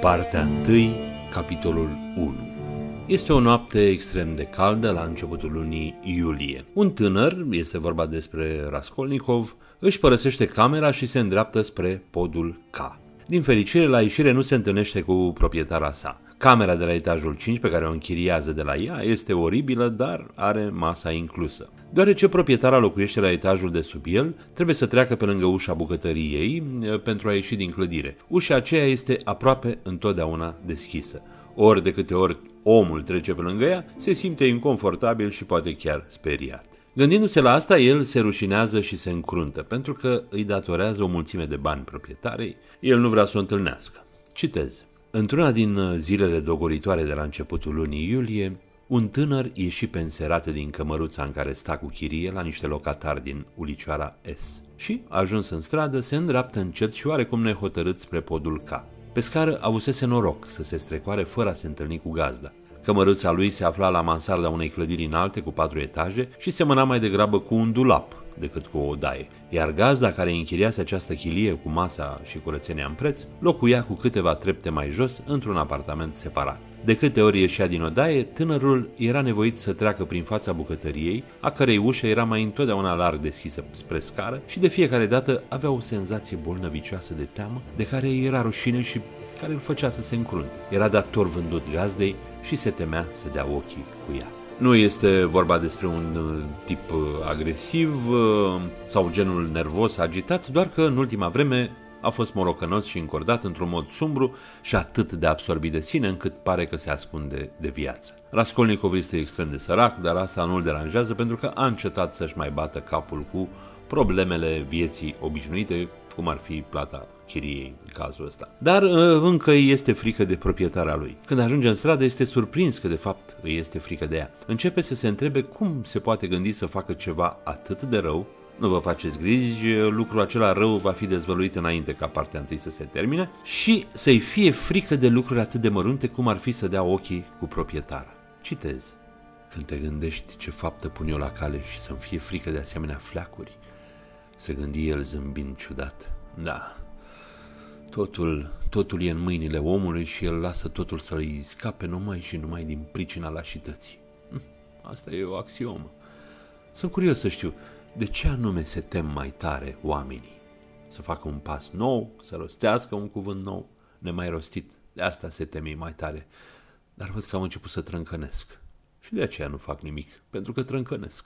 Partea 1, capitolul 1 Este o noapte extrem de caldă la începutul lunii iulie. Un tânăr, este vorba despre Raskolnikov, își părăsește camera și se îndreaptă spre podul K. Din fericire, la ieșire nu se întâlnește cu proprietara sa. Camera de la etajul 5 pe care o închiriază de la ea este oribilă, dar are masa inclusă. Deoarece proprietara locuiește la etajul de sub el, trebuie să treacă pe lângă ușa bucătăriei eh, pentru a ieși din clădire. Ușa aceea este aproape întotdeauna deschisă. Ori de câte ori omul trece pe lângă ea, se simte inconfortabil și poate chiar speriat. Gândindu-se la asta, el se rușinează și se încruntă, pentru că îi datorează o mulțime de bani proprietarei, el nu vrea să o întâlnească. Citez. Într-una din zilele dogoritoare de la începutul lunii iulie, un tânăr ieși penserat din cămăruța în care sta cu chirie la niște locatari din ulicioara S și, ajuns în stradă, se îndreaptă încet și oarecum nehotărât spre podul K. Pe scară avusese noroc să se strecoare fără a se întâlni cu gazda. Cămăruța lui se afla la mansarda unei clădiri înalte cu patru etaje și semăna mai degrabă cu un dulap decât cu o odaie, iar gazda care închiriase această chilie cu masa și curățenia în preț, locuia cu câteva trepte mai jos într-un apartament separat. De câte ori ieșea din odaie, tânărul era nevoit să treacă prin fața bucătăriei, a cărei ușă era mai întotdeauna larg deschisă spre scară și de fiecare dată avea o senzație bolnăvicioasă de teamă, de care îi era rușine și care îl făcea să se încrunte. Era dator vândut gazdei și se temea să dea ochii cu ea. Nu este vorba despre un uh, tip uh, agresiv uh, sau genul nervos, agitat, doar că în ultima vreme a fost morocănos și încordat într-un mod sumbru și atât de absorbit de sine încât pare că se ascunde de viață. Raskolnikov este extrem de sărac, dar asta nu-l deranjează pentru că a încetat să-și mai bată capul cu problemele vieții obișnuite, cum ar fi plata chiriei în cazul ăsta. Dar uh, încă îi este frică de proprietarea lui. Când ajunge în stradă, este surprins că de fapt îi este frică de ea. Începe să se întrebe cum se poate gândi să facă ceva atât de rău nu vă faceți griji, lucrul acela rău va fi dezvăluit înainte ca partea întâi să se termine și să-i fie frică de lucruri atât de mărunte cum ar fi să dea ochii cu proprietara. Citez. Când te gândești ce faptă pun eu la cale și să-mi fie frică de asemenea fleacuri, se gândi el zâmbind ciudat. Da, totul, totul e în mâinile omului și el lasă totul să-i scape numai și numai din pricina lașității. Hm, asta e o axiomă. Sunt curios să știu, de ce anume se tem mai tare oamenii? Să facă un pas nou, să rostească un cuvânt nou, nemai rostit. De asta se teme mai tare. Dar văd că am început să trâncănesc. Și de aceea nu fac nimic, pentru că trâncănesc.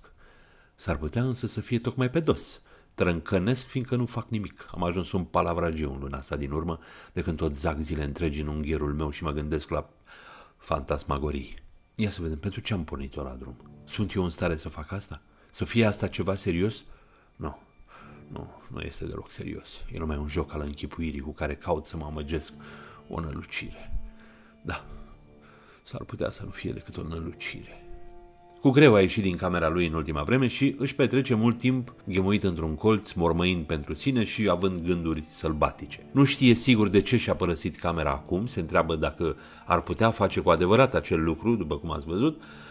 S-ar putea însă să fie tocmai pe dos. Trâncănesc fiindcă nu fac nimic. Am ajuns un palavragiu în luna asta din urmă, de când tot zac zile întregi în unghierul meu și mă gândesc la fantasmagorii. Ia să vedem, pentru ce am pornit-o la drum? Sunt eu în stare să fac asta? Să fie asta ceva serios? Nu, nu, nu este deloc serios. E numai un joc al închipuirii cu care caut să mă amăgesc o nălucire. Da, s-ar putea să nu fie decât o nălucire. Cu greu a ieșit din camera lui în ultima vreme și își petrece mult timp ghemuit într-un colț, mormăind pentru sine și având gânduri sălbatice. Nu știe sigur de ce și-a părăsit camera acum, se întreabă dacă ar putea face cu adevărat acel lucru, după cum ați văzut, Ehm,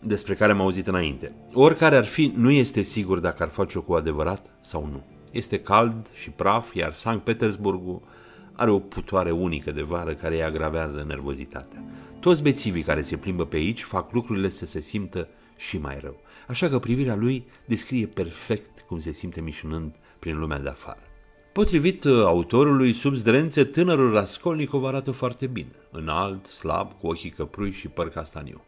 despre care am auzit înainte. Oricare ar fi, nu este sigur dacă ar face-o cu adevărat sau nu. Este cald și praf, iar Sankt Petersburgul are o putoare unică de vară care îi agravează nervozitatea. Toți bețivii care se plimbă pe aici fac lucrurile să se simtă și mai rău. Așa că privirea lui descrie perfect cum se simte mișunând prin lumea de afară. Potrivit uh, autorului, sub zdrențe, tânărul Raskolnikov arată foarte bine, înalt, slab, cu ochii căprui și păr castaniu.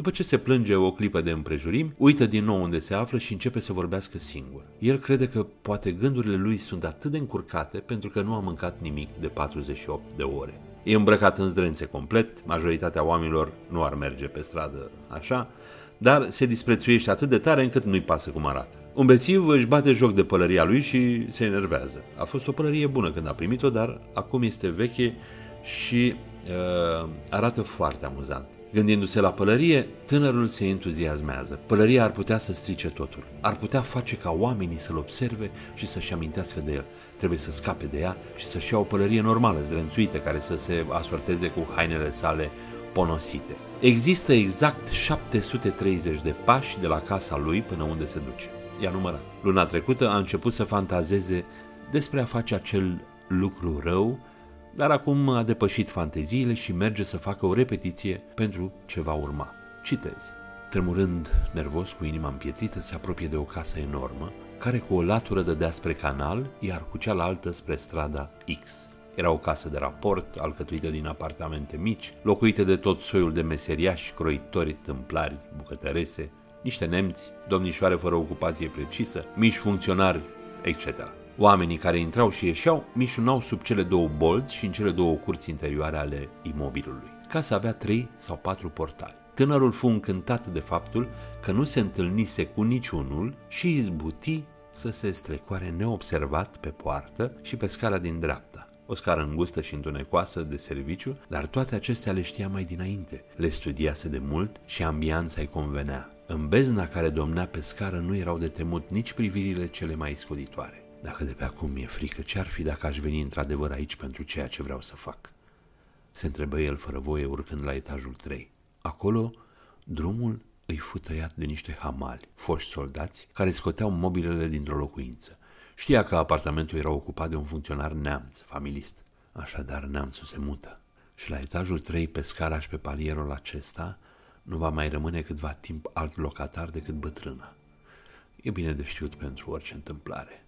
După ce se plânge o clipă de împrejurim, uită din nou unde se află și începe să vorbească singur. El crede că poate gândurile lui sunt atât de încurcate pentru că nu a mâncat nimic de 48 de ore. E îmbrăcat în zdrențe complet, majoritatea oamenilor nu ar merge pe stradă așa, dar se disprețuiește atât de tare încât nu-i pasă cum arată. Un bețiv își bate joc de pălăria lui și se enervează. A fost o pălărie bună când a primit-o, dar acum este veche și uh, arată foarte amuzant. Gândindu-se la pălărie, tânărul se entuziasmează. Pălăria ar putea să strice totul. Ar putea face ca oamenii să-l observe și să-și amintească de el. Trebuie să scape de ea și să-și ia o pălărie normală, zdrențuită, care să se asorteze cu hainele sale ponosite. Există exact 730 de pași de la casa lui până unde se duce. I-a numărat. Luna trecută a început să fantazeze despre a face acel lucru rău dar acum a depășit fanteziile și merge să facă o repetiție pentru ce va urma. Citez. Tremurând nervos cu inima împietrită, se apropie de o casă enormă, care cu o latură dădea spre canal, iar cu cealaltă spre strada X. Era o casă de raport, alcătuită din apartamente mici, locuite de tot soiul de meseriași, croitori, tâmplari, bucătărese, niște nemți, domnișoare fără ocupație precisă, mici funcționari, etc. Oamenii care intrau și ieșeau mișunau sub cele două bolți și în cele două curți interioare ale imobilului. Casa avea trei sau patru portali. Tânărul fu încântat de faptul că nu se întâlnise cu niciunul și izbuti să se strecoare neobservat pe poartă și pe scara din dreapta. O scară îngustă și întunecoasă de serviciu, dar toate acestea le știa mai dinainte. Le studiase de mult și ambianța îi convenea. În bezna care domnea pe scară nu erau de temut nici privirile cele mai scuditoare. Dacă de pe acum mi-e frică, ce-ar fi dacă aș veni într-adevăr aici pentru ceea ce vreau să fac? Se întrebă el fără voie urcând la etajul 3. Acolo, drumul îi fu tăiat de niște hamali, foști soldați, care scoteau mobilele dintr-o locuință. Știa că apartamentul era ocupat de un funcționar neamț, familist. Așadar, neamțul se mută. Și la etajul 3, pe scaraș și pe palierul acesta, nu va mai rămâne câtva timp alt locatar decât bătrâna. E bine de știut pentru orice întâmplare.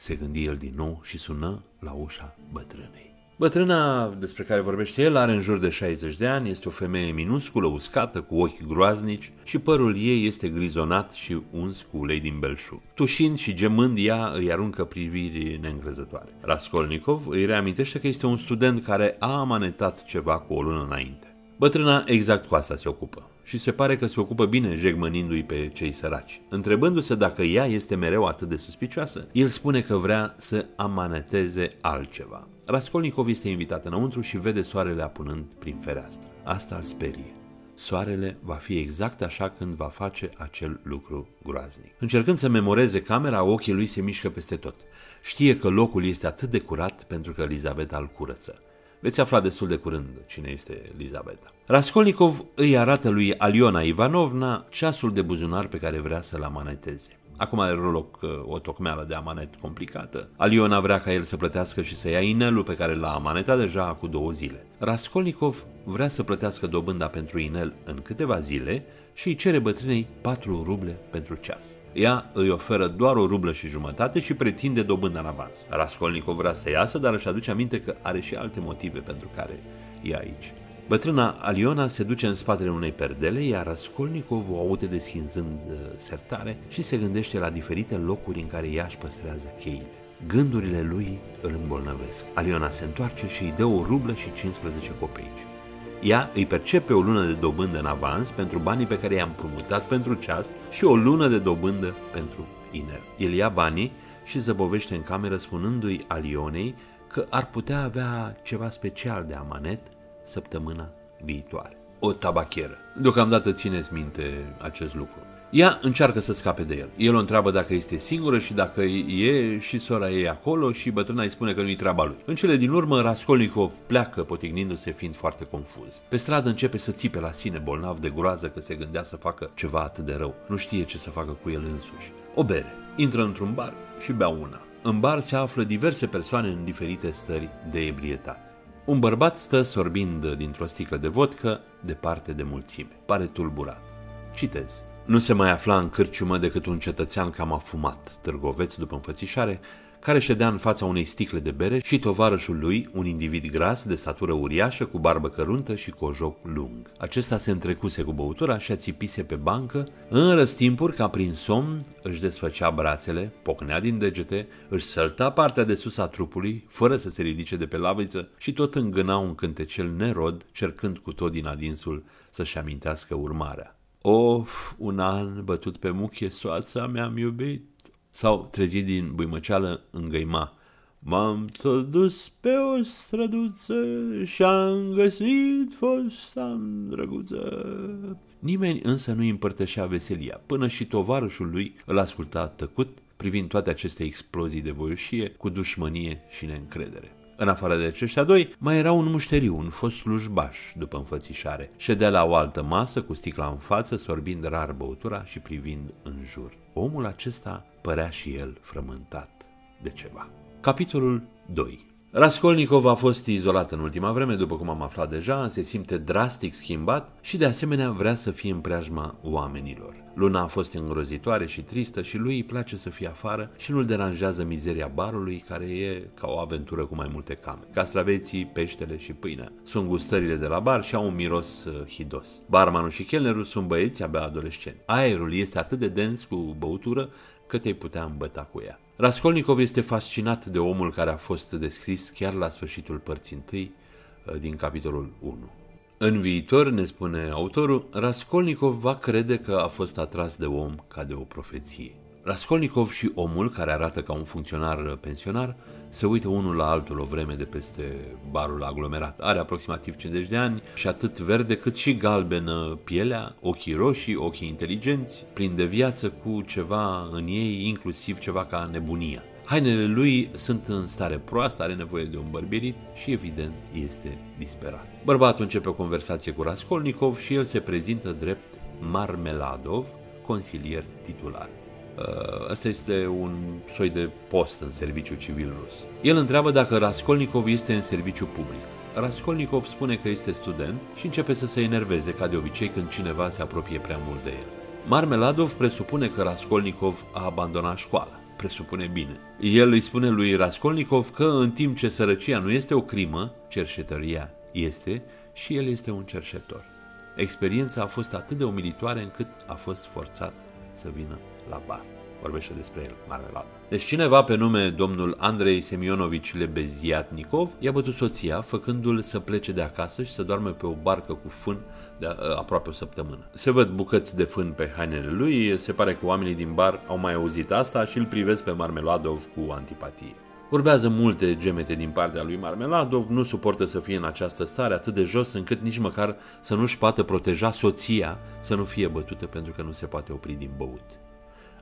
Se gândi el din nou și sună la ușa bătrânei. Bătrâna despre care vorbește el are în jur de 60 de ani, este o femeie minusculă, uscată, cu ochi groaznici și părul ei este grizonat și uns cu ulei din belșug. Tușind și gemând, ea îi aruncă priviri neîngrezătoare. Raskolnikov îi reamintește că este un student care a amanetat ceva cu o lună înainte. Bătrâna exact cu asta se ocupă și se pare că se ocupă bine jegmănindu-i pe cei săraci. Întrebându-se dacă ea este mereu atât de suspicioasă, el spune că vrea să amaneteze altceva. Raskolnikov este invitat înăuntru și vede soarele apunând prin fereastră. Asta îl sperie. Soarele va fi exact așa când va face acel lucru groaznic. Încercând să memoreze camera, ochii lui se mișcă peste tot. Știe că locul este atât de curat pentru că Elizabeta îl curăță. Veți afla destul de curând cine este Elizabeta. Raskolnikov îi arată lui Aliona Ivanovna ceasul de buzunar pe care vrea să-l amaneteze. Acum are loc uh, o tocmeală de amanet complicată. Aliona vrea ca el să plătească și să ia inelul pe care l-a amanetat deja cu două zile. Raskolnikov vrea să plătească dobânda pentru inel în câteva zile și îi cere bătrânei 4 ruble pentru ceas. Ea îi oferă doar o rublă și jumătate și pretinde dobânda în avans. Raskolnikov vrea să iasă, dar își aduce aminte că are și alte motive pentru care e aici. Bătrâna Aliona se duce în spatele unei perdele, iar Raskolnikov o aude deschinzând uh, sertare și se gândește la diferite locuri în care ea își păstrează cheile. Gândurile lui îl îmbolnăvesc. Aliona se întoarce și îi dă o rublă și 15 copeici. Ea îi percepe o lună de dobândă în avans pentru banii pe care i-a împrumutat pentru ceas și o lună de dobândă pentru iner. El ia banii și zăbovește în cameră spunându-i Alionei că ar putea avea ceva special de amanet săptămâna viitoare. O tabachieră. Deocamdată țineți minte acest lucru. Ea încearcă să scape de el. El o întreabă dacă este singură și dacă e și sora ei acolo și bătrâna îi spune că nu-i treaba lui. În cele din urmă, Raskolnikov pleacă potignindu-se fiind foarte confuz. Pe stradă începe să țipe la sine bolnav de groază că se gândea să facă ceva atât de rău. Nu știe ce să facă cu el însuși. O bere. Intră într-un bar și bea una. În bar se află diverse persoane în diferite stări de ebrietate. Un bărbat stă sorbind dintr-o sticlă de vodcă departe de mulțime. Pare tulburat. Citez. Nu se mai afla în cârciumă decât un cetățean cam afumat, târgoveț după înfățișare, care ședea în fața unei sticle de bere și tovarășul lui, un individ gras, de statură uriașă, cu barbă căruntă și cu joc lung. Acesta se întrecuse cu băutura și ațipise pe bancă, în răstimpuri, ca prin somn, își desfăcea brațele, pocnea din degete, își sălta partea de sus a trupului, fără să se ridice de pe laviță și tot îngâna un cântecel nerod, cercând cu tot din adinsul să-și amintească urmarea. Of, un an bătut pe muchie, soața mi-am iubit. Sau trezit din buimăceală îngăima. M-am tot dus pe o străduță și-am găsit fosta drăguță. Nimeni însă nu împărtășea veselia, până și tovarășul lui îl asculta tăcut, privind toate aceste explozii de voioșie cu dușmănie și neîncredere. În afară de aceștia doi, mai era un mușteriu, un fost slujbaș, după înfățișare. Ședea la o altă masă, cu sticla în față, sorbind rar băutura și privind în jur. Omul acesta părea și el frământat de ceva. Capitolul 2 Raskolnikov a fost izolat în ultima vreme, după cum am aflat deja, se simte drastic schimbat și de asemenea vrea să fie în preajma oamenilor. Luna a fost îngrozitoare și tristă și lui îi place să fie afară și nu-l deranjează mizeria barului, care e ca o aventură cu mai multe came. Castraveții, peștele și pâinea sunt gustările de la bar și au un miros uh, hidos. Barmanul și chelnerul sunt băieți abia adolescenți. Aerul este atât de dens cu băutură că te-ai putea îmbăta cu ea. Raskolnikov este fascinat de omul care a fost descris chiar la sfârșitul părții întâi uh, din capitolul 1. În viitor, ne spune autorul, Raskolnikov va crede că a fost atras de om ca de o profeție. Raskolnikov și omul, care arată ca un funcționar pensionar, se uită unul la altul o vreme de peste barul aglomerat. Are aproximativ 50 de ani și atât verde cât și galbenă pielea, ochii roșii, ochii inteligenți, plini de viață cu ceva în ei, inclusiv ceva ca nebunia. Hainele lui sunt în stare proastă, are nevoie de un bărbirit și evident este disperat. Bărbatul începe o conversație cu Raskolnikov și el se prezintă drept Marmeladov, consilier titular. Asta uh, este un soi de post în serviciu civil rus. El întreabă dacă Raskolnikov este în serviciu public. Raskolnikov spune că este student și începe să se enerveze ca de obicei când cineva se apropie prea mult de el. Marmeladov presupune că Raskolnikov a abandonat școala. Presupune bine. El îi spune lui Raskolnikov că în timp ce sărăcia nu este o crimă, cerșetăria este și el este un cerșetor. Experiența a fost atât de umilitoare încât a fost forțat să vină la bar. Vorbește despre el, marmeladă. Deci cineva pe nume domnul Andrei Semionovici Lebeziatnikov i-a bătut soția, făcându-l să plece de acasă și să doarme pe o barcă cu fân de aproape o săptămână. Se văd bucăți de fân pe hainele lui, se pare că oamenii din bar au mai auzit asta și îl privesc pe Marmeladov cu antipatie. Urbează multe gemete din partea lui Marmeladov, nu suportă să fie în această stare atât de jos încât nici măcar să nu-și poată proteja soția să nu fie bătută pentru că nu se poate opri din băut.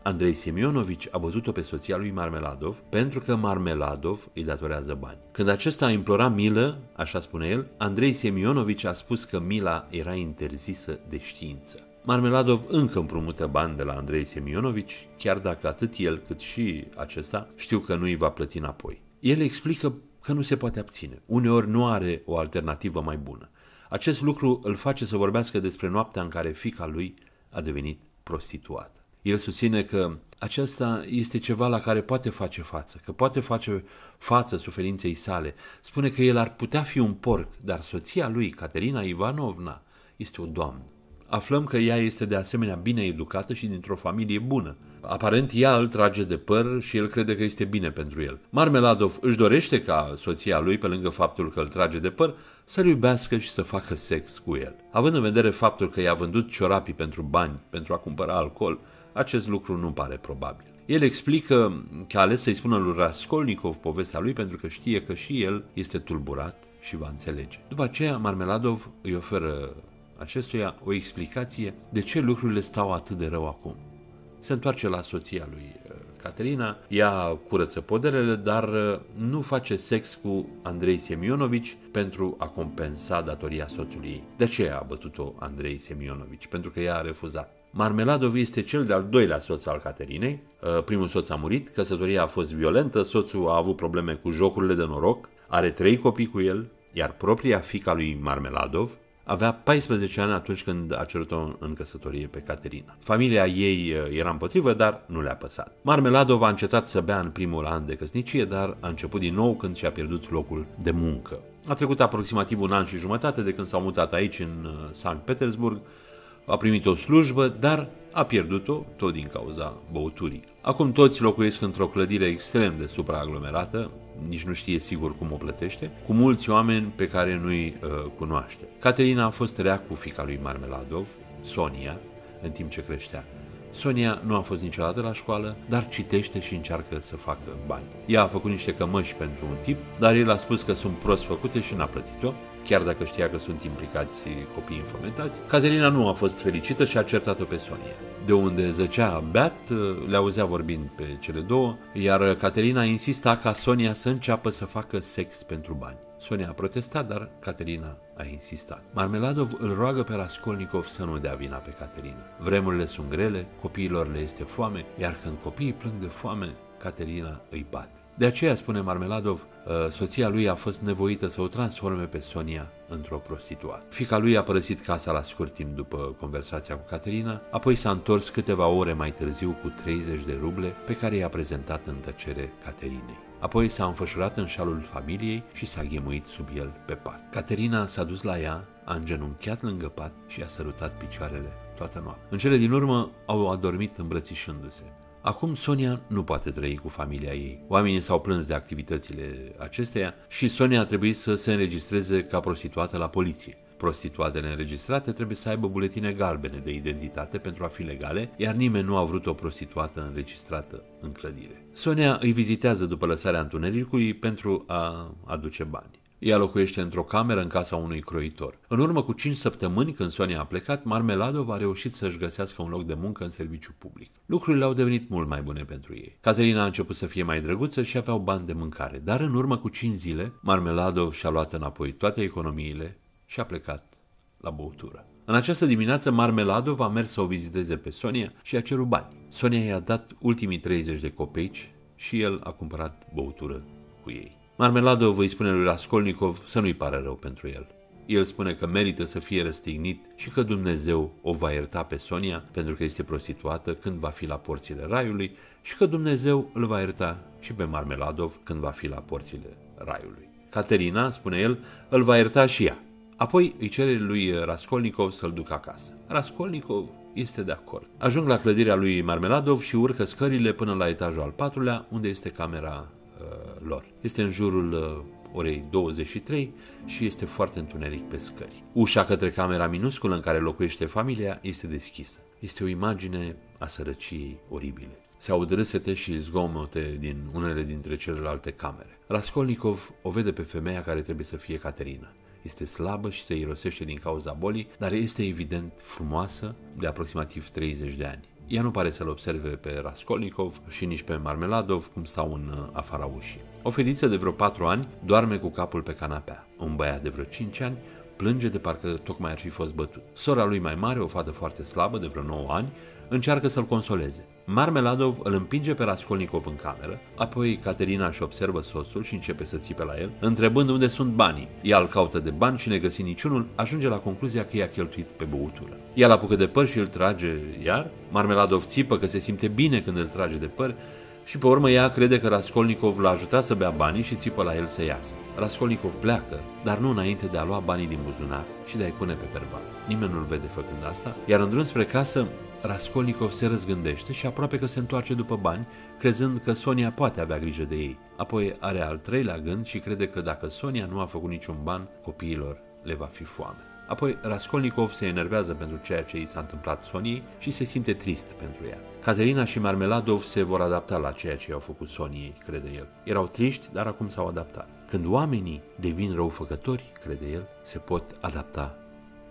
Andrei Semionovici a bătut-o pe soția lui Marmeladov pentru că Marmeladov îi datorează bani. Când acesta a implorat milă, așa spune el, Andrei Semionovici a spus că mila era interzisă de știință. Marmeladov încă împrumută bani de la Andrei Semionovici, chiar dacă atât el cât și acesta știu că nu îi va plăti înapoi. El explică că nu se poate abține. Uneori nu are o alternativă mai bună. Acest lucru îl face să vorbească despre noaptea în care fica lui a devenit prostituată. El susține că aceasta este ceva la care poate face față, că poate face față suferinței sale. Spune că el ar putea fi un porc, dar soția lui, Caterina Ivanovna, este o doamnă. Aflăm că ea este de asemenea bine educată și dintr-o familie bună. Aparent ea îl trage de păr și el crede că este bine pentru el. Marmeladov își dorește ca soția lui, pe lângă faptul că îl trage de păr, să-l iubească și să facă sex cu el. Având în vedere faptul că i-a vândut ciorapii pentru bani, pentru a cumpăra alcool, acest lucru nu pare probabil. El explică că a ales să-i spună lui Raskolnikov povestea lui pentru că știe că și el este tulburat și va înțelege. După aceea, Marmeladov îi oferă acestuia o explicație de ce lucrurile stau atât de rău acum. Se întoarce la soția lui uh, Caterina, ea curăță poderele, dar uh, nu face sex cu Andrei Semionovici pentru a compensa datoria soțului ei. De ce a bătut-o Andrei Semionovici? Pentru că ea a refuzat. Marmeladov este cel de-al doilea soț al Caterinei. Uh, primul soț a murit, căsătoria a fost violentă, soțul a avut probleme cu jocurile de noroc, are trei copii cu el, iar propria fica lui Marmeladov avea 14 ani atunci când a cerut-o în căsătorie pe Caterina. Familia ei uh, era împotrivă, dar nu le-a păsat. Marmeladov a încetat să bea în primul an de căsnicie, dar a început din nou când și-a pierdut locul de muncă. A trecut aproximativ un an și jumătate de când s-au mutat aici, în uh, Sankt Petersburg, a primit o slujbă, dar a pierdut-o tot din cauza băuturii. Acum toți locuiesc într-o clădire extrem de supraaglomerată, nici nu știe sigur cum o plătește, cu mulți oameni pe care nu-i uh, cunoaște. Caterina a fost rea cu fica lui Marmeladov, Sonia, în timp ce creștea. Sonia nu a fost niciodată la școală, dar citește și încearcă să facă bani. Ea a făcut niște cămăși pentru un tip, dar el a spus că sunt prost făcute și n-a plătit-o chiar dacă știa că sunt implicați copii infometați. Caterina nu a fost fericită și a certat-o pe Sonia. De unde zăcea beat, le auzea vorbind pe cele două, iar Caterina insista ca Sonia să înceapă să facă sex pentru bani. Sonia a protestat, dar Caterina a insistat. Marmeladov îl roagă pe Raskolnikov să nu dea vina pe Caterina. Vremurile sunt grele, copiilor le este foame, iar când copiii plâng de foame, Caterina îi bate. De aceea, spune Marmeladov, uh, soția lui a fost nevoită să o transforme pe Sonia într-o prostituată. Fica lui a părăsit casa la scurt timp după conversația cu Caterina, apoi s-a întors câteva ore mai târziu cu 30 de ruble pe care i-a prezentat în tăcere Caterinei. Apoi s-a înfășurat în șalul familiei și s-a ghemuit sub el pe pat. Caterina s-a dus la ea, a îngenunchiat lângă pat și a sărutat picioarele toată noaptea. În cele din urmă au adormit îmbrățișându-se. Acum Sonia nu poate trăi cu familia ei. Oamenii s-au plâns de activitățile acesteia și Sonia a trebuit să se înregistreze ca prostituată la poliție. Prostituatele înregistrate trebuie să aibă buletine galbene de identitate pentru a fi legale, iar nimeni nu a vrut o prostituată înregistrată în clădire. Sonia îi vizitează după lăsarea întunericului pentru a aduce bani. Ea locuiește într-o cameră în casa unui croitor. În urmă cu 5 săptămâni, când Sonia a plecat, Marmeladov a reușit să-și găsească un loc de muncă în serviciu public. Lucrurile au devenit mult mai bune pentru ei. Caterina a început să fie mai drăguță și aveau bani de mâncare, dar în urmă cu 5 zile, Marmeladov și-a luat înapoi toate economiile și a plecat la băutură. În această dimineață, Marmeladov a mers să o viziteze pe Sonia și a cerut bani. Sonia i-a dat ultimii 30 de copeici și el a cumpărat băutură cu ei. Marmeladov îi spune lui Raskolnikov să nu-i pare rău pentru el. El spune că merită să fie răstignit și că Dumnezeu o va ierta pe Sonia pentru că este prostituată când va fi la porțile raiului și că Dumnezeu îl va ierta și pe Marmeladov când va fi la porțile raiului. Caterina, spune el, îl va ierta și ea. Apoi îi cere lui Raskolnikov să-l ducă acasă. Raskolnikov este de acord. Ajung la clădirea lui Marmeladov și urcă scările până la etajul al patrulea, unde este camera uh, lor. Este în jurul uh, orei 23 și este foarte întuneric pe scări. Ușa către camera minusculă în care locuiește familia este deschisă. Este o imagine a sărăciei oribile. Se aud râsete și zgomote din unele dintre celelalte camere. Raskolnikov o vede pe femeia care trebuie să fie Caterina. Este slabă și se irosește din cauza bolii, dar este evident frumoasă de aproximativ 30 de ani. Ea nu pare să-l observe pe Raskolnikov și nici pe Marmeladov cum stau în uh, afara ușii. O fetiță de vreo patru ani doarme cu capul pe canapea. Un băiat de vreo cinci ani plânge de parcă tocmai ar fi fost bătut. Sora lui mai mare, o fată foarte slabă, de vreo 9 ani, încearcă să-l consoleze. Marmeladov îl împinge pe Raskolnikov în cameră, apoi Caterina își observă soțul și începe să țipe la el, întrebând unde sunt banii. Ea îl caută de bani și negăsind niciunul, ajunge la concluzia că i-a cheltuit pe băutură. Ea îl apucă de păr și îl trage iar. Marmeladov țipă că se simte bine când îl trage de păr și pe urmă ea crede că Raskolnikov l-a ajutat să bea banii și țipă la el să iasă. Raskolnikov pleacă, dar nu înainte de a lua banii din buzunar și de a-i pune pe pervaz. Nimeni nu-l vede făcând asta, iar în drum spre casă, Raskolnikov se răzgândește și aproape că se întoarce după bani, crezând că Sonia poate avea grijă de ei. Apoi are al treilea gând și crede că dacă Sonia nu a făcut niciun ban, copiilor le va fi foame. Apoi Raskolnikov se enervează pentru ceea ce i s-a întâmplat Soniei și se simte trist pentru ea. Caterina și Marmeladov se vor adapta la ceea ce i-au făcut Soniei, crede el. Erau triști, dar acum s-au adaptat. Când oamenii devin răufăcători, crede el, se pot adapta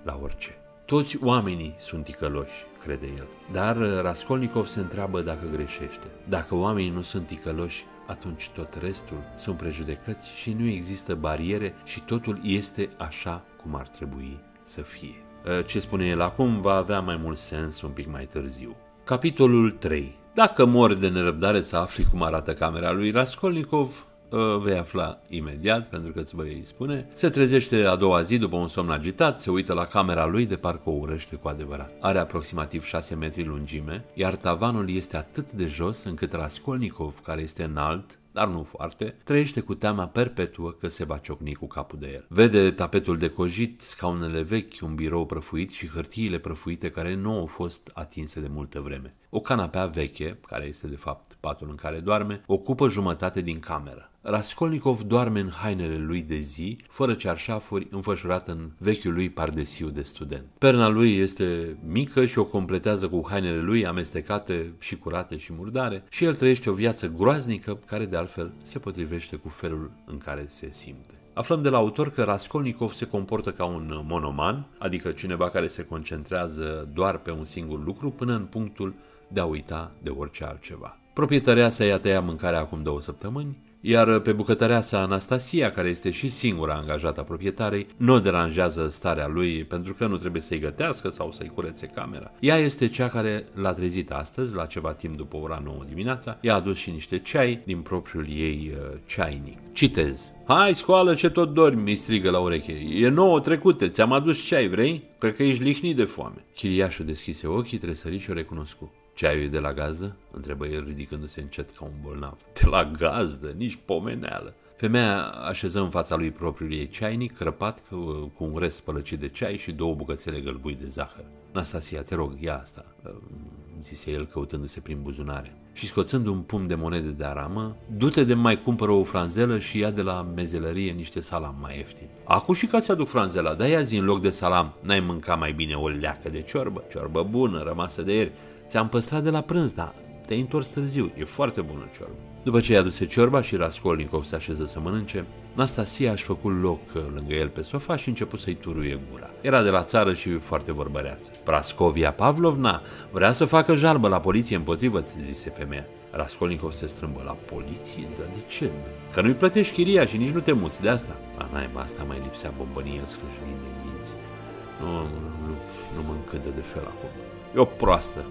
la orice. Toți oamenii sunt ticăloși, crede el. Dar Raskolnikov se întreabă dacă greșește. Dacă oamenii nu sunt ticăloși, atunci tot restul sunt prejudecăți și nu există bariere și totul este așa cum ar trebui să fie. Ce spune el acum va avea mai mult sens un pic mai târziu. Capitolul 3 Dacă mor de nerăbdare să afli cum arată camera lui Raskolnikov, vei afla imediat, pentru că îți voi spune. Se trezește a doua zi după un somn agitat, se uită la camera lui de parcă o urăște cu adevărat. Are aproximativ 6 metri lungime, iar tavanul este atât de jos încât Raskolnikov, care este înalt, dar nu foarte, trăiește cu teama perpetuă că se va ciocni cu capul de el. Vede tapetul de cojit, scaunele vechi, un birou prăfuit și hârtiile prăfuite care nu au fost atinse de multă vreme. O canapea veche, care este de fapt patul în care doarme, ocupă jumătate din cameră. Raskolnikov doarme în hainele lui de zi, fără cearșafuri, înfășurat în vechiul lui pardesiu de student. Perna lui este mică și o completează cu hainele lui amestecate și curate și murdare și el trăiește o viață groaznică care de altfel se potrivește cu felul în care se simte. Aflăm de la autor că Raskolnikov se comportă ca un monoman, adică cineva care se concentrează doar pe un singur lucru până în punctul de a uita de orice altceva. Proprietarea sa i-a tăiat mâncarea acum două săptămâni iar pe bucătăreasa Anastasia, care este și singura angajată a proprietarei, nu o deranjează starea lui pentru că nu trebuie să-i gătească sau să-i curețe camera. Ea este cea care l-a trezit astăzi, la ceva timp după ora 9 dimineața, i-a adus și niște ceai din propriul ei uh, ceainic. Citez. Hai, scoală ce tot dormi, mi strigă la ureche. E nouă trecute, ți-am adus ceai, vrei? Cred că ești lihnit de foame. Chiriașul deschise ochii, tresări și o recunoscu. Ceaiul e de la gazdă? întrebă el ridicându-se încet ca un bolnav. De la gazdă, nici pomeneală. Femeia așeză în fața lui propriul ei ceainic, crăpat cu un rest spălăcit de ceai și două bucățele gălbui de zahăr. Nastasia, te rog, ia asta, zise el căutându-se prin buzunare. Și scoțând un pumn de monede de aramă, du-te de mai cumpără o franzelă și ia de la mezelărie niște salam mai ieftin. Acu și că ți-aduc franzela, dar ia zi în loc de salam, n-ai mâncat mai bine o leacă de ciorbă, ciorbă bună, rămasă de ieri, Ți-am păstrat de la prânz, dar te-ai întors târziu. E foarte bună ciorba. După ce i-a aduse ciorba și Raskolnikov se așeză să mănânce, Nastasia a-și făcut loc lângă el pe sofa și început să-i turuie gura. Era de la țară și foarte vorbăreață. Prascovia Pavlovna vrea să facă jarbă la poliție împotrivă, zise femeia. Raskolnikov se strâmbă la poliție? Dar de ce? Că nu-i plătești chiria și nici nu te muți de asta. La naiba asta mai lipsea bombănie scrâșnind din dinți. Nu, nu, nu, nu mă încâdă de fel acum. E o proastă,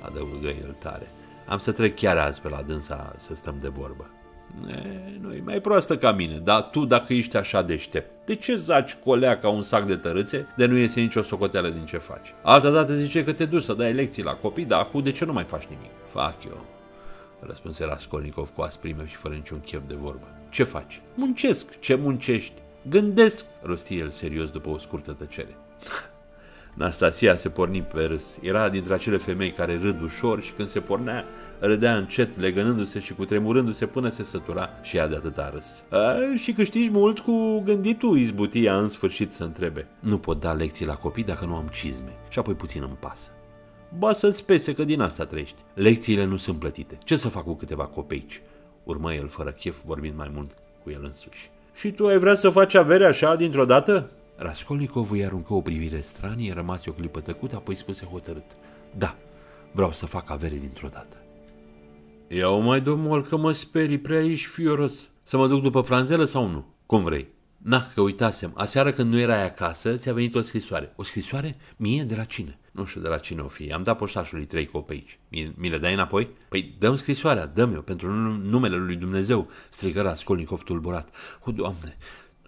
adăugă el tare. Am să trec chiar azi pe la dânsa să stăm de vorbă. nu e mai proastă ca mine, dar tu dacă ești așa deștept, de ce zaci colea ca un sac de tărâțe de nu iese nicio socoteală din ce faci? Altă dată zice că te duci să dai lecții la copii, dar acum de ce nu mai faci nimic? Fac eu, răspunse Raskolnikov cu asprime și fără niciun chef de vorbă. Ce faci? Muncesc. Ce muncești? Gândesc, rosti el serios după o scurtă tăcere. Nastasia se porni pe râs. Era dintre acele femei care râd ușor și când se pornea, râdea încet, legănându-se și cutremurându-se până se sătura și ea de atâta râs. A, și câștigi mult cu gânditul, izbutia în sfârșit să întrebe. Nu pot da lecții la copii dacă nu am cizme și apoi puțin îmi pasă. Ba să-ți pese că din asta trăiești. Lecțiile nu sunt plătite. Ce să fac cu câteva copeici? Urmă el fără chef, vorbind mai mult cu el însuși. Și tu ai vrea să faci avere așa dintr-o dată? Raskolnikov îi aruncă o privire stranie, rămase o clipă tăcută, apoi spuse hotărât. Da, vreau să fac avere dintr-o dată. Ia-o mai, domnul, că mă sperii prea ești fioros. Să mă duc după franzelă sau nu? Cum vrei. Na, că uitasem, aseară când nu erai acasă, ți-a venit o scrisoare. O scrisoare? Mie? De la cine? Nu știu de la cine o fi. Am dat poștașului trei copeici. Mi, mi le dai înapoi? Păi dăm scrisoarea, dăm-o pentru numele lui Dumnezeu, strigă Raskolnikov tulburat. O, Doamne,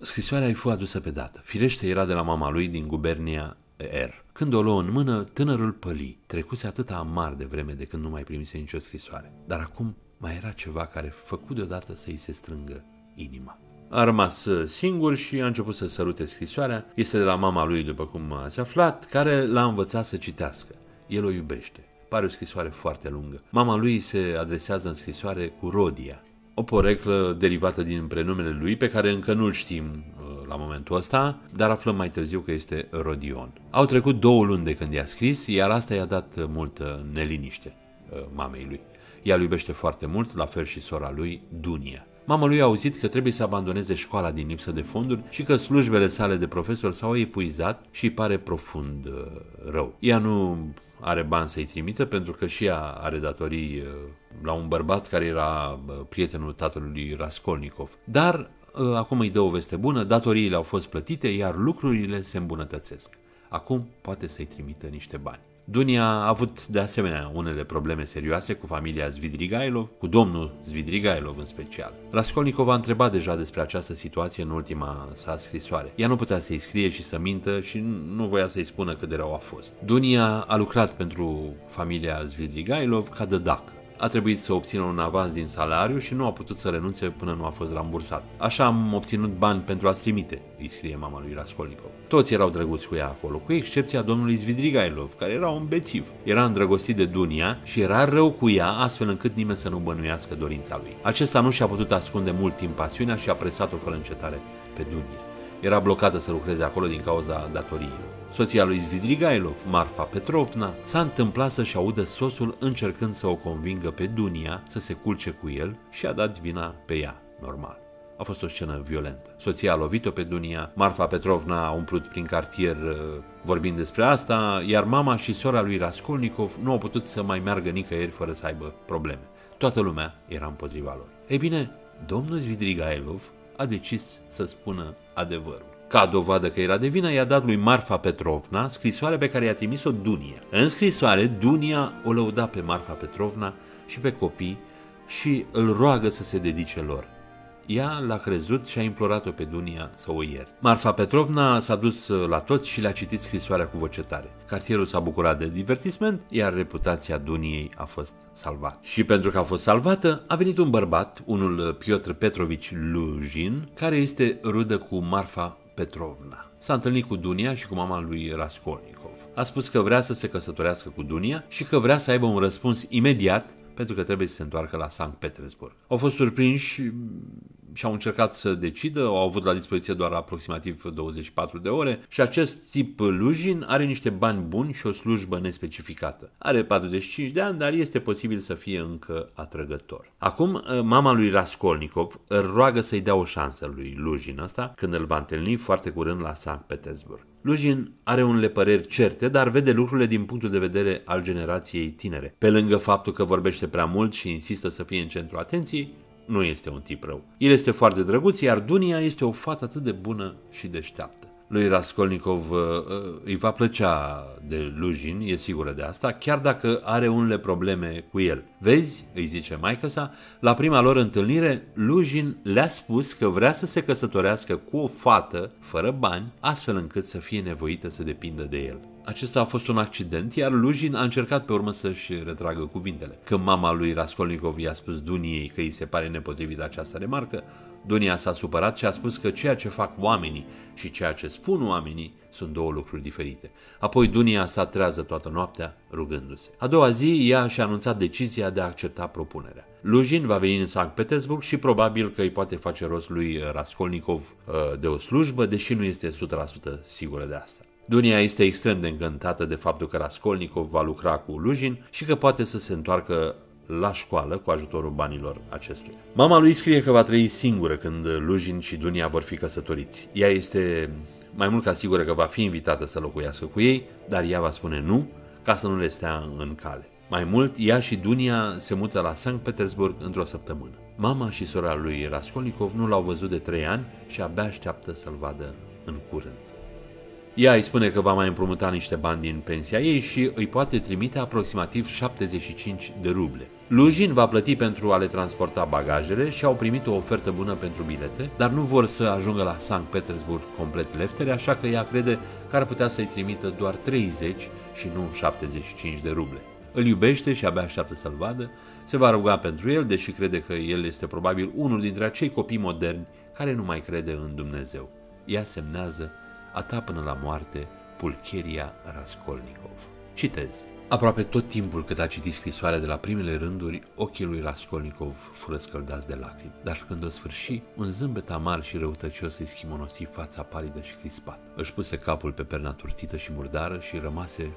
Scrisoarea îi fu adusă pe dată. Firește era de la mama lui din gubernia R. Când o luă în mână, tânărul păli. Trecuse atâta amar de vreme de când nu mai primise nicio scrisoare. Dar acum mai era ceva care făcu deodată să-i se strângă inima. A rămas singur și a început să sărute scrisoarea. Este de la mama lui, după cum ați aflat, care l-a învățat să citească. El o iubește. Pare o scrisoare foarte lungă. Mama lui se adresează în scrisoare cu Rodia, o poreclă derivată din prenumele lui pe care încă nu-l știm uh, la momentul ăsta, dar aflăm mai târziu că este Rodion. Au trecut două luni de când i-a scris, iar asta i-a dat multă neliniște uh, mamei lui. Ea îl iubește foarte mult, la fel și sora lui, Dunia. Mama lui a auzit că trebuie să abandoneze școala din lipsă de fonduri și că slujbele sale de profesor s-au epuizat și îi pare profund uh, rău. Ea nu are bani să-i trimită pentru că și ea are datorii uh, la un bărbat care era uh, prietenul tatălui Raskolnikov. Dar uh, acum îi dă o veste bună, datoriile au fost plătite, iar lucrurile se îmbunătățesc. Acum poate să-i trimită niște bani. Dunia a avut de asemenea unele probleme serioase cu familia Zvidrigailov, cu domnul Zvidrigailov în special. Raskolnikov a întrebat deja despre această situație în ultima sa scrisoare. Ea nu putea să-i scrie și să mintă și nu voia să-i spună cât de rău a fost. Dunia a lucrat pentru familia Zvidrigailov ca de dacă a trebuit să obțină un avans din salariu și nu a putut să renunțe până nu a fost rambursat. Așa am obținut bani pentru a-ți trimite, îi scrie mama lui Raskolnikov. Toți erau drăguți cu ea acolo, cu excepția domnului Zvidrigailov, care era un bețiv. Era îndrăgostit de Dunia și era rău cu ea, astfel încât nimeni să nu bănuiască dorința lui. Acesta nu și-a putut ascunde mult timp pasiunea și a presat-o fără încetare pe Dunia. Era blocată să lucreze acolo din cauza datoriilor. Soția lui Zvidrigailov, Marfa Petrovna, s-a întâmplat să-și audă soțul încercând să o convingă pe Dunia să se culce cu el și a dat vina pe ea, normal. A fost o scenă violentă. Soția a lovit-o pe Dunia, Marfa Petrovna a umplut prin cartier uh, vorbind despre asta, iar mama și sora lui Raskolnikov nu au putut să mai meargă nicăieri fără să aibă probleme. Toată lumea era împotriva lor. Ei bine, domnul Zvidrigailov a decis să spună adevărul. Ca dovadă că era de vină, i-a dat lui Marfa Petrovna scrisoarea pe care i-a trimis-o Dunia. În scrisoare, Dunia o lăuda pe Marfa Petrovna și pe copii și îl roagă să se dedice lor. Ea l-a crezut și a implorat-o pe Dunia să o ierte. Marfa Petrovna s-a dus la toți și le-a citit scrisoarea cu voce tare. Cartierul s-a bucurat de divertisment, iar reputația Duniei a fost salvată. Și pentru că a fost salvată, a venit un bărbat, unul Piotr Petrovici Lujin, care este rudă cu Marfa Petrovna. S-a întâlnit cu Dunia și cu mama lui Raskolnikov. A spus că vrea să se căsătorească cu Dunia și că vrea să aibă un răspuns imediat pentru că trebuie să se întoarcă la Sankt Petersburg. Au fost surprinși și au încercat să decidă, au avut la dispoziție doar aproximativ 24 de ore și acest tip Lujin are niște bani buni și o slujbă nespecificată. Are 45 de ani, dar este posibil să fie încă atrăgător. Acum, mama lui Raskolnikov îl roagă să-i dea o șansă lui Lujin ăsta când îl va întâlni foarte curând la Sankt Petersburg. Lujin are unele păreri certe, dar vede lucrurile din punctul de vedere al generației tinere. Pe lângă faptul că vorbește prea mult și insistă să fie în centru atenției, nu este un tip rău. El este foarte drăguț, iar Dunia este o fată atât de bună și deșteaptă. Lui Raskolnikov uh, uh, îi va plăcea de Lujin, e sigură de asta, chiar dacă are unele probleme cu el. Vezi, îi zice maică sa, la prima lor întâlnire, Lujin le-a spus că vrea să se căsătorească cu o fată fără bani, astfel încât să fie nevoită să depindă de el. Acesta a fost un accident, iar Lujin a încercat pe urmă să-și retragă cuvintele. Când mama lui Raskolnikov i-a spus Duniei că îi se pare nepotrivit această remarcă, Dunia s-a supărat și a spus că ceea ce fac oamenii și ceea ce spun oamenii sunt două lucruri diferite. Apoi Dunia s-a trează toată noaptea rugându-se. A doua zi ea și-a anunțat decizia de a accepta propunerea. Lujin va veni în Sankt Petersburg și probabil că îi poate face rost lui Raskolnikov uh, de o slujbă, deși nu este 100% sigură de asta. Dunia este extrem de încântată de faptul că Raskolnikov va lucra cu Lujin și că poate să se întoarcă la școală cu ajutorul banilor acestuia. Mama lui scrie că va trăi singură când Lujin și Dunia vor fi căsătoriți. Ea este mai mult ca sigură că va fi invitată să locuiască cu ei, dar ea va spune nu ca să nu le stea în cale. Mai mult, ea și Dunia se mută la Sankt Petersburg într-o săptămână. Mama și sora lui Raskolnikov nu l-au văzut de trei ani și abia așteaptă să-l vadă în curând. Ea îi spune că va mai împrumuta niște bani din pensia ei și îi poate trimite aproximativ 75 de ruble. Lujin va plăti pentru a le transporta bagajele și au primit o ofertă bună pentru bilete, dar nu vor să ajungă la Sankt Petersburg complet leftere, așa că ea crede că ar putea să-i trimită doar 30 și nu 75 de ruble. Îl iubește și abia așteaptă să-l vadă, se va ruga pentru el, deși crede că el este probabil unul dintre acei copii moderni care nu mai crede în Dumnezeu. Ea semnează a ta până la moarte, Pulcheria Raskolnikov. Citez. Aproape tot timpul cât a citit scrisoarea de la primele rânduri, ochii lui Raskolnikov fură scăldați de lacrimi. Dar când o sfârși, un zâmbet amar și răutăcios îi schimonosi fața palidă și crispat. Își puse capul pe perna turtită și murdară și rămase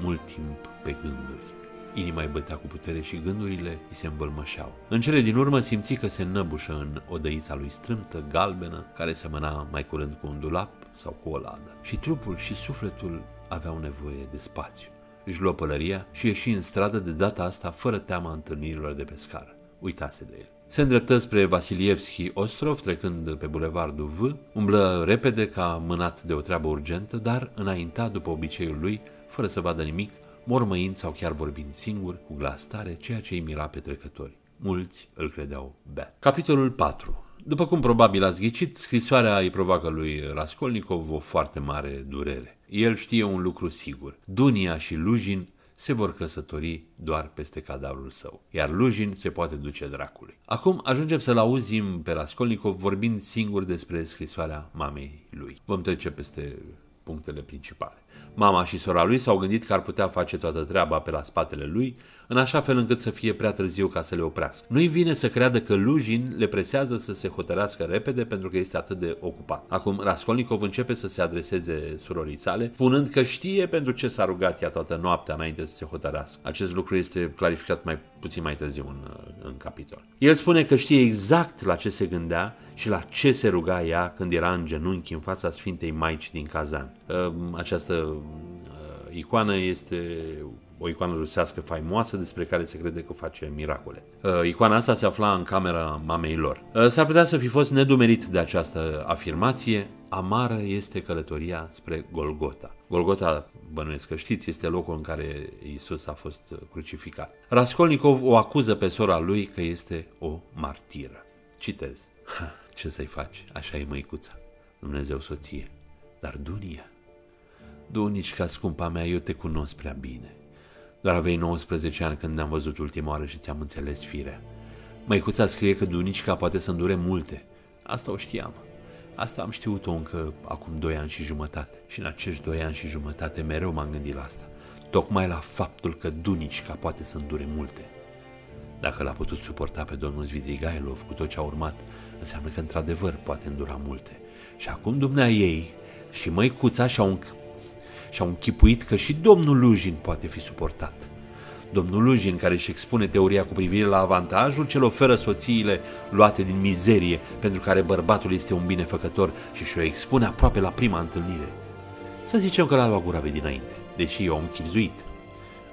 mult timp pe gânduri. Inima îi bătea cu putere și gândurile îi se învălmășeau. În cele din urmă simți că se năbușă în odăița lui strâmtă, galbenă, care semăna mai curând cu un dulap sau cu o ladă. Și trupul și sufletul aveau nevoie de spațiu. Își luă pălăria și ieși în stradă de data asta fără teama întâlnirilor de pe scară. Uitase de el. Se îndreptă spre Vasilievski Ostrov, trecând pe bulevardul V, umblă repede ca mânat de o treabă urgentă, dar înainta după obiceiul lui, fără să vadă nimic, mormăind sau chiar vorbind singur, cu glas tare, ceea ce îi mira pe trecători. Mulți îl credeau beat. Capitolul 4 după cum probabil ați ghicit, scrisoarea îi provoacă lui Raskolnikov o foarte mare durere. El știe un lucru sigur. Dunia și Lujin se vor căsători doar peste cadavrul său, iar Lujin se poate duce dracului. Acum ajungem să-l auzim pe Raskolnikov vorbind singur despre scrisoarea mamei lui. Vom trece peste punctele principale. Mama și sora lui s-au gândit că ar putea face toată treaba pe la spatele lui, în așa fel încât să fie prea târziu ca să le oprească. Nu-i vine să creadă că Lujin le presează să se hotărească repede pentru că este atât de ocupat. Acum Raskolnikov începe să se adreseze surorii sale, spunând că știe pentru ce s-a rugat ea toată noaptea înainte să se hotărească. Acest lucru este clarificat mai puțin mai târziu în, în capitol. El spune că știe exact la ce se gândea și la ce se ruga ea când era în genunchi în fața Sfintei Maici din Kazan. Această icoană este o icoană rusească faimoasă despre care se crede că face miracole. Uh, icoana asta se afla în camera mamei lor. Uh, s-ar putea să fi fost nedumerit de această afirmație, amară este călătoria spre Golgota. Golgota, bănuiesc că știți, este locul în care Isus a fost crucificat. Raskolnikov o acuză pe sora lui că este o martiră. Citez. Ha, ce să-i faci? Așa e măicuța. Dumnezeu soție. Dar Dunia? Dunici, scumpa mea, eu te cunosc prea bine. Doar aveai 19 ani când ne-am văzut ultima oară și ți-am înțeles firea. Măicuța scrie că Dunicica poate să îndure multe. Asta o știam. Asta am știut-o încă acum doi ani și jumătate. Și în acești doi ani și jumătate mereu m-am gândit la asta. Tocmai la faptul că Dunicica poate să îndure multe. Dacă l-a putut suporta pe domnul Zvidrigailov cu tot ce a urmat, înseamnă că într-adevăr poate îndura multe. Și acum dumnea ei și măicuța și-au, și-au închipuit că și domnul Lujin poate fi suportat. Domnul Lujin, care își expune teoria cu privire la avantajul ce oferă soțiile luate din mizerie, pentru care bărbatul este un binefăcător și și-o expune aproape la prima întâlnire. Să zicem că l-a luat gura pe dinainte, deși eu am chipzuit.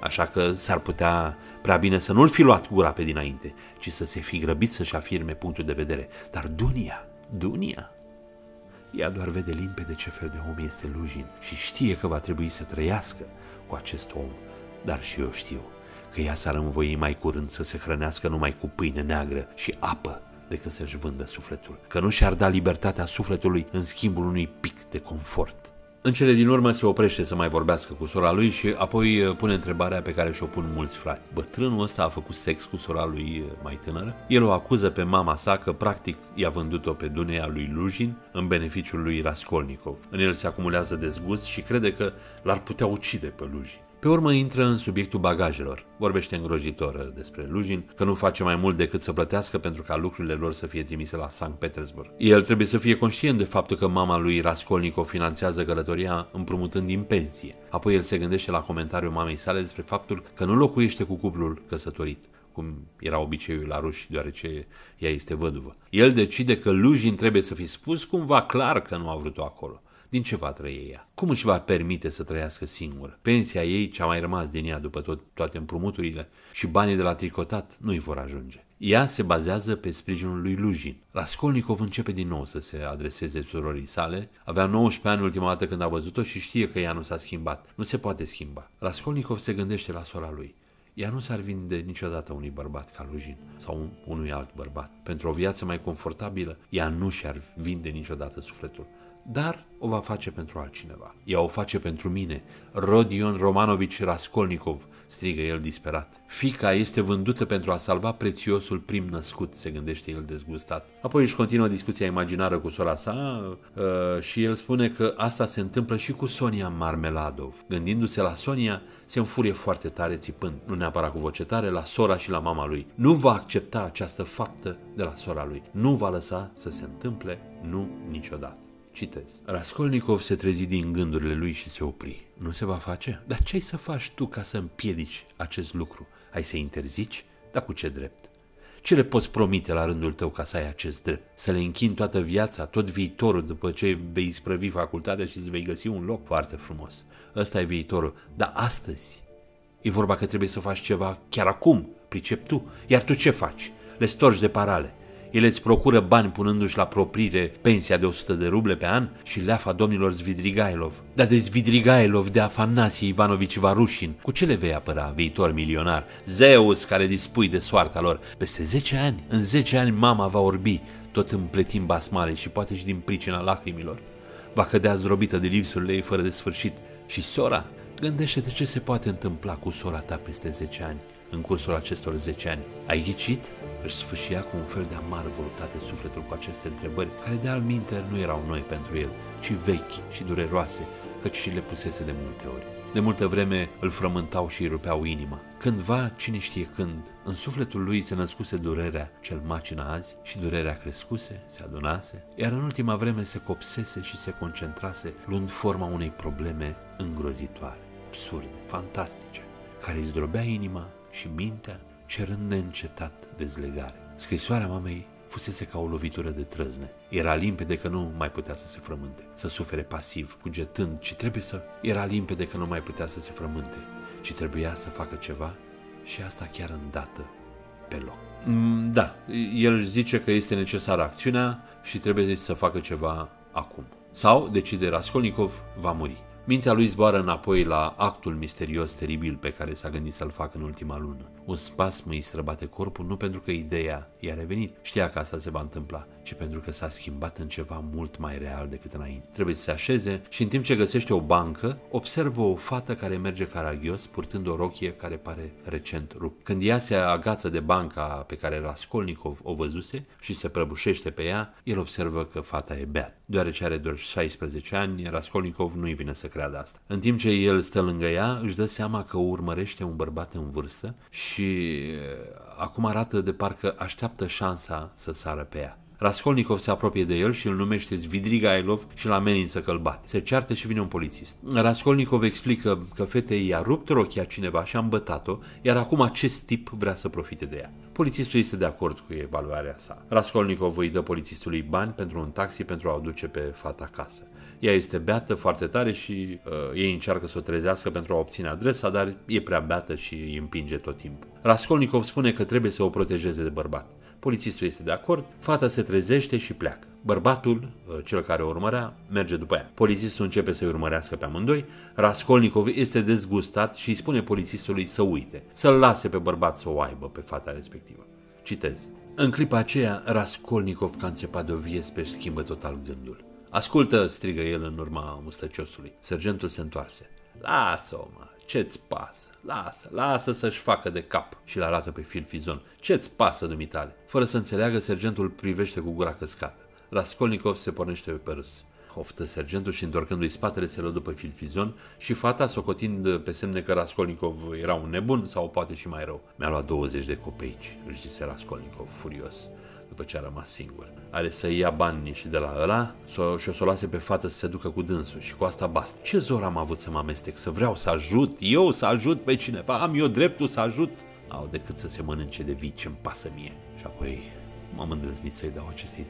Așa că s-ar putea prea bine să nu-l fi luat gura pe dinainte, ci să se fi grăbit să-și afirme punctul de vedere. Dar Dunia, Dunia, ea doar vede limpede ce fel de om este Lujin și știe că va trebui să trăiască cu acest om, dar și eu știu că ea s-ar învoi mai curând să se hrănească numai cu pâine neagră și apă decât să-și vândă sufletul, că nu și-ar da libertatea sufletului în schimbul unui pic de confort. În cele din urmă se oprește să mai vorbească cu sora lui și apoi uh, pune întrebarea pe care și-o pun mulți frați. Bătrânul ăsta a făcut sex cu sora lui uh, mai tânără? El o acuză pe mama sa că practic i-a vândut-o pe Dunea lui Lujin în beneficiul lui Raskolnikov. În el se acumulează dezgust și crede că l-ar putea ucide pe Lujin. Pe urmă intră în subiectul bagajelor. Vorbește îngrozitor despre Lujin, că nu face mai mult decât să plătească pentru ca lucrurile lor să fie trimise la Sankt Petersburg. El trebuie să fie conștient de faptul că mama lui Raskolnikov finanțează călătoria împrumutând din pensie. Apoi el se gândește la comentariul mamei sale despre faptul că nu locuiește cu cuplul căsătorit cum era obiceiul la ruși, deoarece ea este văduvă. El decide că Lujin trebuie să fi spus cumva clar că nu a vrut-o acolo. Din ce va trăi ea? Cum își va permite să trăiască singură? Pensia ei, ce a mai rămas din ea după tot, toate împrumuturile și banii de la tricotat, nu îi vor ajunge. Ea se bazează pe sprijinul lui Lujin. Raskolnikov începe din nou să se adreseze surorii sale. Avea 19 ani ultima dată când a văzut-o și știe că ea nu s-a schimbat. Nu se poate schimba. Raskolnikov se gândește la sora lui. Ea nu s-ar vinde niciodată unui bărbat ca Lujin sau unui alt bărbat. Pentru o viață mai confortabilă, ea nu și-ar vinde niciodată sufletul dar o va face pentru altcineva. Ea o face pentru mine, Rodion Romanovici Raskolnikov, strigă el disperat. Fica este vândută pentru a salva prețiosul prim născut, se gândește el dezgustat. Apoi își continuă discuția imaginară cu sora sa uh, și el spune că asta se întâmplă și cu Sonia Marmeladov. Gândindu-se la Sonia, se înfurie foarte tare țipând, nu neapărat cu voce tare, la sora și la mama lui. Nu va accepta această faptă de la sora lui. Nu va lăsa să se întâmple, nu niciodată. Citez. Raskolnikov se trezi din gândurile lui și se opri. Nu se va face? Dar ce ai să faci tu ca să împiedici acest lucru? Ai să interzici? Dar cu ce drept? Ce le poți promite la rândul tău ca să ai acest drept? Să le închini toată viața, tot viitorul după ce vei sprăvi facultatea și îți vei găsi un loc foarte frumos. Ăsta e viitorul. Dar astăzi e vorba că trebuie să faci ceva chiar acum, pricep tu. Iar tu ce faci? Le storci de parale. El îți procură bani punându-și la proprire pensia de 100 de ruble pe an și leafa domnilor Zvidrigailov. Dar de Zvidrigailov, de Afanasie Ivanovici Varușin, cu ce le vei apăra, viitor milionar? Zeus care dispui de soarta lor. Peste 10 ani, în 10 ani mama va orbi, tot împletim basmale și poate și din pricina lacrimilor. Va cădea zdrobită de lipsurile ei fără de sfârșit. Și sora, gândește-te ce se poate întâmpla cu sora ta peste 10 ani în cursul acestor 10 ani. Ai ghicit? Își sfâșia cu un fel de amară voluptate sufletul cu aceste întrebări, care de alminte nu erau noi pentru el, ci vechi și dureroase, căci și le pusese de multe ori. De multă vreme îl frământau și îi rupeau inima. Cândva, cine știe când, în sufletul lui se născuse durerea cel macină azi și durerea crescuse, se adunase, iar în ultima vreme se copsese și se concentrase, luând forma unei probleme îngrozitoare, absurde, fantastice, care îi zdrobea inima și mintea cerând neîncetat dezlegare. Scrisoarea mamei fusese ca o lovitură de trăzne. Era limpede că nu mai putea să se frământe, să sufere pasiv, cugetând, ci trebuie să... Era limpede că nu mai putea să se frământe, ci trebuia să facă ceva și asta chiar îndată, pe loc. Mm, da, el zice că este necesară acțiunea și trebuie să facă ceva acum. Sau, decide Raskolnikov, va muri. Mintea lui zboară înapoi la actul misterios teribil pe care s-a gândit să-l facă în ultima lună. Un spasm îi străbate corpul nu pentru că ideea i-a revenit, știa că asta se va întâmpla, ci pentru că s-a schimbat în ceva mult mai real decât înainte. Trebuie să se așeze și în timp ce găsește o bancă, observă o fată care merge caragios, purtând o rochie care pare recent rupt. Când ea se agață de banca pe care Raskolnikov o văzuse și se prăbușește pe ea, el observă că fata e beat. Deoarece are doar 16 ani, Raskolnikov nu-i vine să creadă asta. În timp ce el stă lângă ea, își dă seama că urmărește un bărbat în vârstă și acum arată de parcă așteaptă șansa să sară pe ea. Raskolnikov se apropie de el și îl numește Zvidrigailov și îl amenință că îl bate. Se ceartă și vine un polițist. Raskolnikov explică că fetei i-a rupt rochia cineva și a îmbătat-o, iar acum acest tip vrea să profite de ea. Polițistul este de acord cu evaluarea sa. Raskolnikov îi dă polițistului bani pentru un taxi pentru a o duce pe fata acasă. Ea este beată foarte tare și uh, ei încearcă să o trezească pentru a obține adresa, dar e prea beată și îi împinge tot timpul. Raskolnikov spune că trebuie să o protejeze de bărbat. Polițistul este de acord, fata se trezește și pleacă. Bărbatul, uh, cel care o urmărea, merge după ea. Polițistul începe să-i urmărească pe amândoi. Raskolnikov este dezgustat și îi spune polițistului să uite, să-l lase pe bărbat să o aibă pe fata respectivă. Citez. În clipa aceea, Raskolnikov, ca înțepat de o viespe, își schimbă total gândul. Ascultă, strigă el în urma mustăciosului. Sergentul se întoarse. Lasă-o, mă, ce-ți pasă? Lasă, lasă să-și facă de cap și-l arată pe Filfizon. Ce-ți pasă, dumitale? Fără să înțeleagă, sergentul privește cu gura căscată. Raskolnikov se pornește pe râs. Oftă sergentul și întorcându-i spatele se lă după Filfizon și fata, socotind pe semne că Raskolnikov era un nebun sau poate și mai rău. Mi-a luat 20 de copeici, își zise Raskolnikov, furios după ce a rămas singur. Are să ia banii și de la ăla s-o, și o să o lase pe fată să se ducă cu dânsul și cu asta basta. Ce zor am avut să mă amestec, să vreau să ajut, eu să ajut pe cineva, am eu dreptul să ajut? Au decât să se mănânce de vii ce-mi pasă mie. Și apoi m-am îndrăznit să-i dau aceste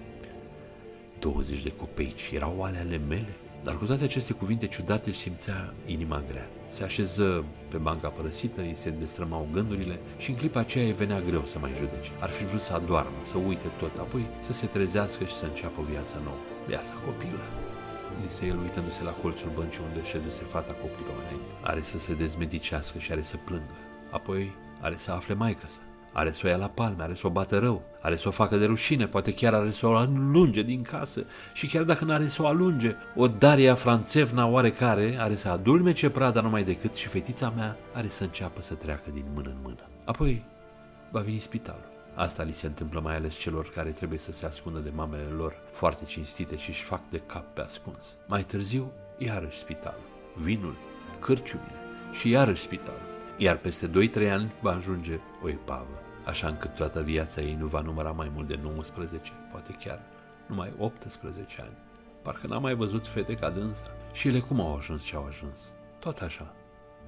20 de copeici. Erau ale ale mele? Dar cu toate aceste cuvinte ciudate simțea inima grea. Se așeză pe banca părăsită, îi se destrămau gândurile și în clipa aceea îi venea greu să mai judece. Ar fi vrut să adoarmă, să uite tot, apoi să se trezească și să înceapă viața nouă. Beata copilă, zise el uitându-se la colțul băncii unde ședuse fata cu o clipă mai înainte. Are să se dezmedicească și are să plângă. Apoi are să afle maică sa are să o ia la palme, are să o bată rău, are să o facă de rușine, poate chiar are să o alunge din casă și chiar dacă nu are să o alunge, o Daria Franțevna oarecare are să adulmece prada numai decât și fetița mea are să înceapă să treacă din mână în mână. Apoi va veni spitalul. Asta li se întâmplă mai ales celor care trebuie să se ascundă de mamele lor foarte cinstite și își fac de cap pe ascuns. Mai târziu, iarăși spitalul, vinul, cârciumile și iarăși spitalul. Iar peste 2-3 ani va ajunge o epavă așa încât toată viața ei nu va număra mai mult de 19, poate chiar numai 18 ani. Parcă n-am mai văzut fete ca dânsa. Și ele cum au ajuns ce au ajuns? Tot așa.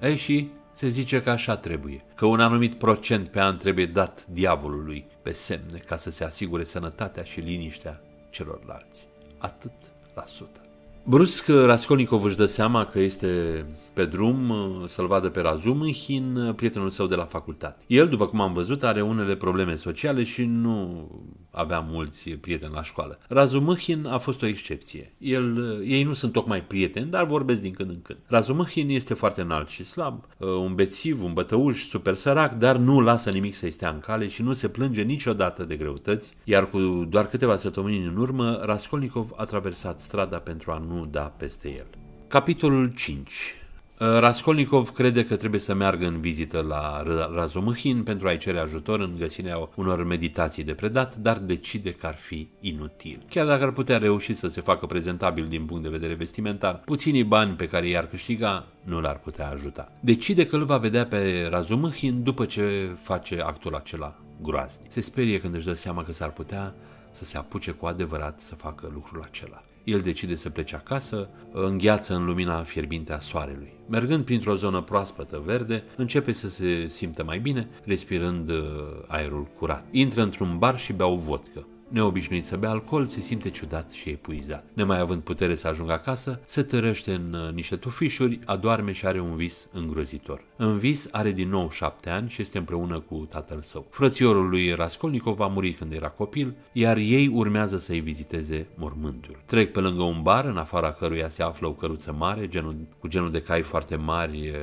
Ei și se zice că așa trebuie, că un anumit procent pe an trebuie dat diavolului pe semne ca să se asigure sănătatea și liniștea celorlalți. Atât la sută. Brusc, Raskolnikov își dă seama că este pe drum uh, să-l vadă pe Razumihin, uh, prietenul său de la facultate. El, după cum am văzut, are unele probleme sociale și nu avea mulți prieteni la școală. Razumihin a fost o excepție. El, uh, ei nu sunt tocmai prieteni, dar vorbesc din când în când. Razumihin este foarte înalt și slab, un bețiv, un bătăuș, super sărac, dar nu lasă nimic să-i stea în cale și nu se plânge niciodată de greutăți, iar cu doar câteva săptămâni în urmă, Raskolnikov a traversat strada pentru a nu da peste el. Capitolul 5 Uh, Raskolnikov crede că trebuie să meargă în vizită la Razumăhin pentru a-i cere ajutor în găsirea unor meditații de predat, dar decide că ar fi inutil. Chiar dacă ar putea reuși să se facă prezentabil din punct de vedere vestimentar, puținii bani pe care i-ar câștiga nu l-ar putea ajuta. Decide că îl va vedea pe Razumăhin după ce face actul acela groaznic. Se sperie când își dă seama că s-ar putea să se apuce cu adevărat să facă lucrul acela. El decide să plece acasă, îngheață în lumina fierbinte a soarelui. Mergând printr-o zonă proaspătă verde, începe să se simtă mai bine, respirând uh, aerul curat. Intră într-un bar și bea o vodcă. Neobișnuit să bea alcool, se simte ciudat și epuizat. Nemai având putere să ajungă acasă, se tărăște în uh, niște tufișuri, adorme și are un vis îngrozitor. În vis are din nou șapte ani și este împreună cu tatăl său. Frățiorul lui Raskolnikov a murit când era copil, iar ei urmează să-i viziteze mormântul. Trec pe lângă un bar, în afara căruia se află o căruță mare, genul, cu genul de cai foarte mari,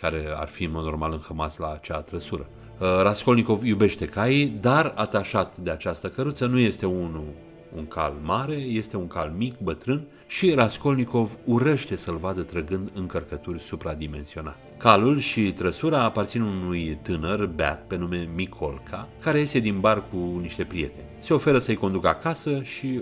care ar fi în mod normal înhămați la acea trăsură. Uh, Raskolnikov iubește caii, dar atașat de această căruță nu este unul un cal mare, este un cal mic, bătrân și Raskolnikov urăște să-l vadă trăgând încărcături supradimensionate. Calul și trăsura aparțin unui tânăr beat pe nume Micolca, care iese din bar cu niște prieteni. Se oferă să-i conducă acasă și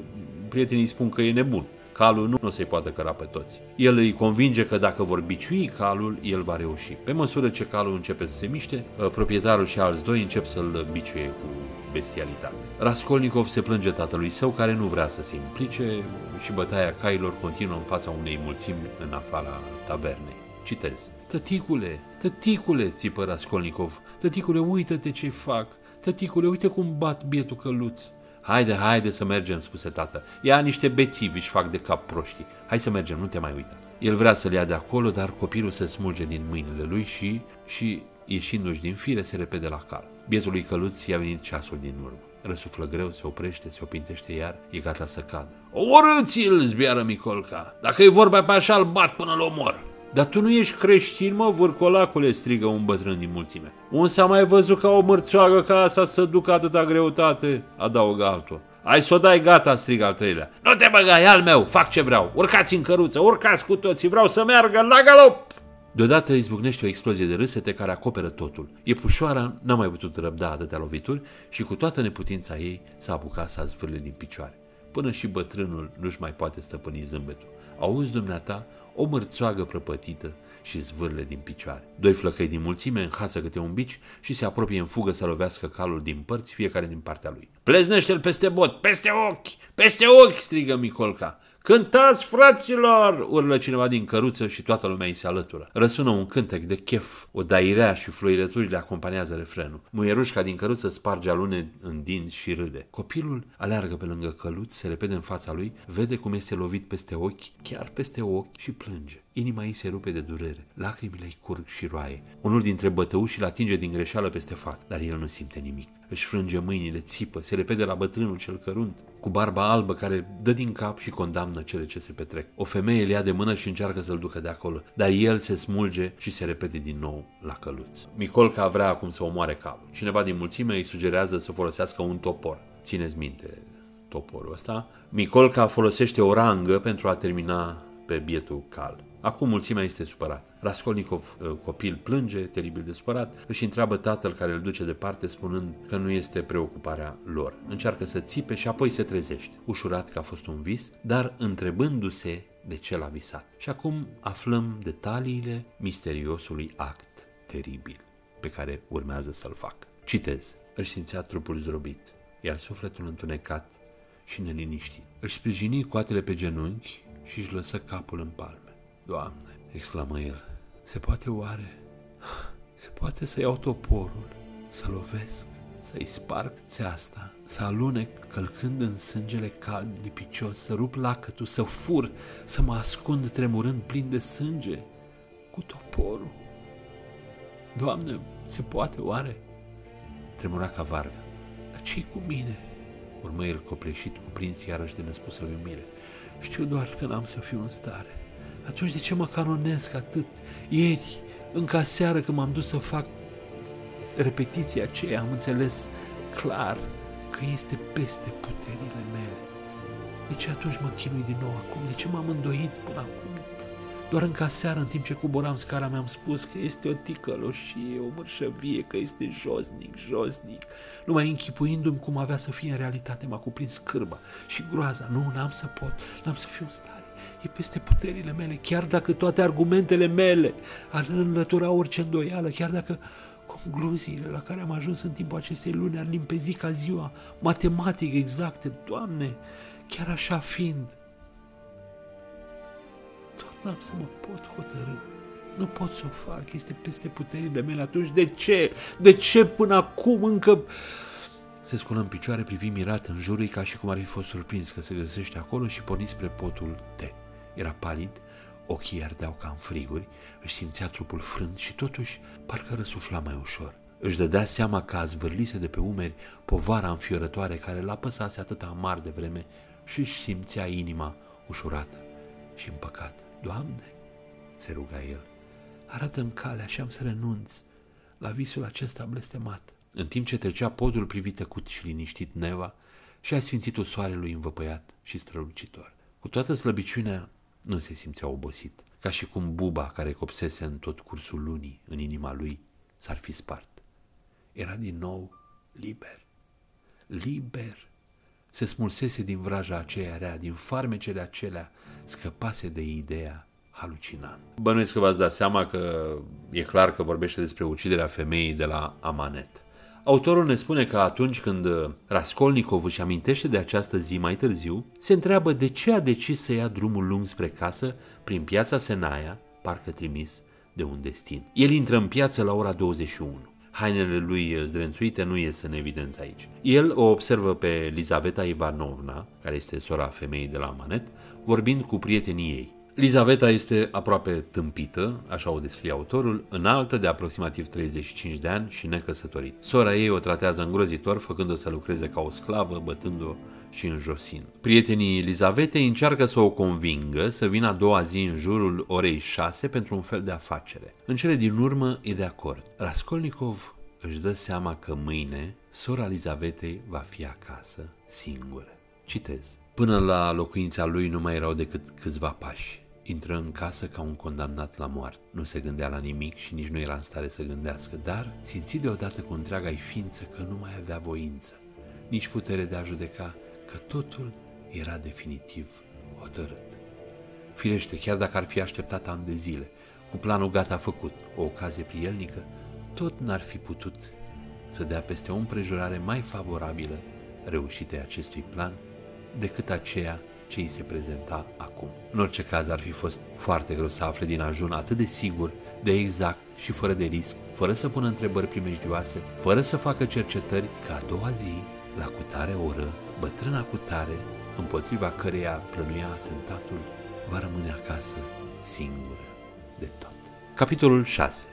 prietenii spun că e nebun calul nu o să-i poată căra pe toți. El îi convinge că dacă vor biciui calul, el va reuși. Pe măsură ce calul începe să se miște, ă, proprietarul și alți doi încep să-l biciuie cu bestialitate. Raskolnikov se plânge tatălui său care nu vrea să se implice și bătaia cailor continuă în fața unei mulțimi în afara tavernei. Citez. Tăticule, tăticule, țipă Raskolnikov, tăticule, uită-te ce fac, tăticule, uite cum bat bietul căluț. Haide, haide să mergem, spuse tată. Ia niște bețivi și fac de cap proștii. Hai să mergem, nu te mai uita. El vrea să-l ia de acolo, dar copilul se smulge din mâinile lui și, și ieșindu-și din fire, se repede la cal. Bietului căluț i-a venit ceasul din urmă. Răsuflă greu, se oprește, se opintește iar, e gata să cadă. Omorâți-l, zbiară Micolca! Dacă e vorba pe așa, îl bat până-l omor! Dar tu nu ești creștin, mă, vârcolacule, strigă un bătrân din mulțime. Un s-a mai văzut ca o mărțoagă ca asta să ducă atâta greutate, adaugă altul. Ai să o dai gata, strigă al treilea. Nu te băgai, al meu, fac ce vreau. Urcați în căruță, urcați cu toții, vreau să meargă la galop! Deodată izbucnește o explozie de râsete care acoperă totul. Epușoara n-a mai putut răbda atâtea lovituri și cu toată neputința ei s-a apucat să zvârle din picioare. Până și bătrânul nu-și mai poate stăpâni zâmbetul. Auzi, dumneata, o mărțoagă prăpătită și zvârle din picioare. Doi flăcăi din mulțime înhață câte un bici și se apropie în fugă să lovească calul din părți, fiecare din partea lui. Pleznește-l peste bot, peste ochi, peste ochi, strigă Micolca. Cântați, fraților! urlă cineva din căruță și toată lumea îi se alătură. Răsună un cântec de chef, o dairea și fluierăturile acompaniază refrenul. Muierușca din căruță sparge alune în dinți și râde. Copilul aleargă pe lângă căluț, se repede în fața lui, vede cum este lovit peste ochi, chiar peste ochi și plânge. Inima ei se rupe de durere, lacrimile îi curg și roaie. Unul dintre bătăuși îl atinge din greșeală peste față, dar el nu simte nimic. Își frânge mâinile, țipă, se repede la bătrânul cel cărunt, cu barba albă care dă din cap și condamnă cele ce se petrec. O femeie îl ia de mână și încearcă să-l ducă de acolo, dar el se smulge și se repede din nou la căluț. Micolca vrea acum să omoare calul. Cineva din mulțime îi sugerează să folosească un topor. Țineți minte toporul ăsta. Micolca folosește o rangă pentru a termina pe bietul cal. Acum mulțimea este supărat. Raskolnikov, uh, copil, plânge, teribil de supărat, își întreabă tatăl care îl duce departe, spunând că nu este preocuparea lor. Încearcă să țipe și apoi se trezește, ușurat că a fost un vis, dar întrebându-se de ce l-a visat. Și acum aflăm detaliile misteriosului act teribil pe care urmează să-l facă. Citez. Își simțea trupul zdrobit, iar sufletul întunecat și neliniștit. Își sprijini coatele pe genunchi și își lăsă capul în palme. Doamne, exclamă el, se poate oare? Se poate să iau toporul, să lovesc, să-i sparg țeasta, să alunec călcând în sângele cald lipicios, să rup lacătul, să fur, să mă ascund tremurând plin de sânge cu toporul. Doamne, se poate oare? Tremura ca varga. Dar ce cu mine? Urmă el copleșit, cuprins iarăși de nespusă iubire. Știu doar că n-am să fiu în stare atunci de ce mă canonesc atât? Ieri, încă seară când m-am dus să fac repetiția aceea, am înțeles clar că este peste puterile mele. De ce atunci mă chinui din nou acum? De ce m-am îndoit până acum? Doar încă seară, în timp ce coboram scara, mi-am spus că este o ticăloșie, o mărșăvie, că este josnic, josnic. Numai închipuindu-mi cum avea să fie în realitate, m-a cuprins cârba și groaza. Nu, n-am să pot, n-am să fiu în stare e peste puterile mele, chiar dacă toate argumentele mele ar înlătura orice îndoială, chiar dacă concluziile la care am ajuns în timpul acestei luni ar limpezi ca ziua, matematic exacte, Doamne, chiar așa fiind, tot n-am să mă pot hotărâ. Nu pot să o fac, este peste puterile mele. Atunci de ce? De ce până acum încă Se sculă în picioare, privi mirat în jurul ca și cum ar fi fost surprins că se găsește acolo și porni spre potul T. Era palid, ochii ardeau ca în friguri, își simțea trupul frânt și totuși parcă răsufla mai ușor. Își dădea seama că a zvârlise de pe umeri povara înfiorătoare care l-a păsase atâta amar de vreme și își simțea inima ușurată și împăcată. Doamne, se ruga el, arată-mi calea și am să renunț la visul acesta blestemat. În timp ce trecea podul privi tăcut și liniștit Neva și a sfințitul soarelui învăpăiat și strălucitor. Cu toată slăbiciunea, nu se simțea obosit, ca și cum buba care copsese în tot cursul lunii în inima lui s-ar fi spart. Era din nou liber. Liber. Se smulsese din vraja aceea rea, din farmecele acelea, scăpase de ideea halucinant. Bănuiesc că v-ați dat seama că e clar că vorbește despre uciderea femeii de la Amanet. Autorul ne spune că atunci când Raskolnikov își amintește de această zi mai târziu, se întreabă de ce a decis să ia drumul lung spre casă prin piața Senaia, parcă trimis de un destin. El intră în piață la ora 21. Hainele lui zdrențuite nu ies în evidență aici. El o observă pe Elizaveta Ivanovna, care este sora femeii de la Manet, vorbind cu prietenii ei. Lizaveta este aproape tâmpită, așa o descrie autorul, înaltă de aproximativ 35 de ani și necăsătorit. Sora ei o tratează îngrozitor, făcând-o să lucreze ca o sclavă, bătând-o și înjosind. Prietenii Elizavetei încearcă să o convingă să vină a doua zi în jurul orei 6 pentru un fel de afacere. În cele din urmă e de acord. Raskolnikov își dă seama că mâine sora Elizavetei va fi acasă, singură. Citez. Până la locuința lui nu mai erau decât câțiva pași. Intră în casă ca un condamnat la moarte. Nu se gândea la nimic și nici nu era în stare să gândească, dar simți deodată cu întreaga ființă că nu mai avea voință, nici putere de a judeca, că totul era definitiv hotărât. Firește, chiar dacă ar fi așteptat ani de zile, cu planul gata făcut, o ocazie prielnică, tot n-ar fi putut să dea peste o împrejurare mai favorabilă reușitei acestui plan decât aceea ce îi se prezenta acum. În orice caz ar fi fost foarte greu să afle din ajun atât de sigur, de exact și fără de risc, fără să pună întrebări primejdioase, fără să facă cercetări, ca a doua zi, la cutare oră, bătrâna cutare, împotriva căreia plănuia atentatul, va rămâne acasă singură de tot. Capitolul 6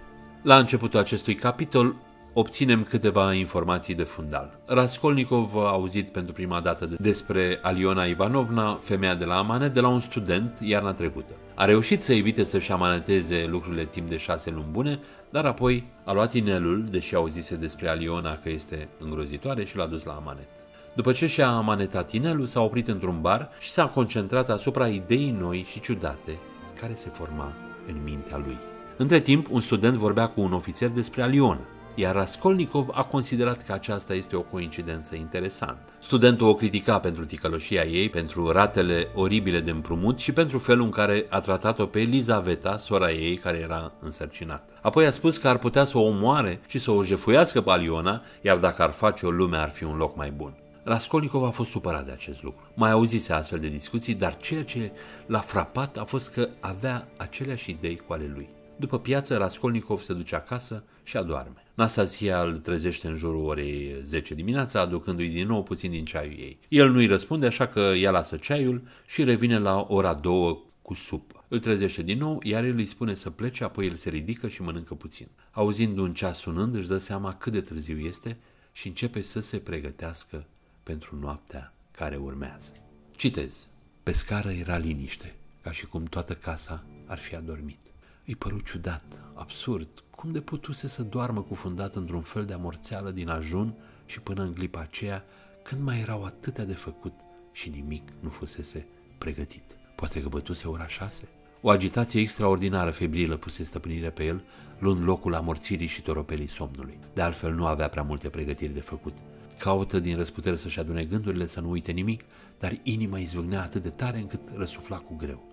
La începutul acestui capitol, obținem câteva informații de fundal. Raskolnikov a auzit pentru prima dată despre Aliona Ivanovna, femeia de la Amane, de la un student iarna trecută. A reușit să evite să-și amaneteze lucrurile timp de șase luni bune, dar apoi a luat inelul, deși auzise despre Aliona că este îngrozitoare și l-a dus la Amanet. După ce și-a amanetat inelul, s-a oprit într-un bar și s-a concentrat asupra ideii noi și ciudate care se forma în mintea lui. Între timp, un student vorbea cu un ofițer despre Aliona iar Raskolnikov a considerat că aceasta este o coincidență interesantă. Studentul o critica pentru ticăloșia ei, pentru ratele oribile de împrumut și pentru felul în care a tratat-o pe Elizaveta, sora ei, care era însărcinată. Apoi a spus că ar putea să o omoare și să o jefuiască pe Aliona, iar dacă ar face-o, lumea ar fi un loc mai bun. Raskolnikov a fost supărat de acest lucru. Mai auzise astfel de discuții, dar ceea ce l-a frapat a fost că avea aceleași idei cu ale lui. După piață, Raskolnikov se duce acasă și adorme. Nastasia îl trezește în jurul orei 10 dimineața, aducându-i din nou puțin din ceaiul ei. El nu-i răspunde, așa că ea lasă ceaiul și revine la ora 2 cu supă. Îl trezește din nou, iar el îi spune să plece, apoi el se ridică și mănâncă puțin. Auzind un ceas sunând, își dă seama cât de târziu este și începe să se pregătească pentru noaptea care urmează. Citez. Pe scară era liniște, ca și cum toată casa ar fi adormit. Îi păru ciudat, absurd, cum de putuse să doarmă cufundat într-un fel de amorțeală din ajun și până în clipa aceea, când mai erau atâtea de făcut și nimic nu fusese pregătit. Poate că bătuse ora șase? O agitație extraordinară febrilă puse stăpânire pe el, luând locul amorțirii și toropelii somnului. De altfel nu avea prea multe pregătiri de făcut. Caută din răsputere să-și adune gândurile, să nu uite nimic, dar inima izvâgnea atât de tare încât răsufla cu greu.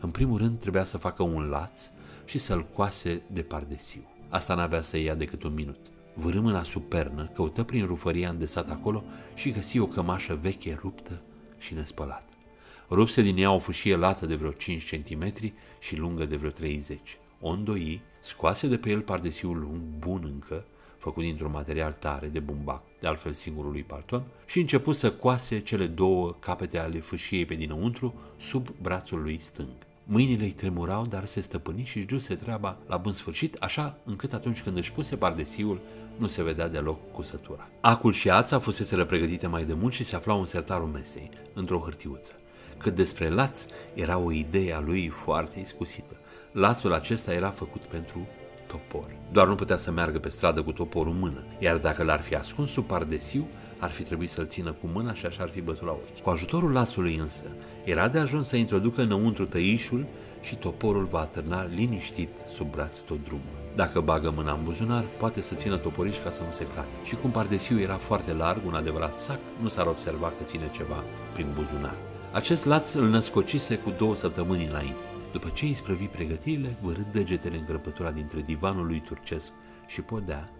În primul rând trebuia să facă un laț și să-l coase de pardesiu. Asta n-avea să ia decât un minut. Vârâ mâna sub pernă, căută prin rufăria îndesat acolo și găsi o cămașă veche ruptă și nespălată. Rupse din ea o fâșie lată de vreo 5 cm și lungă de vreo 30. O îndoi, scoase de pe el pardesiul lung, bun încă, făcut dintr-un material tare de bumbac, de altfel singurului palton, și început să coase cele două capete ale fâșiei pe dinăuntru sub brațul lui stâng. Mâinile îi tremurau, dar se stăpâni și își duse treaba la bun sfârșit, așa încât atunci când își puse pardesiul, nu se vedea deloc cusătura. Acul și ața fusese pregătite mai de mult și se aflau în sertarul mesei, într-o hârtiuță. Cât despre laț, era o idee a lui foarte iscusită. Lațul acesta era făcut pentru topor. Doar nu putea să meargă pe stradă cu toporul în mână, iar dacă l-ar fi ascuns sub pardesiu, ar fi trebuit să-l țină cu mâna și așa ar fi bătut la ochi. Cu ajutorul lațului însă, era de ajuns să introducă înăuntru tăișul și toporul va atârna liniștit sub braț tot drumul. Dacă bagă mâna în buzunar, poate să țină toporiș ca să nu se clate. Și cum pardesiu era foarte larg, un adevărat sac, nu s-ar observa că ține ceva prin buzunar. Acest laț îl născocise cu două săptămâni înainte. După ce îi sprăvi pregătirile, vărât degetele în grăpătura dintre divanul lui turcesc și podea,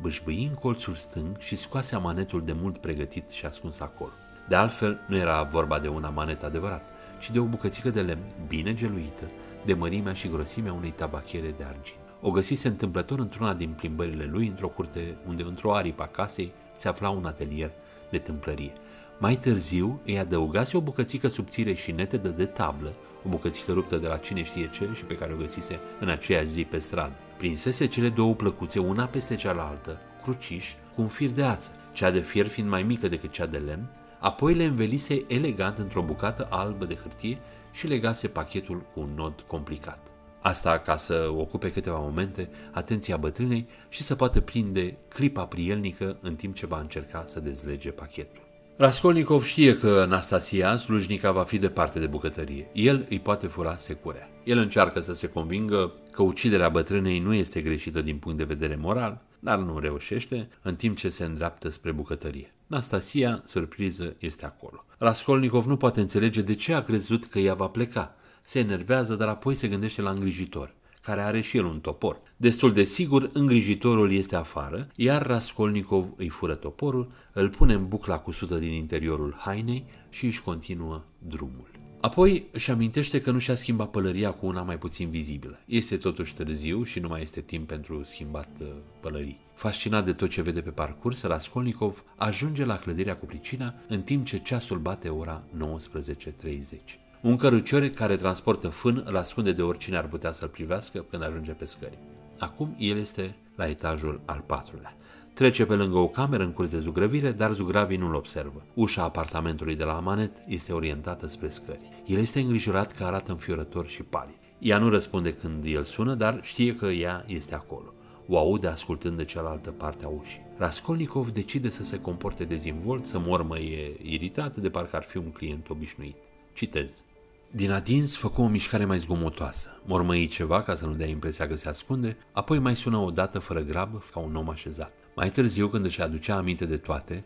bâșbâi în colțul stâng și scoase amanetul de mult pregătit și ascuns acolo. De altfel, nu era vorba de un amanet adevărat, ci de o bucățică de lemn bine geluită, de mărimea și grosimea unei tabachiere de argint. O găsise întâmplător într-una din plimbările lui, într-o curte unde într-o aripă a casei se afla un atelier de tâmplărie. Mai târziu îi adăugase o bucățică subțire și netedă de tablă, o bucățică ruptă de la cine știe ce și pe care o găsise în aceea zi pe stradă. Prinsese cele două plăcuțe una peste cealaltă, cruciș, cu un fir de ață, cea de fier fiind mai mică decât cea de lemn, apoi le învelise elegant într-o bucată albă de hârtie și legase pachetul cu un nod complicat. Asta ca să ocupe câteva momente atenția bătrânei și să poată prinde clipa prielnică în timp ce va încerca să dezlege pachetul. Raskolnikov știe că Anastasia, slujnica, va fi departe de bucătărie. El îi poate fura securea. El încearcă să se convingă că uciderea bătrânei nu este greșită din punct de vedere moral, dar nu reușește, în timp ce se îndreaptă spre bucătărie. Anastasia, surpriză, este acolo. Raskolnikov nu poate înțelege de ce a crezut că ea va pleca. Se enervează, dar apoi se gândește la îngrijitor care are și el un topor. Destul de sigur, îngrijitorul este afară, iar Raskolnikov îi fură toporul, îl pune în bucla cusută din interiorul hainei și își continuă drumul. Apoi își amintește că nu și-a schimbat pălăria cu una mai puțin vizibilă. Este totuși târziu și nu mai este timp pentru schimbat uh, pălării. Fascinat de tot ce vede pe parcurs, Raskolnikov ajunge la clădirea cu pricina în timp ce ceasul bate ora 19.30. Un cărucior care transportă fân îl ascunde de oricine ar putea să-l privească când ajunge pe scări. Acum el este la etajul al patrulea. Trece pe lângă o cameră în curs de zugrăvire, dar zugravii nu-l observă. Ușa apartamentului de la Amanet este orientată spre scări. El este îngrijorat că arată înfiorător și palid. Ea nu răspunde când el sună, dar știe că ea este acolo. O aude ascultând de cealaltă parte a ușii. Raskolnikov decide să se comporte dezvolt, să mormăie iritat, de parcă ar fi un client obișnuit. Citez. Din adins făcu o mișcare mai zgomotoasă, mormăi ceva ca să nu dea impresia că se ascunde, apoi mai sună o dată fără grabă ca un om așezat. Mai târziu, când își aducea aminte de toate,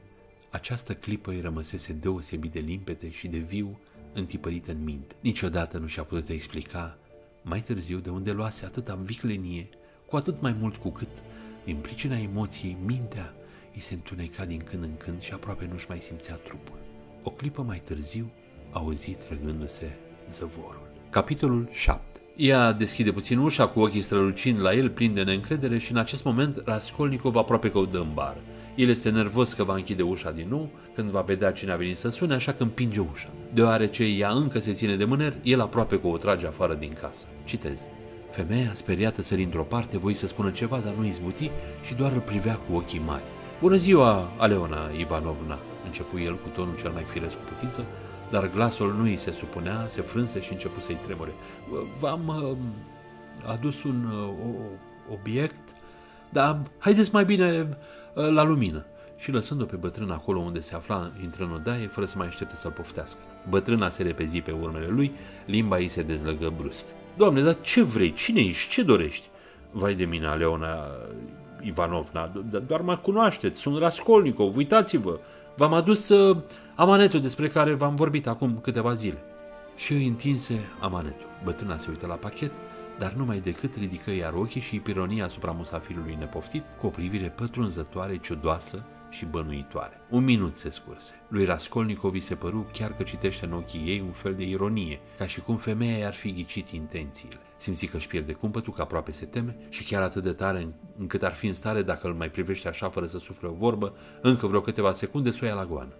această clipă îi rămăsese deosebit de limpede și de viu, întipărită în minte. Niciodată nu și-a putut explica mai târziu de unde luase atâta viclenie, cu atât mai mult cu cât, din pricina emoției, mintea îi se întuneca din când în când și aproape nu-și mai simțea trupul. O clipă mai târziu, auzi trăgându-se zăvorul. Capitolul 7 ea deschide puțin ușa cu ochii strălucind la el, plin de neîncredere și în acest moment Raskolnikov aproape că o dă în bară. El este nervos că va închide ușa din nou, când va vedea cine a venit să sune, așa că împinge ușa. Deoarece ea încă se ține de mâner, el aproape că o trage afară din casă. Citez. Femeia, speriată să într-o parte, voi să spună ceva, dar nu izbuti și doar îl privea cu ochii mari. Bună ziua, Aleona Ivanovna, începu el cu tonul cel mai firesc cu putință, dar glasul nu îi se supunea, se frânse și începu să-i tremure. V-am uh, adus un uh, obiect, dar haideți mai bine uh, la lumină. Și lăsând-o pe bătrână acolo unde se afla, intră în odaie, fără să mai aștepte să-l poftească. Bătrâna se repezi pe urmele lui, limba îi se dezlăgă brusc. Doamne, dar ce vrei? Cine ești? Ce dorești? Vai de mine, Leona Ivanovna, doar mă cunoașteți, sunt Raskolnikov, uitați-vă, v-am adus uh, amanetul despre care v-am vorbit acum câteva zile. Și îi întinse amanetul. Bătrâna se uită la pachet, dar numai decât ridică iar ochii și pironia asupra musafirului nepoftit cu o privire pătrunzătoare, ciudoasă și bănuitoare. Un minut se scurse. Lui Raskolnikov se păru chiar că citește în ochii ei un fel de ironie, ca și cum femeia i-ar fi ghicit intențiile. Simți că își pierde cumpătul, că aproape se teme și chiar atât de tare încât ar fi în stare, dacă îl mai privește așa fără să sufle o vorbă, încă vreo câteva secunde să o ia la goană.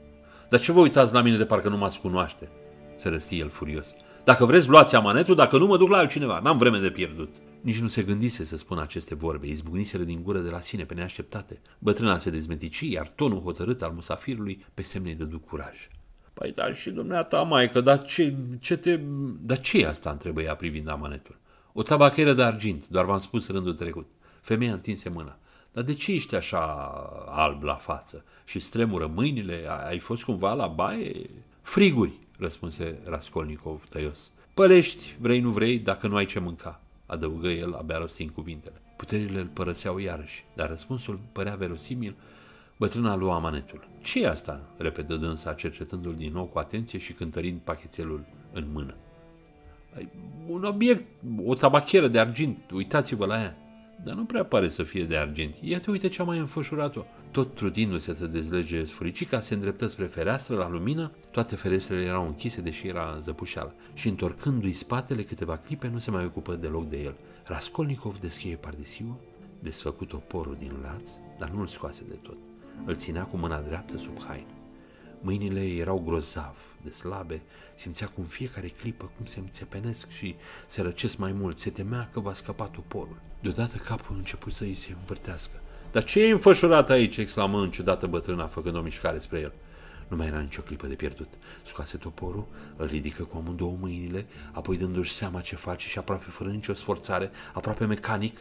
Dar ce vă uitați la mine de parcă nu m-ați cunoaște? Se răstie el furios. Dacă vreți, luați amanetul, dacă nu, mă duc la altcineva. N-am vreme de pierdut. Nici nu se gândise să spună aceste vorbe, izbucniseră din gură de la sine pe neașteptate. Bătrâna se dezmetici, iar tonul hotărât al musafirului pe semne de dădu curaj. Păi da, și dumneata, maică, dar ce, ce te... Dar ce e asta, întrebă ea privind amanetul. O tabacheră de argint, doar v-am spus rândul trecut. Femeia întinse mâna. Dar de ce ești așa alb la față? Și stremură mâinile? Ai fost cumva la baie? Friguri, răspunse Raskolnikov tăios. Pălești, vrei nu vrei, dacă nu ai ce mânca, adăugă el abia rostind cuvintele. Puterile îl părăseau iarăși, dar răspunsul părea verosimil. Bătrâna lua amanetul. ce e asta?" repetă dânsa, cercetându-l din nou cu atenție și cântărind pachetelul în mână. Un obiect, o tabacheră de argint, uitați-vă la ea dar nu prea pare să fie de argint. Iată, uite ce a mai înfășurat-o. Tot trudindu-se să dezlege sfuricica, se îndreptă spre fereastră, la lumină, toate ferestrele erau închise, deși era zăpușeală. Și întorcându-i spatele câteva clipe, nu se mai ocupă deloc de el. Raskolnikov descheie pardesiul, desfăcut oporul din laț, dar nu-l scoase de tot. Îl ținea cu mâna dreaptă sub haină. Mâinile erau grozav, de slabe, simțea cum fiecare clipă cum se înțepenesc și se răcesc mai mult, se temea că va scăpa toporul. Deodată capul a început să îi se învârtească. Dar ce e înfășurat aici?" exclamă înciudată bătrâna, făcând o mișcare spre el. Nu mai era nicio clipă de pierdut. Scoase toporul, îl ridică cu amândouă mâinile, apoi dându-și seama ce face și aproape fără nicio sforțare, aproape mecanic,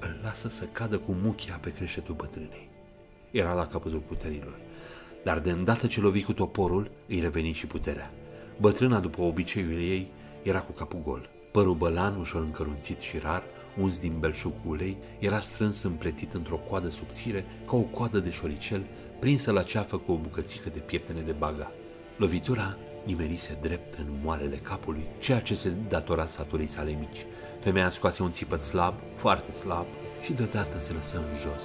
îl lasă să cadă cu muchia pe creștetul bătrânei. Era la capătul puterilor. Dar de îndată ce lovi cu toporul, îi reveni și puterea. Bătrâna, după obiceiul ei, era cu capul gol. Părul bălan, ușor încărunțit și rar, uns din belșugul ulei, era strâns împletit într-o coadă subțire, ca o coadă de șoricel, prinsă la ceafă cu o bucățică de pieptene de baga. Lovitura nimerise drept în moalele capului, ceea ce se datora saturii sale mici. Femeia scoase un țipăt slab, foarte slab, și deodată se lăsă în jos.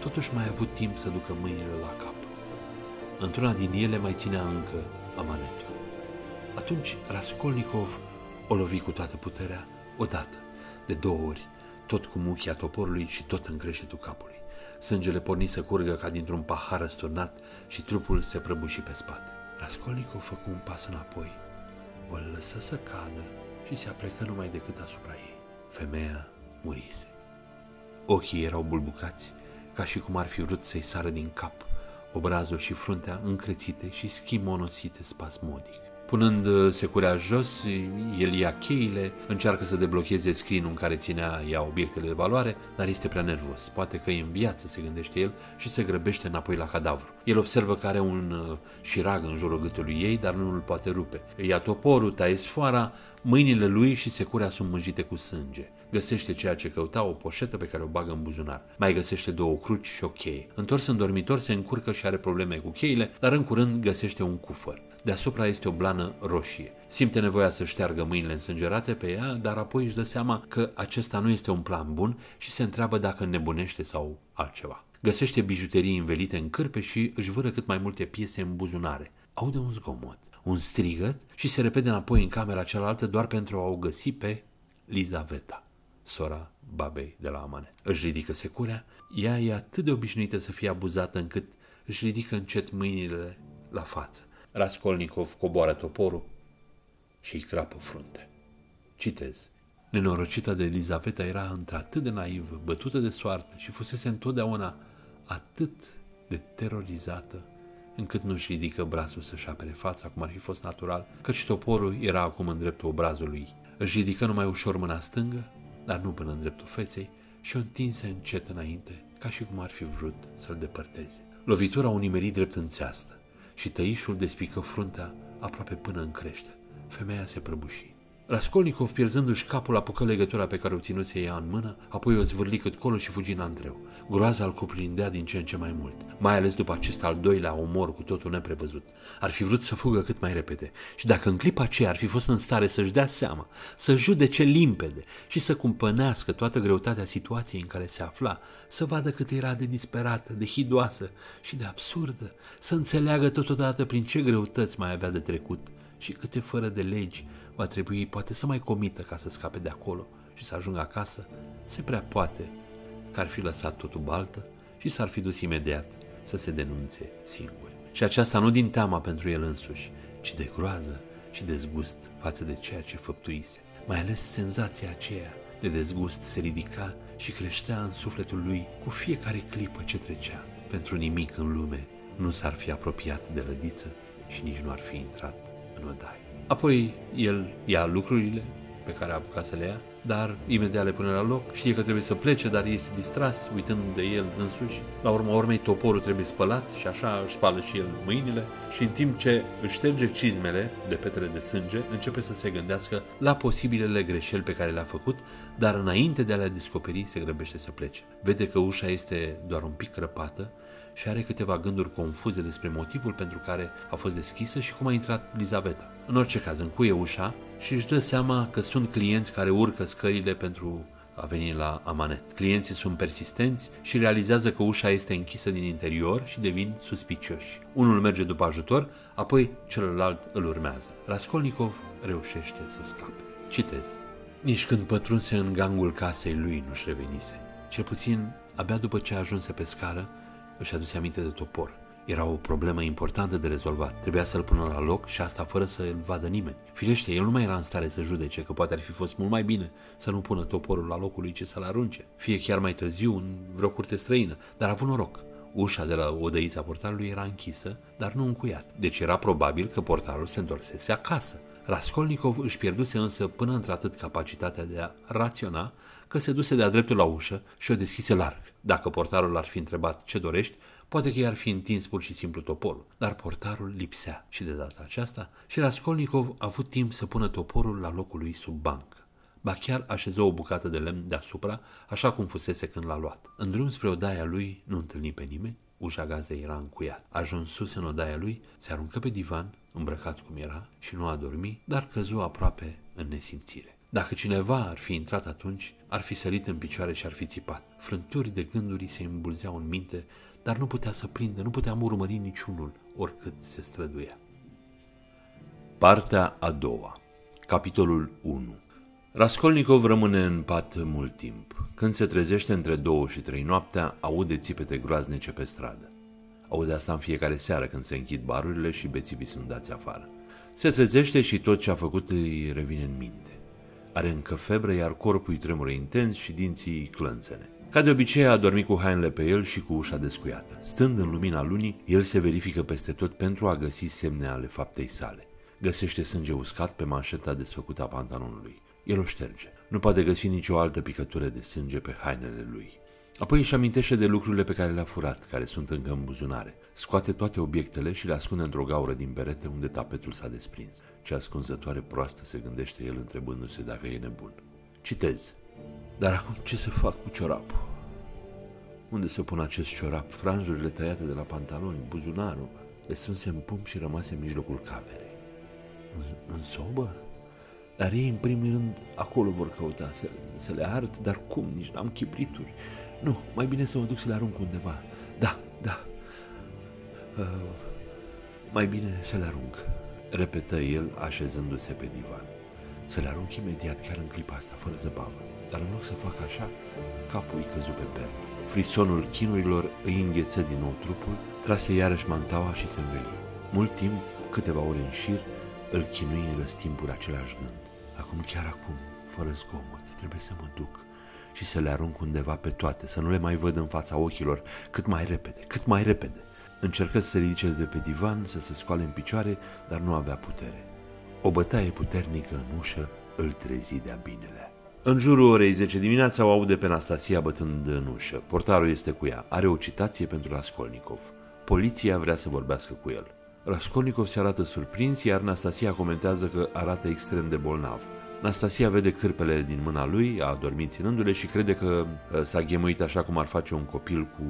Totuși mai a avut timp să ducă mâinile la cap. Într-una din ele mai ținea încă amanetul. Atunci Raskolnikov o lovi cu toată puterea, odată, de două ori, tot cu muchia toporului și tot în creștetul capului. Sângele porni să curgă ca dintr-un pahar răsturnat și trupul se prăbuși pe spate. Raskolnikov făcu un pas înapoi, o lăsă să cadă și se aplecă numai decât asupra ei. Femeia murise. Ochii erau bulbucați, ca și cum ar fi vrut să-i sară din cap, obrazul și fruntea încrețite și schimonosite spasmodic. Punând uh, securea jos, el ia cheile, încearcă să deblocheze screen în care ținea ea obiectele de valoare, dar este prea nervos. Poate că e în viață, se gândește el, și se grăbește înapoi la cadavru. El observă că are un uh, șirag în jurul gâtului ei, dar nu îl poate rupe. Îi ia toporul, taie sfoara, mâinile lui și securea sunt mânjite cu sânge. Găsește ceea ce căuta, o poșetă pe care o bagă în buzunar. Mai găsește două cruci și o cheie. Întors în dormitor se încurcă și are probleme cu cheile, dar în curând găsește un cufăr. Deasupra este o blană roșie. Simte nevoia să șteargă mâinile însângerate pe ea, dar apoi își dă seama că acesta nu este un plan bun și se întreabă dacă nebunește sau altceva. Găsește bijuterii învelite în cârpe și își vără cât mai multe piese în buzunare. Aude un zgomot, un strigăt și se repede înapoi în camera cealaltă doar pentru a o găsi pe Lizaveta, sora babei de la Amane. Își ridică securea, ea e atât de obișnuită să fie abuzată încât își ridică încet mâinile la față. Raskolnikov coboară toporul și îi crapă frunte. Citez. Nenorocita de Elizaveta era într-atât de naivă, bătută de soartă și fusese întotdeauna atât de terorizată încât nu-și ridică brațul să-și apere fața, cum ar fi fost natural, căci toporul era acum în dreptul obrazului. Își ridică numai ușor mâna stângă, dar nu până în dreptul feței, și o întinse încet înainte, ca și cum ar fi vrut să-l depărteze. Lovitura o nimeri drept în țeastă și tăișul despică fruntea aproape până în crește. Femeia se prăbuși. Raskolnikov, pierzându-și capul, apucă legătura pe care o ținuse ea în mână, apoi o zvârli cât colo și fugi în Andreu. Groaza îl cuprindea din ce în ce mai mult, mai ales după acest al doilea omor cu totul neprevăzut. Ar fi vrut să fugă cât mai repede și dacă în clipa aceea ar fi fost în stare să-și dea seama, să judece limpede și să cumpănească toată greutatea situației în care se afla, să vadă cât era de disperată, de hidoasă și de absurdă, să înțeleagă totodată prin ce greutăți mai avea de trecut și câte fără de legi va trebui poate să mai comită ca să scape de acolo și să ajungă acasă, se prea poate că ar fi lăsat totul baltă și s-ar fi dus imediat să se denunțe singur. Și aceasta nu din teama pentru el însuși, ci de groază și dezgust față de ceea ce făptuise. Mai ales senzația aceea de dezgust se ridica și creștea în sufletul lui cu fiecare clipă ce trecea. Pentru nimic în lume nu s-ar fi apropiat de lădiță și nici nu ar fi intrat în odaie. Apoi el ia lucrurile pe care a apucat să le ia, dar imediat le pune la loc, știe că trebuie să plece, dar este distras, uitând de el însuși. La urma urmei, toporul trebuie spălat și așa își spală și el mâinile și în timp ce își șterge cizmele de petre de sânge, începe să se gândească la posibilele greșeli pe care le-a făcut, dar înainte de a le descoperi, se grăbește să plece. Vede că ușa este doar un pic răpată și are câteva gânduri confuze despre motivul pentru care a fost deschisă și cum a intrat Lizaveta. În orice caz, încuie ușa și își dă seama că sunt clienți care urcă scările pentru a veni la amanet. Clienții sunt persistenți și realizează că ușa este închisă din interior și devin suspicioși. Unul merge după ajutor, apoi celălalt îl urmează. Raskolnikov reușește să scape. Citez. Nici când pătrunse în gangul casei lui nu-și revenise. Cel puțin, abia după ce ajunse pe scară, își aduse aminte de topor. Era o problemă importantă de rezolvat. Trebuia să-l pună la loc și asta fără să îl vadă nimeni. Firește, el nu mai era în stare să judece că poate ar fi fost mult mai bine să nu pună toporul la locul lui ce să-l arunce. Fie chiar mai târziu în vreo curte străină, dar a avut noroc. Ușa de la odăița portarului era închisă, dar nu încuiat. Deci era probabil că portarul se întorsese acasă. Raskolnikov își pierduse însă până într-atât capacitatea de a raționa că se duse de-a dreptul la ușă și o deschise larg. Dacă portarul ar fi întrebat ce dorești, poate că i-ar fi întins pur și simplu toporul. Dar portarul lipsea și de data aceasta și Raskolnikov a avut timp să pună toporul la locul lui sub bancă. Ba chiar așeză o bucată de lemn deasupra, așa cum fusese când l-a luat. În drum spre odaia lui nu întâlni pe nimeni, ușa gazei era încuiat. Ajuns sus în odaia lui, se aruncă pe divan, îmbrăcat cum era, și nu a dormit, dar căzu aproape în nesimțire. Dacă cineva ar fi intrat atunci, ar fi sărit în picioare și ar fi țipat. Frânturi de gânduri se îmbulzeau în minte, dar nu putea să prindă, nu putea urmări niciunul, oricât se străduia. Partea a doua Capitolul 1 Raskolnikov rămâne în pat mult timp. Când se trezește între două și trei noaptea, aude țipete groaznice pe stradă. Aude asta în fiecare seară când se închid barurile și bețivii sunt dați afară. Se trezește și tot ce a făcut îi revine în minte. Are încă febră, iar corpul îi tremură intens și dinții clănțene. Ca de obicei a dormit cu hainele pe el și cu ușa descuiată. Stând în lumina lunii, el se verifică peste tot pentru a găsi semne ale faptei sale. Găsește sânge uscat pe manșeta desfăcută a pantalonului. El o șterge. Nu poate găsi nicio altă picătură de sânge pe hainele lui. Apoi își amintește de lucrurile pe care le-a furat, care sunt încă în buzunare. Scoate toate obiectele și le ascunde într-o gaură din perete unde tapetul s-a desprins. Ce ascunzătoare proastă se gândește el întrebându-se dacă e nebun. Citez. Dar acum ce să fac cu ciorapul? Unde să pun acest ciorap? Franjurile tăiate de la pantaloni, buzunarul, le strânse în pumn și rămase în mijlocul camerei. În, în sobă? Dar ei, în primul rând, acolo vor căuta să, să le ard, dar cum? Nici n-am chiprituri. Nu, mai bine să mă duc să le arunc undeva. Da, da. Uh, mai bine să le arunc, repetă el așezându-se pe divan. Să le arunc imediat, chiar în clipa asta, fără zăbavă. Dar în loc să fac așa, capul îi căzu pe pernă. Frisonul chinurilor îi îngheță din nou trupul, trase iarăși mantaua și se înveli. Mult timp, câteva ore în șir, îl chinui în răstimpuri același gând. Acum, chiar acum, fără zgomot, trebuie să mă duc și să le arunc undeva pe toate, să nu le mai văd în fața ochilor cât mai repede, cât mai repede. Încercă să se ridice de pe divan, să se scoale în picioare, dar nu avea putere. O bătaie puternică în ușă îl trezi de-a binele. În jurul orei 10 dimineața o aude pe Anastasia bătând în ușă. Portarul este cu ea. Are o citație pentru Raskolnikov. Poliția vrea să vorbească cu el. Raskolnikov se arată surprins, iar Anastasia comentează că arată extrem de bolnav. Nastasia vede cârpele din mâna lui, a adormit ținându-le și crede că uh, s-a ghemuit așa cum ar face un copil cu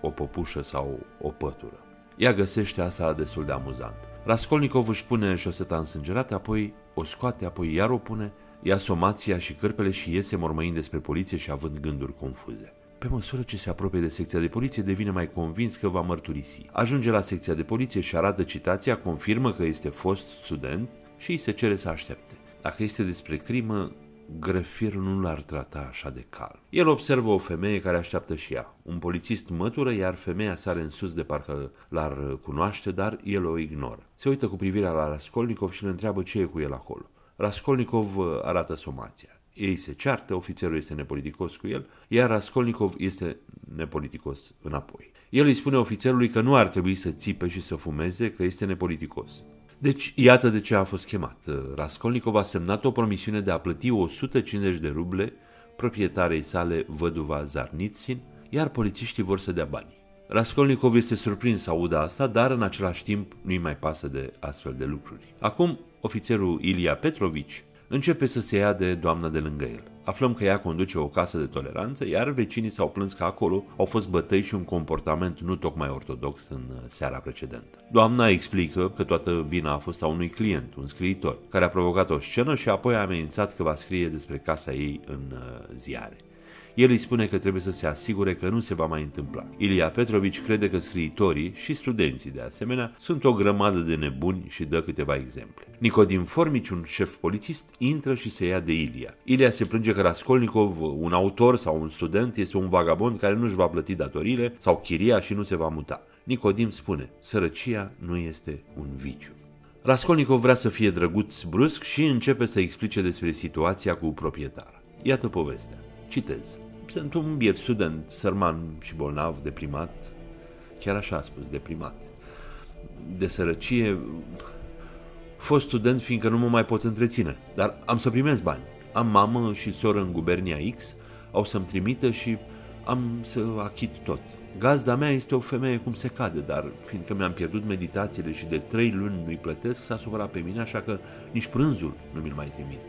o păpușă sau o pătură. Ea găsește asta destul de amuzant. Raskolnikov își pune șoseta însângerată, apoi o scoate, apoi iar o pune, ia somația și cârpele și iese mormăind despre poliție și având gânduri confuze. Pe măsură ce se apropie de secția de poliție, devine mai convins că va mărturisi. Ajunge la secția de poliție și arată citația, confirmă că este fost student și îi se cere să aștepte. Dacă este despre crimă, grefierul nu l-ar trata așa de calm. El observă o femeie care așteaptă și ea. Un polițist mătură, iar femeia sare în sus de parcă l-ar cunoaște, dar el o ignoră. Se uită cu privirea la Raskolnikov și îl întreabă ce e cu el acolo. Raskolnikov arată somația. Ei se ceartă, ofițerul este nepoliticos cu el, iar Raskolnikov este nepoliticos înapoi. El îi spune ofițerului că nu ar trebui să țipe și să fumeze, că este nepoliticos. Deci, iată de ce a fost chemat. Raskolnikov a semnat o promisiune de a plăti 150 de ruble proprietarei sale văduva Zarnitsin, iar polițiștii vor să dea bani. Raskolnikov este surprins să audă asta, dar în același timp nu-i mai pasă de astfel de lucruri. Acum, ofițerul Ilia Petrovici începe să se ia de doamna de lângă el. Aflăm că ea conduce o casă de toleranță, iar vecinii s-au plâns că acolo au fost bătăi și un comportament nu tocmai ortodox în uh, seara precedentă. Doamna explică că toată vina a fost a unui client, un scriitor, care a provocat o scenă și apoi a amenințat că va scrie despre casa ei în uh, ziare. El îi spune că trebuie să se asigure că nu se va mai întâmpla. Ilia Petrovici crede că scriitorii și studenții de asemenea sunt o grămadă de nebuni și dă câteva exemple. Nicodim Formici, un șef polițist, intră și se ia de Ilia. Ilia se plânge că Raskolnikov, un autor sau un student, este un vagabond care nu își va plăti datoriile sau chiria și nu se va muta. Nicodim spune, sărăcia nu este un viciu. Raskolnikov vrea să fie drăguț brusc și începe să explice despre situația cu proprietara. Iată povestea. Citez. Sunt un biet student, sărman și bolnav, deprimat, chiar așa a spus, deprimat. De sărăcie, fost student fiindcă nu mă mai pot întreține, dar am să primesc bani. Am mamă și soră în gubernia X, au să-mi trimită și am să achit tot. Gazda mea este o femeie cum se cade, dar fiindcă mi-am pierdut meditațiile și de trei luni nu-i plătesc, s-a supărat pe mine, așa că nici prânzul nu mi-l mai trimite.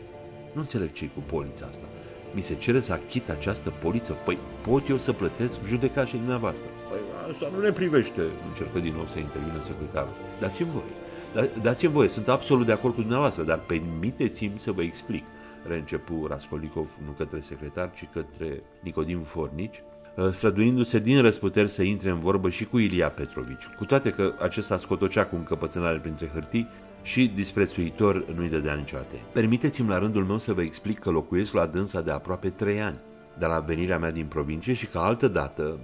Nu înțeleg ce cu polița asta mi se cere să achit această poliță. Păi pot eu să plătesc judeca și dumneavoastră. Păi asta nu ne privește, încercă din nou să intervină secretarul. Dați-mi voi. Da, dați-mi voie, sunt absolut de acord cu dumneavoastră, dar permiteți-mi să vă explic. Reîncepu Raskolnikov nu către secretar, ci către Nicodim Fornici, ă, străduindu-se din răsputeri să intre în vorbă și cu Ilia Petrovici, cu toate că acesta scotocea cu încăpățânare printre hârtii și disprețuitor nu-i dădea niciodată. Permiteți-mi la rândul meu să vă explic că locuiesc la dânsa de aproape trei ani, de la venirea mea din provincie și că altă dată,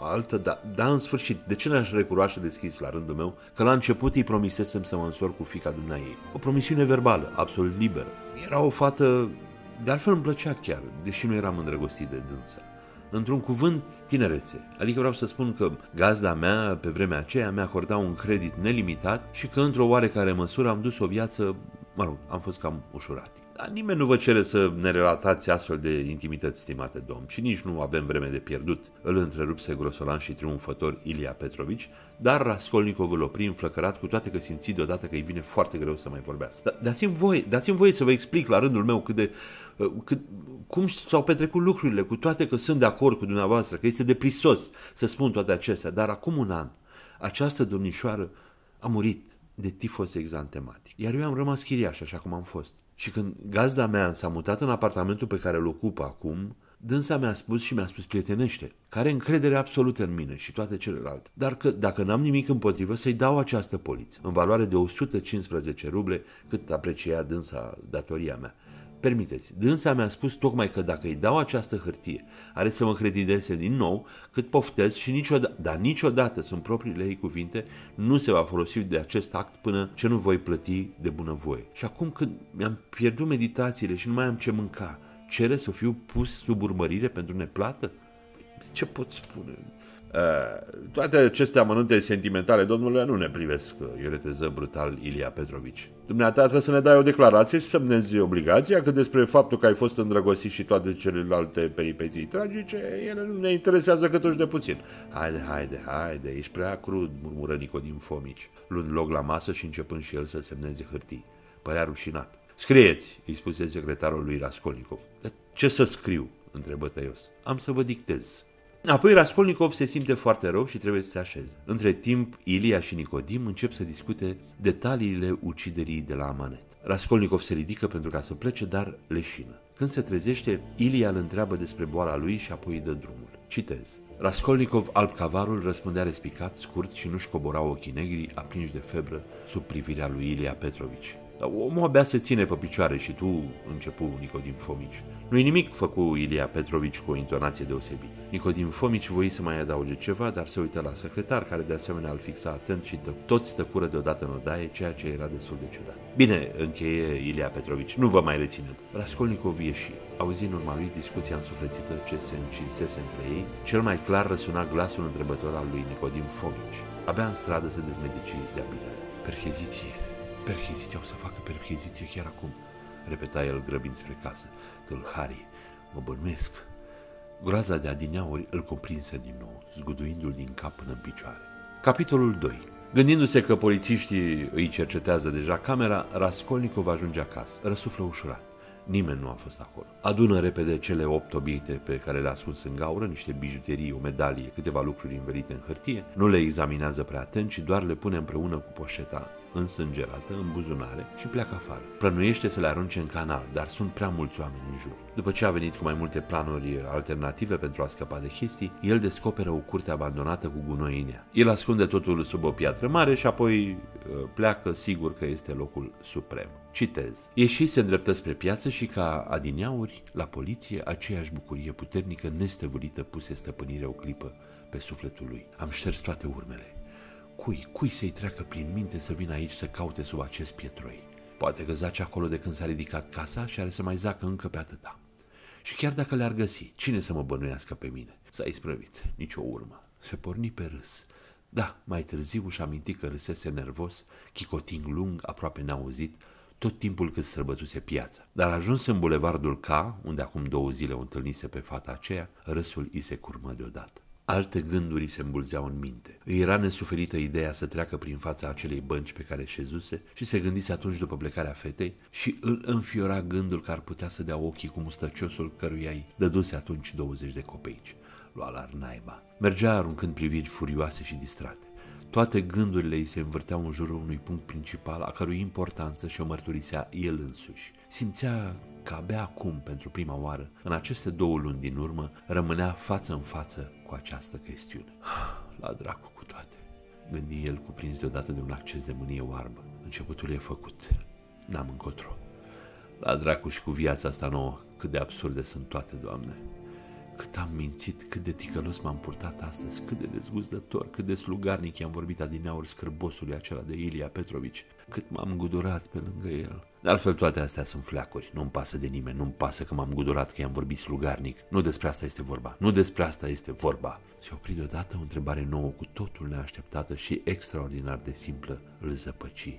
altă da, da în sfârșit, de ce n-aș recunoaște deschis la rândul meu că la început îi promisesem să mă însor cu fica ei. O promisiune verbală, absolut liberă. Era o fată, de altfel îmi plăcea chiar, deși nu eram îndrăgostit de dânsa într-un cuvânt, tinerețe. Adică vreau să spun că gazda mea, pe vremea aceea, mi-a acordat un credit nelimitat și că, într-o oarecare măsură, am dus o viață, mă rog, am fost cam ușurat. Dar nimeni nu vă cere să ne relatați astfel de intimități, stimate domn, și nici nu avem vreme de pierdut, îl întrerupse grosolan și triumfător Ilia Petrovici, dar Raskolnikov îl opri înflăcărat cu toate că simți deodată că îi vine foarte greu să mai vorbească. Da, dați-mi voie, dați-mi voie să vă explic la rândul meu cât de, uh, cât, cum s-au petrecut lucrurile, cu toate că sunt de acord cu dumneavoastră, că este deprisos să spun toate acestea, dar acum un an, această domnișoară a murit de tifos exantematic, iar eu am rămas chiriaș așa cum am fost. Și când gazda mea s-a mutat în apartamentul pe care îl ocupă acum, dânsa mi-a spus și mi-a spus prietenește, care încredere absolută în mine și toate celelalte, dar că dacă n-am nimic împotrivă să-i dau această poliță, în valoare de 115 ruble, cât aprecia dânsa datoria mea. Permiteți, dânsa mi-a spus tocmai că dacă îi dau această hârtie, are să mă credideze din nou cât poftez și niciodată, dar niciodată, sunt propriile ei cuvinte, nu se va folosi de acest act până ce nu voi plăti de bunăvoie. Și acum când mi-am pierdut meditațiile și nu mai am ce mânca, cere să fiu pus sub urmărire pentru neplată? Ce pot spune? Uh, toate aceste amănunte sentimentale, domnule, nu ne privesc, ioreteză brutal Ilia Petrovici. Dumneata trebuie să ne dai o declarație și semnezi obligația că despre faptul că ai fost îndrăgostit și toate celelalte peripeții tragice, ele nu ne interesează câtuși de puțin. Haide, haide, haide, ești prea crud, murmură Nicodim Fomici, luând loc la masă și începând și el să semneze hârtii. Părea rușinat. Scrieți, îi spuse secretarul lui Raskolnikov. Dar ce să scriu? întrebă tăios. Am să vă dictez. Apoi Raskolnikov se simte foarte rău și trebuie să se așeze. Între timp, Ilia și Nicodim încep să discute detaliile uciderii de la Amanet. Raskolnikov se ridică pentru ca să plece, dar leșină. Când se trezește, Ilia îl întreabă despre boala lui și apoi îi dă drumul. Citez. Raskolnikov, alb cavarul, răspundea respicat, scurt și nu-și cobora ochii negri, aprinși de febră, sub privirea lui Ilia Petrovici. Dar omul abia se ține pe picioare și tu, începu Nicodim Fomici. Nu-i nimic, făcu Ilia Petrovici cu o intonație deosebită. Nicodim Fomici voi să mai adauge ceva, dar se uită la secretar, care de asemenea îl fixa atent și tă- toți tăcură deodată în odaie, ceea ce era destul de ciudat. Bine, încheie Ilia Petrovici, nu vă mai reținem. Raskolnikov ieși. Auzi în urma lui discuția însuflețită ce se încinsese între ei, cel mai clar răsuna glasul întrebător al lui Nicodim Fomici. Abia în stradă se dezmedici de abinele. Percheziție, percheziție, o să facă percheziție chiar acum, repeta el grăbind spre casă. Tâlharii, mă bănuiesc. Groaza de adineauri îl cuprinse din nou, zguduindu-l din cap până în picioare. Capitolul 2 Gândindu-se că polițiștii îi cercetează deja camera, Raskolnikov ajunge acasă, răsuflă ușurat. Nimeni nu a fost acolo. Adună repede cele opt obiecte pe care le-a ascuns în gaură, niște bijuterii, o medalie, câteva lucruri învelite în hârtie, nu le examinează prea atent, ci doar le pune împreună cu poșeta însângerată în buzunare și pleacă afară. Plănuiește să le arunce în canal, dar sunt prea mulți oameni în jur. După ce a venit cu mai multe planuri alternative pentru a scăpa de chestii, el descoperă o curte abandonată cu gunoi în ea. El ascunde totul sub o piatră mare și apoi uh, pleacă sigur că este locul suprem. Citez. Ieși se îndreptă spre piață și ca adineauri, la poliție, aceeași bucurie puternică, nestăvâlită, puse stăpânire o clipă pe sufletul lui. Am șters toate urmele. Cui, cui să-i treacă prin minte să vină aici să caute sub acest pietroi? Poate că zace acolo de când s-a ridicat casa și are să mai zacă încă pe atâta. Și chiar dacă le-ar găsi, cine să mă bănuiască pe mine? S-a isprăvit, nicio urmă. Se porni pe râs. Da, mai târziu își aminti că râsese nervos, chicoting lung, aproape neauzit, tot timpul cât străbătuse piața. Dar ajuns în bulevardul K, unde acum două zile o întâlnise pe fata aceea, râsul îi se curmă deodată. Alte gânduri se îmbulzeau în minte. Îi era nesuferită ideea să treacă prin fața acelei bănci pe care șezuse și se gândise atunci după plecarea fetei și îl înfiora gândul că ar putea să dea ochii cu mustăciosul căruia îi dăduse atunci 20 de copeici. Lua la naiba. Mergea aruncând priviri furioase și distrate. Toate gândurile îi se învârteau în jurul unui punct principal, a cărui importanță și-o mărturisea el însuși. Simțea că abia acum, pentru prima oară, în aceste două luni din urmă, rămânea față în față cu această chestiune. La dracu cu toate, gândi el cuprins deodată de un acces de mânie oarbă. Începutul e făcut, n-am încotro. La dracu și cu viața asta nouă, cât de absurde sunt toate, Doamne. Cât am mințit, cât de ticălos m-am purtat astăzi, cât de dezgustător, cât de slugarnic i-am vorbit adineauri scârbosului acela de Ilia Petrovici, cât m-am gudurat pe lângă el. De altfel, toate astea sunt fleacuri. Nu-mi pasă de nimeni, nu-mi pasă că m-am gudurat, că i-am vorbit slugarnic. Nu despre asta este vorba. Nu despre asta este vorba. Se opri deodată o întrebare nouă, cu totul neașteptată și extraordinar de simplă. Îl zăpăci,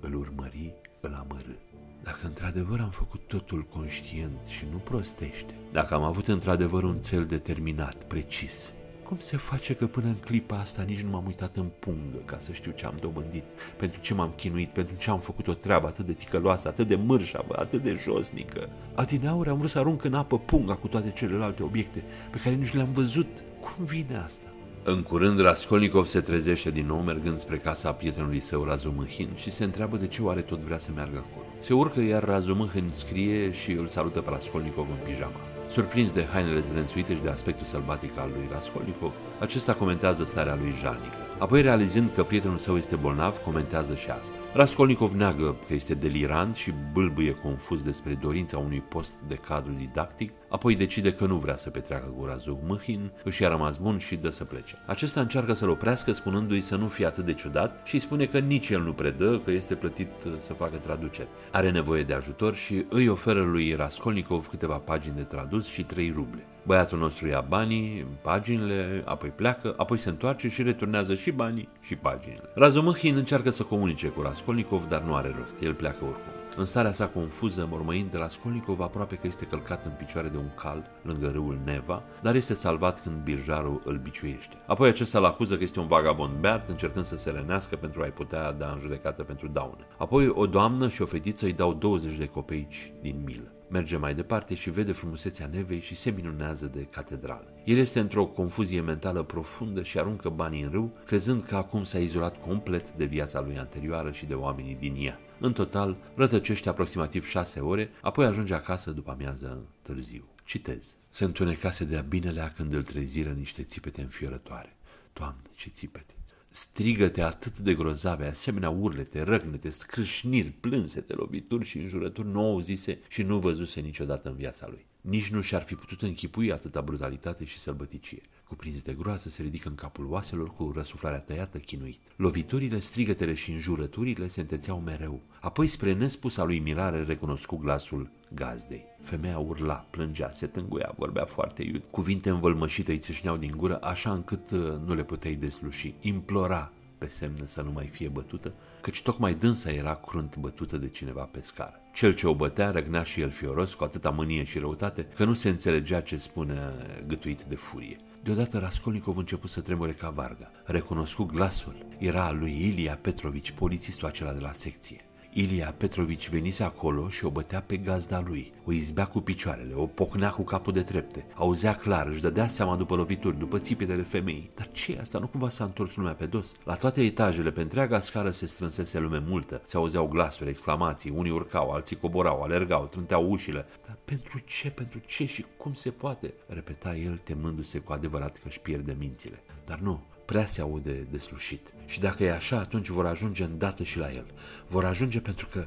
îl urmări, îl amărâ. Dacă într-adevăr am făcut totul conștient și nu prostește, dacă am avut într-adevăr un cel determinat, precis, cum se face că până în clipa asta nici nu m-am uitat în pungă ca să știu ce am dobândit, pentru ce m-am chinuit, pentru ce am făcut o treabă atât de ticăloasă, atât de mârșavă, atât de josnică? Adineauri am vrut să arunc în apă punga cu toate celelalte obiecte pe care nici le-am văzut. Cum vine asta? În curând, Raskolnikov se trezește din nou mergând spre casa prietenului său Razumâhin și se întreabă de ce oare tot vrea să meargă acolo. Se urcă, iar Razumâhin scrie și îl salută pe Raskolnikov în pijama. Surprins de hainele zdrențuite și de aspectul sălbatic al lui Raskolnikov, acesta comentează starea lui jalnică. Apoi, realizând că prietenul său este bolnav, comentează și asta. Raskolnikov neagă că este delirant și bâlbâie confuz despre dorința unui post de cadru didactic, apoi decide că nu vrea să petreacă cu Razug Mâhin, își a rămas bun și dă să plece. Acesta încearcă să-l oprească spunându-i să nu fie atât de ciudat și îi spune că nici el nu predă, că este plătit uh, să facă traduceri. Are nevoie de ajutor și îi oferă lui Raskolnikov câteva pagini de tradus și trei ruble. Băiatul nostru ia banii, paginile, apoi pleacă, apoi se întoarce și returnează și banii și paginile. Razumâhin încearcă să comunice cu Raskolnikov, dar nu are rost, el pleacă oricum. În starea sa confuză, mormăind de la Skolnikov, aproape că este călcat în picioare de un cal lângă râul Neva, dar este salvat când birjarul îl biciuiește. Apoi acesta îl acuză că este un vagabond beat, încercând să se rănească pentru a-i putea da în judecată pentru daune. Apoi o doamnă și o fetiță îi dau 20 de copeici din milă. Merge mai departe și vede frumusețea nevei și se minunează de catedrală. El este într-o confuzie mentală profundă și aruncă banii în râu, crezând că acum s-a izolat complet de viața lui anterioară și de oamenii din ea. În total, rătăcește aproximativ șase ore, apoi ajunge acasă după amiază târziu. Citez. Se întunecase de-a binelea când îl treziră niște țipete înfiorătoare. Doamne, ce țipete! strigăte atât de grozave, asemenea urlete, răgnete, scrâșniri, plânsete, lovituri și înjurături nu auzise și nu văzuse niciodată în viața lui. Nici nu și-ar fi putut închipui atâta brutalitate și sălbăticie. Cuprins de groază, se ridică în capul oaselor cu răsuflarea tăiată chinuit. Loviturile, strigătele și înjurăturile se întețeau mereu. Apoi, spre nespusa lui mirare, recunoscu glasul gazdei. Femeia urla, plângea, se tânguia, vorbea foarte iud. Cuvinte învălmășite îi țâșneau din gură, așa încât uh, nu le puteai desluși. Implora pe semnă să nu mai fie bătută, căci tocmai dânsa era crunt bătută de cineva pe scară. Cel ce o bătea răgnea și el fioros cu atâta mânie și răutate că nu se înțelegea ce spune gătuit de furie. Deodată Raskolnikov început să tremure ca varga. Recunoscu glasul. Era al lui Ilia Petrovici, polițistul acela de la secție. Ilia Petrovici venise acolo și o bătea pe gazda lui. O izbea cu picioarele, o pocnea cu capul de trepte. Auzea clar, își dădea seama după lovituri, după țipetele femei. Dar ce asta? Nu cumva s-a întors lumea pe dos? La toate etajele, pe întreaga scară se strânsese lume multă. Se auzeau glasuri, exclamații, unii urcau, alții coborau, alergau, trânteau ușile. Dar pentru ce, pentru ce și cum se poate? Repeta el, temându-se cu adevărat că își pierde mințile. Dar nu, prea se aude deslușit. Și dacă e așa, atunci vor ajunge îndată și la el. Vor ajunge pentru că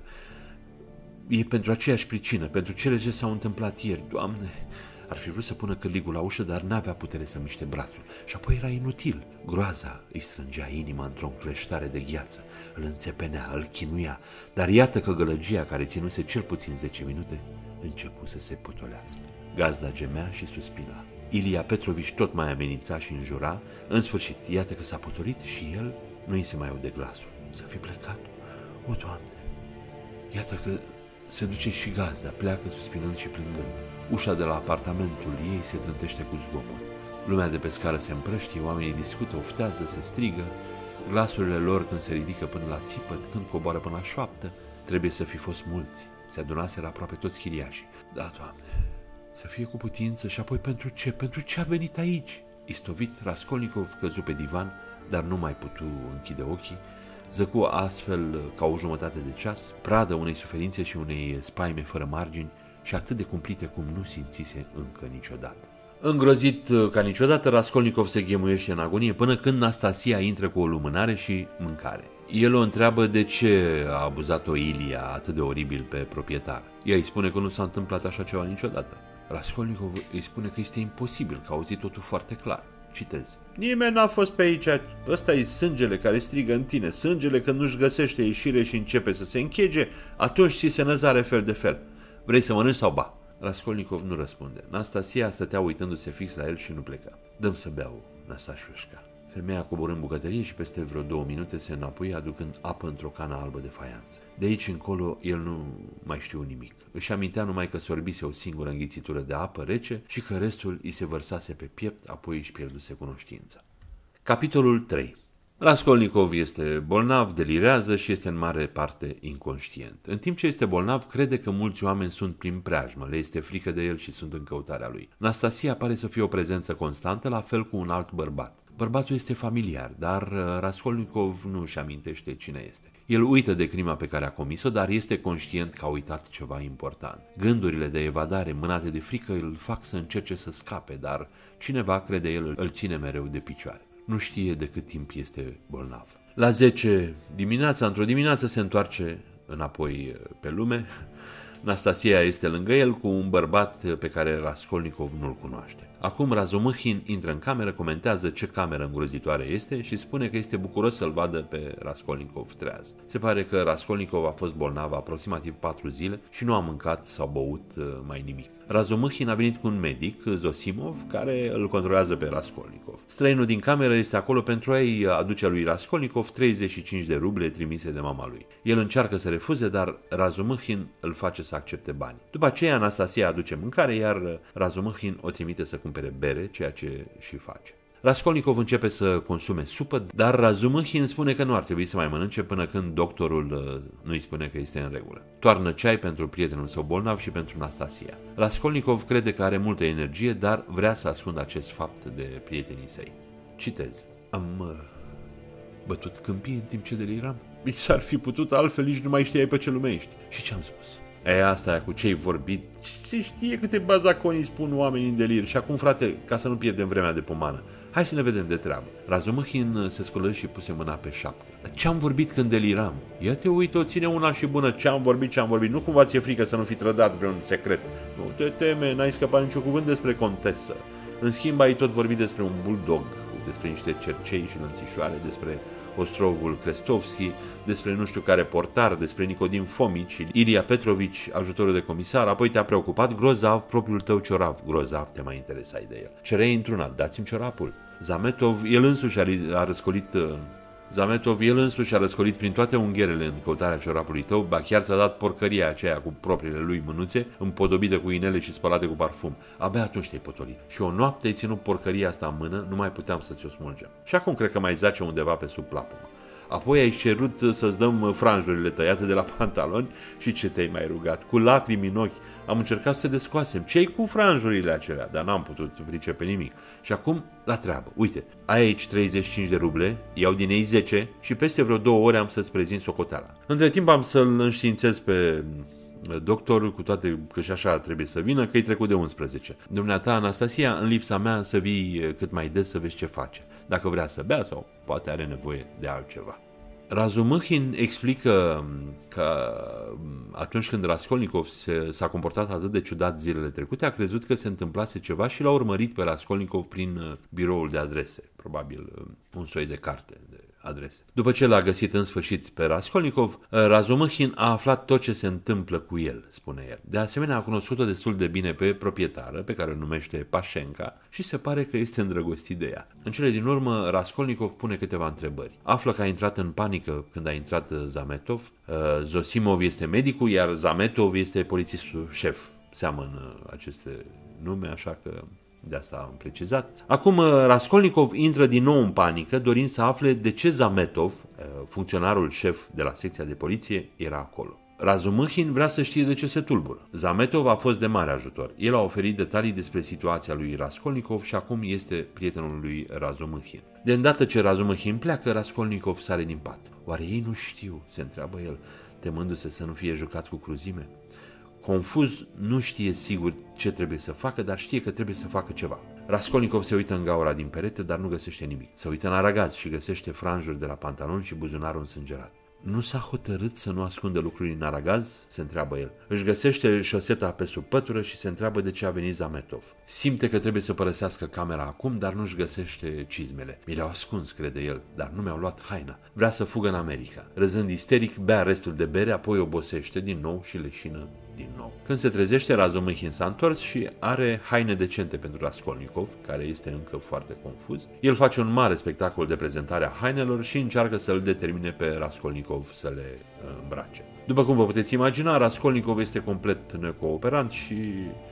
e pentru aceeași pricină, pentru cele ce s-au întâmplat ieri. Doamne, ar fi vrut să pună cârligul la ușă, dar n-avea putere să miște brațul. Și apoi era inutil. Groaza îi strângea inima într-o încleștare de gheață. Îl înțepenea, îl chinuia, dar iată că gălăgia care ținuse cel puțin 10 minute începu să se putolească. Gazda gemea și suspina. Ilia Petrovici tot mai amenința și înjura. În sfârșit, iată că s-a potolit și el nu îi se mai aude glasul. Să fi plecat. O, Doamne! Iată că se duce și gazda, pleacă suspinând și plângând. Ușa de la apartamentul ei se trântește cu zgomot. Lumea de pe scară se împrăștie, oamenii discută, oftează, se strigă. Glasurile lor când se ridică până la țipăt, când coboară până la șoaptă, trebuie să fi fost mulți. Se adunaseră aproape toți chiriașii. Da, Doamne, să fie cu putință și apoi pentru ce? Pentru ce a venit aici? Istovit, Raskolnikov căzu pe divan, dar nu mai putu închide ochii, zăcu astfel ca o jumătate de ceas, pradă unei suferințe și unei spaime fără margini și atât de cumplite cum nu simțise încă niciodată. Îngrozit ca niciodată, Raskolnikov se ghemuiește în agonie până când Nastasia intră cu o lumânare și mâncare. El o întreabă de ce a abuzat-o Ilia atât de oribil pe proprietar. Ea îi spune că nu s-a întâmplat așa ceva niciodată. Raskolnikov îi spune că este imposibil, că a auzit totul foarte clar. Citez. Nimeni n-a fost pe aici. Ăsta e sângele care strigă în tine. Sângele când nu-și găsește ieșire și începe să se închege, atunci ți se năzare fel de fel. Vrei să mănânci sau ba? Raskolnikov nu răspunde. Nastasia stătea uitându-se fix la el și nu pleca. Dăm să beau, Nastasiușca. Femeia coborâ în bucătărie și peste vreo două minute se înapoi aducând apă într-o cană albă de faianță. De aici încolo el nu mai știu nimic. Își amintea numai că sorbise o singură înghițitură de apă rece și că restul îi se vărsase pe piept, apoi își pierduse cunoștința. Capitolul 3 Raskolnikov este bolnav, delirează și este în mare parte inconștient. În timp ce este bolnav, crede că mulți oameni sunt prin preajmă, le este frică de el și sunt în căutarea lui. Nastasia pare să fie o prezență constantă, la fel cu un alt bărbat. Bărbatul este familiar, dar uh, Raskolnikov nu își amintește cine este. El uită de crima pe care a comis-o, dar este conștient că a uitat ceva important. Gândurile de evadare mânate de frică îl fac să încerce să scape, dar cineva, crede el, îl ține mereu de picioare. Nu știe de cât timp este bolnav. La 10 dimineața, într-o dimineață, se întoarce înapoi uh, pe lume. Nastasia este lângă el cu un bărbat pe care Raskolnikov nu-l cunoaște. Acum Razumăhin intră în cameră, comentează ce cameră îngrozitoare este și spune că este bucuros să-l vadă pe Raskolnikov treaz. Se pare că Raskolnikov a fost bolnav aproximativ 4 zile și nu a mâncat sau băut uh, mai nimic. Razumăhin a venit cu un medic, Zosimov, care îl controlează pe Raskolnikov. Străinul din cameră este acolo pentru a-i aduce lui Raskolnikov 35 de ruble trimise de mama lui. El încearcă să refuze, dar Razumăhin îl face să accepte bani. După aceea Anastasia aduce mâncare, iar Razumăhin o trimite să cumpere bere, ceea ce și face. Raskolnikov începe să consume supă, dar Razumăhin spune că nu ar trebui să mai mănânce până când doctorul uh, nu îi spune că este în regulă. Toarnă ceai pentru prietenul său bolnav și pentru Nastasia. Raskolnikov crede că are multă energie, dar vrea să ascundă acest fapt de prietenii săi. Citez. Am uh, bătut câmpii în timp ce deliram? Mi s-ar fi putut altfel, nici nu mai știai pe ce lumești. Și ce am spus? E asta cu ce-ai vorbit. Ce știe câte bazaconii spun oamenii în delir. Și acum, frate, ca să nu pierdem vremea de pomană, hai să ne vedem de treabă. Razumăhin se sculă și puse mâna pe șapcă. Ce-am vorbit când deliram? Ia te uită, o ține una și bună. Ce-am vorbit, ce-am vorbit. Nu cumva ți-e frică să nu fi trădat vreun secret. Nu te teme, n-ai scăpat niciun cuvânt despre contesă. În schimb, ai tot vorbit despre un bulldog, despre niște cercei și lănțișoare, despre Ostrovul Krestovski, despre nu știu care portar, despre Nicodim Fomici și Ilia Petrovici, ajutorul de comisar, apoi te-a preocupat grozav propriul tău ciorav, grozav te mai interesai de el. Cerei într-una, dați-mi ciorapul. Zametov, el însuși a, a răscolit uh, Zametov el însuși a răscolit prin toate ungherele în căutarea ciorapului tău, ba chiar ți-a dat porcăria aceea cu propriile lui mânuțe, împodobită cu inele și spălate cu parfum. Abia atunci te-ai potolit. Și o noapte ai ținut porcăria asta în mână, nu mai puteam să ți-o smulgem. Și acum cred că mai zace undeva pe sub plapumă. Apoi ai cerut să-ți dăm franjurile tăiate de la pantaloni și ce te-ai mai rugat, cu lacrimi în ochi, am încercat să descoasem. Ce-i cu franjurile acelea? Dar n-am putut pricepe nimic. Și acum, la treabă. Uite, ai aici 35 de ruble, iau din ei 10 și peste vreo două ore am să-ți prezint socoteala. Între timp am să-l înștiințez pe mm, doctorul, cu toate că și așa trebuie să vină, că e trecut de 11. Dumneata, Anastasia, în lipsa mea să vii cât mai des să vezi ce face. Dacă vrea să bea sau poate are nevoie de altceva. Razumăhin explică că atunci când Raskolnikov s-a comportat atât de ciudat zilele trecute, a crezut că se întâmplase ceva și l-a urmărit pe Raskolnikov prin uh, biroul de adrese, probabil uh, un soi de carte. de adrese. După ce l-a găsit în sfârșit pe Raskolnikov, Razumăhin a aflat tot ce se întâmplă cu el, spune el. De asemenea, a cunoscut-o destul de bine pe proprietară, pe care o numește Pașenca, și se pare că este îndrăgostit de ea. În cele din urmă, Raskolnikov pune câteva întrebări. Află că a intrat în panică când a intrat Zametov. Uh, Zosimov este medicul, iar Zametov este polițistul șef. Seamănă aceste nume, așa că de asta am precizat. Acum uh, Raskolnikov intră din nou în panică, dorind să afle de ce Zametov, uh, funcționarul șef de la secția de poliție, era acolo. Razumăhin vrea să știe de ce se tulbură. Zametov a fost de mare ajutor. El a oferit detalii despre situația lui Raskolnikov și acum este prietenul lui Razumăhin. De îndată ce Razumăhin pleacă, Raskolnikov sare din pat. Oare ei nu știu? se întreabă el, temându-se să nu fie jucat cu cruzime. Confuz, nu știe sigur ce trebuie să facă, dar știe că trebuie să facă ceva. Raskolnikov se uită în gaura din perete, dar nu găsește nimic. Se uită în aragaz și găsește franjuri de la pantalon și buzunarul însângerat. Nu s-a hotărât să nu ascundă lucruri în aragaz? Se întreabă el. Își găsește șoseta pe sub pătură și se întreabă de ce a venit Zametov. Simte că trebuie să părăsească camera acum, dar nu-și găsește cizmele. Mi le-au ascuns, crede el, dar nu mi-au luat haina. Vrea să fugă în America. Râzând isteric, bea restul de bere, apoi obosește din nou și leșină din nou. Când se trezește, Razumăhin s-a întors și are haine decente pentru Raskolnikov, care este încă foarte confuz. El face un mare spectacol de prezentare a hainelor și încearcă să-l determine pe Raskolnikov să le uh, îmbrace. După cum vă puteți imagina, Raskolnikov este complet necooperant și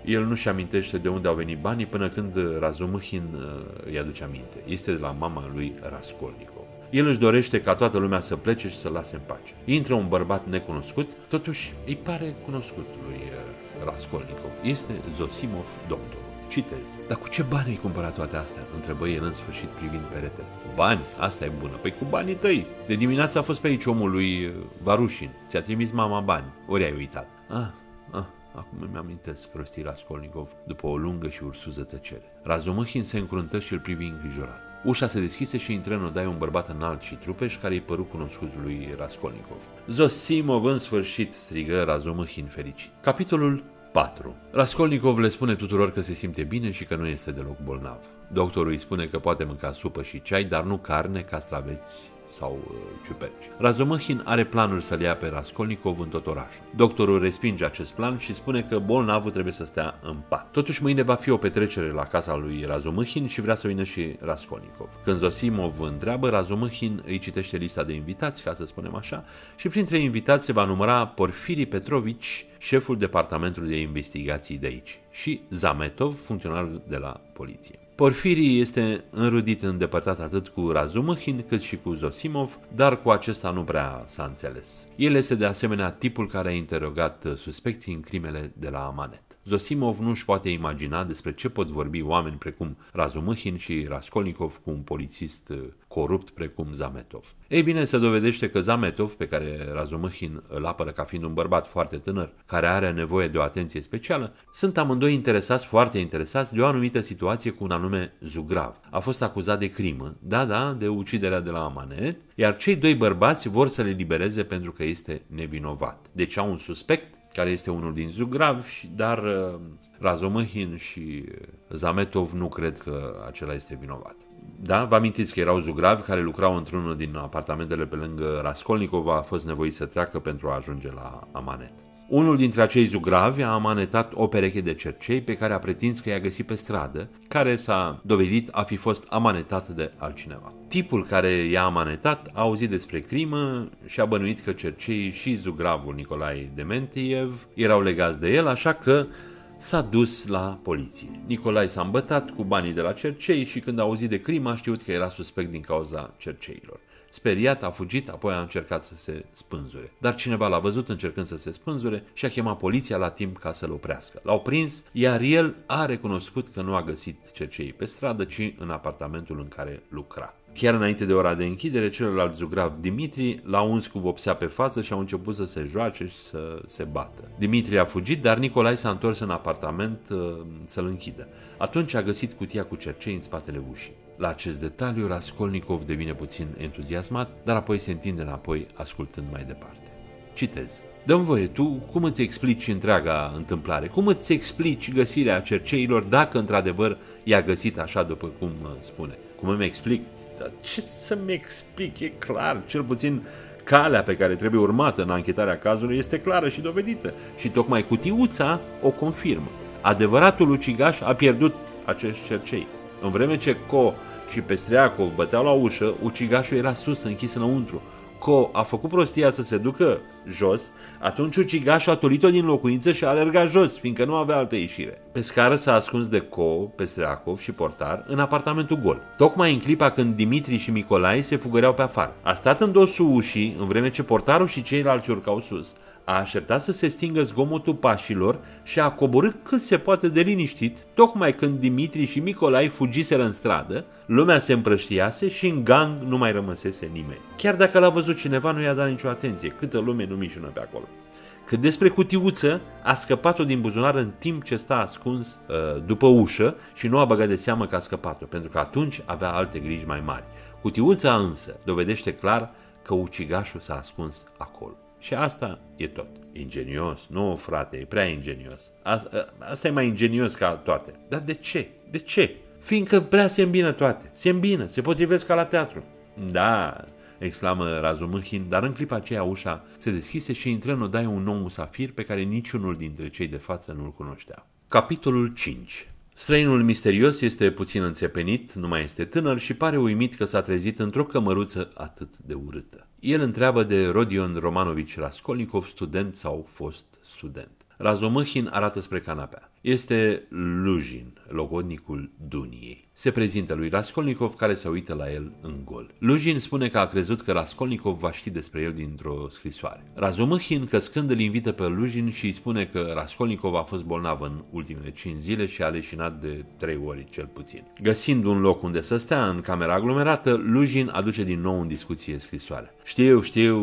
el nu-și amintește de unde au venit banii până când Razumăhin uh, îi aduce aminte. Este de la mama lui Raskolnikov. El își dorește ca toată lumea să plece și să lase în pace. Intră un bărbat necunoscut, totuși îi pare cunoscut lui uh, Raskolnikov. Este Zosimov, doctor. Citez. Dar cu ce bani ai cumpărat toate astea? Întrebă el în sfârșit privind peretele. Bani? Asta e bună. Păi cu banii tăi. De dimineață a fost pe aici omul lui uh, Varușin. Ți-a trimis mama bani. Ori ai uitat. Ah, ah, Acum îmi amintesc, rosti Raskolnikov, după o lungă și ursuză tăcere. Razumăhin se încruntă și îl privi îngrijorat. Ușa se deschise și intră în odaie un bărbat înalt și trupeș care îi păru cunoscut lui Raskolnikov. Zosimov în sfârșit, strigă Razumăhin fericit. Capitolul 4. Raskolnikov le spune tuturor că se simte bine și că nu este deloc bolnav. Doctorul îi spune că poate mânca supă și ceai, dar nu carne, castraveți sau uh, ciuperci. Razumăhin are planul să-l ia pe Raskolnikov în tot orașul. Doctorul respinge acest plan și spune că bolnavul trebuie să stea în pat. Totuși mâine va fi o petrecere la casa lui Razumăhin și vrea să vină și Raskolnikov. Când Zosimov întreabă, Razumăhin îi citește lista de invitați, ca să spunem așa, și printre invitați se va număra Porfiri Petrovici, șeful departamentului de investigații de aici, și Zametov, funcționar de la poliție. Porfirii este înrudit îndepărtat atât cu Razumăhin cât și cu Zosimov, dar cu acesta nu prea s-a înțeles. El este de asemenea tipul care a interogat suspecții în crimele de la Amanet. Zosimov nu își poate imagina despre ce pot vorbi oameni precum Razumăhin și Raskolnikov cu un polițist corupt precum Zametov. Ei bine, se dovedește că Zametov, pe care Razumăhin îl apără ca fiind un bărbat foarte tânăr, care are nevoie de o atenție specială, sunt amândoi interesați, foarte interesați, de o anumită situație cu un anume Zugrav. A fost acuzat de crimă, da, da, de uciderea de la Amanet, iar cei doi bărbați vor să le libereze pentru că este nevinovat. Deci au un suspect care este unul din Zugrav, dar uh, Razomăhin și Zametov nu cred că acela este vinovat. Da, vă amintiți că erau zugravi care lucrau într-unul din apartamentele pe lângă Raskolnikov, a fost nevoit să treacă pentru a ajunge la Amanet. Unul dintre acei zugravi a amanetat o pereche de cercei pe care a pretins că i-a găsit pe stradă, care s-a dovedit a fi fost amanetat de altcineva. Tipul care i-a amanetat a auzit despre crimă și a bănuit că cerceii și zugravul Nicolae Dementiev erau legați de el, așa că s-a dus la poliție. Nicolae s-a îmbătat cu banii de la cercei și când a auzit de crimă a știut că era suspect din cauza cerceilor. Speriat, a fugit, apoi a încercat să se spânzure. Dar cineva l-a văzut încercând să se spânzure și a chemat poliția la timp ca să-l oprească. L-au prins, iar el a recunoscut că nu a găsit cerceii pe stradă, ci în apartamentul în care lucra. Chiar înainte de ora de închidere, celălalt zugrav Dimitri l-a uns cu vopsea pe față și au început să se joace și să se bată. Dimitri a fugit, dar Nicolae s-a întors în apartament uh, să-l închidă. Atunci a găsit cutia cu cercei în spatele ușii. La acest detaliu, Raskolnikov devine puțin entuziasmat, dar apoi se întinde înapoi, ascultând mai departe. Citez. Dăm voie tu, cum îți explici întreaga întâmplare? Cum îți explici găsirea cerceilor dacă într-adevăr i-a găsit așa după cum uh, spune? Cum îmi explic? Dar ce să-mi explic? E clar, cel puțin calea pe care trebuie urmată în anchetarea cazului este clară și dovedită. Și tocmai cutiuța o confirmă. Adevăratul ucigaș a pierdut acești cercei. În vreme ce Co și Pestreacov băteau la ușă, ucigașul era sus, închis înăuntru. Co a făcut prostia să se ducă jos, atunci ucigașul a tolit-o din locuință și a alergat jos, fiindcă nu avea altă ieșire. Pe scară s-a ascuns de Co, Pestreacov și portar în apartamentul gol. Tocmai în clipa când Dimitri și Nicolae se fugăreau pe afară. A stat în dosul ușii, în vreme ce portarul și ceilalți urcau sus a așteptat să se stingă zgomotul pașilor și a coborât cât se poate de liniștit, tocmai când Dimitri și Micolai fugiseră în stradă, lumea se împrăștiase și în gang nu mai rămăsese nimeni. Chiar dacă l-a văzut cineva, nu i-a dat nicio atenție, câtă lume nu mișună pe acolo. Cât despre cutiuță, a scăpat-o din buzunar în timp ce sta ascuns uh, după ușă și nu a băgat de seamă că a scăpat-o, pentru că atunci avea alte griji mai mari. Cutiuța însă dovedește clar că ucigașul s-a ascuns acolo. Și asta e tot. Ingenios? Nu, frate, e prea ingenios. Asta, asta e mai ingenios ca toate. Dar de ce? De ce? Fiindcă prea se îmbină toate. Se îmbină, se potrivesc ca la teatru. Da, exclamă Razumâhin, dar în clipa aceea ușa se deschise și intră în odaie un nou musafir pe care niciunul dintre cei de față nu-l cunoștea. Capitolul 5 Străinul misterios este puțin înțepenit, nu mai este tânăr și pare uimit că s-a trezit într-o cămăruță atât de urâtă. El întreabă de Rodion Romanovici Raskolnikov, student sau fost student. Razomăhin arată spre canapea. Este Lujin, logodnicul Duniei. Se prezintă lui Raskolnikov care se uită la el în gol. Lujin spune că a crezut că Raskolnikov va ști despre el dintr-o scrisoare. Razumăhin căscând îl invită pe Lujin și îi spune că Raskolnikov a fost bolnav în ultimele 5 zile și a leșinat de 3 ori cel puțin. Găsind un loc unde să stea în camera aglomerată, Lujin aduce din nou în discuție scrisoarea. Știu, știu,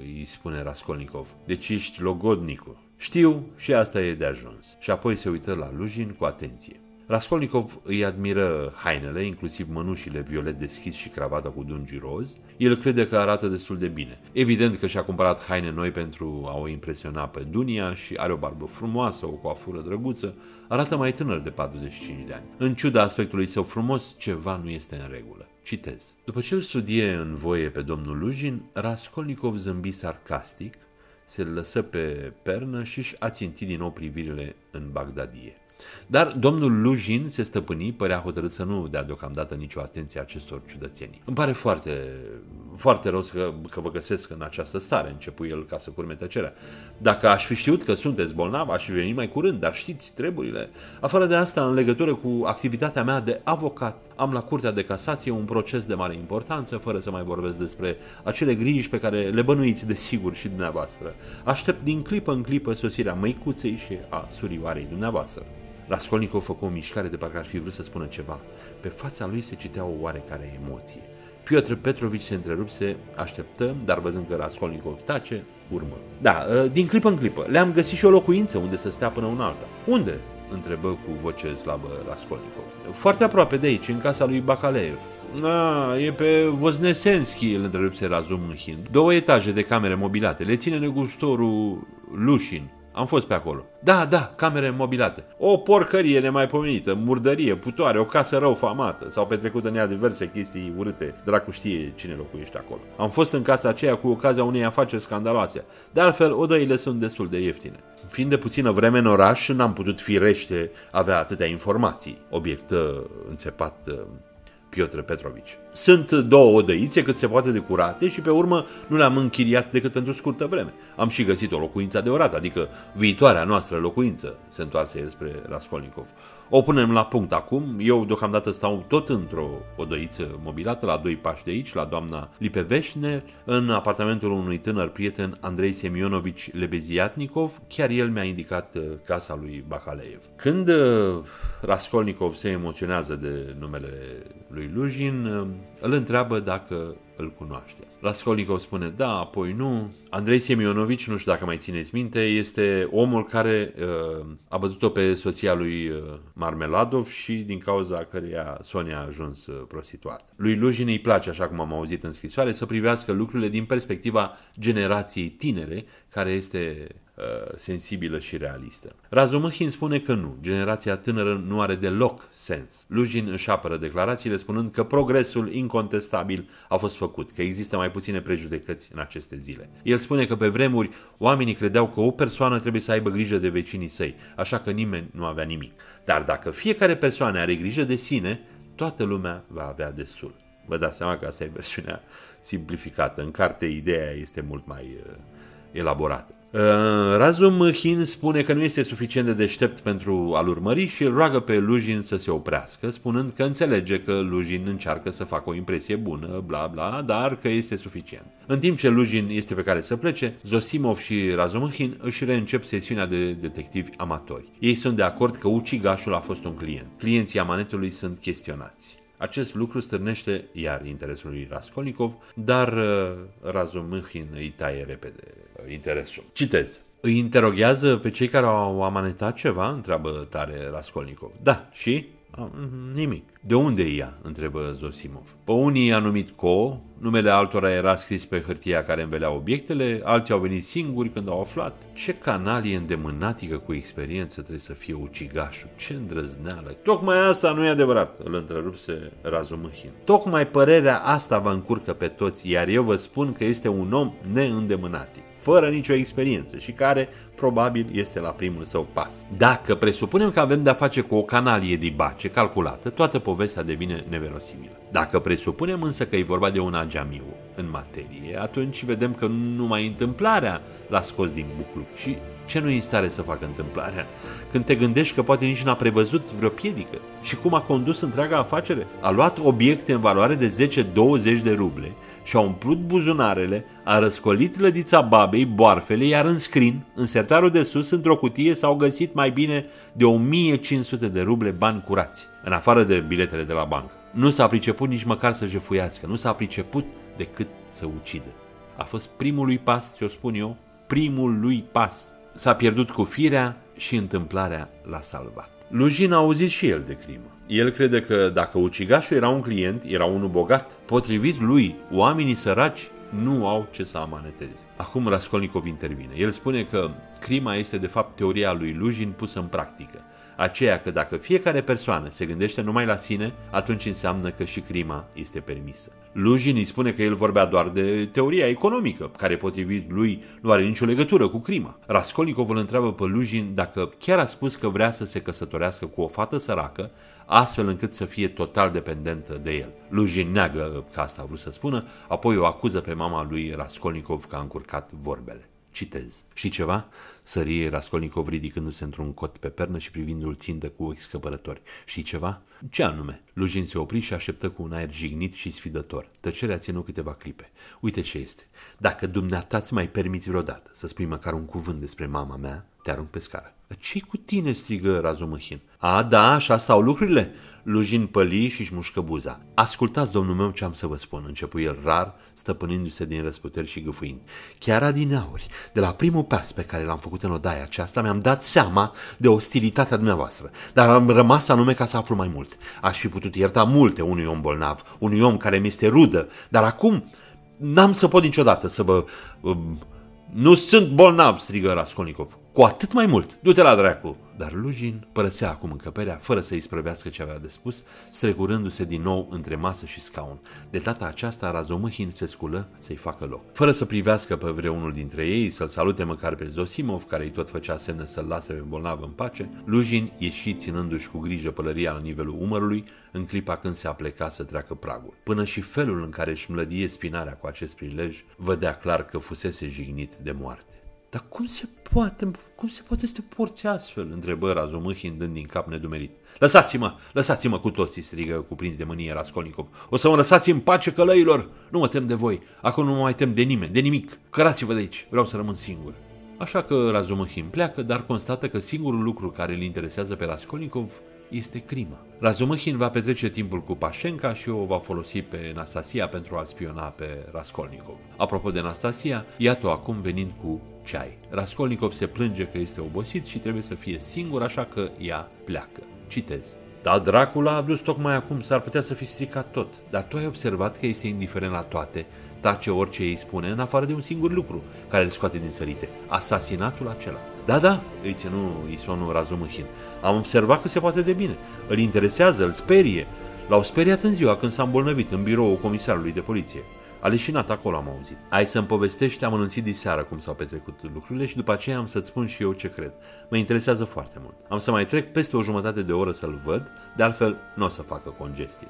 îi spune Raskolnikov, deci ești logodnicul. Știu și asta e de ajuns. Și apoi se uită la Lujin cu atenție. Raskolnikov îi admiră hainele, inclusiv mănușile violet deschis și cravata cu dungi roz. El crede că arată destul de bine. Evident că și-a cumpărat haine noi pentru a o impresiona pe Dunia și are o barbă frumoasă, o coafură drăguță, arată mai tânăr de 45 de ani. În ciuda aspectului său frumos, ceva nu este în regulă. Citez. După ce îl studie în voie pe domnul Lujin, Raskolnikov zâmbi sarcastic, se lăsă pe pernă și își aținti din nou privirile în Bagdadie. Dar domnul Lujin se stăpâni, părea hotărât să nu dea deocamdată nicio atenție acestor ciudățenii. Îmi pare foarte, foarte rău că, că vă găsesc în această stare, începu el ca să curme tăcerea. Dacă aș fi știut că sunteți bolnav, aș fi venit mai curând, dar știți treburile. Afară de asta, în legătură cu activitatea mea de avocat, am la Curtea de Casație un proces de mare importanță, fără să mai vorbesc despre acele griji pe care le bănuiți de sigur și dumneavoastră. Aștept din clipă în clipă sosirea măicuței și a surioarei dumneavoastră. Raskolnikov făcu o mișcare de parcă ar fi vrut să spună ceva. Pe fața lui se citea o oarecare emoție. Piotr Petrovici se întrerupse, așteptăm, dar văzând că Raskolnikov tace, urmă. Da, ă, din clipă în clipă. Le-am găsit și o locuință unde să stea până un alta. Unde? întrebă cu voce slabă Raskolnikov. Foarte aproape de aici, în casa lui Bacaleev. A, e pe Voznesenski, îl întrerupse Razum Hind. Două etaje de camere mobilate. Le ține negustorul Lușin. Am fost pe acolo. Da, da, camere mobilate. O porcărie nemaipomenită, murdărie, putoare, o casă rău famată. S-au petrecut în ea diverse chestii urâte. Dracu știe cine locuiește acolo. Am fost în casa aceea cu ocazia unei afaceri scandaloase. De altfel, odăile sunt destul de ieftine. Fiind de puțină vreme în oraș, n-am putut firește avea atâtea informații. Obiectă înțepat Piotr Petrovici. Sunt două odăițe cât se poate de curate și pe urmă nu le-am închiriat decât pentru scurtă vreme. Am și găsit o locuință adevărată, adică viitoarea noastră locuință, se întoarse el spre Raskolnikov. O punem la punct acum. Eu deocamdată stau tot într-o odăiță mobilată la doi pași de aici, la doamna Lipeveșner, în apartamentul unui tânăr prieten, Andrei Semionovici Lebeziatnikov. Chiar el mi-a indicat uh, casa lui Bacaleev. Când uh, Raskolnikov se emoționează de numele lui Lujin, uh, îl întreabă dacă îl cunoaște. Raskolnikov spune da, apoi nu. Andrei Semionovici, nu știu dacă mai țineți minte, este omul care uh, a bătut-o pe soția lui uh, Marmeladov și din cauza căreia Sonia a ajuns uh, prostituată. Lui Lujin îi place, așa cum am auzit în scrisoare, să privească lucrurile din perspectiva generației tinere, care este Uh, sensibilă și realistă. Razumihin spune că nu, generația tânără nu are deloc sens. Lujin își apără declarațiile spunând că progresul incontestabil a fost făcut, că există mai puține prejudecăți în aceste zile. El spune că pe vremuri oamenii credeau că o persoană trebuie să aibă grijă de vecinii săi, așa că nimeni nu avea nimic. Dar dacă fiecare persoană are grijă de sine, toată lumea va avea destul. Vă dați seama că asta e versiunea simplificată. În carte ideea este mult mai uh, elaborată. Uh, Razum Hin spune că nu este suficient de deștept pentru a-l urmări și îl roagă pe Lujin să se oprească, spunând că înțelege că Lujin încearcă să facă o impresie bună, bla bla, dar că este suficient. În timp ce Lujin este pe care să plece, Zosimov și Razumhin își reîncep sesiunea de detectivi amatori. Ei sunt de acord că ucigașul a fost un client. Clienții amanetului sunt chestionați. Acest lucru stârnește iar interesul lui Raskolnikov, dar uh, Razumhin îi taie repede uh, interesul. Citez. Îi interoghează pe cei care au amanetat ceva? Întreabă tare Raskolnikov. Da, și? Nimic. De unde e ea? întrebă Zosimov. Pe unii i-a numit Co, numele altora era scris pe hârtia care învelea obiectele, alții au venit singuri când au aflat. Ce canalie îndemânatică cu experiență trebuie să fie ucigașul, ce îndrăzneală. Tocmai asta nu e adevărat, îl întrerupse Razumăhin. Tocmai părerea asta vă încurcă pe toți, iar eu vă spun că este un om neîndemânatic fără nicio experiență și care probabil este la primul său pas. Dacă presupunem că avem de-a face cu o canalie de bace calculată, toată povestea devine neverosimilă. Dacă presupunem însă că e vorba de un agiamiu în materie, atunci vedem că numai întâmplarea l-a scos din buclu și ce nu e în stare să facă întâmplarea? Când te gândești că poate nici n-a prevăzut vreo piedică și cum a condus întreaga afacere? A luat obiecte în valoare de 10-20 de ruble și-a umplut buzunarele, a răscolit lădița babei, boarfele, iar în scrin, în sertarul de sus, într-o cutie, s-au găsit mai bine de 1500 de ruble bani curați, în afară de biletele de la bancă. Nu s-a priceput nici măcar să jefuiască, nu s-a priceput decât să ucidă. A fost primul lui pas, ți-o spun eu, primul lui pas. S-a pierdut cu firea și întâmplarea l-a salvat. Lujin a auzit și el de crimă. El crede că dacă ucigașul era un client, era unul bogat. Potrivit lui, oamenii săraci nu au ce să amaneteze. Acum Raskolnikov intervine. El spune că crima este de fapt teoria lui Lujin pusă în practică. Aceea că dacă fiecare persoană se gândește numai la sine, atunci înseamnă că și crima este permisă. Lujin îi spune că el vorbea doar de teoria economică, care potrivit lui nu are nicio legătură cu crima. Raskolnikov îl întreabă pe Lujin dacă chiar a spus că vrea să se căsătorească cu o fată săracă, astfel încât să fie total dependentă de el. Lujin neagă că asta a vrut să spună, apoi o acuză pe mama lui Raskolnikov că a încurcat vorbele. Citez. Și ceva? Sărie Raskolnikov ridicându-se într-un cot pe pernă și privindu-l țintă cu ochi scăpărători. Și ceva? Ce anume? Lujin se opri și așteptă cu un aer jignit și sfidător. Tăcerea ținut câteva clipe. Uite ce este. Dacă dumneata ți mai permiți vreodată să spui măcar un cuvânt despre mama mea, te arunc pe scară. ce cu tine?" strigă Razumăhin. A, da, așa stau lucrurile?" Lujin păli și-și mușcă buza. Ascultați, domnul meu, ce am să vă spun, începu el rar, stăpânindu-se din răsputeri și gâfâind. Chiar adineauri, de la primul pas pe care l-am făcut în odaia aceasta, mi-am dat seama de ostilitatea dumneavoastră, dar am rămas anume ca să aflu mai mult. Aș fi putut ierta multe unui om bolnav, unui om care mi este rudă, dar acum n-am să pot niciodată să vă... Um, nu sunt bolnav, strigă Raskolnikov. Cu atât mai mult, du-te la dracu! Dar Lujin părăsea acum încăperea fără să-i sprăvească ce avea de spus, strecurându-se din nou între masă și scaun. De data aceasta, Razomâhin se sculă să-i facă loc. Fără să privească pe vreunul dintre ei, să-l salute măcar pe Zosimov, care îi tot făcea semne să-l lase pe bolnav în pace, Lujin ieși ținându-și cu grijă pălăria la nivelul umărului, în clipa când se apleca să treacă pragul. Până și felul în care își mlădie spinarea cu acest prilej, vădea clar că fusese jignit de moarte. Dar cum se poate, cum se poate să te porți astfel? întrebă Razumâhin dând din cap nedumerit. Lăsați-mă, lăsați-mă cu toții, strigă cuprins de mânie Raskolnikov. O să mă lăsați în pace călăilor. Nu mă tem de voi. Acum nu mă mai tem de nimeni, de nimic. Cărați-vă de aici, vreau să rămân singur. Așa că Razumăhin pleacă, dar constată că singurul lucru care îl interesează pe Raskolnikov este crimă. Razumăhin va petrece timpul cu Pașenca și o va folosi pe Nastasia pentru a spiona pe Raskolnikov. Apropo de Nastasia, iată-o acum venind cu ceai. Raskolnikov se plânge că este obosit și trebuie să fie singur, așa că ea pleacă. Citez. Da, Dracula a dus tocmai acum, s-ar putea să fi stricat tot, dar tu ai observat că este indiferent la toate, tace orice îi spune, în afară de un singur lucru care îl scoate din sărite, asasinatul acela. Da, da, îi ținu Isonul Razumăhin. Am observat că se poate de bine. Îl interesează, îl sperie. L-au speriat în ziua când s-a îmbolnăvit în biroul comisarului de poliție. A leșinat acolo, am auzit. Ai să-mi povestești amănunțit de seară cum s-au petrecut lucrurile și după aceea am să-ți spun și eu ce cred. Mă interesează foarte mult. Am să mai trec peste o jumătate de oră să-l văd, de altfel nu o să facă congestie.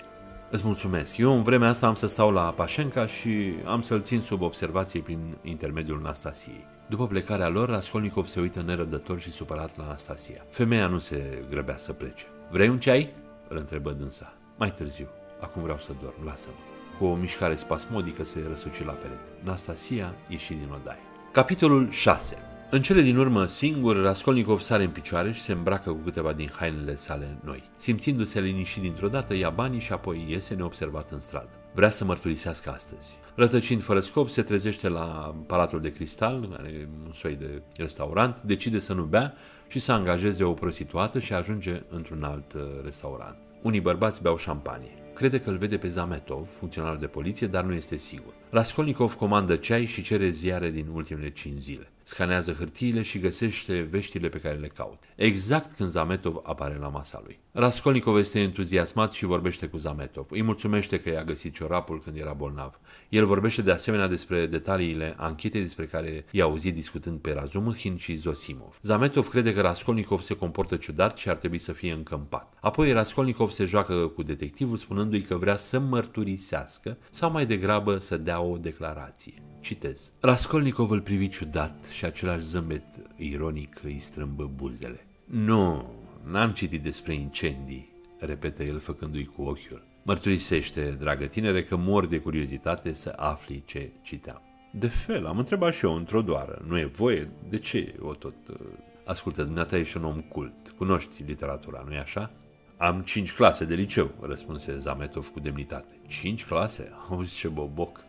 Îți mulțumesc. Eu în vremea asta am să stau la Pașenca și am să-l țin sub observație prin intermediul Nastasiei. După plecarea lor, Raskolnikov se uită nerăbdător și supărat la Anastasia. Femeia nu se grăbea să plece. Vrei un ceai? Îl întrebă dânsa. Mai târziu. Acum vreau să dorm. Lasă-mă. Cu o mișcare spasmodică se răsuci la perete. Anastasia ieși din odaie. Capitolul 6 în cele din urmă, singur, Raskolnikov sare în picioare și se îmbracă cu câteva din hainele sale noi. Simțindu-se liniștit dintr-o dată, ia banii și apoi iese neobservat în stradă. Vrea să mărturisească astăzi. Rătăcind fără scop, se trezește la Palatul de Cristal, care e un soi de restaurant, decide să nu bea și să angajeze o prostituată și ajunge într-un alt uh, restaurant. Unii bărbați beau șampanie. Crede că îl vede pe Zametov, funcționar de poliție, dar nu este sigur. Raskolnikov comandă ceai și cere ziare din ultimele 5 zile scanează hârtiile și găsește veștile pe care le caută. Exact când Zametov apare la masa lui. Raskolnikov este entuziasmat și vorbește cu Zametov. Îi mulțumește că i-a găsit ciorapul când era bolnav. El vorbește de asemenea despre detaliile anchetei despre care i-a auzit discutând pe Razumhin și Zosimov. Zametov crede că Raskolnikov se comportă ciudat și ar trebui să fie încămpat. Apoi Raskolnikov se joacă cu detectivul spunându-i că vrea să mărturisească sau mai degrabă să dea o declarație. Citez. Raskolnikov îl privi ciudat și același zâmbet ironic îi strâmbă buzele. Nu, n-am citit despre incendii, repetă el făcându-i cu ochiul. Mărturisește, dragă tinere, că mor de curiozitate să afli ce citeam. De fel, am întrebat și eu într-o doară. Nu e voie? De ce o tot... Uh, ascultă, dumneata ești un om cult. Cunoști literatura, nu-i așa? Am cinci clase de liceu, răspunse Zametov cu demnitate. Cinci clase? Auzi ce boboc!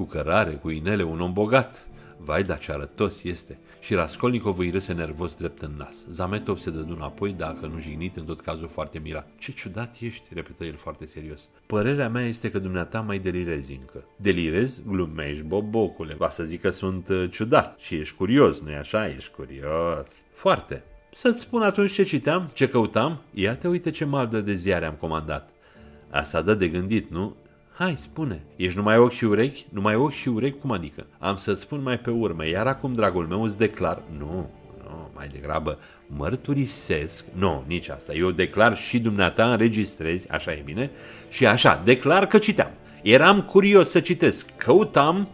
Cu cărare, cu inele, un om bogat. Vai, da ce arătos este! Și Raskolnikov îi râse nervos drept în nas. Zametov se dădu înapoi, dacă nu jignit, în tot cazul foarte mirat. Ce ciudat ești, repetă el foarte serios. Părerea mea este că dumneata mai delirezi încă. Delirezi? Glumești, bobocule. Va să zic că sunt uh, ciudat și ești curios, nu-i așa? Ești curios. Foarte. Să-ți spun atunci ce citeam, ce căutam? Ia te uite ce maldă de ziare am comandat. Asta dă de gândit, nu? Hai, spune, ești numai ochi și urechi? Numai ochi și urechi? Cum adică? Am să-ți spun mai pe urmă, iar acum, dragul meu, îți declar... Nu, nu, mai degrabă mărturisesc... Nu, nici asta. Eu declar și dumneata înregistrezi, așa e bine, și așa, declar că citeam. Eram curios să citesc, căutam...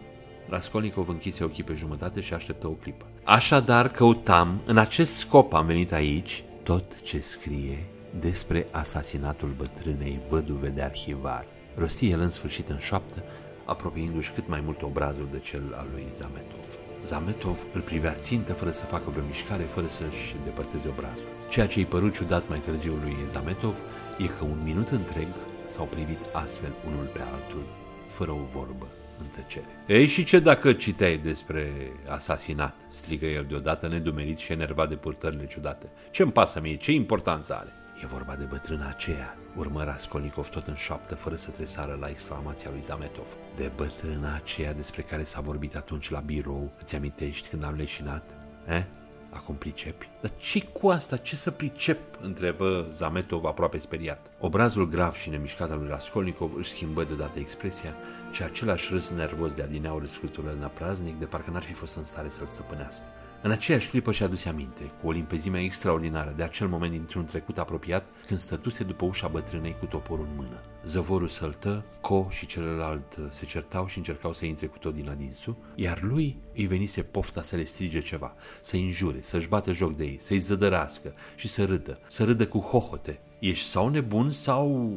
Raskolnikov închise ochii pe jumătate și așteptă o clipă. Așadar, căutam, în acest scop am venit aici, tot ce scrie despre asasinatul bătrânei văduve de arhivar rosti el în sfârșit în șoaptă, apropiindu-și cât mai mult obrazul de cel al lui Zametov. Zametov îl privea țintă fără să facă vreo mișcare, fără să-și depărteze obrazul. Ceea ce îi părut ciudat mai târziu lui Zametov e că un minut întreg s-au privit astfel unul pe altul, fără o vorbă, în tăcere. Ei, și ce dacă citeai despre asasinat? strigă el deodată, nedumerit și enervat de purtările ciudate. Ce-mi pasă mie? Ce importanță are? E vorba de bătrâna aceea, urmă Raskolnikov tot în șoaptă, fără să tresară la exclamația lui Zametov. De bătrâna aceea despre care s-a vorbit atunci la birou, îți amintești când am leșinat? Eh? Acum pricepi? Dar ce cu asta? Ce să pricep? întrebă Zametov aproape speriat. Obrazul grav și nemișcat al lui Raskolnikov își schimbă deodată expresia și același râs nervos de adineauri sculptură în praznic de parcă n-ar fi fost în stare să-l stăpânească. În aceeași clipă și-a adus aminte, cu o limpezime extraordinară, de acel moment dintr-un trecut apropiat, când stătuse după ușa bătrânei cu toporul în mână. Zăvorul săltă, Co și celălalt se certau și încercau să intre cu tot din adinsul, iar lui îi venise pofta să le strige ceva, să-i înjure, să-și bată joc de ei, să-i zădărească și să râdă, să râdă cu hohote. Ești sau nebun sau...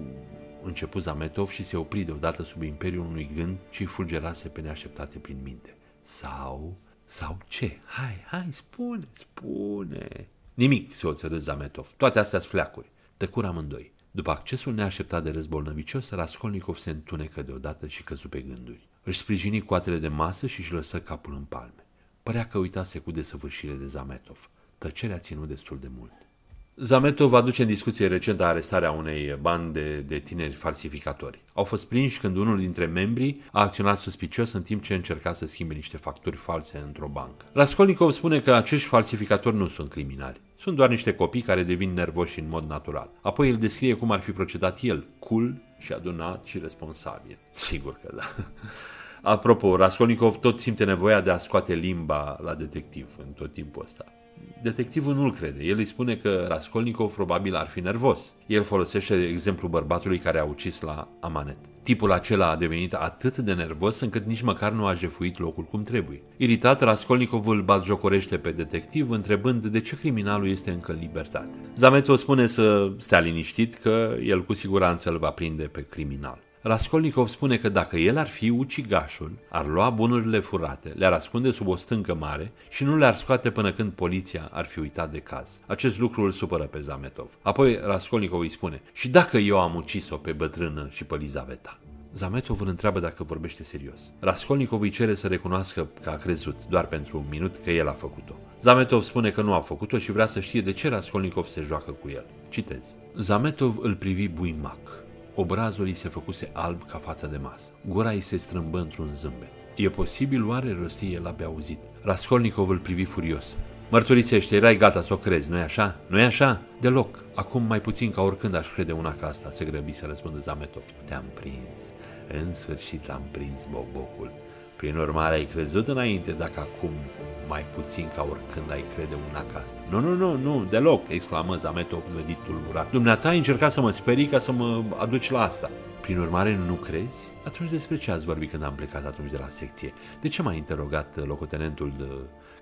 Începu Zametov și se opri deodată sub imperiul unui gând ce îi fulgerase pe neașteptate prin minte. Sau sau ce? Hai, hai, spune, spune. Nimic, se oțărâ Zametov. Toate astea sunt fleacuri. Tăcur amândoi. După accesul neașteptat de războlnăvicios, Raskolnikov se întunecă deodată și căzu pe gânduri. Își sprijini coatele de masă și își lăsă capul în palme. Părea că uitase cu desăvârșire de Zametov. Tăcerea ținut destul de mult. Zametov aduce în discuție recentă arestarea unei bande de tineri falsificatori. Au fost prinși când unul dintre membrii a acționat suspicios în timp ce încerca să schimbe niște facturi false într-o bancă. Raskolnikov spune că acești falsificatori nu sunt criminali. Sunt doar niște copii care devin nervoși în mod natural. Apoi el descrie cum ar fi procedat el, cool și adunat și responsabil. Sigur că da. Apropo, Raskolnikov tot simte nevoia de a scoate limba la detectiv în tot timpul ăsta. Detectivul nu-l crede. El îi spune că Raskolnikov probabil ar fi nervos. El folosește exemplu bărbatului care a ucis la Amanet. Tipul acela a devenit atât de nervos încât nici măcar nu a jefuit locul cum trebuie. Iritat, Raskolnikov îl batjocorește pe detectiv întrebând de ce criminalul este încă în libertate. Zametov spune să stea liniștit că el cu siguranță îl va prinde pe criminal. Raskolnikov spune că dacă el ar fi ucigașul, ar lua bunurile furate, le-ar ascunde sub o stâncă mare și nu le-ar scoate până când poliția ar fi uitat de caz. Acest lucru îl supără pe Zametov. Apoi Raskolnikov îi spune, și dacă eu am ucis-o pe bătrână și pe Lizaveta? Zametov îl întreabă dacă vorbește serios. Raskolnikov îi cere să recunoască că a crezut, doar pentru un minut, că el a făcut-o. Zametov spune că nu a făcut-o și vrea să știe de ce Raskolnikov se joacă cu el. Citez. Zametov îl privi buimac. Obrazul îi se făcuse alb ca fața de masă. Gura îi se strâmbă într-un zâmbet. E posibil oare rosti el abia auzit? Raskolnikov îl privi furios. Mărturisește, erai gata să o crezi, nu-i așa? Nu-i așa? Deloc. Acum mai puțin ca oricând aș crede una ca asta, se grăbi să răspundă Zametov. Te-am prins. În sfârșit am prins bobocul. Prin urmare, ai crezut înainte dacă acum mai puțin ca oricând ai crede una ca asta. Nu, nu, nu, nu, deloc, exclamă Zametov vădit tulburat. Dumneata ai încercat să mă sperii ca să mă aduci la asta. Prin urmare, nu crezi? Atunci despre ce ați vorbit când am plecat atunci de la secție? De ce m-a interogat locotenentul de,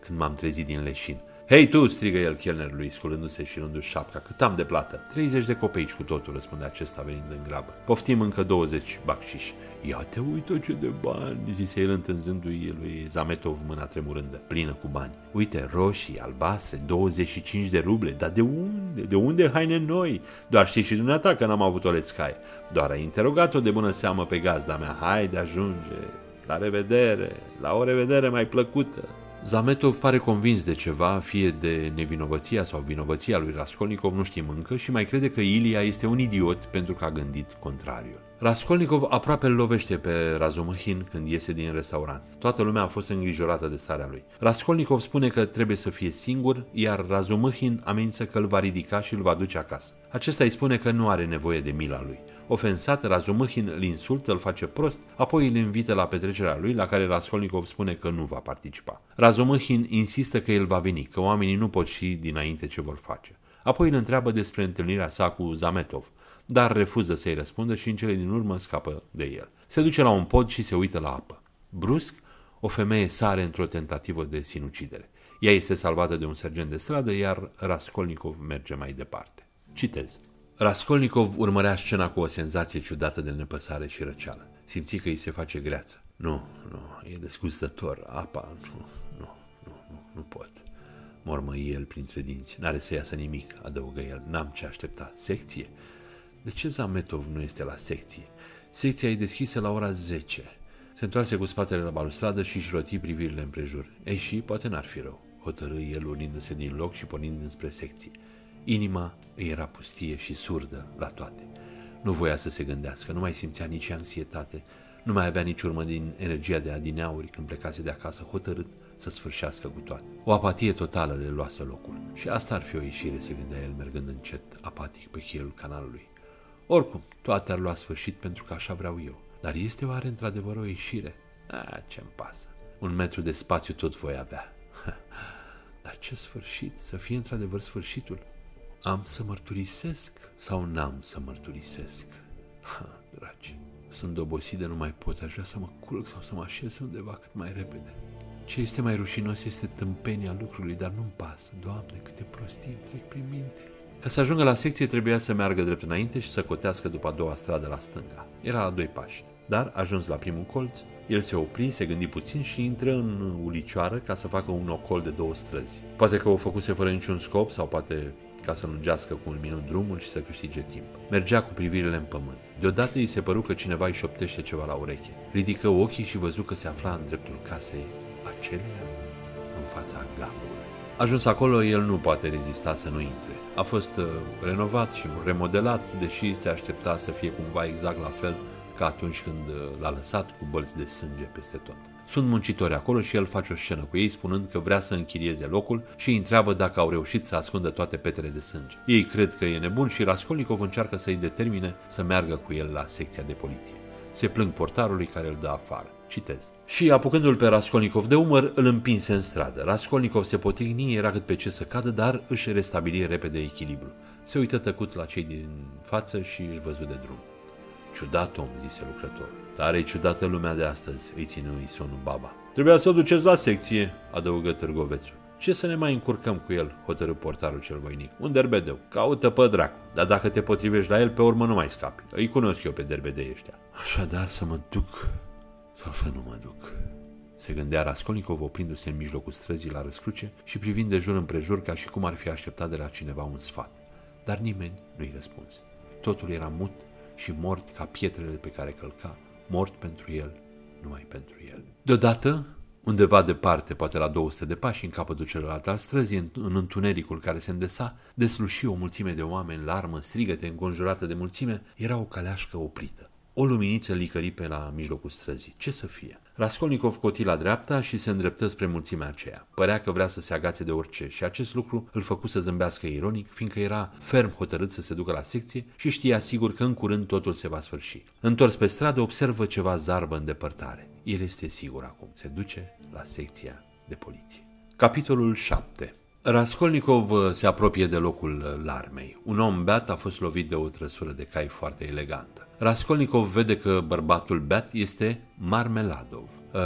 când m-am trezit din leșin? Hei tu, strigă el chelnerului, sculându-se și rându-și șapca, cât am de plată? 30 de copeici cu totul, răspunde acesta venind în grabă. Poftim încă 20 bacșiși. Ia te uită ce de bani, zise el întânzându-i lui Zametov mâna tremurândă, plină cu bani. Uite, roșii, albastre, 25 de ruble, dar de unde? De unde haine noi? Doar știi și dumneata că n-am avut o lețcai. Doar ai interogat-o de bună seamă pe gazda mea. Hai de ajunge. la revedere, la o revedere mai plăcută. Zametov pare convins de ceva, fie de nevinovăția sau vinovăția lui Raskolnikov, nu știm încă, și mai crede că Ilia este un idiot pentru că a gândit contrariul. Raskolnikov aproape îl lovește pe Razumahin când iese din restaurant. Toată lumea a fost îngrijorată de starea lui. Raskolnikov spune că trebuie să fie singur, iar Razumahin amenință că îl va ridica și îl va duce acasă. Acesta îi spune că nu are nevoie de mila lui. Ofensat, Razumahin îl insultă, îl face prost, apoi îl invită la petrecerea lui, la care Raskolnikov spune că nu va participa. Razumahin insistă că el va veni, că oamenii nu pot ști dinainte ce vor face. Apoi îl întreabă despre întâlnirea sa cu Zametov dar refuză să-i răspundă și în cele din urmă scapă de el. Se duce la un pod și se uită la apă. Brusc, o femeie sare într-o tentativă de sinucidere. Ea este salvată de un sergent de stradă, iar Raskolnikov merge mai departe. Citez. Raskolnikov urmărea scena cu o senzație ciudată de nepăsare și răceală. Simți că îi se face greață. Nu, nu, e desgustător. Apa, nu, nu, nu, nu, nu pot. Mormăi el printre dinți. N-are să iasă nimic, adăugă el. N-am ce aștepta. Secție? De ce Zametov nu este la secție? Secția e deschisă la ora 10. Se întoarse cu spatele la balustradă și își roti privirile împrejur. Ei și, poate n-ar fi rău, hotărâi el unindu-se din loc și pornind înspre secție. Inima îi era pustie și surdă la toate. Nu voia să se gândească, nu mai simțea nici anxietate, nu mai avea nici urmă din energia de adineauri când plecase de acasă hotărât să sfârșească cu toate. O apatie totală le luase locul și asta ar fi o ieșire, se gândea el mergând încet, apatic pe cheiul canalului. Oricum, toate ar lua sfârșit pentru că așa vreau eu. Dar este oare într-adevăr o ieșire? A, ce-mi pasă. Un metru de spațiu tot voi avea. Dar ce sfârșit? Să fie într-adevăr sfârșitul? Am să mărturisesc sau n-am să mărturisesc? Ha, dragi, sunt obosit de nu mai pot, aș vrea să mă culc sau să mă așez undeva cât mai repede. Ce este mai rușinos este tâmpenia lucrului, dar nu-mi pasă. Doamne, câte prostii trec prin minte. Ca să ajungă la secție trebuia să meargă drept înainte și să cotească după a doua stradă la stânga. Era la doi pași. Dar, ajuns la primul colț, el se opri, se gândi puțin și intră în ulicioară ca să facă un ocol de două străzi. Poate că o făcuse fără niciun scop sau poate ca să lungească cu un minut drumul și să câștige timp. Mergea cu privirile în pământ. Deodată îi se păru că cineva îi șoptește ceva la ureche. Ridică ochii și văzu că se afla în dreptul casei aceleia în fața gamului. Ajuns acolo, el nu poate rezista să nu intre. A fost uh, renovat și remodelat, deși se aștepta să fie cumva exact la fel ca atunci când uh, l-a lăsat cu bălți de sânge peste tot. Sunt muncitori acolo și el face o scenă cu ei spunând că vrea să închirieze locul și îi întreabă dacă au reușit să ascundă toate petele de sânge. Ei cred că e nebun și Raskolnikov încearcă să-i determine să meargă cu el la secția de poliție. Se plâng portarului care îl dă afară. Citez. Și apucându-l pe Raskolnikov de umăr, îl împinse în stradă. Raskolnikov se potigni, era cât pe ce să cadă, dar își restabili repede echilibru. Se uită tăcut la cei din față și își văzu de drum. Ciudat om, zise lucrător. Tare ciudată lumea de astăzi, îi ține Isonu baba. Trebuia să o duceți la secție, adăugă târgovețul. Ce să ne mai încurcăm cu el, hotărâ portarul cel voinic. Un derbedeu, caută pe dracu, dar dacă te potrivești la el, pe urmă nu mai scapi. Îi cunosc eu pe derbedei ăștia. Așadar să mă duc sau să nu mă duc. Se gândea Raskolnikov oprindu-se în mijlocul străzii la răscruce și privind de jur împrejur ca și cum ar fi așteptat de la cineva un sfat. Dar nimeni nu-i răspuns. Totul era mut și mort ca pietrele pe care călca, mort pentru el, numai pentru el. Deodată, undeva departe, poate la 200 de pași, în capătul celălalt al străzii, în, în întunericul care se îndesa, desluși o mulțime de oameni, larmă, strigăte, înconjurată de mulțime, era o caleașcă oprită. O luminiță licări pe la mijlocul străzii. Ce să fie? Raskolnikov coti la dreapta și se îndreptă spre mulțimea aceea. Părea că vrea să se agațe de orice și acest lucru îl făcu să zâmbească ironic, fiindcă era ferm hotărât să se ducă la secție și știa sigur că în curând totul se va sfârși. Întors pe stradă, observă ceva zarbă în depărtare. El este sigur acum. Se duce la secția de poliție. Capitolul 7 Raskolnikov se apropie de locul larmei. Un om beat a fost lovit de o trăsură de cai foarte elegantă. Raskolnikov vede că bărbatul beat este Marmeladov. Uh,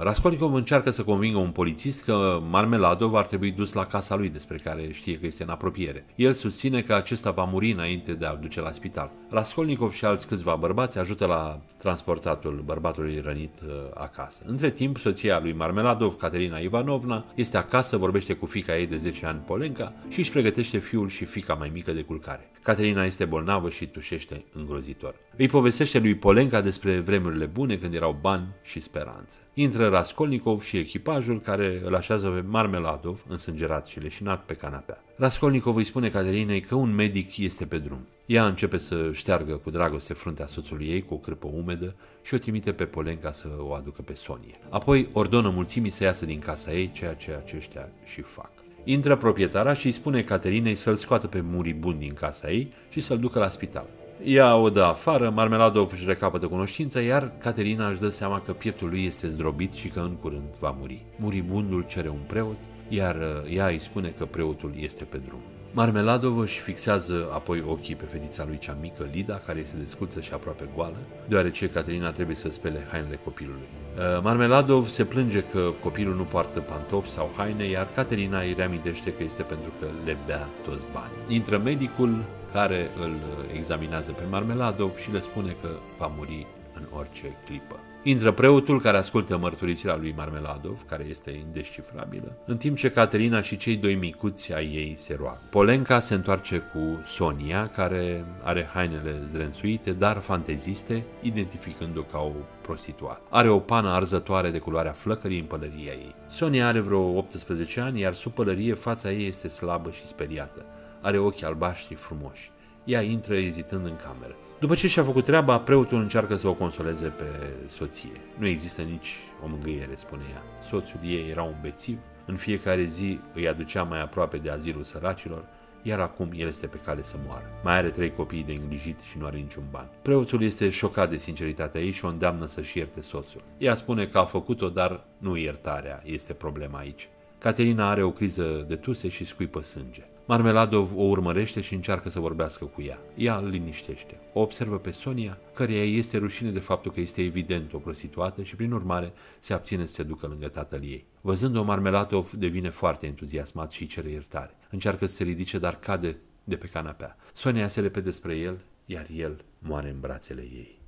Raskolnikov încearcă să convingă un polițist că Marmeladov ar trebui dus la casa lui despre care știe că este în apropiere. El susține că acesta va muri înainte de a-l duce la spital. Raskolnikov și alți câțiva bărbați ajută la transportatul bărbatului rănit uh, acasă. Între timp, soția lui Marmeladov, Caterina Ivanovna, este acasă, vorbește cu fica ei de 10 ani, Polenca, și își pregătește fiul și fica mai mică de culcare. Caterina este bolnavă și tușește îngrozitor. Îi povestește lui Polenca despre vremurile bune când erau bani și speranță. siguranță. Intră Raskolnikov și echipajul care îl așează pe Marmeladov, însângerat și leșinat pe canapea. Raskolnikov îi spune Caterinei că un medic este pe drum. Ea începe să șteargă cu dragoste fruntea soțului ei cu o cârpă umedă și o trimite pe Polenca să o aducă pe Sonie. Apoi ordonă mulțimii să iasă din casa ei, ceea ce aceștia și fac. Intră proprietara și îi spune Caterinei să-l scoată pe muribund din casa ei și să-l ducă la spital. Ea o dă afară, Marmeladov își recapătă cunoștința, iar Caterina își dă seama că pieptul lui este zdrobit și că în curând va muri. Muribundul cere un preot, iar uh, ea îi spune că preotul este pe drum. Marmeladov își fixează apoi ochii pe fetița lui cea mică, Lida, care este desculță și aproape goală, deoarece Caterina trebuie să spele hainele copilului. Uh, Marmeladov se plânge că copilul nu poartă pantofi sau haine, iar Caterina îi reamintește că este pentru că le bea toți bani. Intră medicul, care îl examinează pe Marmeladov și le spune că va muri în orice clipă. Intră preotul care ascultă mărturisirea lui Marmeladov, care este indescifrabilă, în timp ce Caterina și cei doi micuți ai ei se roagă. Polenca se întoarce cu Sonia, care are hainele zdrențuite, dar fanteziste, identificând-o ca o prostituată. Are o pană arzătoare de culoarea flăcării în pălăria ei. Sonia are vreo 18 ani, iar sub pălărie fața ei este slabă și speriată. Are ochi albaștri frumoși. Ea intră ezitând în cameră. După ce și-a făcut treaba, preotul încearcă să o consoleze pe soție. Nu există nici o mângâiere, spune ea. Soțul ei era un bețiv, în fiecare zi îi aducea mai aproape de azilul săracilor, iar acum el este pe cale să moară. Mai are trei copii de îngrijit și nu are niciun ban. Preotul este șocat de sinceritatea ei și o îndeamnă să-și ierte soțul. Ea spune că a făcut-o, dar nu iertarea este problema aici. Caterina are o criză de tuse și scuipă sânge. Marmeladov o urmărește și încearcă să vorbească cu ea. Ea îl liniștește. O observă pe Sonia, căreia este rușine de faptul că este evident o prostituată și prin urmare se abține să se ducă lângă tatăl ei. Văzând-o, Marmeladov devine foarte entuziasmat și cere iertare. Încearcă să se ridice, dar cade de pe canapea. Sonia se repede spre el, iar el moare în brațele ei.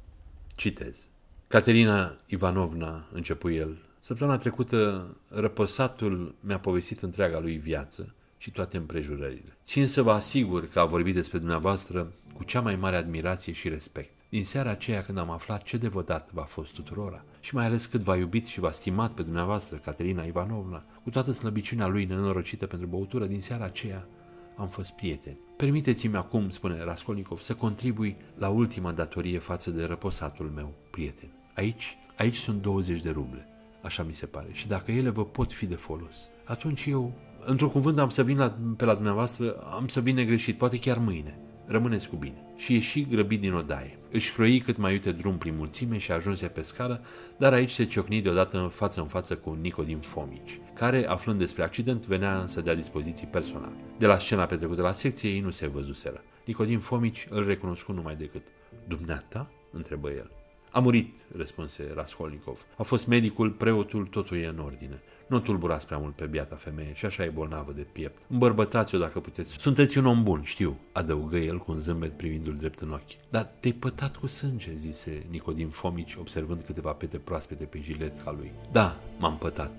Citez. Caterina Ivanovna, începu el, săptămâna trecută răposatul mi-a povestit întreaga lui viață și toate împrejurările. Țin să vă asigur că a vorbit despre dumneavoastră cu cea mai mare admirație și respect. Din seara aceea când am aflat ce devotat v-a fost tuturora și mai ales cât v-a iubit și v-a stimat pe dumneavoastră, Caterina Ivanovna, cu toată slăbiciunea lui nenorocită pentru băutură, din seara aceea am fost prieteni. Permiteți-mi acum, spune Raskolnikov, să contribui la ultima datorie față de răposatul meu, prieten. Aici, aici sunt 20 de ruble, așa mi se pare, și dacă ele vă pot fi de folos, atunci eu într-un cuvânt am să vin la, pe la dumneavoastră, am să vin negreșit, poate chiar mâine. Rămâneți cu bine. Și ieși grăbit din odaie. Își croi cât mai uite drum prin mulțime și ajunse pe scară, dar aici se ciocni deodată în față în față cu Nicodin Fomici, care, aflând despre accident, venea să dea dispoziții personale. De la scena petrecută la secție, ei nu se văzuseră. Nicodin Fomici îl recunoscu numai decât. Dumneata? întrebă el. A murit, răspunse Raskolnikov. A fost medicul, preotul, totul e în ordine. Nu tulburați prea mult pe biata femeie și așa e bolnavă de piept. Îmbărbătați-o dacă puteți. Sunteți un om bun, știu, adăugă el cu un zâmbet privindu-l drept în ochi. Dar te-ai pătat cu sânge, zise Nicodim Fomici, observând câteva pete proaspete pe jiletca lui. Da, m-am pătat.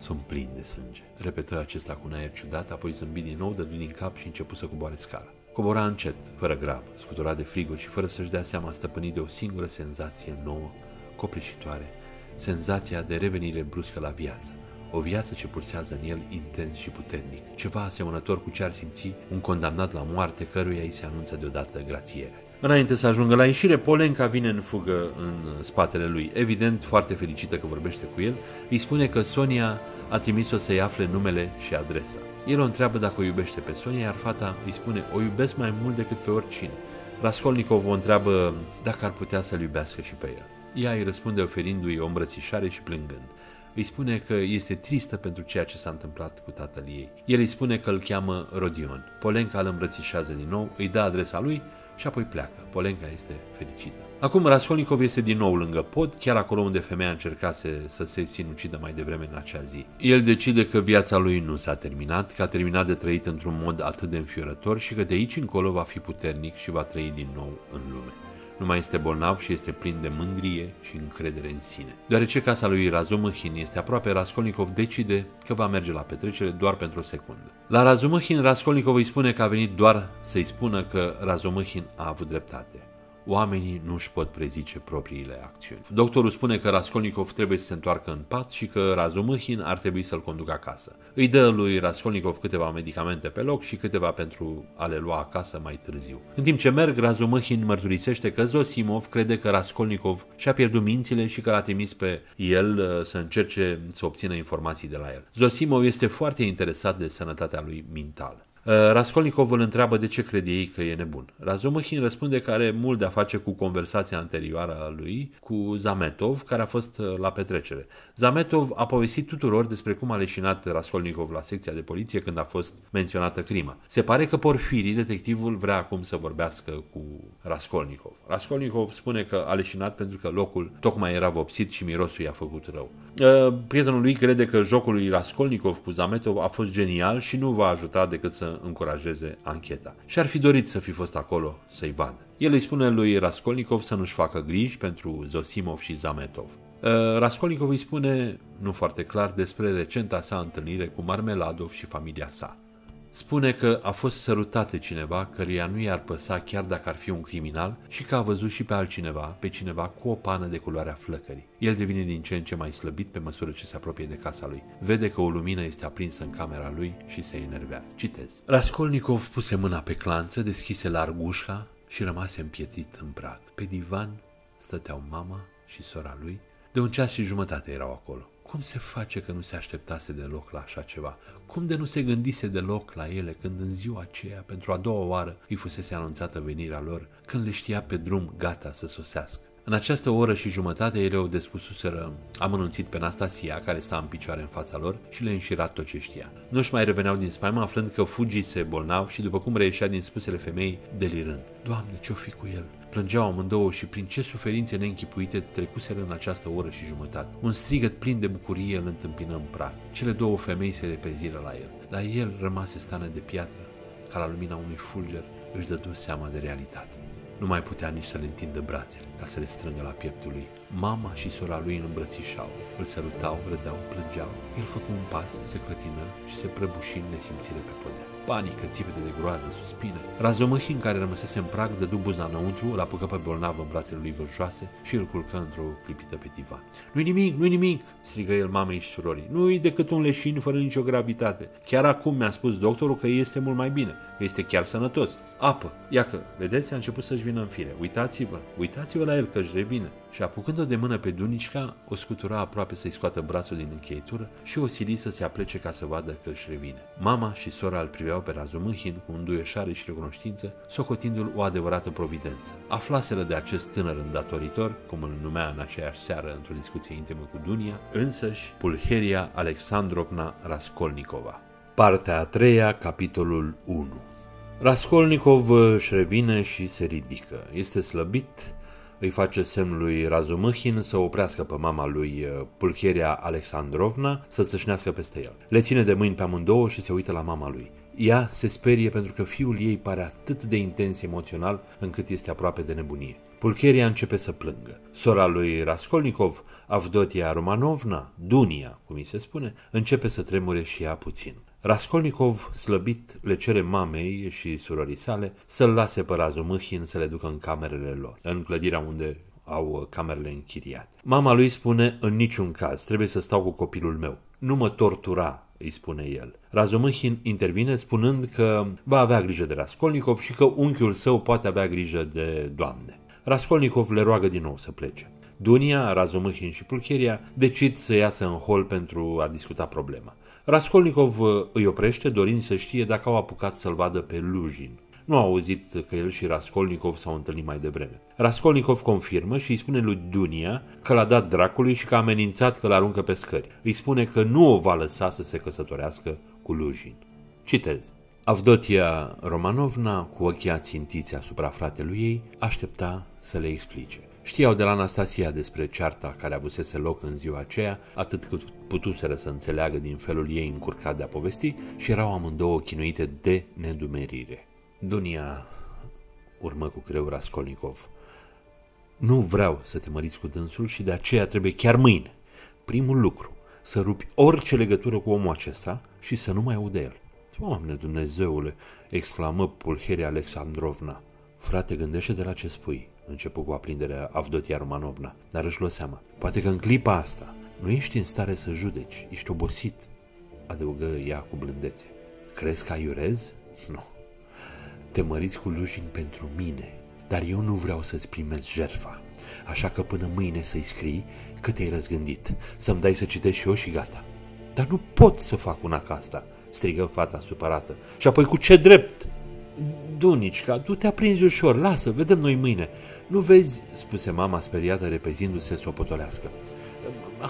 Sunt plin de sânge. Repetă acesta cu un aer ciudat, apoi zâmbi din nou, dădu din cap și începu să coboare scara. Cobora încet, fără grab, scuturat de friguri și fără să-și dea seama stăpânit de o singură senzație nouă, copleșitoare, senzația de revenire bruscă la viață. O viață ce pulsează în el intens și puternic, ceva asemănător cu ce ar simți un condamnat la moarte căruia îi se anunță deodată grațiere. Înainte să ajungă la ieșire, Polenca vine în fugă în spatele lui. Evident, foarte fericită că vorbește cu el, îi spune că Sonia a trimis-o să-i afle numele și adresa. El o întreabă dacă o iubește pe Sonia, iar fata îi spune, o iubesc mai mult decât pe oricine. Raskolnikov o întreabă dacă ar putea să-l iubească și pe el. Ea îi răspunde oferindu-i o îmbrățișare și plângând. Îi spune că este tristă pentru ceea ce s-a întâmplat cu tatăl ei. El îi spune că îl cheamă Rodion. Polenca îl îmbrățișează din nou, îi dă adresa lui și apoi pleacă. Polenca este fericită. Acum Raskolnikov este din nou lângă pod, chiar acolo unde femeia încercase să se sinucidă mai devreme în acea zi. El decide că viața lui nu s-a terminat, că a terminat de trăit într-un mod atât de înfiorător și că de aici încolo va fi puternic și va trăi din nou în lume nu mai este bolnav și este plin de mândrie și încredere în sine. Deoarece casa lui Razumăhin este aproape, Raskolnikov decide că va merge la petrecere doar pentru o secundă. La Razumăhin, Raskolnikov îi spune că a venit doar să-i spună că Razumăhin a avut dreptate. Oamenii nu își pot prezice propriile acțiuni. Doctorul spune că Raskolnikov trebuie să se întoarcă în pat și că Razumăhin ar trebui să-l conducă acasă. Îi dă lui Raskolnikov câteva medicamente pe loc și câteva pentru a le lua acasă mai târziu. În timp ce merg, Razumăhin mărturisește că Zosimov crede că Raskolnikov și-a pierdut mințile și că l-a trimis pe el uh, să încerce să obțină informații de la el. Zosimov este foarte interesat de sănătatea lui mentală. Uh, Raskolnikov îl întreabă de ce crede ei că e nebun. Razumahin răspunde că are mult de a face cu conversația anterioară a lui cu Zametov, care a fost uh, la petrecere. Zametov a povestit tuturor despre cum a leșinat Raskolnikov la secția de poliție când a fost menționată crima. Se pare că Porfiri, detectivul, vrea acum să vorbească cu Raskolnikov. Raskolnikov spune că a leșinat pentru că locul tocmai era vopsit și mirosul i-a făcut rău. Uh, prietenul lui crede că jocul lui Raskolnikov cu Zametov a fost genial și nu va ajuta decât să încurajeze ancheta. Și ar fi dorit să fi fost acolo să-i vadă. El îi spune lui Raskolnikov să nu-și facă griji pentru Zosimov și Zametov. Uh, Raskolnikov îi spune, nu foarte clar, despre recenta sa întâlnire cu Marmeladov și familia sa. Spune că a fost sărutat de cineva căruia nu i-ar păsa chiar dacă ar fi un criminal și că a văzut și pe altcineva, pe cineva cu o pană de culoarea flăcării. El devine din ce în ce mai slăbit pe măsură ce se apropie de casa lui. Vede că o lumină este aprinsă în camera lui și se enervează. Citez. Raskolnikov puse mâna pe clanță, deschise larg ușa și rămase împietit în prag. Pe divan stăteau mama și sora lui. De un ceas și jumătate erau acolo. Cum se face că nu se așteptase deloc la așa ceva? Cum de nu se gândise deloc la ele când în ziua aceea, pentru a doua oară, îi fusese anunțată venirea lor, când le știa pe drum gata să sosească? În această oră și jumătate ele o despususeră am anunțit pe Anastasia, care sta în picioare în fața lor, și le înșirat tot ce știa. Nu-și mai reveneau din spaimă, aflând că fugise bolnav și, după cum reieșea din spusele femei, delirând. Doamne, ce-o fi cu el? Plângeau amândouă și prin ce suferințe neînchipuite trecuseră în această oră și jumătate. Un strigăt plin de bucurie îl întâmpină în prag. Cele două femei se repeziră la el, dar el rămase stană de piatră, ca la lumina unui fulger își dădu seama de realitate. Nu mai putea nici să le întindă brațele ca să le strângă la pieptul lui. Mama și sora lui îl îmbrățișau, îl sărutau, râdeau, plângeau. El făcu un pas, se clătină și se prăbuși în nesimțire pe podea panică, țipete de groază, suspine. Razomăhin, care rămăsese în prag, dădu buza înăuntru, îl apucă pe bolnav în brațele lui vârjoase și îl culcă într-o clipită pe divan. Nu-i nimic, nu-i nimic, strigă el mamei și surorii. Nu-i decât un leșin fără nicio gravitate. Chiar acum mi-a spus doctorul că este mult mai bine, că este chiar sănătos. Apă, iacă, vedeți, a început să-și vină în fire. Uitați-vă, uitați-vă la el că își revine. Și apucând-o de mână pe Dunicica, o scutura aproape să-i scoată brațul din încheietură și o sili să se aplece ca să vadă că își revine. Mama și sora îl priveau pe Razumâhin cu înduieșare și recunoștință, socotindu-l o adevărată providență. Aflaseră de acest tânăr îndatoritor, cum îl numea în aceeași seară într-o discuție intimă cu Dunia, însăși Pulheria Alexandrovna Raskolnikova. Partea a treia, capitolul 1 Raskolnikov își revine și se ridică. Este slăbit, îi face semn lui Razumăhin să oprească pe mama lui uh, Pulcheria Alexandrovna să țâșnească peste el. Le ține de mâini pe amândouă și se uită la mama lui. Ea se sperie pentru că fiul ei pare atât de intens emoțional încât este aproape de nebunie. Pulcheria începe să plângă. Sora lui Raskolnikov, Avdotia Romanovna, Dunia, cum îi se spune, începe să tremure și ea puțin. Raskolnikov, slăbit, le cere mamei și surorii sale să-l lase pe Razumâhin să le ducă în camerele lor, în clădirea unde au camerele închiriate. Mama lui spune, în niciun caz, trebuie să stau cu copilul meu. Nu mă tortura, îi spune el. Razumâhin intervine spunând că va avea grijă de Raskolnikov și că unchiul său poate avea grijă de doamne. Raskolnikov le roagă din nou să plece. Dunia, Razumâhin și Pulcheria decid să iasă în hol pentru a discuta problema. Raskolnikov uh, îi oprește dorind să știe dacă au apucat să-l vadă pe Lujin. Nu a auzit că el și Raskolnikov s-au întâlnit mai devreme. Raskolnikov confirmă și îi spune lui Dunia că l-a dat dracului și că a amenințat că l-aruncă pe scări. Îi spune că nu o va lăsa să se căsătorească cu Lujin. Citez. Avdotia Romanovna, cu ochii ațintiți asupra fratelui ei, aștepta să le explice. Știau de la Anastasia despre cearta care avusese loc în ziua aceea, atât cât putuseră să înțeleagă din felul ei încurcat de a povesti și erau amândouă chinuite de nedumerire. Dunia urmă cu greu Raskolnikov. Nu vreau să te măriți cu dânsul și de aceea trebuie chiar mâine. Primul lucru, să rupi orice legătură cu omul acesta și să nu mai aude el. Doamne Dumnezeule, exclamă Pulheria Alexandrovna. Frate, gândește de la ce spui. Început cu aprinderea Avdotia Romanovna, dar își lua seama. Poate că în clipa asta nu ești în stare să judeci, ești obosit, adăugă ea cu blândețe. Crezi că aiurez? Nu. Te măriți cu lușin pentru mine, dar eu nu vreau să-ți primesc jerfa. Așa că până mâine să-i scrii că te-ai răzgândit, să-mi dai să citesc și eu și gata. Dar nu pot să fac una ca asta, strigă fata supărată. Și apoi cu ce drept? Dunici, tu te aprinzi ușor, lasă, vedem noi mâine. Nu vezi, spuse mama speriată repezindu-se să o potolească.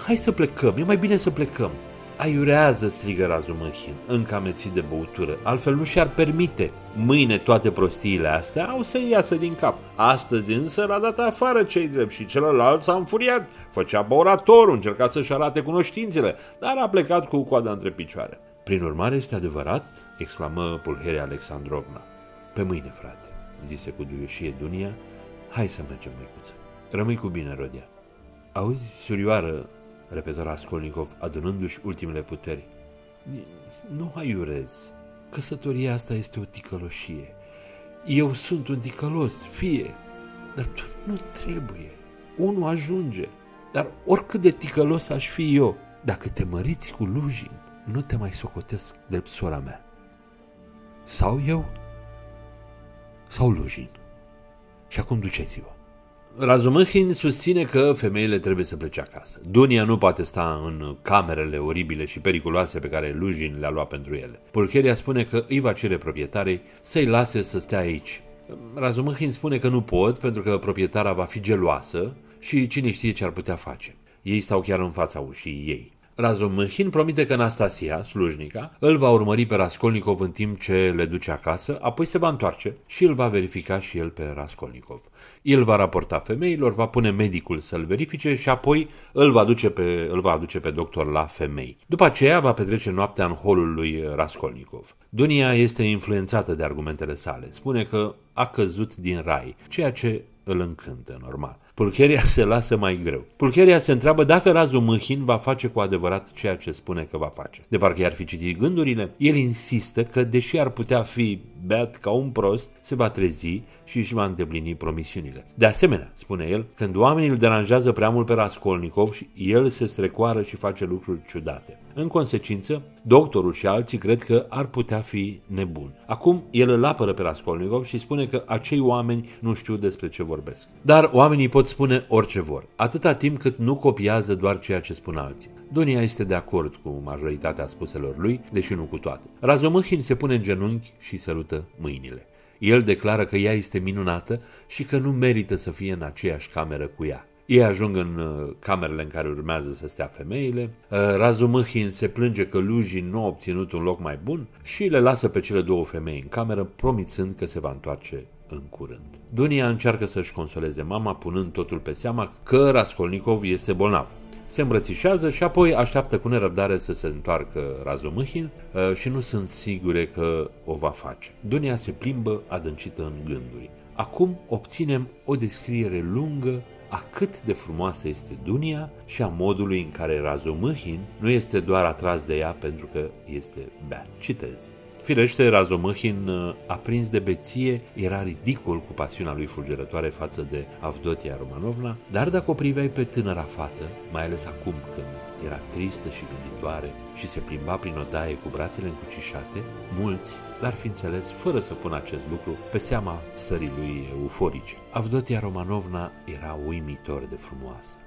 Hai să plecăm, e mai bine să plecăm. Aiurează, strigă Razumăhin, încă amețit de băutură, altfel nu și-ar permite. Mâine toate prostiile astea au să iasă din cap. Astăzi însă l-a dat afară cei drept și celălalt s-a înfuriat. Făcea boratorul, încerca să-și arate cunoștințele, dar a plecat cu coada între picioare. Prin urmare, este adevărat? exclamă Pulheria Alexandrovna. Pe mâine, frate, zise cu duioșie Dunia. Hai să mergem, măicuță. Rămâi cu bine, Rodia. Auzi, surioară, repetă Raskolnikov, adunându-și ultimele puteri. Nu aiurez. Căsătoria asta este o ticăloșie. Eu sunt un ticălos, fie, dar tu nu trebuie. Unul ajunge. Dar oricât de ticălos aș fi eu, dacă te măriți cu Lujin, nu te mai socotesc drept sora mea. Sau eu, sau Lujin. Și acum duceți-vă. Razumăhin susține că femeile trebuie să plece acasă. Dunia nu poate sta în camerele oribile și periculoase pe care Lujin le-a luat pentru ele. Pulcheria spune că îi va cere proprietarei să-i lase să stea aici. Razumăhin spune că nu pot pentru că proprietara va fi geloasă și cine știe ce ar putea face. Ei stau chiar în fața ușii ei. Razumăhin promite că Anastasia, slujnica, îl va urmări pe Raskolnikov în timp ce le duce acasă, apoi se va întoarce și îl va verifica și el pe Raskolnikov. El va raporta femeilor, va pune medicul să-l verifice și apoi îl va, duce pe, îl va aduce pe doctor la femei. După aceea va petrece noaptea în holul lui Raskolnikov. Dunia este influențată de argumentele sale. Spune că a căzut din rai, ceea ce îl încântă normal. Pulcheria se lasă mai greu. Pulcheria se întreabă dacă Razu Mâhin va face cu adevărat ceea ce spune că va face. De parcă i-ar fi citit gândurile, el insistă că, deși ar putea fi beat ca un prost, se va trezi și își va îndeplini promisiunile. De asemenea, spune el, când oamenii îl deranjează prea mult pe Raskolnikov, el se strecoară și face lucruri ciudate. În consecință, doctorul și alții cred că ar putea fi nebun. Acum, el îl apără pe Raskolnikov și spune că acei oameni nu știu despre ce vorbesc. Dar oamenii pot spune orice vor, atâta timp cât nu copiază doar ceea ce spun alții. Dunia este de acord cu majoritatea spuselor lui, deși nu cu toate. Razomâhin se pune în genunchi și sărută mâinile. El declară că ea este minunată și că nu merită să fie în aceeași cameră cu ea. Ei ajung în uh, camerele în care urmează să stea femeile. Uh, Razumâhin se plânge că Lujin nu a obținut un loc mai bun și le lasă pe cele două femei în cameră, promițând că se va întoarce în curând. Dunia încearcă să-și consoleze mama, punând totul pe seama că Raskolnikov este bolnav. Se îmbrățișează și apoi așteaptă cu nerăbdare să se întoarcă Razumâhin uh, și nu sunt sigure că o va face. Dunia se plimbă adâncită în gânduri. Acum obținem o descriere lungă a cât de frumoasă este Dunia și a modului în care Razumâhin nu este doar atras de ea pentru că este beat. Citez. Firește, Razomâhin, uh, aprins de beție, era ridicol cu pasiunea lui fulgerătoare față de Avdotia Romanovna, dar dacă o priveai pe tânăra fată, mai ales acum când era tristă și gânditoare și se plimba prin odaie cu brațele încrucișate, mulți l-ar fi înțeles fără să pună acest lucru pe seama stării lui euforice. Avdotia Romanovna era uimitor de frumoasă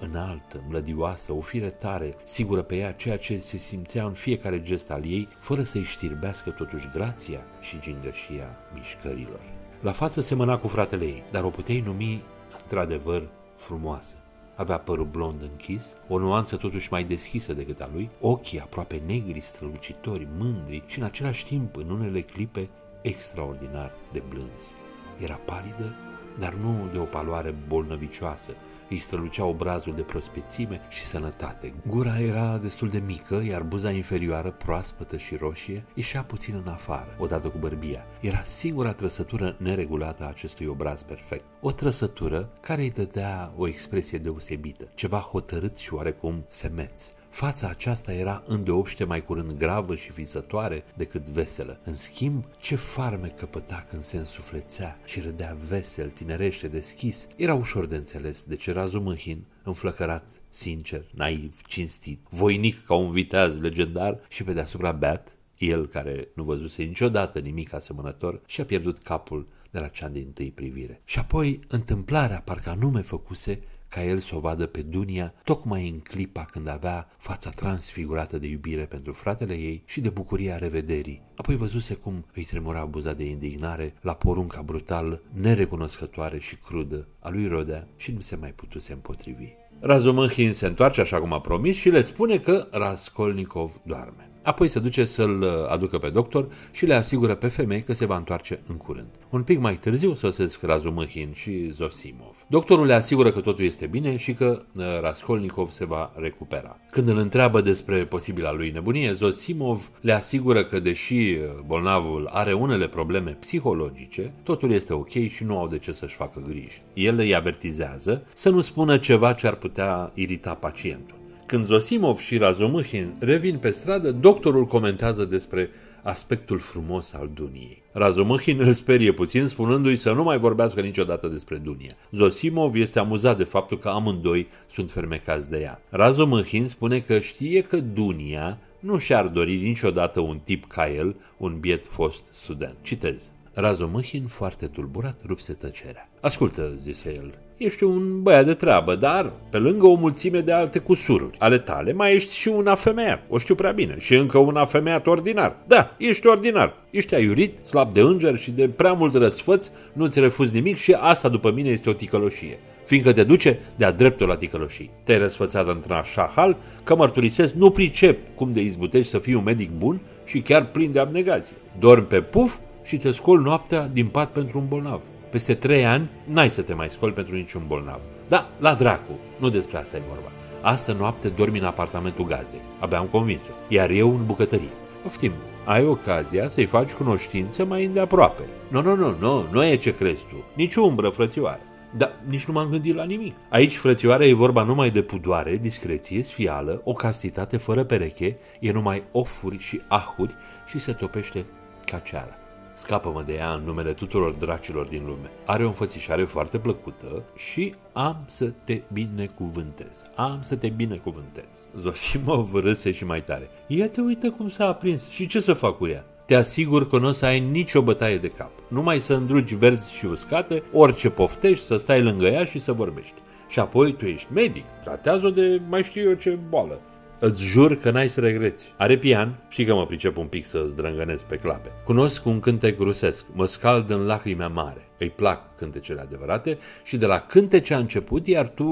înaltă, mlădioasă, o fire tare, sigură pe ea ceea ce se simțea în fiecare gest al ei, fără să-i știrbească totuși grația și gingășia mișcărilor. La față semăna cu fratele ei, dar o puteai numi într-adevăr frumoasă. Avea părul blond închis, o nuanță totuși mai deschisă decât a lui, ochii aproape negri, strălucitori, mândri și în același timp, în unele clipe, extraordinar de blânzi. Era palidă, dar nu de o paloare bolnăvicioasă, îi strălucea obrazul de prospețime și sănătate. Gura era destul de mică, iar buza inferioară, proaspătă și roșie, ieșea puțin în afară, odată cu bărbia. Era singura trăsătură neregulată a acestui obraz perfect. O trăsătură care îi dădea o expresie deosebită, ceva hotărât și oarecum semeț Fața aceasta era îndeopște mai curând gravă și visătoare decât veselă. În schimb, ce farme căpăta când se însuflețea și râdea vesel, tinerește, deschis. Era ușor de înțeles de ce Razumăhin, înflăcărat, sincer, naiv, cinstit, voinic ca un viteaz legendar și pe deasupra beat, el care nu văzuse niciodată nimic asemănător și a pierdut capul de la cea din tâi privire. Și apoi întâmplarea parcă anume făcuse ca el să o vadă pe Dunia tocmai în clipa când avea fața transfigurată de iubire pentru fratele ei și de bucuria revederii. Apoi văzuse cum îi tremura buza de indignare la porunca brutal, nerecunoscătoare și crudă a lui Rodea și nu se mai putuse împotrivi. Razumăhin se întoarce așa cum a promis și le spune că Raskolnikov doarme. Apoi se duce să-l uh, aducă pe doctor și le asigură pe femei că se va întoarce în curând. Un pic mai târziu sosesc Razumăhin și Zosimov. Doctorul le asigură că totul este bine și că uh, Raskolnikov se va recupera. Când îl întreabă despre posibila lui nebunie, Zosimov le asigură că deși uh, bolnavul are unele probleme psihologice, totul este ok și nu au de ce să-și facă griji. El îi avertizează să nu spună ceva ce ar putea irita pacientul. Când Zosimov și Razumăhin revin pe stradă, doctorul comentează despre aspectul frumos al Duniei. Razumăhin îl sperie puțin spunându-i să nu mai vorbească niciodată despre Dunia. Zosimov este amuzat de faptul că amândoi sunt fermecați de ea. Razumăhin spune că știe că Dunia nu și-ar dori niciodată un tip ca el, un biet fost student. Citez. Razumăhin, foarte tulburat, rupse tăcerea. Ascultă, zise el, Ești un băiat de treabă, dar pe lângă o mulțime de alte cusururi ale tale, mai ești și un afemeiat, o știu prea bine, și încă un afemeiat ordinar. Da, ești ordinar. Ești aiurit, slab de înger și de prea mult răsfăț, nu-ți refuzi nimic și asta după mine este o ticăloșie fiindcă te duce de-a dreptul la ticăloșii. Te-ai răsfățat într-așa hal că mărturisesc nu pricep cum de izbutești să fii un medic bun și chiar plin de abnegație. Dormi pe puf și te scoli noaptea din pat pentru un bolnav peste trei ani n-ai să te mai scoli pentru niciun bolnav. Da, la dracu, nu despre asta e vorba. Astă noapte dormi în apartamentul gazdei, abia am convins-o, iar eu în bucătărie. Oftim, ai ocazia să-i faci cunoștință mai îndeaproape. Nu, nu, nu, nu, nu e ce crezi tu, nici umbră frățioară. Dar nici nu m-am gândit la nimic. Aici, frățioare, e vorba numai de pudoare, discreție, sfială, o castitate fără pereche, e numai ofuri și ahuri și se topește ca ceara. Scapă-mă de ea în numele tuturor dracilor din lume. Are o înfățișare foarte plăcută și am să te binecuvântez. Am să te binecuvântez. Zosimov râse și mai tare. Ia te uită cum s-a aprins și ce să fac cu ea? Te asigur că nu o să ai nicio bătaie de cap. Numai să îndrugi verzi și uscate, orice poftești, să stai lângă ea și să vorbești. Și apoi tu ești medic, tratează-o de mai știu eu ce boală. Îți jur că n-ai să regreți. Are pian, știi că mă pricep un pic să zdrângănesc pe clape. Cunosc un cântec rusesc, mă scald în lacrimea mare. Îi plac cântecele adevărate și de la cântece a început, iar tu,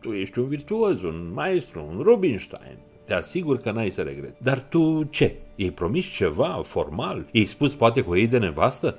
tu ești un virtuos, un maestru, un Rubinstein. Te asigur că n-ai să regreți. Dar tu ce? Ei promis ceva formal? Ei spus poate cu ei de nevastă?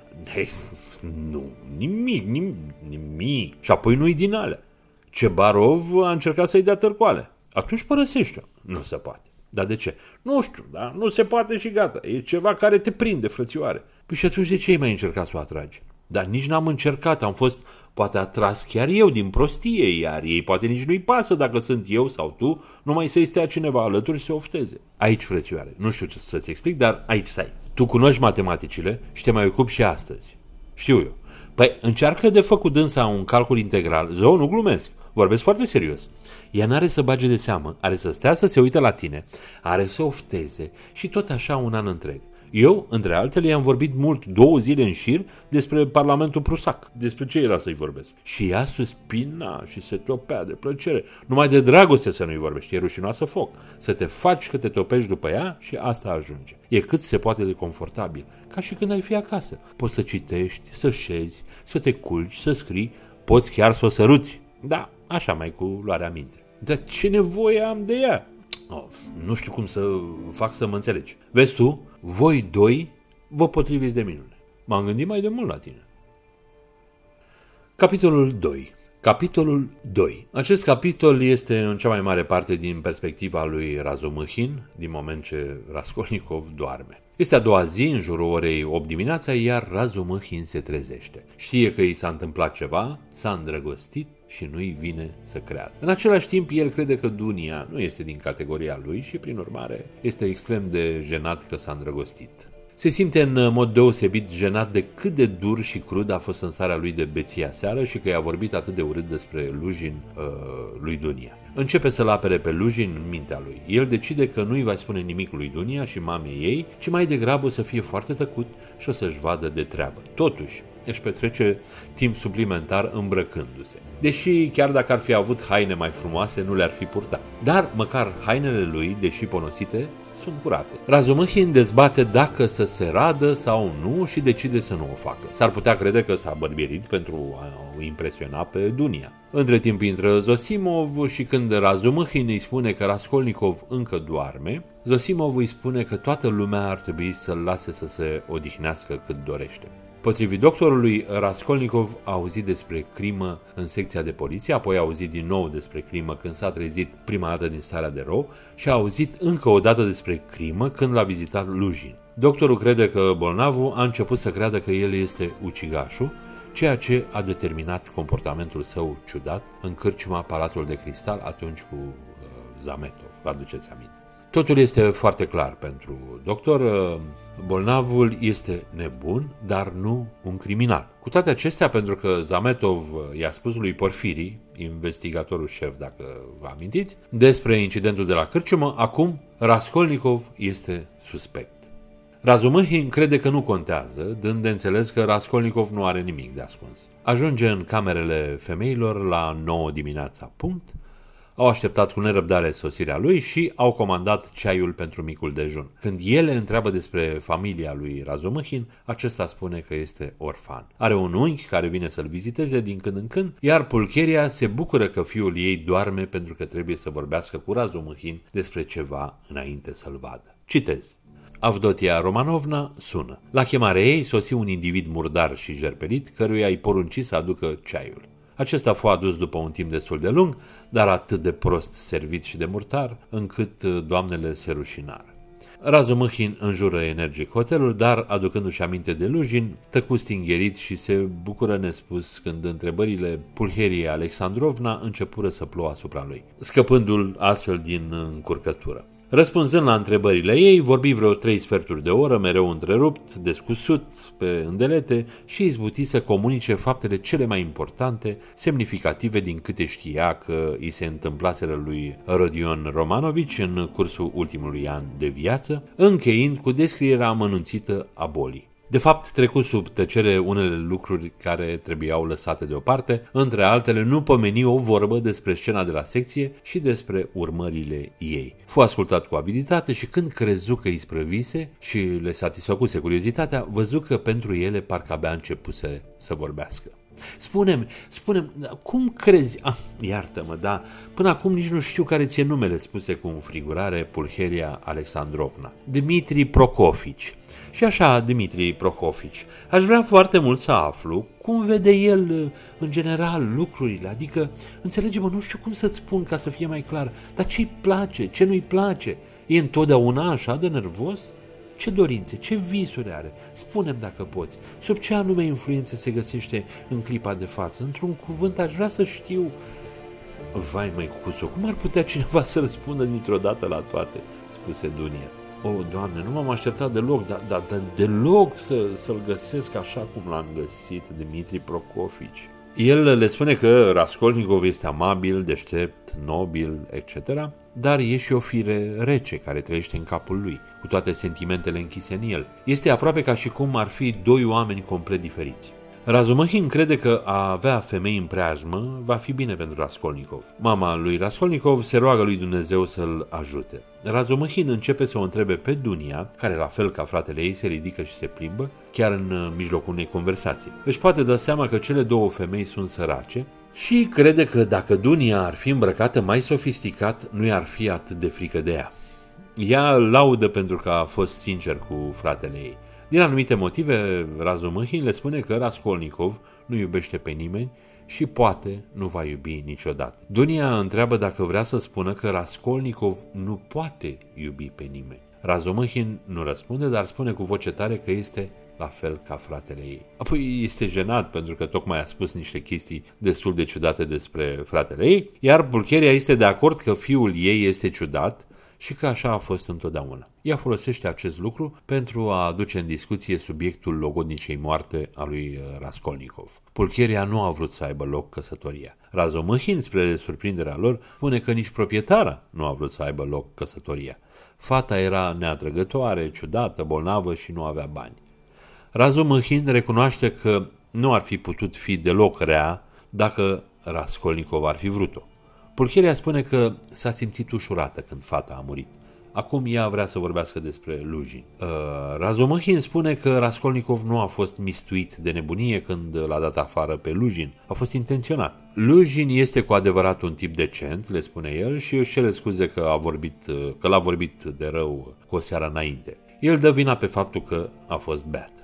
nu, nimic, nimic, nimic. Și apoi nu-i din alea. Cebarov a încercat să-i dea tărcoale. Atunci părăsește-o. Nu se poate. Dar de ce? Nu știu, dar nu se poate și gata. E ceva care te prinde, frățioare. Păi și atunci de ce ai mai încercat să o atragi? Dar nici n-am încercat, am fost poate atras chiar eu din prostie, iar ei poate nici nu-i pasă dacă sunt eu sau tu, numai să-i stea cineva alături și să ofteze. Aici, frățioare, nu știu ce să-ți explic, dar aici stai. Tu cunoști matematicile și te mai ocupi și astăzi. Știu eu. Păi încearcă de făcut dânsa un calcul integral. Zău, nu glumesc. Vorbesc foarte serios. Ea n-are să bage de seamă, are să stea să se uite la tine, are să ofteze și tot așa un an întreg. Eu, între altele, i-am vorbit mult, două zile în șir, despre Parlamentul Prusac. Despre ce era să-i vorbesc? Și ea suspina și se topea de plăcere. Numai de dragoste să nu-i vorbești, e rușinoasă foc. Să te faci că te topești după ea și asta ajunge. E cât se poate de confortabil, ca și când ai fi acasă. Poți să citești, să șezi, să te culci, să scrii, poți chiar să o săruți. Da, așa mai cu luarea minte. Dar ce nevoie am de ea? Oh, nu știu cum să fac să mă înțelegi. Vezi tu, voi doi vă potriviți de minune. M-am gândit mai de mult la tine. Capitolul 2 Capitolul 2 Acest capitol este în cea mai mare parte din perspectiva lui Razumăhin, din moment ce Raskolnikov doarme. Este a doua zi, în jurul orei 8 dimineața, iar Razumăhin se trezește. Știe că i s-a întâmplat ceva, s-a îndrăgostit și nu-i vine să creadă. În același timp, el crede că Dunia nu este din categoria lui și, prin urmare, este extrem de jenat că s-a îndrăgostit. Se simte în mod deosebit jenat de cât de dur și crud a fost starea lui de beția seară și că i-a vorbit atât de urât despre Lujin uh, lui Dunia. Începe să-l apere pe Lujin în mintea lui. El decide că nu-i va spune nimic lui Dunia și mamei ei, ci mai degrabă să fie foarte tăcut și o să-și vadă de treabă. Totuși, își petrece timp suplimentar îmbrăcându-se. Deși chiar dacă ar fi avut haine mai frumoase, nu le-ar fi purtat. Dar măcar hainele lui, deși ponosite, sunt curate. Razumihin dezbate dacă să se radă sau nu și decide să nu o facă. S-ar putea crede că s-a bărbierit pentru a o impresiona pe Dunia. Între timp intră Zosimov și când Razumihin îi spune că Raskolnikov încă doarme, Zosimov îi spune că toată lumea ar trebui să-l lase să se odihnească cât dorește. Potrivit doctorului, Raskolnikov a auzit despre crimă în secția de poliție, apoi a auzit din nou despre crimă când s-a trezit prima dată din starea de rău și a auzit încă o dată despre crimă când l-a vizitat Lujin. Doctorul crede că bolnavul a început să creadă că el este ucigașul, ceea ce a determinat comportamentul său ciudat în cârciuma Palatul de Cristal atunci cu uh, Zametov. Vă aduceți aminte. Totul este foarte clar pentru doctor. Bolnavul este nebun, dar nu un criminal. Cu toate acestea, pentru că Zametov i-a spus lui Porfiri, investigatorul șef, dacă vă amintiți, despre incidentul de la Cârciumă, acum Raskolnikov este suspect. Razumihin crede că nu contează, dând de înțeles că Raskolnikov nu are nimic de ascuns. Ajunge în camerele femeilor la 9 dimineața punct, au așteptat cu nerăbdare sosirea lui și au comandat ceaiul pentru micul dejun. Când ele întreabă despre familia lui Razumăhin, acesta spune că este orfan. Are un unchi care vine să-l viziteze din când în când, iar Pulcheria se bucură că fiul ei doarme pentru că trebuie să vorbească cu Razumăhin despre ceva înainte să-l vadă. Citez. Avdotia Romanovna sună. La chemarea ei sosi un individ murdar și jerpelit, căruia îi porunci să aducă ceaiul. Acesta a fost adus după un timp destul de lung, dar atât de prost servit și de murtar, încât uh, doamnele se rușinară. Razumăhin înjură energic hotelul, dar, aducându-și aminte de Lujin, tăcu stingherit și se bucură nespus când întrebările Pulherie Alexandrovna începură să plouă asupra lui, scăpându-l astfel din încurcătură. Răspunzând la întrebările ei, vorbi vreo trei sferturi de oră, mereu întrerupt, descusut, pe îndelete și izbuti să comunice faptele cele mai importante, semnificative din câte știa că îi se întâmplaseră lui Rodion Romanovici în cursul ultimului an de viață, încheind cu descrierea amănunțită a bolii. De fapt, trecu sub tăcere unele lucruri care trebuiau lăsate deoparte, între altele nu pomeni o vorbă despre scena de la secție și despre urmările ei. Fu ascultat cu aviditate și când crezu că îi sprăvise și le satisfăcuse curiozitatea, văzu că pentru ele parcă abia începuse să vorbească. Spunem, spunem, cum crezi? Ah, iartă-mă, da, până acum nici nu știu care ți-e numele, spuse cu înfrigurare Pulheria Alexandrovna. Dmitri Procofici. Și așa, Dimitri Prohofici, aș vrea foarte mult să aflu cum vede el, în general, lucrurile, adică, înțelege-mă, nu știu cum să-ți spun ca să fie mai clar, dar ce-i place, ce nu-i place? E întotdeauna așa de nervos? Ce dorințe, ce visuri are? Spunem dacă poți. Sub ce anume influență se găsește în clipa de față? Într-un cuvânt aș vrea să știu... Vai, măicuțo, cum ar putea cineva să răspundă dintr-o dată la toate? spuse Dunia. O, oh, Doamne, nu m-am așteptat deloc, dar, dar, dar deloc să, să-l găsesc așa cum l-am găsit, Dimitri Procofici. El le spune că Raskolnikov este amabil, deștept, nobil, etc., dar e și o fire rece care trăiește în capul lui, cu toate sentimentele închise în el. Este aproape ca și cum ar fi doi oameni complet diferiți. Razumahin crede că a avea femei în preajmă va fi bine pentru Raskolnikov. Mama lui Raskolnikov se roagă lui Dumnezeu să-l ajute. Razumahin începe să o întrebe pe Dunia, care la fel ca fratele ei se ridică și se plimbă, chiar în uh, mijlocul unei conversații. Își poate da seama că cele două femei sunt sărace și crede că dacă Dunia ar fi îmbrăcată mai sofisticat, nu i-ar fi atât de frică de ea. Ea laudă pentru că a fost sincer cu fratele ei. Din anumite motive, Razumăhin le spune că Raskolnikov nu iubește pe nimeni și poate nu va iubi niciodată. Dunia întreabă dacă vrea să spună că Raskolnikov nu poate iubi pe nimeni. Razumăhin nu răspunde, dar spune cu voce tare că este la fel ca fratele ei. Apoi este jenat pentru că tocmai a spus niște chestii destul de ciudate despre fratele ei, iar Pulcheria este de acord că fiul ei este ciudat și că așa a fost întotdeauna. Ea folosește acest lucru pentru a aduce în discuție subiectul logodnicei moarte a lui uh, Raskolnikov. Pulcheria nu a vrut să aibă loc căsătoria. Razomăhin, spre surprinderea lor, spune că nici proprietara nu a vrut să aibă loc căsătoria. Fata era neatrăgătoare, ciudată, bolnavă și nu avea bani. Razomăhin recunoaște că nu ar fi putut fi deloc rea dacă Raskolnikov ar fi vrut-o. Pulcheria spune că s-a simțit ușurată când fata a murit. Acum ea vrea să vorbească despre Lujin. Uh, Razomăhin spune că Raskolnikov nu a fost mistuit de nebunie când l-a dat afară pe Lujin. A fost intenționat. Lujin este cu adevărat un tip decent, le spune el, și își cere scuze că, a vorbit, uh, că l-a vorbit de rău cu o seară înainte. El dă vina pe faptul că a fost beat.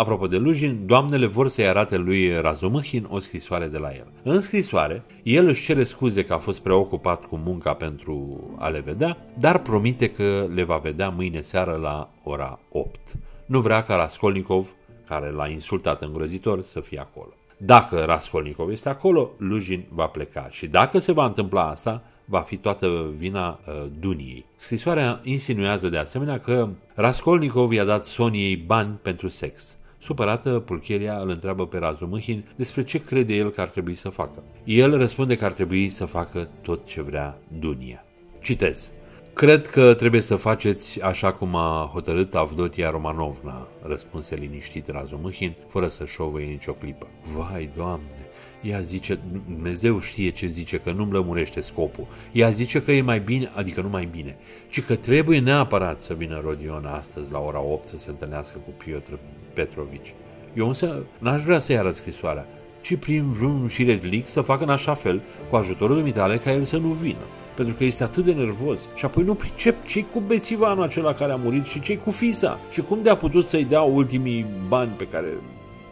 Apropo de Lujin, doamnele vor să-i arate lui Razumăhin o scrisoare de la el. În scrisoare, el își cere scuze că a fost preocupat cu munca pentru a le vedea, dar promite că le va vedea mâine seară la ora 8. Nu vrea ca Raskolnikov, care l-a insultat îngrozitor, să fie acolo. Dacă Raskolnikov este acolo, Lujin va pleca și dacă se va întâmpla asta, va fi toată vina uh, Duniei. Scrisoarea insinuează de asemenea că Raskolnikov i-a dat Soniei bani pentru sex. Supărată, Pulcheria îl întreabă pe Razumâhin despre ce crede el că ar trebui să facă. El răspunde că ar trebui să facă tot ce vrea Dunia. Citez. Cred că trebuie să faceți așa cum a hotărât Avdotia Romanovna, răspunse liniștit Razumâhin, fără să șovăie nicio clipă. Vai, Doamne, ea zice, Dumnezeu știe ce zice, că nu-mi lămurește scopul. Ea zice că e mai bine, adică nu mai bine, ci că trebuie neapărat să vină Rodion astăzi la ora 8 să se întâlnească cu Piotr Petrovici. Eu însă n-aș vrea să-i arăt scrisoarea, ci prin vreun șiretlic să facă în așa fel, cu ajutorul dumitale, ca el să nu vină. Pentru că este atât de nervos și apoi nu pricep ce cu bețivanul acela care a murit și ce cu fisa și cum de-a putut să-i dea ultimii bani pe care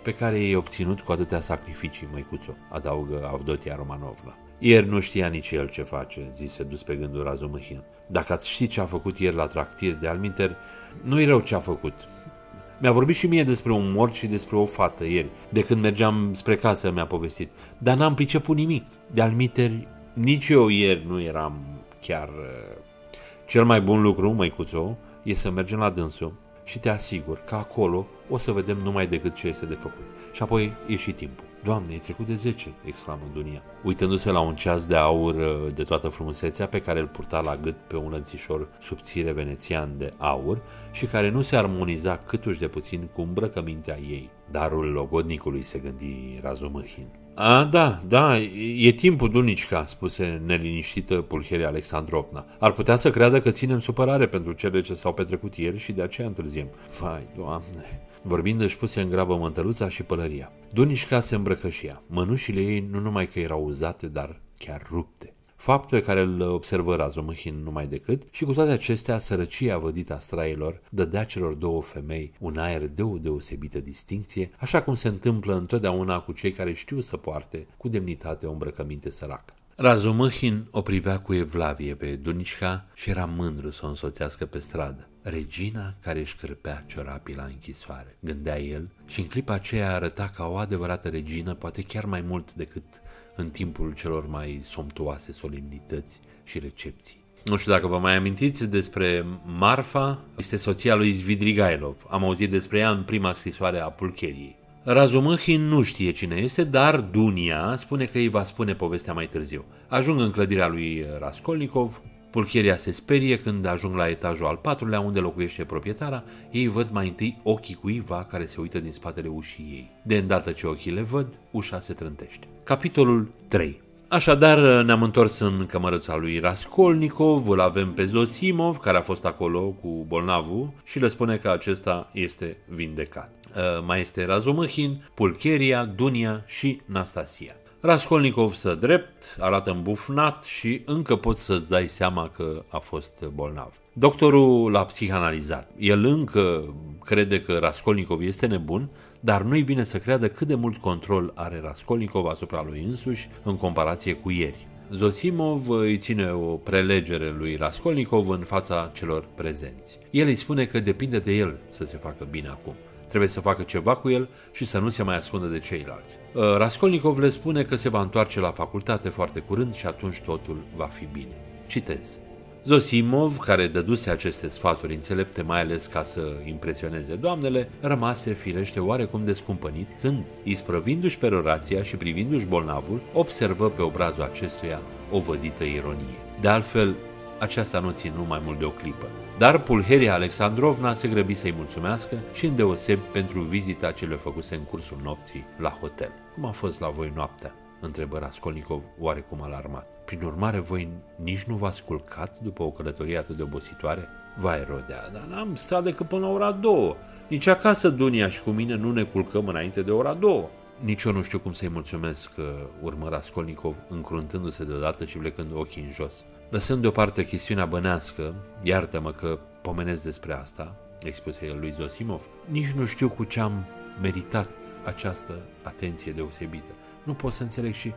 pe care i-ai obținut cu atâtea sacrificii, măicuțo, adaugă Avdotia Romanovna. Ieri nu știa nici el ce face, zise dus pe gândul Razumăhin. Dacă ați ști ce a făcut ieri la tractir de alminter, nu-i rău ce a făcut. Mi-a vorbit și mie despre un mort și despre o fată ieri, de când mergeam spre casă mi-a povestit, dar n-am priceput nimic. De almiteri, nici eu ieri nu eram chiar... Uh, cel mai bun lucru, măicuțo, e să mergem la dânsul și te asigur că acolo o să vedem numai decât ce este de făcut. Și apoi e și timpul. Doamne, e trecut de 10, exclamă Dunia, uitându-se la un ceas de aur uh, de toată frumusețea pe care îl purta la gât pe un lănțișor subțire venețian de aur și care nu se armoniza câtuși de puțin cu îmbrăcămintea ei. Darul logodnicului se gândi Razumăhin. A, da, da, e timpul, Dunicica, spuse neliniștită Pulheria Alexandrovna. Ar putea să creadă că ținem supărare pentru cele ce s-au petrecut ieri și de aceea întârziem. Vai, doamne! Vorbind își puse în grabă mântăluța și pălăria. Dunișca se îmbrăcă și ea. Mănușile ei nu numai că erau uzate, dar chiar rupte. Fapt pe care îl observă Razomăhin numai decât și cu toate acestea sărăcia vădită a strailor dădea celor două femei un aer de o deosebită distinție, așa cum se întâmplă întotdeauna cu cei care știu să poarte cu demnitate o îmbrăcăminte săracă. Razumăhin o privea cu evlavie pe Dunișca și era mândru să o însoțească pe stradă. Regina care își crăpea ciorapii la închisoare, gândea el și în clipa aceea arăta ca o adevărată regină, poate chiar mai mult decât în timpul celor mai somptuoase solemnități și recepții. Nu știu dacă vă mai amintiți despre Marfa, este soția lui Svidrigailov. Am auzit despre ea în prima scrisoare a Pulcheriei. Razumăhin nu știe cine este, dar Dunia spune că îi va spune povestea mai târziu. Ajung în clădirea lui Raskolnikov, Pulcheria se sperie când ajung la etajul al patrulea unde locuiește proprietara, ei văd mai întâi ochii cuiva care se uită din spatele ușii ei. De îndată ce ochii le văd, ușa se trântește. Capitolul 3 Așadar, ne-am întors în cămărăța lui Raskolnikov, îl avem pe Zosimov, care a fost acolo cu bolnavul și le spune că acesta este vindecat. Uh, mai este Razumăhin, Pulcheria, Dunia și Nastasia. Raskolnikov stă drept, arată îmbufnat și încă poți să-ți dai seama că a fost bolnav. Doctorul l-a psihanalizat. El încă crede că Raskolnikov este nebun, dar nu-i bine să creadă cât de mult control are Raskolnikov asupra lui însuși în comparație cu ieri. Zosimov îi ține o prelegere lui Raskolnikov în fața celor prezenți. El îi spune că depinde de el să se facă bine acum. Trebuie să facă ceva cu el și să nu se mai ascundă de ceilalți. Uh, Raskolnikov le spune că se va întoarce la facultate foarte curând și atunci totul va fi bine. Citez. Zosimov, care dăduse aceste sfaturi înțelepte mai ales ca să impresioneze doamnele, rămase firește oarecum descumpănit când, isprăvindu-și perorația și privindu-și bolnavul, observă pe obrazul acestuia o vădită ironie. De altfel, aceasta nu ținu mai mult de o clipă. Dar Pulheria Alexandrovna se grăbi să-i mulțumească și îndeoseb pentru vizita ce le făcuse în cursul nopții la hotel. Cum a fost la voi noaptea? întrebă Raskolnikov oarecum alarmat. Prin urmare, voi nici nu v-ați culcat după o călătorie atât de obositoare? Vai, Rodea, dar n-am stat decât până la ora două. Nici acasă Dunia și cu mine nu ne culcăm înainte de ora două. Nici eu nu știu cum să-i mulțumesc, urmă Raskolnikov, încruntându-se deodată și plecând ochii în jos. Lăsând deoparte chestiunea bănească, iartă-mă că pomenesc despre asta, expuse el lui Zosimov, nici nu știu cu ce am meritat această atenție deosebită. Nu pot să înțeleg și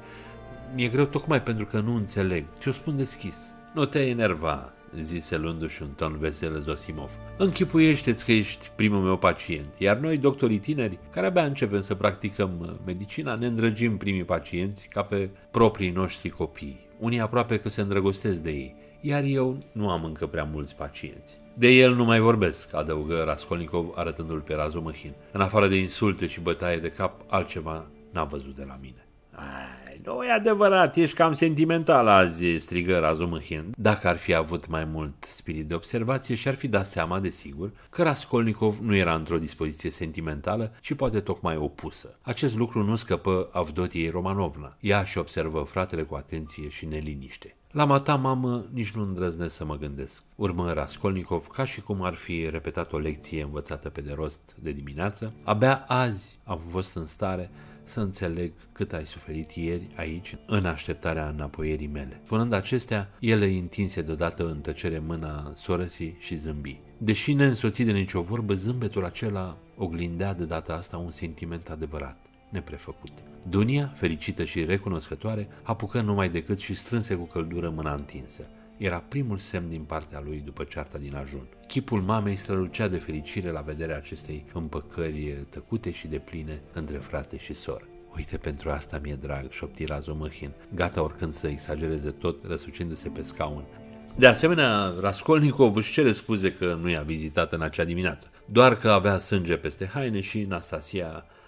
mi-e greu tocmai pentru că nu înțeleg. Ce-o spun deschis. Nu te enerva, zise luându-și un ton vesel Zosimov. Închipuiește-ți că ești primul meu pacient, iar noi, doctorii tineri, care abia începem să practicăm medicina, ne îndrăgim primii pacienți ca pe proprii noștri copii. Unii aproape că se îndrăgostesc de ei, iar eu nu am încă prea mulți pacienți. De el nu mai vorbesc, adăugă Raskolnikov arătându-l pe Razumahin. În afară de insulte și bătaie de cap, altceva n-a văzut de la mine. Ai, nu e adevărat, ești cam sentimental azi, strigă Razumahin. Dacă ar fi avut mai mult spirit de observație și-ar fi dat seama, desigur, că Raskolnikov nu era într-o dispoziție sentimentală, ci poate tocmai opusă. Acest lucru nu scăpă Avdotiei Romanovna. Ea și observă fratele cu atenție și neliniște. La mata mamă nici nu îndrăznesc să mă gândesc. Urmă Raskolnikov ca și cum ar fi repetat o lecție învățată pe de rost de dimineață. Abia azi am fost în stare să înțeleg cât ai suferit ieri aici în așteptarea înapoierii mele. Spunând acestea, el îi întinse deodată în tăcere mâna sorăsii și zâmbi. Deși neînsoțit de nicio vorbă, zâmbetul acela oglindea de data asta un sentiment adevărat neprefăcut. Dunia, fericită și recunoscătoare, apucă numai decât și strânse cu căldură mâna întinsă. Era primul semn din partea lui după cearta din ajun. Chipul mamei strălucea de fericire la vederea acestei împăcări tăcute și de pline între frate și soră. Uite, pentru asta mi-e drag, șopti Razomăhin, gata oricând să exagereze tot, răsucindu-se pe scaun. De asemenea, Raskolnikov își cere scuze că nu i-a vizitat în acea dimineață, doar că avea sânge peste haine și Nastasia Uh,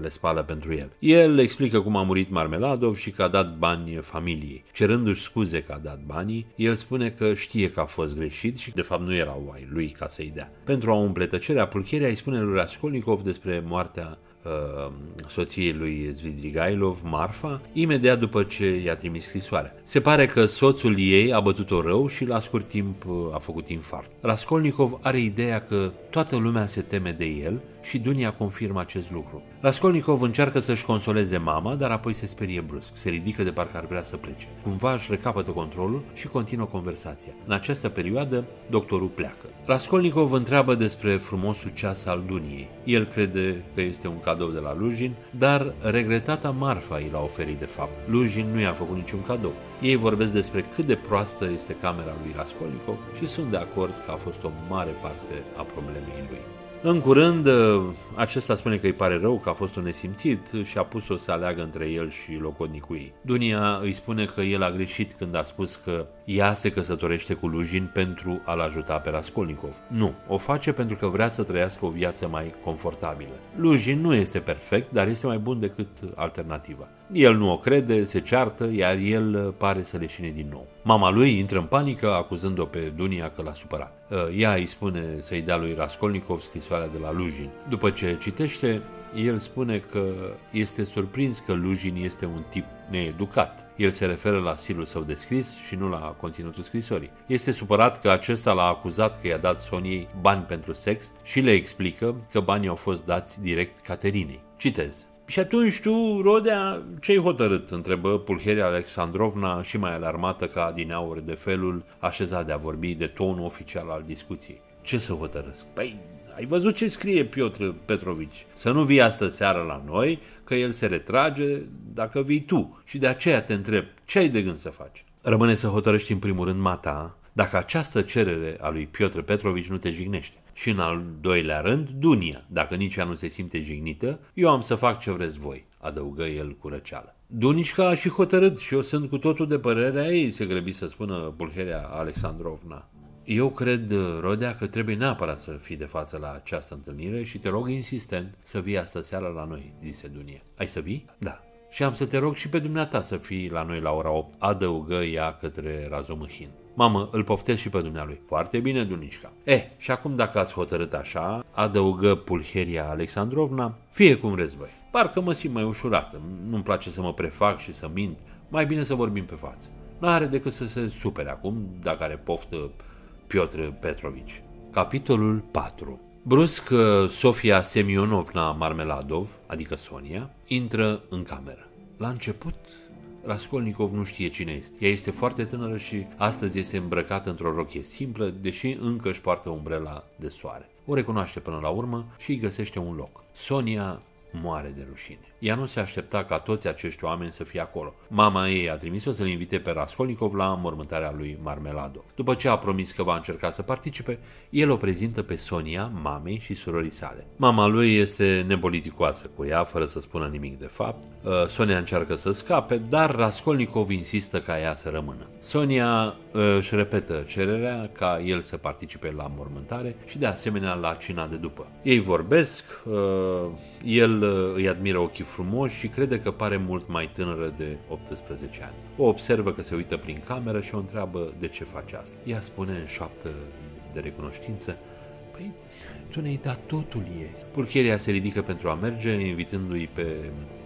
le spală pentru el. El explică cum a murit Marmeladov și că a dat bani familiei. Cerându-și scuze că a dat banii, el spune că știe că a fost greșit și de fapt nu erau ai lui ca să-i dea. Pentru a umple tăcerea, Pulcheria îi spune lui Raskolnikov despre moartea uh, soției lui Zvidrigailov, Marfa, imediat după ce i-a trimis scrisoarea. Se pare că soțul ei a bătut-o rău și la scurt timp uh, a făcut infart. Raskolnikov are ideea că toată lumea se teme de el și Dunia confirmă acest lucru. Raskolnikov încearcă să-și consoleze mama, dar apoi se sperie brusc, se ridică de parcă ar vrea să plece. Cumva își recapătă controlul și continuă conversația. În această perioadă, doctorul pleacă. Raskolnikov întreabă despre frumosul ceas al Duniei. El crede că este un cadou de la Lujin, dar regretata Marfa i l-a oferit de fapt. Lujin nu i-a făcut niciun cadou. Ei vorbesc despre cât de proastă este camera lui Raskolnikov și sunt de acord că a fost o mare parte a problemei lui. În curând, ă, acesta spune că îi pare rău că a fost un nesimțit și a pus-o să aleagă între el și locodnicul ei. Dunia îi spune că el a greșit când a spus că ea se căsătorește cu Lujin pentru a-l ajuta pe Raskolnikov. Nu, o face pentru că vrea să trăiască o viață mai confortabilă. Lujin nu este perfect, dar este mai bun decât alternativa. El nu o crede, se ceartă, iar el pare să leșine din nou. Mama lui intră în panică, acuzând-o pe Dunia că l-a supărat. Ea îi spune să-i dea lui Raskolnikov scrisoarea de la Lujin. După ce citește, el spune că este surprins că Lujin este un tip needucat. El se referă la stilul său de scris și nu la conținutul scrisorii. Este supărat că acesta l-a acuzat că i-a dat Soniei bani pentru sex și le explică că banii au fost dați direct Caterinei. Citez. Și atunci tu, Rodea, ce-ai hotărât? întrebă Pulheria Alexandrovna și mai alarmată ca din aur de felul așezat de a vorbi de tonul oficial al discuției. Ce să hotărăsc? Păi, ai văzut ce scrie Piotr Petrovici? Să nu vii astă seară la noi, că el se retrage dacă vii tu. Și de aceea te întreb, ce ai de gând să faci? Rămâne să hotărăști în primul rând mata dacă această cerere a lui Piotr Petrovici nu te jignește. Și în al doilea rând, Dunia. Dacă nici ea nu se simte jignită, eu am să fac ce vreți voi, adăugă el cu răceală. Dunișca a și hotărât și eu sunt cu totul de părerea ei, se grăbi să spună Bulheria Alexandrovna. Eu cred, Rodea, că trebuie neapărat să fii de față la această întâlnire și te rog insistent să vii astă seară la noi, zise Dunia. Ai să vii? Da. Și am să te rog și pe dumneata să fii la noi la ora 8, adăugă ea către Razumăhin. Mamă, îl poftez și pe dumnealui. Foarte bine, Dunișca. Eh, și acum dacă ați hotărât așa, adăugă Pulheria Alexandrovna, fie cum vreți voi. Parcă mă simt mai ușurată, nu-mi place să mă prefac și să mint, mai bine să vorbim pe față. Nu are decât să se supere acum, dacă are poftă Piotr Petrovici. Capitolul 4 Brusc, Sofia Semionovna Marmeladov, adică Sonia, intră în cameră. La început, Raskolnikov nu știe cine este. Ea este foarte tânără și astăzi este îmbrăcată într-o rochie simplă, deși încă își poartă umbrela de soare. O recunoaște până la urmă și îi găsește un loc. Sonia moare de rușine. Ea nu se aștepta ca toți acești oameni să fie acolo. Mama ei a trimis-o să-l invite pe Raskolnikov la mormântarea lui Marmeladov. După ce a promis că va încerca să participe, el o prezintă pe Sonia, mamei și surorii sale. Mama lui este nepoliticoasă cu ea, fără să spună nimic de fapt. Uh, Sonia încearcă să scape, dar Raskolnikov insistă ca ea să rămână. Sonia uh, își repetă cererea ca el să participe la mormântare și de asemenea la cina de după. Ei vorbesc, uh, el îi admiră ochii frumoși și crede că pare mult mai tânără de 18 ani. O observă că se uită prin cameră și o întreabă de ce face asta. Ea spune în șoaptă de recunoștință, Păi, tu ne-ai dat totul ieri. Pulcheria se ridică pentru a merge, invitându-i pe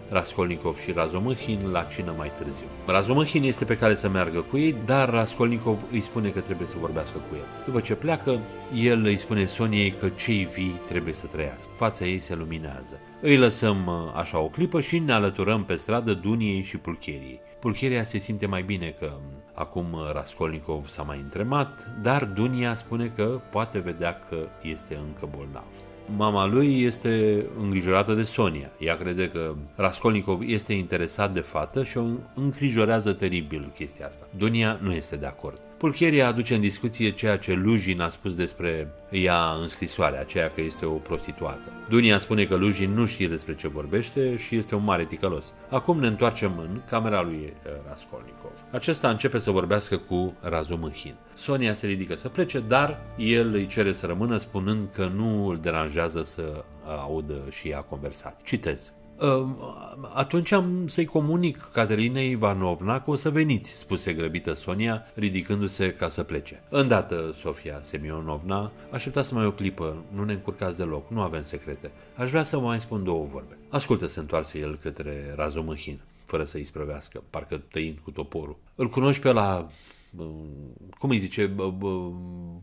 Raskolnikov și Razomâhin la cină mai târziu. Razomâhin este pe care să meargă cu ei, dar Raskolnikov îi spune că trebuie să vorbească cu el. După ce pleacă, el îi spune Soniei că cei vii trebuie să trăiască. Fața ei se luminează. Îi lăsăm uh, așa o clipă și ne alăturăm pe stradă Duniei și Pulcheriei. Pulcheria se simte mai bine că um, acum uh, Raskolnikov s-a mai întremat, dar Dunia spune că poate vedea că este încă bolnav. Mama lui este îngrijorată de Sonia. Ea crede că Raskolnikov este interesat de fată și o îngrijorează teribil chestia asta. Dunia nu este de acord. Pulcheria aduce în discuție ceea ce Lujin a spus despre ea în scrisoare, aceea că este o prostituată. Dunia spune că Lujin nu știe despre ce vorbește și este un mare ticălos. Acum ne întoarcem în camera lui eh, Raskolnikov. Acesta începe să vorbească cu Razumâhin. Sonia se ridică să plece, dar el îi cere să rămână spunând că nu îl deranjează să audă și ea conversații. Citez. Atunci am să-i comunic Caterinei Ivanovna că o să veniți, spuse grăbită Sonia, ridicându-se ca să plece. Îndată, Sofia Semionovna, așteptați mai o clipă, nu ne încurcați deloc, nu avem secrete. Aș vrea să vă mai spun două vorbe. Ascultă, se întoarse el către Razomăhin, fără să-i sprăvească, parcă tăind cu toporul. Îl cunoști pe la, cum îi zice,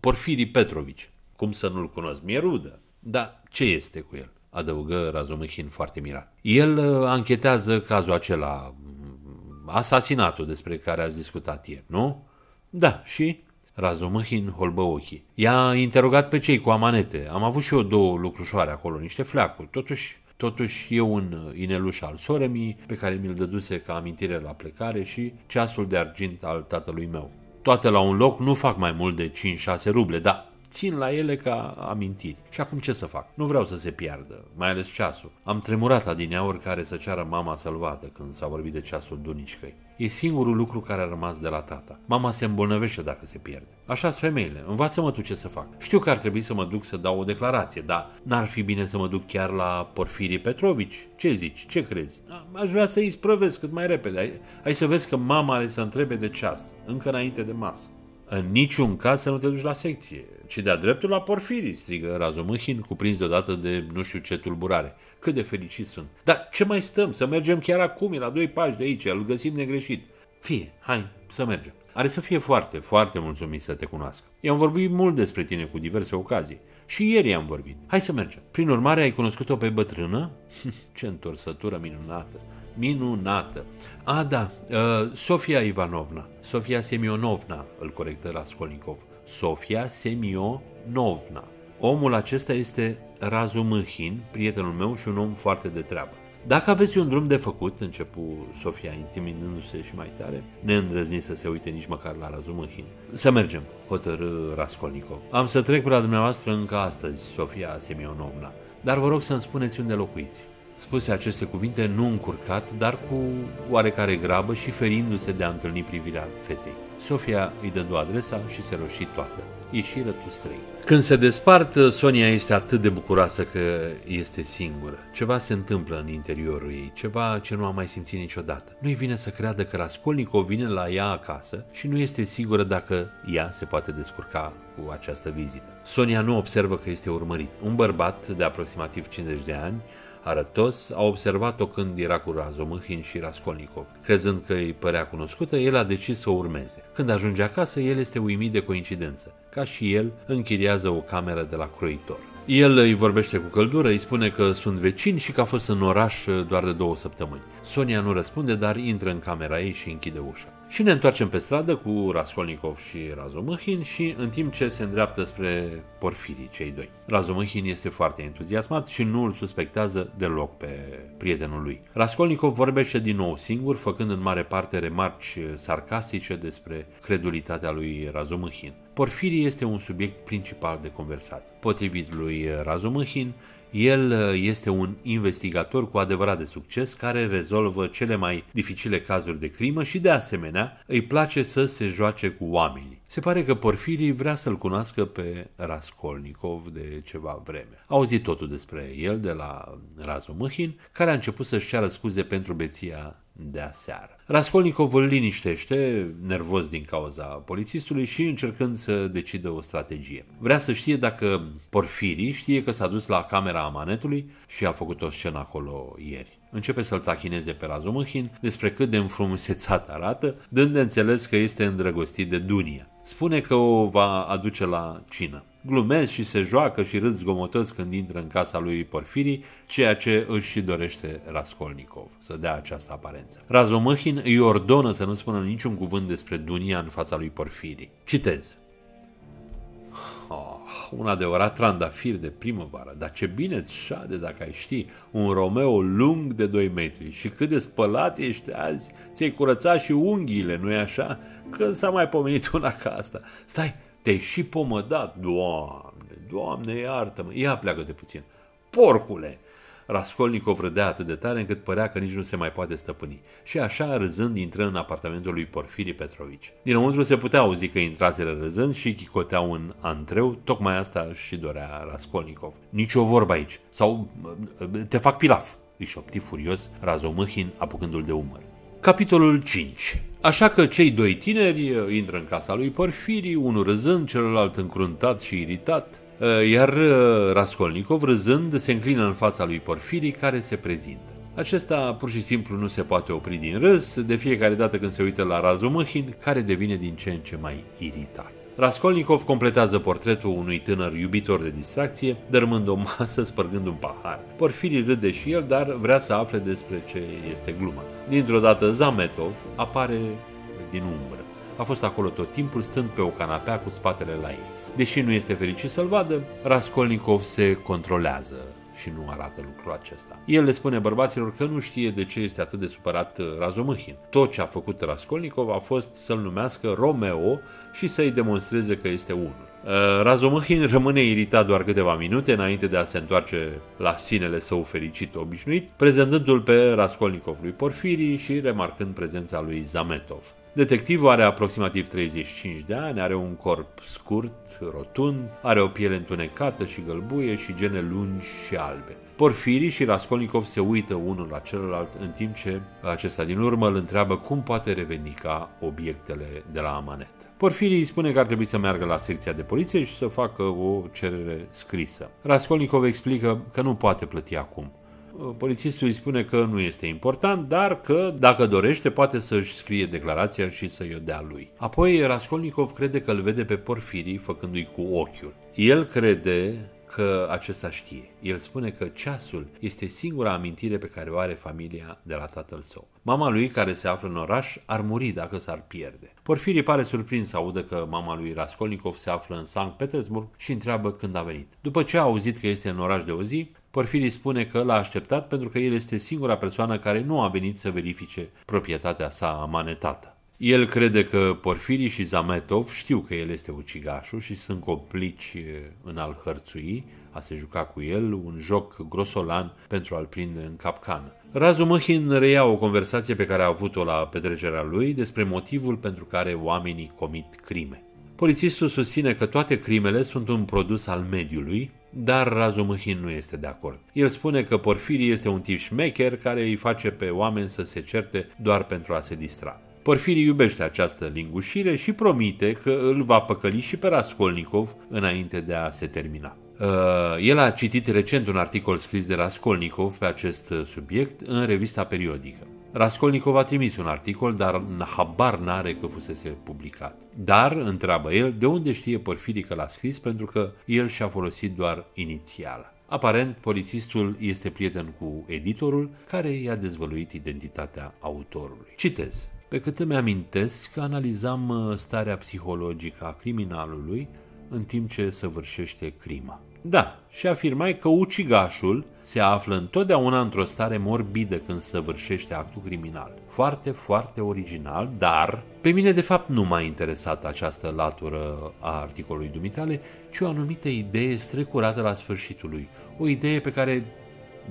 Porfiri Petrovici. Cum să nu-l cunosc? Mi-e rudă. Dar ce este cu el? Adăugă Razumăhin foarte mirat. El uh, anchetează cazul acela, mm, asasinatul despre care ați discutat ieri, nu? Da, și? Razumăhin holbă ochii. I-a interogat pe cei cu amanete. Am avut și eu două lucrușoare acolo, niște fleacuri. Totuși, Totuși e un ineluș al soremii pe care mi-l dăduse ca amintire la plecare și ceasul de argint al tatălui meu. Toate la un loc nu fac mai mult de 5-6 ruble, dar țin la ele ca amintiri. Și acum ce să fac? Nu vreau să se piardă, mai ales ceasul. Am tremurat adineauri care să ceară mama să-l vadă când s-a vorbit de ceasul dunicicăi. E singurul lucru care a rămas de la tata. Mama se îmbolnăvește dacă se pierde. așa sunt femeile. Învață-mă tu ce să fac. Știu că ar trebui să mă duc să dau o declarație, dar n-ar fi bine să mă duc chiar la Porfirie Petrovici. Ce zici? Ce crezi? Aș vrea să-i sprăvesc cât mai repede. Hai, hai să vezi că mama are să întrebe de ceas, încă înainte de masă. În niciun caz să nu te duci la secție, ci de-a dreptul la porfirii, strigă Razumâhin, cuprins deodată de nu știu ce tulburare. Cât de fericit sunt. Dar ce mai stăm? Să mergem chiar acum, e la doi pași de aici, îl găsim negreșit. Fie, hai, să mergem. Are să fie foarte, foarte mulțumit să te cunoască. I-am vorbit mult despre tine cu diverse ocazii. Și ieri am vorbit. Hai să mergem. Prin urmare, ai cunoscut-o pe bătrână? ce întorsătură minunată minunată. A, da, uh, Sofia Ivanovna, Sofia Semionovna, îl corectă Raskolnikov. Sofia Semionovna. Omul acesta este Razumâhin, prietenul meu și un om foarte de treabă. Dacă aveți un drum de făcut, începu Sofia intimidându-se și mai tare, neîndrăznit să se uite nici măcar la Razumihin. Să mergem, hotărâ Raskolnikov. Am să trec pe la dumneavoastră încă astăzi, Sofia Semionovna, dar vă rog să-mi spuneți unde locuiți. Spuse aceste cuvinte nu încurcat, dar cu oarecare grabă și ferindu-se de a întâlni privirea fetei. Sofia îi dădu adresa și se roși toată. Ieșiră tu străi. Când se despart, Sonia este atât de bucuroasă că este singură. Ceva se întâmplă în interiorul ei, ceva ce nu a mai simțit niciodată. Nu-i vine să creadă că Raskolnikov vine la ea acasă și nu este sigură dacă ea se poate descurca cu această vizită. Sonia nu observă că este urmărit. Un bărbat de aproximativ 50 de ani arătos, a observat-o când era cu Razomâhin și Raskolnikov. Crezând că îi părea cunoscută, el a decis să o urmeze. Când ajunge acasă, el este uimit de coincidență. Ca și el, închiriază o cameră de la croitor. El îi vorbește cu căldură, îi spune că sunt vecini și că a fost în oraș doar de două săptămâni. Sonia nu răspunde, dar intră în camera ei și închide ușa. Și ne întoarcem pe stradă cu Raskolnikov și Razomâhin și în timp ce se îndreaptă spre Porfirii, cei doi. Razomâhin este foarte entuziasmat și nu îl suspectează deloc pe prietenul lui. Raskolnikov vorbește din nou singur, făcând în mare parte remarci sarcastice despre credulitatea lui Razomâhin. Porfirii este un subiect principal de conversație. Potrivit lui Razomâhin, el uh, este un investigator cu adevărat de succes care rezolvă cele mai dificile cazuri de crimă și de asemenea îi place să se joace cu oamenii. Se pare că Porfirii vrea să-l cunoască pe Raskolnikov de ceva vreme. A auzit totul despre el de la Razomâhin, care a început să-și ceară scuze pentru beția de aseară. Raskolnikov îl liniștește, nervos din cauza polițistului și încercând să decidă o strategie. Vrea să știe dacă Porfiri știe că s-a dus la camera amanetului și a făcut o scenă acolo ieri. Începe să-l tachineze pe Razumăhin despre cât de înfrumusețat arată, dând de înțeles că este îndrăgostit de Dunia. Spune că o va aduce la cină glumesc și se joacă și râd zgomotăți când intră în casa lui Porfiri, ceea ce își și dorește Raskolnikov, să dea această aparență. Razomăhin îi ordonă să nu spună niciun cuvânt despre Dunia în fața lui Porfiri. Citez. Oh, un adevărat trandafir de primăvară, dar ce bine îți șade dacă ai ști, un Romeo lung de 2 metri și cât de spălat ești azi, ți-ai curățat și unghiile, nu-i așa? Când s-a mai pomenit una ca asta? Stai, te-ai și pomădat, Doamne, Doamne, iartă-mă. Ia pleacă de puțin. Porcule! Raskolnikov râdea atât de tare încât părea că nici nu se mai poate stăpâni. Și așa, râzând, intră în apartamentul lui Porfiri Petrovici. Dinăuntru se putea auzi că intraseră râzând și chicoteau un antreu, tocmai asta și dorea Raskolnikov. Nici o vorbă aici, sau te fac pilaf, își șopti furios Razomâhin apucându-l de umăr. Capitolul 5 Așa că cei doi tineri uh, intră în casa lui Porfiri, unul râzând, celălalt încruntat și iritat, uh, iar uh, Raskolnikov râzând se înclină în fața lui Porfiri care se prezintă. Acesta pur și simplu nu se poate opri din râs de fiecare dată când se uită la Razumăhin, care devine din ce în ce mai iritat. Raskolnikov completează portretul unui tânăr iubitor de distracție, dărmând o masă, spărgând un pahar. Porfirii râde și el, dar vrea să afle despre ce este gluma. Dintr-o dată Zametov apare din umbră. A fost acolo tot timpul, stând pe o canapea cu spatele la ei. Deși nu este fericit să-l vadă, Raskolnikov se controlează și nu arată lucrul acesta. El le spune bărbaților că nu știe de ce este atât de supărat uh, Razomâhin. Tot ce a făcut Raskolnikov a fost să-l numească Romeo și să-i demonstreze că este unul. Uh, Razomâhin rămâne iritat doar câteva minute înainte de a se întoarce la sinele său fericit obișnuit, prezentându-l pe Raskolnikov lui Porfiri și remarcând prezența lui Zametov. Detectivul are aproximativ 35 de ani, are un corp scurt, rotund, are o piele întunecată și gălbuie și gene lungi și albe. Porfiri și Raskolnikov se uită unul la celălalt în timp ce acesta din urmă îl întreabă cum poate revendica obiectele de la amanet. Porfiri îi spune că ar trebui să meargă la secția de poliție și să facă o cerere scrisă. Raskolnikov explică că nu poate plăti acum. Polițistul îi spune că nu este important, dar că, dacă dorește, poate să-și scrie declarația și să-i o dea lui. Apoi, Raskolnikov crede că îl vede pe Porfiri făcându-i cu ochiul. El crede că acesta știe. El spune că ceasul este singura amintire pe care o are familia de la tatăl său. Mama lui, care se află în oraș, ar muri dacă s-ar pierde. Porfirii pare surprins să audă că mama lui Raskolnikov se află în Sankt Petersburg și întreabă când a venit. După ce a auzit că este în oraș de o zi, Porfirii spune că l-a așteptat pentru că el este singura persoană care nu a venit să verifice proprietatea sa amanetată. El crede că Porfirii și Zametov știu că el este ucigașul și sunt complici în al hărțui, a se juca cu el, un joc grosolan pentru a-l prinde în capcană. Razu Măhin reia o conversație pe care a avut-o la petrecerea lui despre motivul pentru care oamenii comit crime. Polițistul susține că toate crimele sunt un produs al mediului, dar Razu Măhin nu este de acord. El spune că Porfirii este un tip șmecher care îi face pe oameni să se certe doar pentru a se distra. Porfirii iubește această lingușire și promite că îl va păcăli și pe Raskolnikov înainte de a se termina. Uh, el a citit recent un articol scris de Raskolnikov pe acest subiect în revista periodică. Raskolnikov a trimis un articol, dar habar n-are că fusese publicat. Dar, întreabă el, de unde știe Porfirii că l-a scris pentru că el și-a folosit doar inițiala. Aparent, polițistul este prieten cu editorul care i-a dezvăluit identitatea autorului. Citez. Pe cât îmi amintesc, analizam uh, starea psihologică a criminalului în timp ce săvârșește crima. Da, și afirmai că ucigașul se află întotdeauna într-o stare morbidă când săvârșește actul criminal. Foarte, foarte original, dar pe mine de fapt nu m-a interesat această latură a articolului dumitale, ci o anumită idee strecurată la sfârșitul lui. O idee pe care,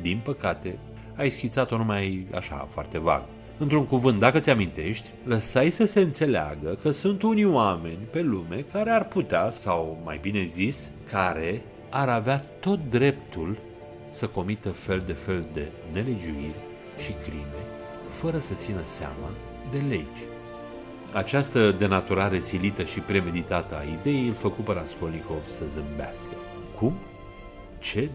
din păcate, ai schițat-o numai așa, foarte vag. Într-un cuvânt, dacă ți amintești, lăsai să se înțeleagă că sunt unii oameni pe lume care ar putea, sau mai bine zis, care ar avea tot dreptul să comită fel de fel de nelegiuiri și crime, fără să țină seama de legi. Această denaturare silită și premeditată a ideii îl făcu pe Raskolnikov să zâmbească. Cum? Ce?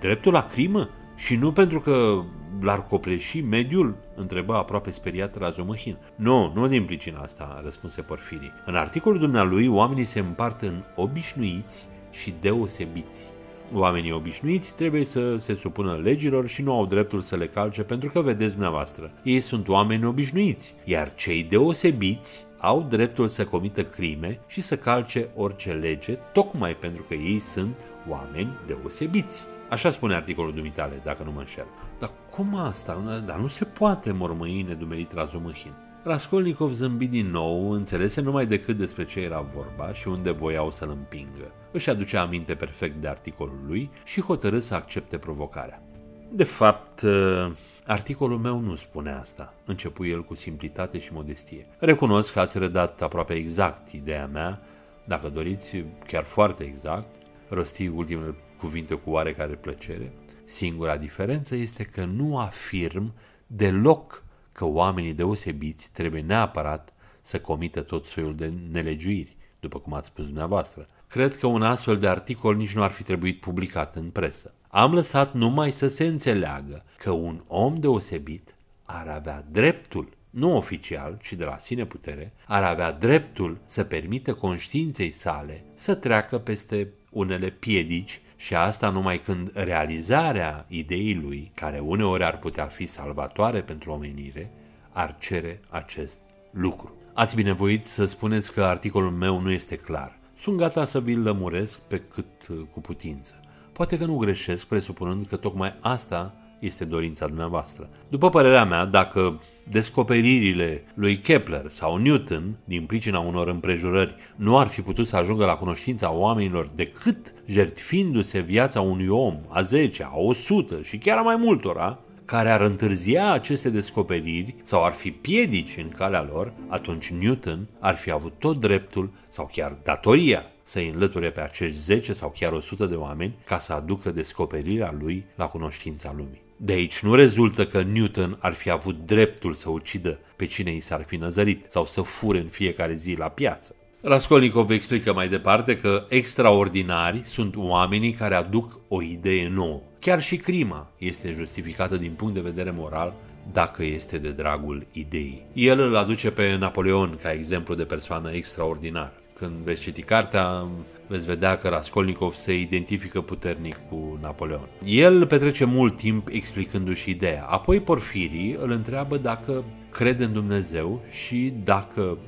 Dreptul la crimă? Și nu pentru că l-ar copleși mediul? Întrebă aproape speriat Razumăhin. Nu, nu din pricina asta, răspunse Porfirii. În articolul dumnealui, oamenii se împart în obișnuiți și deosebiți. Oamenii obișnuiți trebuie să se supună legilor și nu au dreptul să le calce pentru că vedeți dumneavoastră, ei sunt oameni obișnuiți, iar cei deosebiți au dreptul să comită crime și să calce orice lege, tocmai pentru că ei sunt oameni deosebiți. Așa spune articolul dumitale, dacă nu mă înșel. Dar cum asta? Dar nu se poate mormăi nedumerit Razumăhin. Raskolnikov zâmbi din nou, înțelese numai decât despre ce era vorba și unde voiau să-l împingă. Își aducea aminte perfect de articolul lui și hotărâ să accepte provocarea. De fapt, ă, articolul meu nu spune asta, începu el cu simplitate și modestie. Recunosc că ați redat aproape exact ideea mea, dacă doriți, chiar foarte exact, rosti ultimele cuvinte cu oarecare plăcere. Singura diferență este că nu afirm deloc că oamenii deosebiți trebuie neapărat să comită tot soiul de nelegiuiri, după cum ați spus dumneavoastră. Cred că un astfel de articol nici nu ar fi trebuit publicat în presă. Am lăsat numai să se înțeleagă că un om deosebit ar avea dreptul, nu oficial, ci de la sine putere, ar avea dreptul să permită conștiinței sale să treacă peste unele piedici și asta numai când realizarea ideii lui, care uneori ar putea fi salvatoare pentru omenire, ar cere acest lucru. Ați binevoit să spuneți că articolul meu nu este clar. Sunt gata să vi-l lămuresc pe cât uh, cu putință. Poate că nu greșesc, presupunând că tocmai asta este dorința dumneavoastră. După părerea mea, dacă descoperirile lui Kepler sau Newton, din pricina unor împrejurări, nu ar fi putut să ajungă la cunoștința oamenilor decât jertfindu-se viața unui om a 10, a 100 și chiar a mai multora, care ar întârzia aceste descoperiri sau ar fi piedici în calea lor, atunci Newton ar fi avut tot dreptul sau chiar datoria să îi înlăture pe acești 10 sau chiar 100 de oameni ca să aducă descoperirea lui la cunoștința lumii. De aici nu rezultă că Newton ar fi avut dreptul să ucidă pe cine i s-ar fi năzărit sau să fure în fiecare zi la piață. Raskolnikov explică mai departe că extraordinari sunt oamenii care aduc o idee nouă. Chiar și crima este justificată din punct de vedere moral dacă este de dragul ideii. El îl aduce pe Napoleon ca exemplu de persoană extraordinară. Când veți citi cartea, veți vedea că Raskolnikov se identifică puternic cu Napoleon. El petrece mult timp explicându-și ideea. Apoi Porfirii îl întreabă dacă crede în Dumnezeu și dacă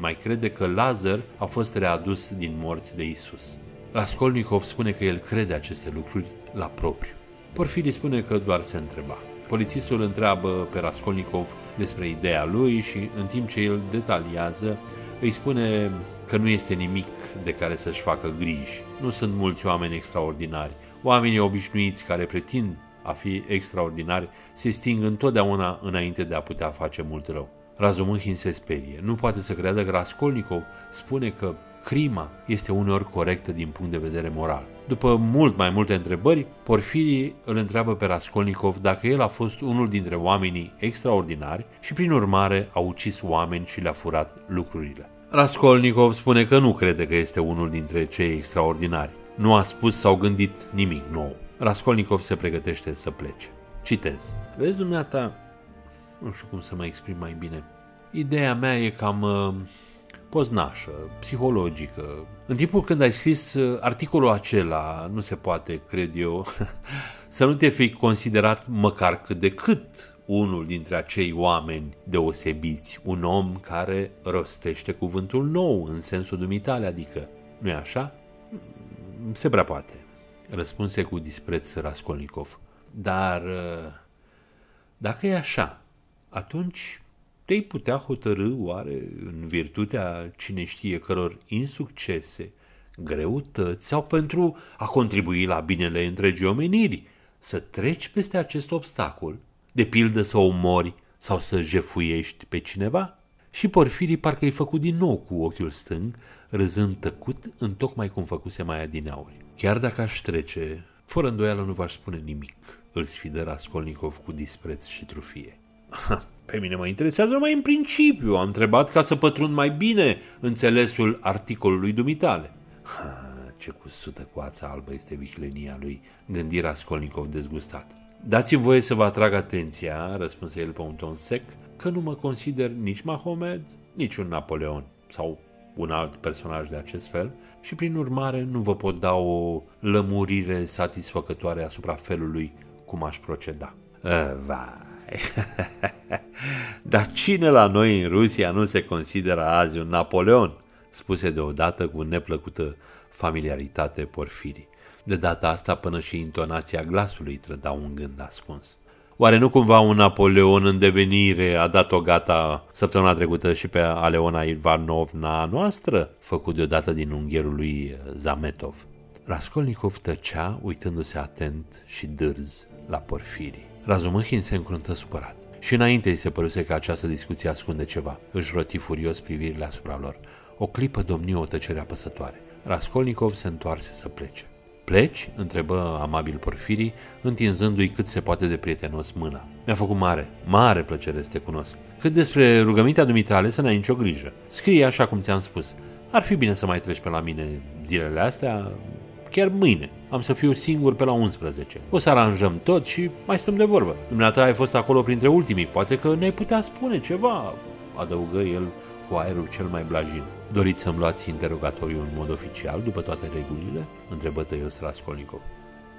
mai crede că Lazar a fost readus din morți de Isus. Raskolnikov spune că el crede aceste lucruri la propriu. Porfiri spune că doar se întreba. Polițistul întreabă pe Raskolnikov despre ideea lui și, în timp ce el detaliază, îi spune că nu este nimic de care să-și facă griji. Nu sunt mulți oameni extraordinari. Oamenii obișnuiți care pretind a fi extraordinari se sting întotdeauna înainte de a putea face mult rău. Razumihin se sperie. Nu poate să creadă că Raskolnikov spune că crima este uneori corectă din punct de vedere moral. După mult mai multe întrebări, Porfirii îl întreabă pe Raskolnikov dacă el a fost unul dintre oamenii extraordinari și prin urmare a ucis oameni și le-a furat lucrurile. Raskolnikov spune că nu crede că este unul dintre cei extraordinari. Nu a spus sau gândit nimic nou. Raskolnikov se pregătește să plece. Citez. Vezi, dumneata, nu știu cum să mă exprim mai bine. Ideea mea e cam uh, poznașă, psihologică. În timpul când ai scris uh, articolul acela, nu se poate, cred eu, să nu te fi considerat măcar cât de cât unul dintre acei oameni deosebiți, un om care rostește cuvântul nou în sensul dumitale, adică, nu-i așa? Se prea poate, răspunse cu dispreț Raskolnikov. Dar uh, dacă e așa, atunci te-ai putea hotărâ oare în virtutea cine știe căror insuccese, greutăți sau pentru a contribui la binele întregii omeniri, să treci peste acest obstacol, de pildă să omori sau să jefuiești pe cineva? Și Porfirii parcă i făcut din nou cu ochiul stâng, râzând tăcut, în tocmai cum făcuse mai adineauri. Chiar dacă aș trece, fără îndoială nu v-aș spune nimic, îl sfidă Raskolnikov cu dispreț și trufie. Pe mine mă interesează mai în principiu. Am întrebat ca să pătrund mai bine înțelesul articolului dumitale. Ha, ce cusută coața albă este viclenia lui, gândi Raskolnikov dezgustat. Dați-mi voie să vă atrag atenția, răspunse el pe un ton sec, că nu mă consider nici Mahomed, nici un Napoleon sau un alt personaj de acest fel și prin urmare nu vă pot da o lămurire satisfăcătoare asupra felului cum aș proceda. vai, Dar cine la noi în Rusia nu se consideră azi un Napoleon? Spuse deodată cu neplăcută familiaritate Porfirii. De data asta până și intonația glasului trăda un gând ascuns. Oare nu cumva un Napoleon în devenire a dat-o gata săptămâna trecută și pe Aleona Ivanovna noastră, făcut deodată din ungherul lui Zametov? Raskolnikov tăcea, uitându-se atent și dârz la Porfirii. Razumăhin se încruntă supărat. Și înainte îi se păruse că această discuție ascunde ceva. Își roti furios privirile asupra lor. O clipă domni o tăcere apăsătoare. Raskolnikov se întoarse să plece. Pleci?" întrebă amabil Porfirii, întinzându-i cât se poate de prietenos mâna. Mi-a făcut mare, mare plăcere să te cunosc. Cât despre rugămintea dumitale, să n-ai nicio grijă. Scrie așa cum ți-am spus. Ar fi bine să mai treci pe la mine zilele astea, chiar mâine. Am să fiu singur pe la 11. O să aranjăm tot și mai stăm de vorbă. Dumneata ai fost acolo printre ultimii, poate că ne-ai putea spune ceva, adăugă el cu aerul cel mai blajin. Doriți să-mi luați interogatoriul în mod oficial, după toate regulile? întrebă tăios Raskolnikov.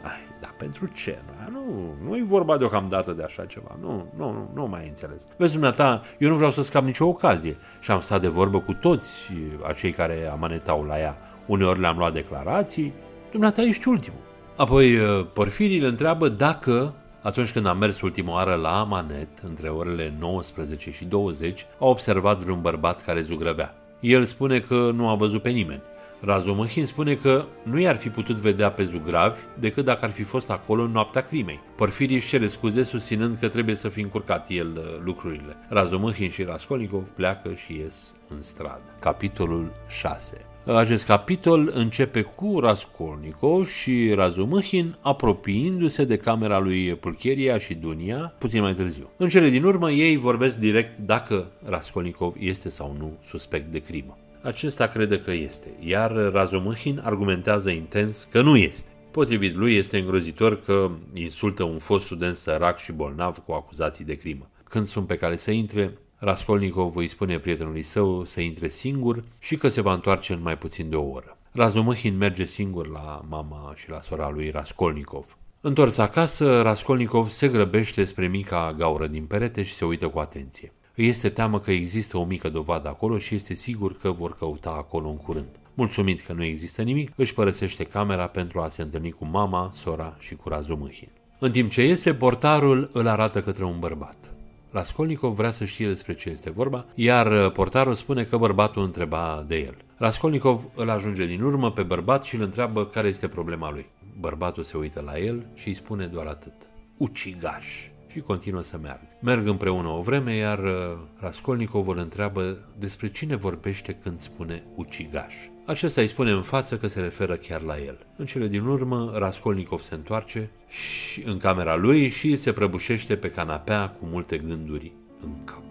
Ai, dar pentru ce? Nu, nu e vorba deocamdată de așa ceva. Nu, nu, nu, nu mai înțeles. Vezi, dumneata, eu nu vreau să scap nicio ocazie și am stat de vorbă cu toți acei care amanetau la ea. Uneori le-am luat declarații, dumneata ești ultimul. Apoi uh, Porfirii îl întreabă dacă, atunci când a mers ultima oară la Amanet, între orele 19 și 20, a observat vreun bărbat care zugrăvea. El spune că nu a văzut pe nimeni. Razumăhin spune că nu i-ar fi putut vedea pe zugravi decât dacă ar fi fost acolo în noaptea crimei. Porfirii își cere scuze susținând că trebuie să fi încurcat el uh, lucrurile. Razumăhin și Raskolnikov pleacă și ies în stradă. Capitolul 6 acest capitol începe cu Raskolnikov și Razumăhin apropiindu-se de camera lui Pulcheria și Dunia puțin mai târziu. În cele din urmă, ei vorbesc direct dacă Raskolnikov este sau nu suspect de crimă. Acesta crede că este, iar Razumăhin argumentează intens că nu este. Potrivit lui, este îngrozitor că insultă un fost student sărac și bolnav cu acuzații de crimă. Când sunt pe cale să intre, Raskolnikov îi spune prietenului său să intre singur și că se va întoarce în mai puțin de o oră. Razumăhin merge singur la mama și la sora lui Raskolnikov. Întors acasă, Raskolnikov se grăbește spre mica gaură din perete și se uită cu atenție. Îi este teamă că există o mică dovadă acolo și este sigur că vor căuta acolo în curând. Mulțumit că nu există nimic, își părăsește camera pentru a se întâlni cu mama, sora și cu Razumăhin. În timp ce iese, portarul îl arată către un bărbat. Raskolnikov vrea să știe despre ce este vorba, iar uh, portarul spune că bărbatul întreba de el. Raskolnikov îl ajunge din urmă pe bărbat și îl întreabă care este problema lui. Bărbatul se uită la el și îi spune doar atât. Ucigaș! Și continuă să meargă. Merg împreună o vreme, iar uh, Raskolnikov îl întreabă despre cine vorbește când spune ucigaș. Acesta îi spune în față că se referă chiar la el. În cele din urmă, Raskolnikov se întoarce și în camera lui și se prăbușește pe canapea cu multe gânduri în cap.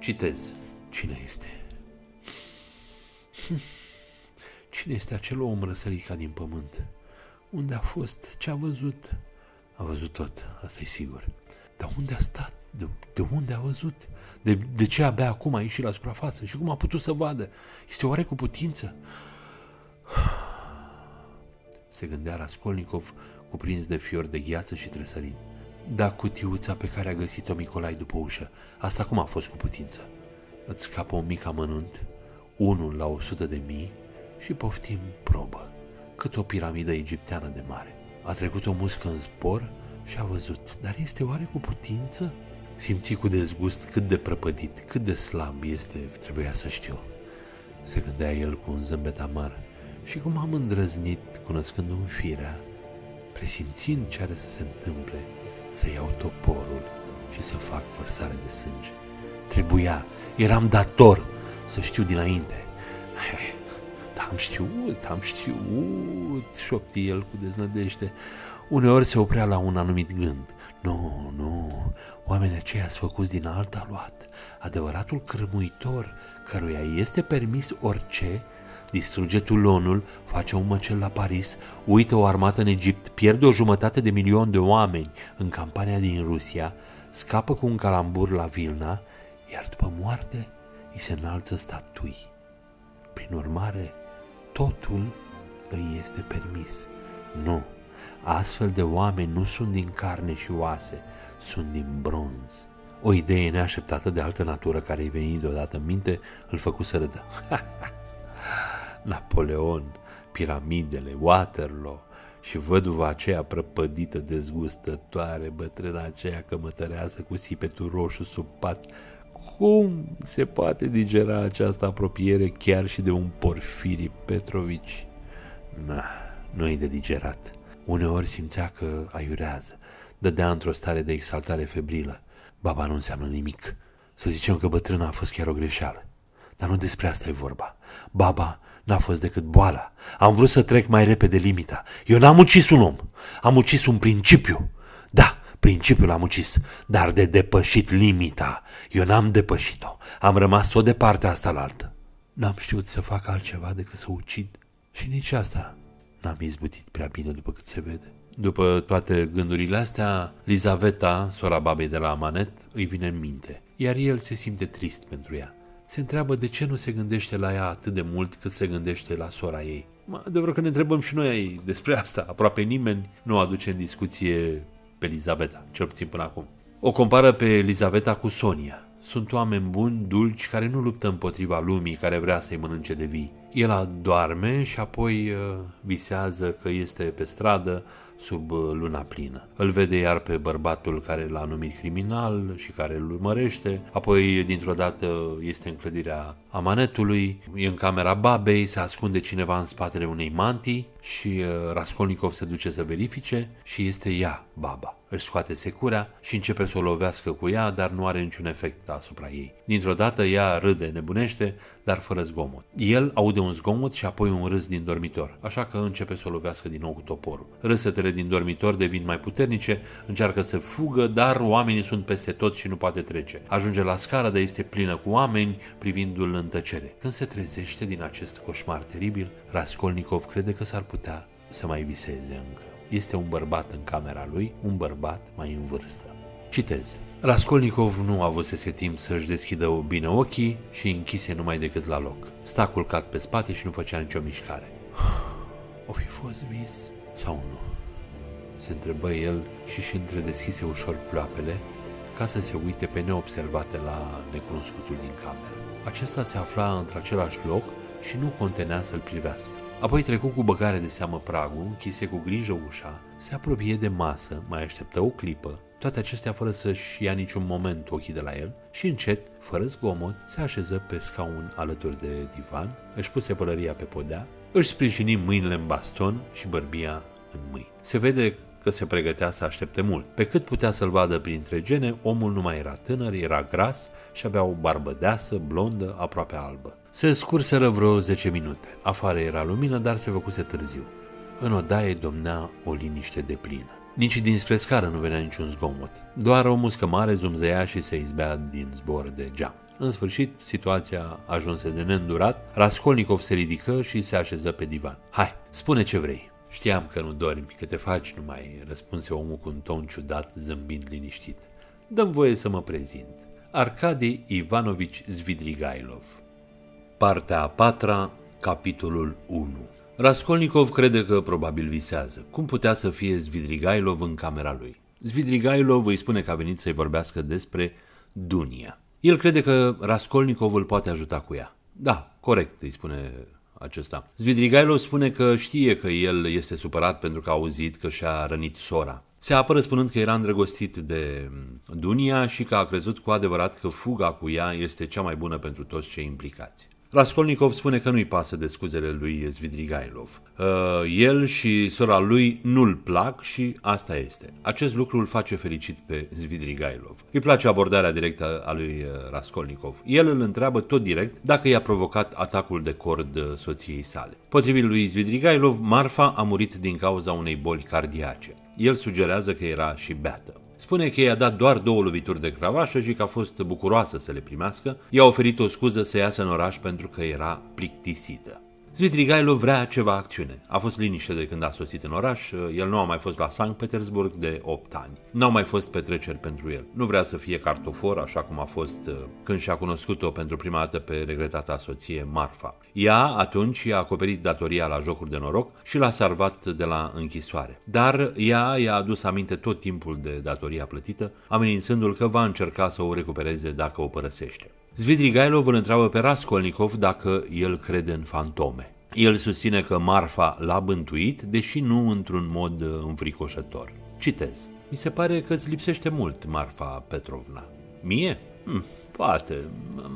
Citez. Cine este? Cine este acel om răsăricat din pământ? Unde a fost? Ce a văzut? A văzut tot, asta e sigur. Dar unde a stat? De, de unde a văzut? De, de ce abia acum a ieșit la suprafață? Și cum a putut să vadă? Este oare cu putință? Se gândea Raskolnikov cuprins de fior de gheață și tresărin. Da, cutiuța pe care a găsit-o Micolai după ușă, asta cum a fost cu putință? Îți scapă un mic amănunt, unul la o sută de mii și poftim probă, cât o piramidă egipteană de mare. A trecut o muscă în zbor și a văzut, dar este oare cu putință? Simți cu dezgust cât de prăpădit, cât de slab este, trebuia să știu. Se gândea el cu un zâmbet amar și cum am îndrăznit, cunoscându-mi firea, presimțind ce are să se întâmple, să iau toporul și să fac vărsare de sânge. Trebuia, eram dator să știu dinainte. Da, am știut, am știut, șopti el cu deznădejde. Uneori se oprea la un anumit gând. Nu, nu, oamenii aceia sunt făcuți din alta luat. Adevăratul crămuitor, căruia este permis orice, distruge Toulonul, face un măcel la Paris, uită o armată în Egipt, pierde o jumătate de milion de oameni în campania din Rusia, scapă cu un calambur la Vilna, iar după moarte îi se înalță statui. Prin urmare, totul îi este permis. Nu, astfel de oameni nu sunt din carne și oase, sunt din bronz. O idee neașteptată de altă natură care îi veni deodată în minte îl făcu să râdă. Napoleon, piramidele, Waterloo și văduva aceea prăpădită, dezgustătoare, bătrâna aceea cămătăreasă cu sipetul roșu sub pat. Cum se poate digera această apropiere chiar și de un Porfiri Petrovici? Na, nu e de digerat. Uneori simțea că aiurează, dădea într-o stare de exaltare febrilă. Baba nu înseamnă nimic. Să zicem că bătrâna a fost chiar o greșeală. Dar nu despre asta e vorba. Baba n-a fost decât boala. Am vrut să trec mai repede limita. Eu n-am ucis un om. Am ucis un principiu. Da, principiul am ucis, dar de depășit limita. Eu n-am depășit-o. Am rămas tot de partea asta la altă. N-am știut să fac altceva decât să ucid. Și nici asta n-am izbutit prea bine după cât se vede. După toate gândurile astea, Lizaveta, sora babei de la Amanet, îi vine în minte, iar el se simte trist pentru ea se întreabă de ce nu se gândește la ea atât de mult cât se gândește la sora ei. Adevărat că ne întrebăm și noi despre asta. Aproape nimeni nu aduce în discuție pe Elizabeta, cel puțin până acum. O compară pe Elizabeta cu Sonia. Sunt oameni buni, dulci, care nu luptă împotriva lumii care vrea să-i mănânce de vii. El adorme și apoi uh, visează că este pe stradă sub uh, luna plină. Îl vede iar pe bărbatul care l-a numit criminal și care îl urmărește, apoi dintr-o dată este în clădirea amanetului, e în camera babei, se ascunde cineva în spatele unei mantii și uh, Raskolnikov se duce să verifice și este ea, baba. Își scoate secura și începe să o lovească cu ea, dar nu are niciun efect asupra ei. Dintr-o dată ea râde, nebunește, dar fără zgomot. El aude un zgomot și apoi un râs din dormitor, așa că începe să o lovească din nou cu toporul. Râsetele din dormitor devin mai puternice, încearcă să fugă, dar oamenii sunt peste tot și nu poate trece. Ajunge la scară, de este plină cu oameni, privindu-l în tăcere. Când se trezește din acest coșmar teribil, Raskolnikov crede că s-ar putea să mai viseze încă. Este un bărbat în camera lui, un bărbat mai în vârstă. Citez. Raskolnikov nu a avut să timp să-și deschidă bine ochii și închise numai decât la loc. Sta culcat pe spate și nu făcea nicio mișcare. O fi fost vis sau nu? Se întrebă el și și întredeschise ușor ploapele ca să se uite pe neobservate la necunoscutul din cameră. Acesta se afla într-același loc și nu contenea să-l privească. Apoi trecu cu băgare de seamă pragul, închise cu grijă ușa, se apropie de masă, mai așteptă o clipă, toate acestea fără să-și ia niciun moment ochii de la el și încet, fără zgomot, se așeză pe scaun alături de divan, își puse pălăria pe podea, își sprijini mâinile în baston și bărbia în mâini. Se vede că se pregătea să aștepte mult. Pe cât putea să-l vadă printre gene, omul nu mai era tânăr, era gras și avea o barbă deasă, blondă, aproape albă. Se scurseră vreo 10 minute. Afară era lumină, dar se făcuse târziu. În odaie domnea o liniște de plină. Nici dinspre scară nu venea niciun zgomot. Doar o muscă mare zumzăia și se izbea din zbor de geam. În sfârșit, situația ajunse de neîndurat, Raskolnikov se ridică și se așeză pe divan. Hai, spune ce vrei. Știam că nu dormi, că te faci numai, răspunse omul cu un ton ciudat, zâmbind liniștit. Dăm voie să mă prezint. Arcadi Ivanovici Zvidrigailov. Partea a patra, capitolul 1 Raskolnikov crede că probabil visează. Cum putea să fie Zvidrigailov în camera lui? Zvidrigailov îi spune că a venit să-i vorbească despre Dunia. El crede că Raskolnikov îl poate ajuta cu ea. Da, corect, îi spune acesta. Zvidrigailov spune că știe că el este supărat pentru că a auzit că și-a rănit sora. Se apără spunând că era îndrăgostit de Dunia și că a crezut cu adevărat că fuga cu ea este cea mai bună pentru toți cei implicați. Raskolnikov spune că nu-i pasă de scuzele lui Zvidrigailov. Uh, el și sora lui nu-l plac și asta este. Acest lucru îl face fericit pe Zvidrigailov. Îi place abordarea directă a lui uh, Raskolnikov. El îl întreabă tot direct dacă i-a provocat atacul de cord uh, soției sale. Potrivit lui Zvidrigailov, Marfa a murit din cauza unei boli cardiace. El sugerează că era și beată. Spune că i-a dat doar două lovituri de cravașă și că a fost bucuroasă să le primească. I-a oferit o scuză să iasă în oraș pentru că era plictisită. Zvitrigailov vrea ceva acțiune. A fost liniște de când a sosit în oraș, el nu a mai fost la Sankt Petersburg de 8 ani. N-au mai fost petreceri pentru el. Nu vrea să fie cartofor, așa cum a fost uh, când și-a cunoscut-o pentru prima dată pe regretata soție Marfa. Ea atunci i-a acoperit datoria la jocuri de noroc și l-a salvat de la închisoare. Dar ea i-a adus aminte tot timpul de datoria plătită, amenințându-l că va încerca să o recupereze dacă o părăsește. Zvidrigailov îl întreabă pe Raskolnikov dacă el crede în fantome. El susține că Marfa l-a bântuit, deși nu într-un mod uh, înfricoșător. Citez. Mi se pare că îți lipsește mult, Marfa Petrovna. Mie? Hm, poate.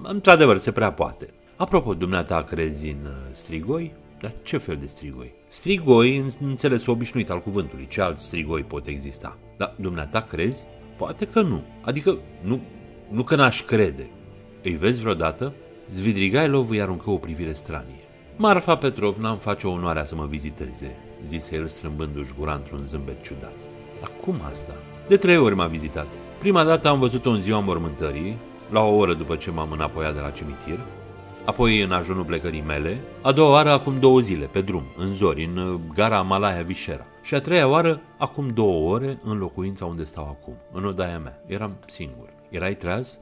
Într-adevăr, se prea poate. Apropo, dumneata crezi în uh, strigoi? Dar ce fel de strigoi? Strigoi în înțelesul obișnuit al cuvântului. Ce alți strigoi pot exista? Dar dumneata crezi? Poate că nu. Adică nu, nu că n-aș crede, îi vezi vreodată? Zvidrigailov îi aruncă o privire stranie. Marfa Petrovna îmi face onoarea să mă viziteze, zise el strâmbându-și gura într-un zâmbet ciudat. Dar cum asta? De trei ori m-a vizitat. Prima dată am văzut-o în ziua mormântării, la o oră după ce m-am înapoiat de la cimitir, apoi în ajunul plecării mele, a doua oară acum două zile, pe drum, în zori, în uh, gara Malaya Vișera, și a treia oară acum două ore, în locuința unde stau acum, în odaia mea. Eram singur. Erai treaz?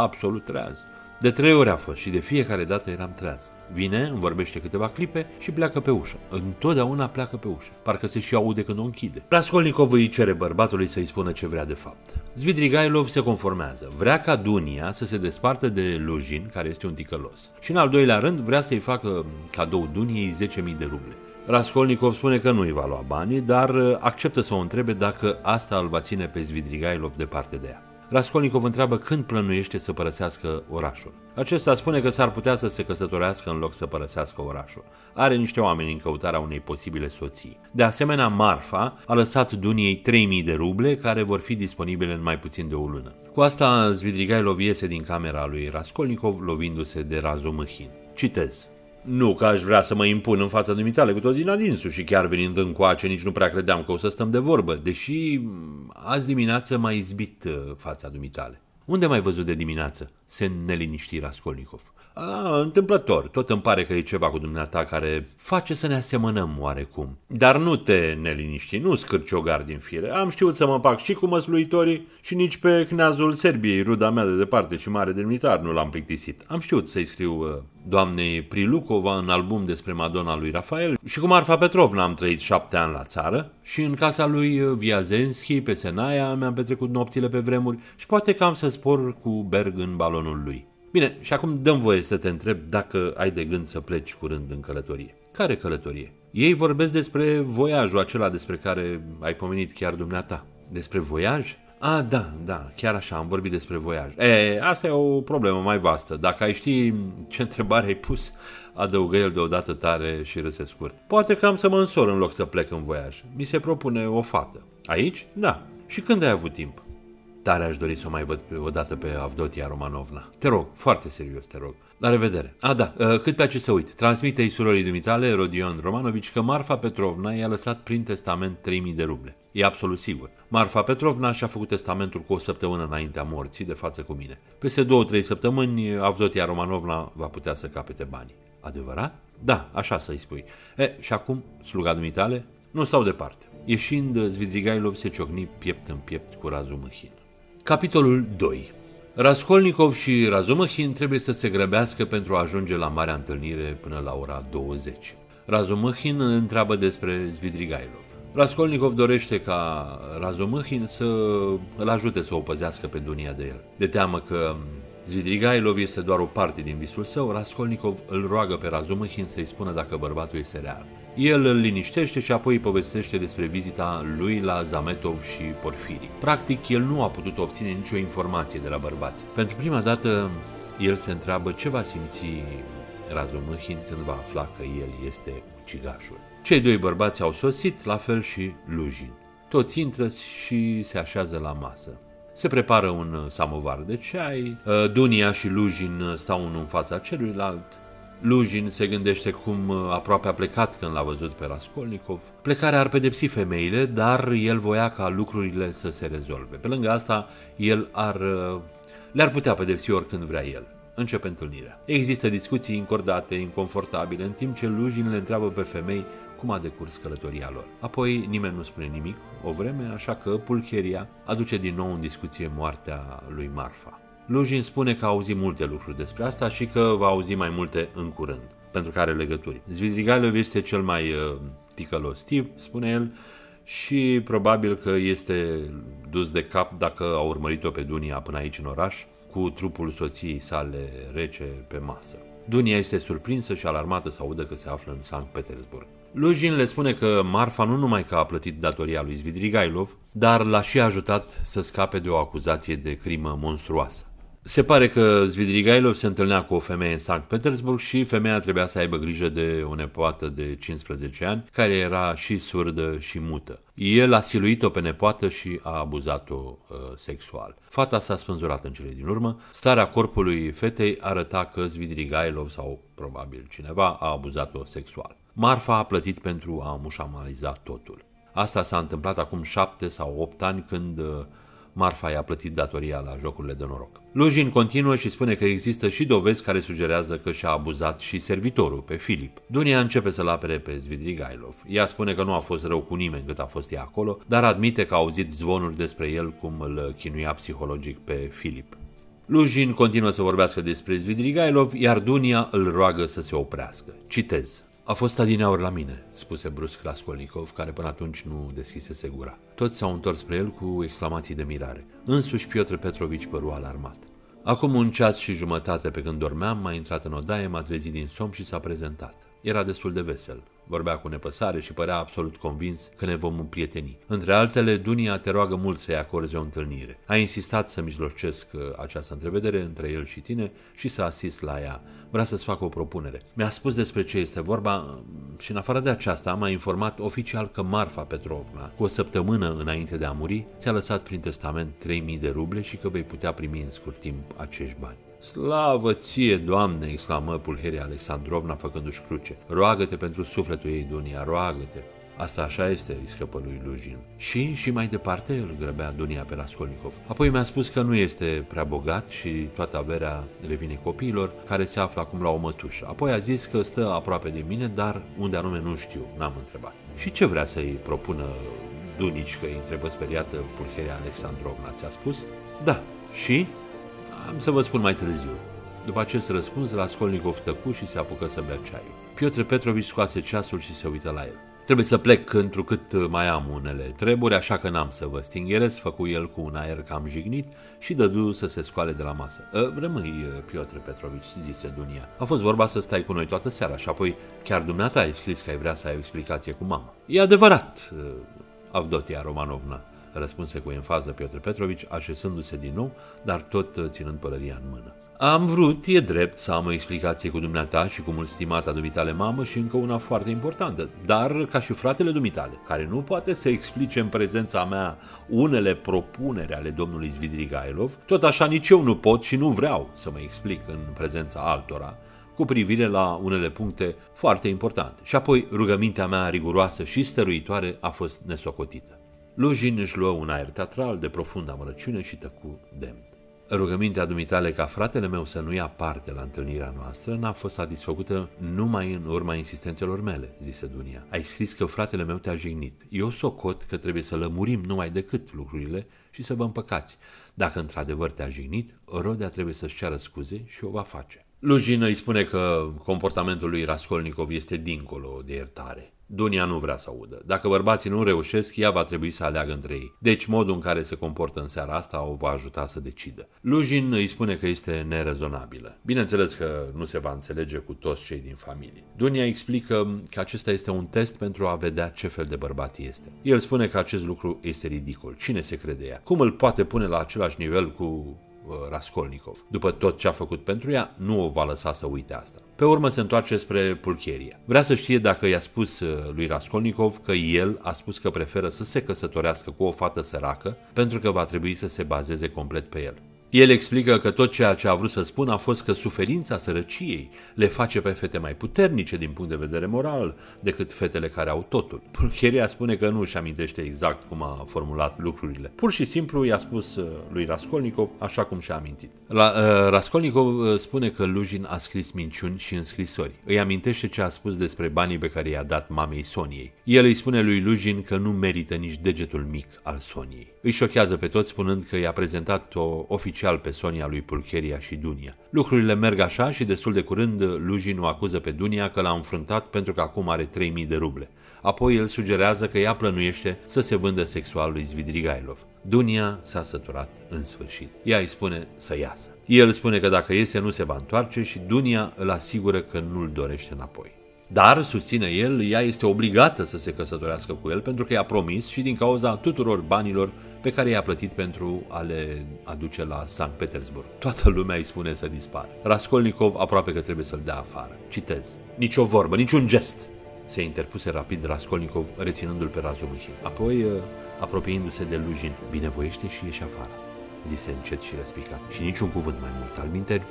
Absolut treaz. De trei ori a fost și de fiecare dată eram treaz. Vine, îmi vorbește câteva clipe și pleacă pe ușă. Întotdeauna pleacă pe ușă. Parcă se și aude când o închide. Raskolnikov îi cere bărbatului să-i spună ce vrea de fapt. Zvidrigailov se conformează. Vrea ca Dunia să se despartă de Lujin, care este un ticălos. Și în al doilea rând vrea să-i facă cadou Duniei 10.000 de ruble. Raskolnikov spune că nu îi va lua banii, dar acceptă să o întrebe dacă asta îl va ține pe Zvidrigailov departe de ea. Raskolnikov întreabă când plănuiește să părăsească orașul. Acesta spune că s-ar putea să se căsătorească în loc să părăsească orașul. Are niște oameni în căutarea unei posibile soții. De asemenea, Marfa a lăsat Duniei 3000 de ruble care vor fi disponibile în mai puțin de o lună. Cu asta, Zvidrigailov iese din camera lui Raskolnikov lovindu-se de Razumăhin. Citez. Nu că aș vrea să mă impun în fața dumitale cu tot din adinsul și chiar venind încoace nici nu prea credeam că o să stăm de vorbă, deși azi dimineață m-a izbit uh, fața dumitale. Unde mai văzut de dimineață? Se neliniști Raskolnikov. A, întâmplător. Tot îmi pare că e ceva cu dumneata care face să ne asemănăm oarecum. Dar nu te neliniști, nu scârciogar din fire. Am știut să mă pac și cu măsluitorii și nici pe cneazul Serbiei, ruda mea de departe și mare demnitar, nu l-am plictisit. Am știut să-i scriu uh, doamnei Prilucova în album despre Madonna lui Rafael și cu Marfa Petrovna am trăit șapte ani la țară și în casa lui uh, Viazenski pe Senaia mi-am petrecut nopțile pe vremuri și poate că am să spor cu Berg în balonul lui. Bine, și acum dăm voie să te întreb dacă ai de gând să pleci curând în călătorie. Care călătorie? Ei vorbesc despre voiajul acela despre care ai pomenit chiar dumneata. Despre voiaj? A, da, da, chiar așa, am vorbit despre voiaj. E, asta e o problemă mai vastă. Dacă ai ști ce întrebare ai pus, adăugă el deodată tare și râse scurt. Poate că am să mă însor în loc să plec în voiaj. Mi se propune o fată. Aici? Da. Și când ai avut timp? Tare aș dori să o mai văd o dată pe Avdotia Romanovna. Te rog, foarte serios, te rog. La revedere. A, da, uh, cât pe ce să uit. Transmite-i surorii dumitale, Rodion Romanovici, că Marfa Petrovna i-a lăsat prin testament 3000 de ruble. E absolut sigur. Marfa Petrovna și-a făcut testamentul cu o săptămână înaintea morții, de față cu mine. Peste două-trei săptămâni, Avdotia Romanovna va putea să capete banii. Adevărat? Da, așa să-i spui. E, și acum, sluga dumitale, nu stau departe. Ieșind, Zvidrigailov se ciocni piept în piept cu Razumăhin. Capitolul 2 Raskolnikov și Razumăhin trebuie să se grăbească pentru a ajunge la marea întâlnire până la ora 20. Razumăhin întreabă despre Zvidrigailov. Raskolnikov dorește ca Razumăhin să îl ajute să o păzească pe Dunia de el. De teamă că Zvidrigailov este doar o parte din visul său, Raskolnikov îl roagă pe Razumăhin să-i spună dacă bărbatul este real. El îl liniștește și apoi povestește despre vizita lui la Zametov și Porfiri. Practic, el nu a putut obține nicio informație de la bărbați. Pentru prima dată, el se întreabă ce va simți Razumăhin când va afla că el este ucigașul. Cei doi bărbați au sosit, la fel și Lujin. Toți intră și se așează la masă. Se prepară un samovar de ceai, Dunia și Lujin stau unul în fața celuilalt, Lujin se gândește cum uh, aproape a plecat când l-a văzut pe Raskolnikov. Plecarea ar pedepsi femeile, dar el voia ca lucrurile să se rezolve. Pe lângă asta, el ar, uh, le-ar putea pedepsi oricând vrea el. Începe întâlnirea. Există discuții încordate, inconfortabile, în timp ce Lujin le întreabă pe femei cum a decurs călătoria lor. Apoi nimeni nu spune nimic o vreme, așa că Pulcheria aduce din nou în discuție moartea lui Marfa. Lujin spune că a auzit multe lucruri despre asta și că va auzi mai multe în curând, pentru care legături. Zvidrigailov este cel mai uh, ticălos tip, spune el, și probabil că este dus de cap dacă a urmărit-o pe Dunia până aici în oraș, cu trupul soției sale rece pe masă. Dunia este surprinsă și alarmată să audă că se află în Sankt Petersburg. Lujin le spune că Marfa nu numai că a plătit datoria lui Zvidrigailov, dar l-a și ajutat să scape de o acuzație de crimă monstruoasă. Se pare că Zvidrigailov se întâlnea cu o femeie în Sankt Petersburg și femeia trebuia să aibă grijă de o nepoată de 15 ani, care era și surdă și mută. El a siluit-o pe nepoată și a abuzat-o uh, sexual. Fata s-a spânzurat în cele din urmă. Starea corpului fetei arăta că Zvidrigailov sau probabil cineva a abuzat-o sexual. Marfa a plătit pentru a mușamaliza totul. Asta s-a întâmplat acum șapte sau opt ani când uh, Marfa i-a plătit datoria la jocurile de noroc. Lujin continuă și spune că există și dovezi care sugerează că și-a abuzat și servitorul, pe Filip. Dunia începe să-l apere pe Zvidrigailov. Ea spune că nu a fost rău cu nimeni cât a fost ea acolo, dar admite că a auzit zvonuri despre el cum îl chinuia psihologic pe Filip. Lujin continuă să vorbească despre Zvidrigailov, iar Dunia îl roagă să se oprească. Citez. A fost adineauri la mine, spuse brusc Raskolnikov, care până atunci nu deschisese gura. Toți s-au întors spre el cu exclamații de mirare. Însuși Piotr Petrovici păru alarmat. Acum un ceas și jumătate pe când dormeam, m-a intrat în odaie, m-a trezit din somn și s-a prezentat. Era destul de vesel. Vorbea cu nepăsare și părea absolut convins că ne vom împrieteni. Între altele, Dunia te roagă mult să-i acorzi o întâlnire. A insistat să mijlocesc uh, această întrevedere între el și tine și să asist la ea. Vrea să-ți facă o propunere. Mi-a spus despre ce este vorba uh, și în afară de aceasta m-a informat oficial că Marfa Petrovna, cu o săptămână înainte de a muri, ți-a lăsat prin testament 3000 de ruble și că vei putea primi în scurt timp acești bani. Slavă ție, Doamne!" exclamă Pulheria Alexandrovna făcându-și cruce. Roagă-te pentru sufletul ei, Dunia, roagă-te!" Asta așa este, îi scăpă lui Lujin. Și, și mai departe îl grăbea Dunia pe Raskolnikov. Apoi mi-a spus că nu este prea bogat și toată averea revine copiilor, care se află acum la o mătușă. Apoi a zis că stă aproape de mine, dar unde anume nu știu, n-am întrebat. Și ce vrea să-i propună Dunici, că îi întrebă speriată Pulheria Alexandrovna, ți-a spus? Da. Și? Am să vă spun mai târziu. După acest răspuns, Raskolnikov tăcu și se apucă să bea ceai. Piotr Petrovici scoase ceasul și se uită la el. Trebuie să plec întrucât mai am unele treburi, așa că n-am să vă stingherez, făcu el cu un aer cam jignit și dădu să se scoale de la masă. Ă, rămâi, Piotr Petrovici, zise Dunia. A fost vorba să stai cu noi toată seara și apoi chiar dumneata ai scris că ai vrea să ai o explicație cu mama. E adevărat, Avdotia Romanovna, răspunse cu enfază Piotr Petrovici, așezându-se din nou, dar tot ținând pălăria în mână. Am vrut, e drept, să am o explicație cu dumneata și cu mult stimata dumitale mamă și încă una foarte importantă, dar ca și fratele dumitale, care nu poate să explice în prezența mea unele propuneri ale domnului Zvidrigailov, tot așa nici eu nu pot și nu vreau să mă explic în prezența altora, cu privire la unele puncte foarte importante. Și apoi rugămintea mea riguroasă și stăruitoare a fost nesocotită. Lujin își luă un aer teatral de profundă amărăciune și tăcu demn. Rugămintea dumitale ca fratele meu să nu ia parte la întâlnirea noastră n-a fost satisfăcută numai în urma insistențelor mele, zise Dunia. Ai scris că fratele meu te-a jignit. Eu socot că trebuie să lămurim numai decât lucrurile și să vă împăcați. Dacă într-adevăr te-a jignit, Rodea trebuie să-și ceară scuze și o va face. Lujin îi spune că comportamentul lui Raskolnikov este dincolo de iertare. Dunia nu vrea să audă. Dacă bărbații nu reușesc, ea va trebui să aleagă între ei. Deci modul în care se comportă în seara asta o va ajuta să decidă. Lujin îi spune că este nerezonabilă. Bineînțeles că nu se va înțelege cu toți cei din familie. Dunia explică că acesta este un test pentru a vedea ce fel de bărbat este. El spune că acest lucru este ridicol. Cine se crede ea? Cum îl poate pune la același nivel cu Uh, Raskolnikov. După tot ce a făcut pentru ea, nu o va lăsa să uite asta. Pe urmă se întoarce spre Pulcheria. Vrea să știe dacă i-a spus uh, lui Raskolnikov că el a spus că preferă să se căsătorească cu o fată săracă pentru că va trebui să se bazeze complet pe el. El explică că tot ceea ce a vrut să spună a fost că suferința sărăciei le face pe fete mai puternice din punct de vedere moral decât fetele care au totul. Pulcheria spune că nu își amintește exact cum a formulat lucrurile. Pur și simplu i-a spus uh, lui Raskolnikov așa cum și-a amintit. La, uh, Raskolnikov uh, spune că Lujin a scris minciuni și în scrisori. Îi amintește ce a spus despre banii pe care i-a dat mamei Soniei. El îi spune lui Lujin că nu merită nici degetul mic al Soniei. Îi șochează pe toți spunând că i-a prezentat-o oficial pe Sonia lui Pulcheria și Dunia. Lucrurile merg așa și destul de curând Lujin o acuză pe Dunia că l-a înfruntat pentru că acum are 3000 de ruble. Apoi el sugerează că ea plănuiește să se vândă sexual lui Zvidrigailov. Dunia s-a săturat în sfârșit. Ea îi spune să iasă. El spune că dacă iese nu se va întoarce și Dunia îl asigură că nu-l dorește înapoi. Dar, susține el, ea este obligată să se căsătorească cu el pentru că i-a promis și din cauza tuturor banilor pe care i-a plătit pentru a le aduce la Sankt Petersburg. Toată lumea îi spune să dispară. Raskolnikov aproape că trebuie să-l dea afară. Citez. Nici o vorbă, niciun gest. Se interpuse rapid Raskolnikov, reținându-l pe Razumihin. Apoi, uh, apropiindu-se de Lujin, binevoiește și ieși afară, zise încet și răspicat. Și niciun cuvânt mai mult. Al minteri,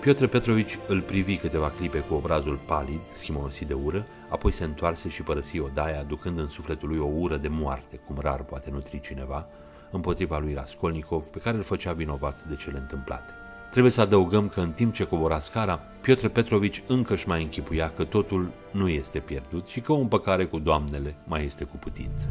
Piotr Petrovici îl privi câteva clipe cu obrazul palid, schimonosit de ură, apoi se întoarse și părăsi odaia, aducând în sufletul lui o ură de moarte, cum rar poate nutri cineva, împotriva lui Raskolnikov, pe care îl făcea vinovat de cele întâmplate. Trebuie să adăugăm că în timp ce cobora scara, Piotr Petrovici încă își mai închipuia că totul nu este pierdut și că o împăcare cu doamnele mai este cu putință.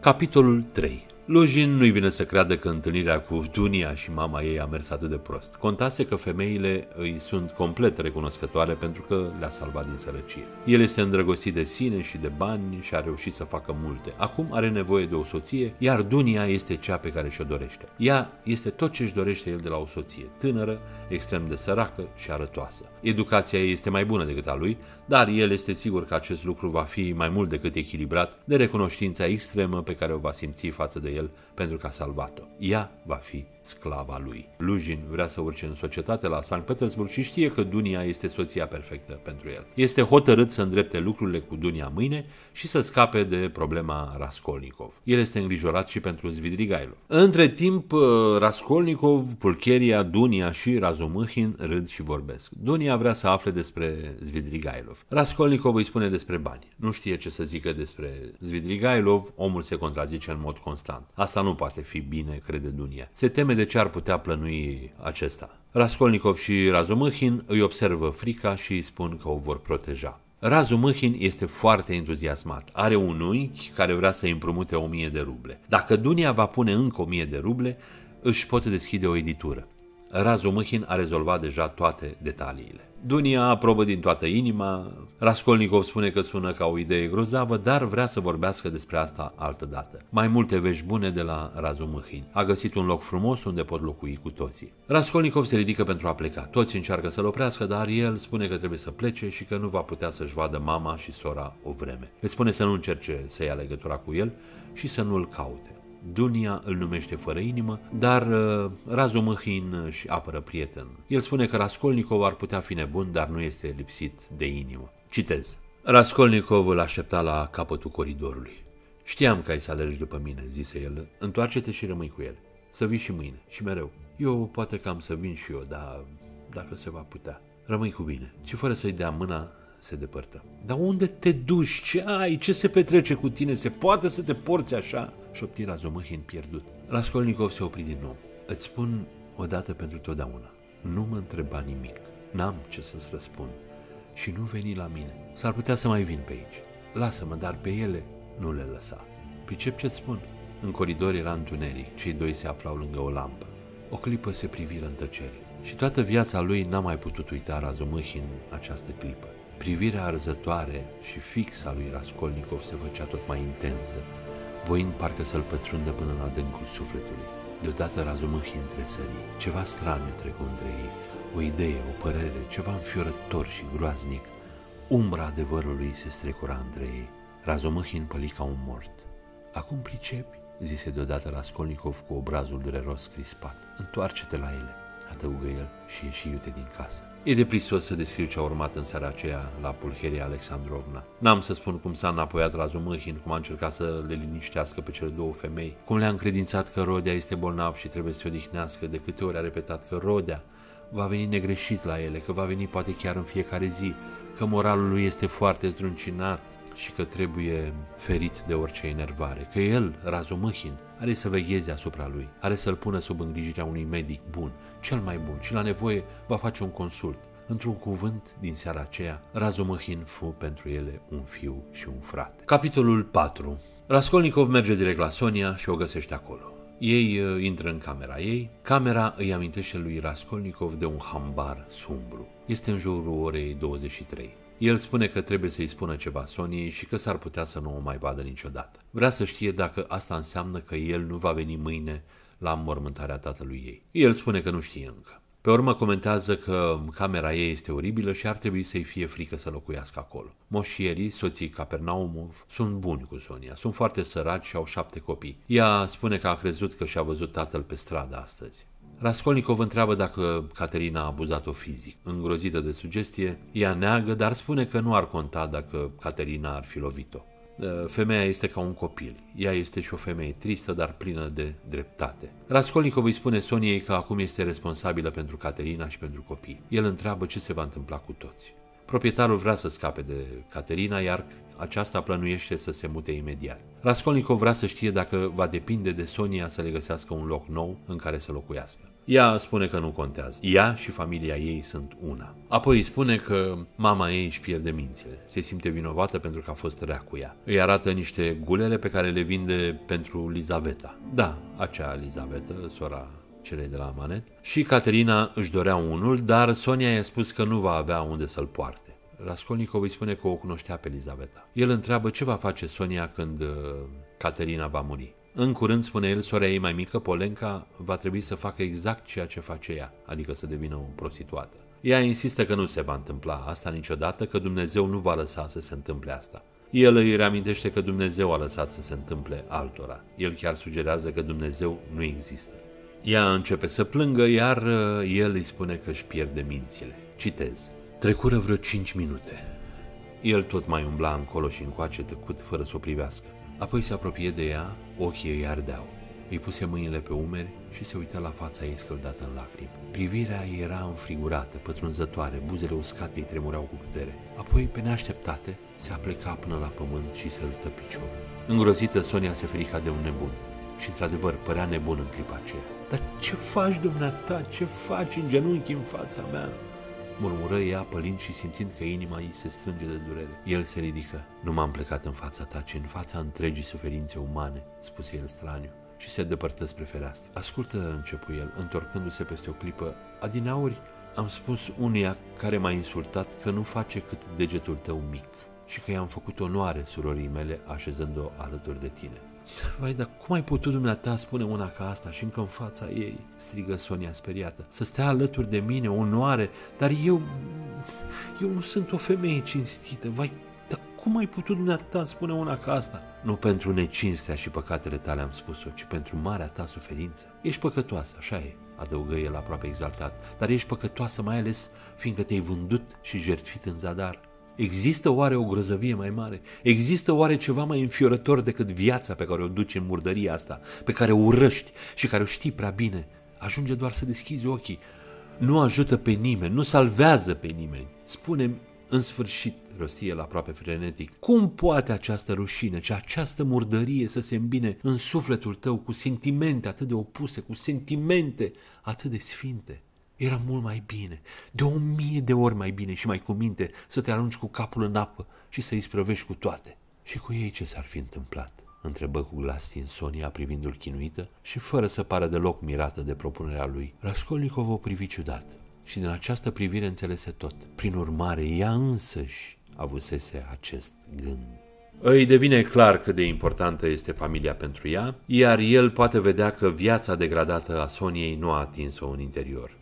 Capitolul 3 Lujin nu-i vine să creadă că întâlnirea cu Dunia și mama ei a mers atât de prost. Contase că femeile îi sunt complet recunoscătoare pentru că le-a salvat din sărăcie. El este îndrăgostit de sine și de bani și a reușit să facă multe. Acum are nevoie de o soție, iar Dunia este cea pe care și-o dorește. Ea este tot ce își dorește el de la o soție, tânără, extrem de săracă și arătoasă. Educația ei este mai bună decât a lui, dar el este sigur că acest lucru va fi mai mult decât echilibrat de recunoștința extremă pe care o va simți față de el pentru că a salvat-o. Ea va fi sclava lui. Lujin vrea să urce în societate la Sankt Petersburg și știe că Dunia este soția perfectă pentru el. Este hotărât să îndrepte lucrurile cu Dunia mâine și să scape de problema Raskolnikov. El este îngrijorat și pentru Zvidrigailov. Între timp, uh, Raskolnikov, Pulcheria, Dunia și Razumâhin râd și vorbesc. Dunia vrea să afle despre Zvidrigailov. Raskolnikov îi spune despre bani. Nu știe ce să zică despre Zvidrigailov, omul se contrazice în mod constant. Asta nu poate fi bine, crede Dunia. Se teme teme de ce ar putea plănui acesta. Raskolnikov și Razumâhin îi observă frica și îi spun că o vor proteja. Razumâhin este foarte entuziasmat. Are un unchi care vrea să împrumute o mie de ruble. Dacă Dunia va pune încă o mie de ruble, își pot deschide o editură. Razumâhin a rezolvat deja toate detaliile. Dunia aprobă din toată inima, Raskolnikov spune că sună ca o idee grozavă, dar vrea să vorbească despre asta altă dată. Mai multe vești bune de la Razumăhin. A găsit un loc frumos unde pot locui cu toții. Raskolnikov se ridică pentru a pleca. Toți încearcă să-l oprească, dar el spune că trebuie să plece și că nu va putea să-și vadă mama și sora o vreme. Le spune să nu încerce să ia legătura cu el și să nu-l caute. Dunia îl numește fără inimă, dar uh, Razumăhin și apără prieten. El spune că Raskolnikov ar putea fi nebun, dar nu este lipsit de inimă. Citez. Raskolnikov îl aștepta la capătul coridorului. Știam că ai să alergi după mine, zise el. Întoarce-te și rămâi cu el. Să vii și mâine, și mereu. Eu poate că am să vin și eu, dar dacă se va putea. Rămâi cu bine. Și fără să-i dea mâna, se depărtă. Dar unde te duci? Ce ai? Ce se petrece cu tine? Se poate să te porți așa? Șopti Razumăhin pierdut. Raskolnikov se opri din nou. Îți spun odată pentru totdeauna. Nu mă întreba nimic. N-am ce să-ți răspund și nu veni la mine. S-ar putea să mai vin pe aici. Lasă-mă, dar pe ele nu le lăsa. Pricep ce-ți spun? În coridor era întuneric, cei doi se aflau lângă o lampă. O clipă se priviră în tăcere și toată viața lui n-a mai putut uita Razumăhin această clipă. Privirea arzătoare și fixă a lui Raskolnikov se făcea tot mai intensă, voind parcă să-l pătrundă până în adâncul sufletului. Deodată Razumăhin tresări. Ceva straniu trecu între ei, o idee, o părere, ceva înfiorător și groaznic. Umbra adevărului se strecura între ei. Razomăhin păli ca un mort. Acum pricepi, zise deodată Raskolnikov cu obrazul dureros crispat. Întoarce-te la ele, adăugă el și ieși iute din casă. E de prisos să descriu ce a urmat în seara aceea la Pulheria Alexandrovna. N-am să spun cum s-a înapoiat Razumăhin, cum a încercat să le liniștească pe cele două femei, cum le-a încredințat că Rodea este bolnav și trebuie să se odihnească, de câte ori a repetat că Rodea va veni negreșit la ele, că va veni poate chiar în fiecare zi, că moralul lui este foarte zdruncinat și că trebuie ferit de orice enervare, că el, Razumăhin, are să vegheze asupra lui, are să-l pună sub îngrijirea unui medic bun, cel mai bun, și la nevoie va face un consult. Într-un cuvânt, din seara aceea, Razumăhin fu pentru ele un fiu și un frate. Capitolul 4 Raskolnikov merge direct la Sonia și o găsește acolo. Ei uh, intră în camera ei. Camera îi amintește lui Raskolnikov de un hambar sumbru. Este în jurul orei 23. El spune că trebuie să-i spună ceva Soniei și că s-ar putea să nu o mai vadă niciodată. Vrea să știe dacă asta înseamnă că el nu va veni mâine la mormântarea tatălui ei. El spune că nu știe încă. Pe urmă comentează că camera ei este oribilă și ar trebui să-i fie frică să locuiască acolo. Moșierii, soții Capernaumov, sunt buni cu Sonia, sunt foarte săraci și au șapte copii. Ea spune că a crezut că și-a văzut tatăl pe stradă astăzi. Raskolnikov întreabă dacă Caterina a abuzat-o fizic. Îngrozită de sugestie, ea neagă, dar spune că nu ar conta dacă Caterina ar fi lovit-o. Ă, femeia este ca un copil. Ea este și o femeie tristă, dar plină de dreptate. Raskolnikov îi spune Soniei că acum este responsabilă pentru Caterina și pentru copii. El întreabă ce se va întâmpla cu toți. Proprietarul vrea să scape de Caterina, iar aceasta plănuiește să se mute imediat. Raskolnikov vrea să știe dacă va depinde de Sonia să le găsească un loc nou în care să locuiască. Ea spune că nu contează. Ea și familia ei sunt una. Apoi îi spune că mama ei își pierde mințile. Se simte vinovată pentru că a fost rea cu ea. Îi arată niște gulele pe care le vinde pentru Lizaveta. Da, acea Lizaveta, sora celei de la Manet. Și Caterina își dorea unul, dar Sonia i-a spus că nu va avea unde să-l poarte. Raskolnikov îi spune că o cunoștea pe Lizaveta. El întreabă ce va face Sonia când uh, Caterina va muri. În curând, spune el, sorea ei mai mică, Polenca, va trebui să facă exact ceea ce face ea, adică să devină o prostituată. Ea insistă că nu se va întâmpla asta niciodată, că Dumnezeu nu va lăsa să se întâmple asta. El îi reamintește că Dumnezeu a lăsat să se întâmple altora. El chiar sugerează că Dumnezeu nu există. Ea începe să plângă, iar uh, el îi spune că își pierde mințile. Citez. Trecură vreo cinci minute. El tot mai umbla încolo și încoace tăcut, fără să o privească. Apoi se apropie de ea, ochii ei ardeau. Îi puse mâinile pe umeri și se uită la fața ei scăldată în lacrimi. Privirea ei era înfrigurată, pătrunzătoare, buzele uscate îi tremurau cu putere. Apoi, pe neașteptate, se apleca până la pământ și se lătă piciorul. Îngrozită, Sonia se frica de un nebun. Și, într-adevăr, părea nebun în clipa aceea. Dar ce faci, dumneata? Ce faci în genunchi în fața mea? Murmură ea, pălind și simțind că inima ei se strânge de durere. El se ridică. Nu m-am plecat în fața ta, ci în fața întregii suferințe umane, spuse el straniu și se depărtă spre fereastră. Ascultă, începu el, întorcându-se peste o clipă, adineauri Am spus uneia care m-a insultat că nu face cât degetul tău mic și că i-am făcut onoare surorii mele așezând-o alături de tine. Vai, dar cum ai putut dumneata spune una ca asta și încă în fața ei? strigă Sonia speriată. Să stea alături de mine, onoare, dar eu... eu nu sunt o femeie cinstită. Vai, dar cum ai putut dumneata spune una ca asta? Nu pentru necinstea și păcatele tale am spus-o, ci pentru marea ta suferință. Ești păcătoasă, așa e, adăugă el aproape exaltat, dar ești păcătoasă mai ales fiindcă te-ai vândut și jertfit în zadar. Există oare o grozăvie mai mare? Există oare ceva mai înfiorător decât viața pe care o duci în murdăria asta, pe care o urăști și care o știi prea bine? Ajunge doar să deschizi ochii. Nu ajută pe nimeni, nu salvează pe nimeni. spune în sfârșit, rosti el aproape frenetic, cum poate această rușine, ce această murdărie să se îmbine în sufletul tău cu sentimente atât de opuse, cu sentimente atât de sfinte? Era mult mai bine, de o mie de ori mai bine și mai cu minte să te arunci cu capul în apă și să-i sprăvești cu toate. Și cu ei ce s-ar fi întâmplat? întrebă cu glas din Sonia privindu-l chinuită și fără să pară deloc mirată de propunerea lui. Raskolnikov o privi ciudat și din această privire înțelese tot. Prin urmare, ea însăși avusese acest gând. Îi devine clar cât de importantă este familia pentru ea, iar el poate vedea că viața degradată a Soniei nu a atins-o în interior.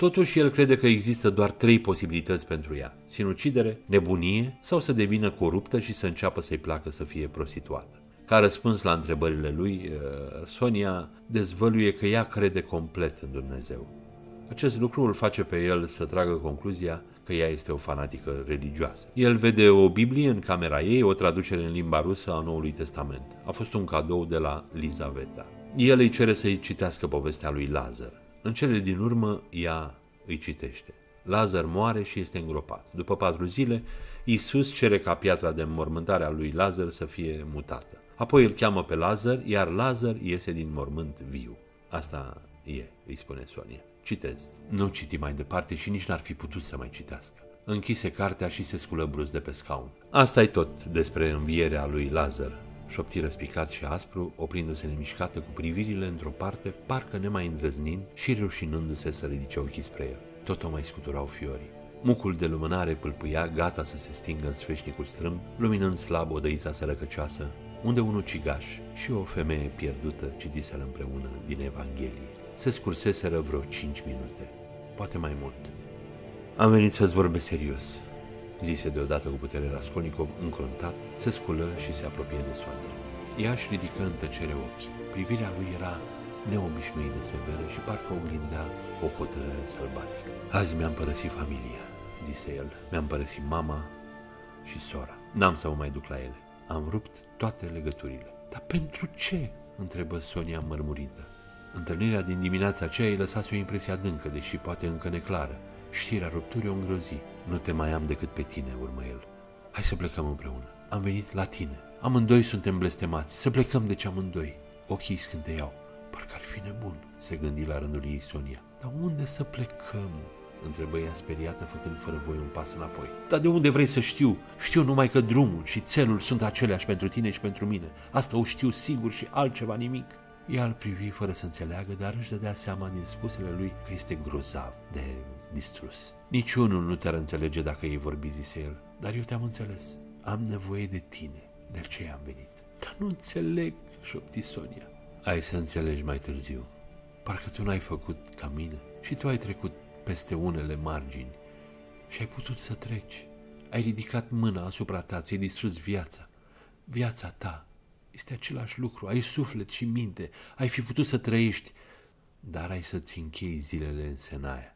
Totuși, el crede că există doar trei posibilități pentru ea. Sinucidere, nebunie sau să devină coruptă și să înceapă să-i placă să fie prostituată. Ca răspuns la întrebările lui, eh, Sonia dezvăluie că ea crede complet în Dumnezeu. Acest lucru îl face pe el să tragă concluzia că ea este o fanatică religioasă. El vede o Biblie în camera ei, o traducere în limba rusă a Noului Testament. A fost un cadou de la Lizaveta. El îi cere să-i citească povestea lui Lazar. În cele din urmă, ea îi citește. Lazar moare și este îngropat. După patru zile, Isus cere ca piatra de înmormântare a lui Lazar să fie mutată. Apoi îl cheamă pe Lazar, iar Lazar iese din mormânt viu. Asta e, îi spune Sonia. Citez. Nu citi mai departe și nici n-ar fi putut să mai citească. Închise cartea și se sculă brusc de pe scaun. asta e tot despre învierea lui Lazar, șopti răspicat și aspru, oprindu-se nemișcată cu privirile într-o parte, parcă nemai îndrăznind și rușinându-se să ridice ochii spre el. Tot o mai scuturau fiorii. Mucul de lumânare pâlpâia, gata să se stingă în sfeșnicul strâm, luminând slab odăița sărăcăcioasă, unde un ucigaș și o femeie pierdută citiseră împreună din Evanghelie. Se scurseseră vreo cinci minute, poate mai mult. Am venit să-ți vorbesc serios, zise deodată cu putere Raskolnikov încruntat, se sculă și se apropie de Sonia. Ea își ridică în tăcere ochii. Privirea lui era neobișnuit de severă și parcă oglindea o hotărâre sălbatică. Azi mi-am părăsit familia, zise el. Mi-am părăsit mama și sora. N-am să mă mai duc la ele. Am rupt toate legăturile. Dar pentru ce? întrebă Sonia mărmurită. Întâlnirea din dimineața aceea îi lăsase o impresie adâncă, deși poate încă neclară. Știrea rupturii o îngrozi. Nu te mai am decât pe tine, urmă el. Hai să plecăm împreună. Am venit la tine. Amândoi suntem blestemați. Să plecăm de ce amândoi. Ochii scânteiau. Parcă ar fi nebun, se gândi la rândul ei Sonia. Dar unde să plecăm? întrebă ea speriată, făcând fără voi un pas înapoi. Dar de unde vrei să știu? Știu numai că drumul și țelul sunt aceleași pentru tine și pentru mine. Asta o știu sigur și altceva nimic. Ea îl privi fără să înțeleagă, dar își dădea seama din spusele lui că este grozav de distrus. Niciunul nu te-ar înțelege dacă ei vorbi, zise el, dar eu te-am înțeles. Am nevoie de tine, de ce am venit. Dar nu înțeleg, șopti Sonia. Ai să înțelegi mai târziu. Parcă tu n-ai făcut ca mine și tu ai trecut peste unele margini și ai putut să treci. Ai ridicat mâna asupra ta, ți-ai distrus viața. Viața ta este același lucru, ai suflet și minte, ai fi putut să trăiești, dar ai să-ți închei zilele în senaia.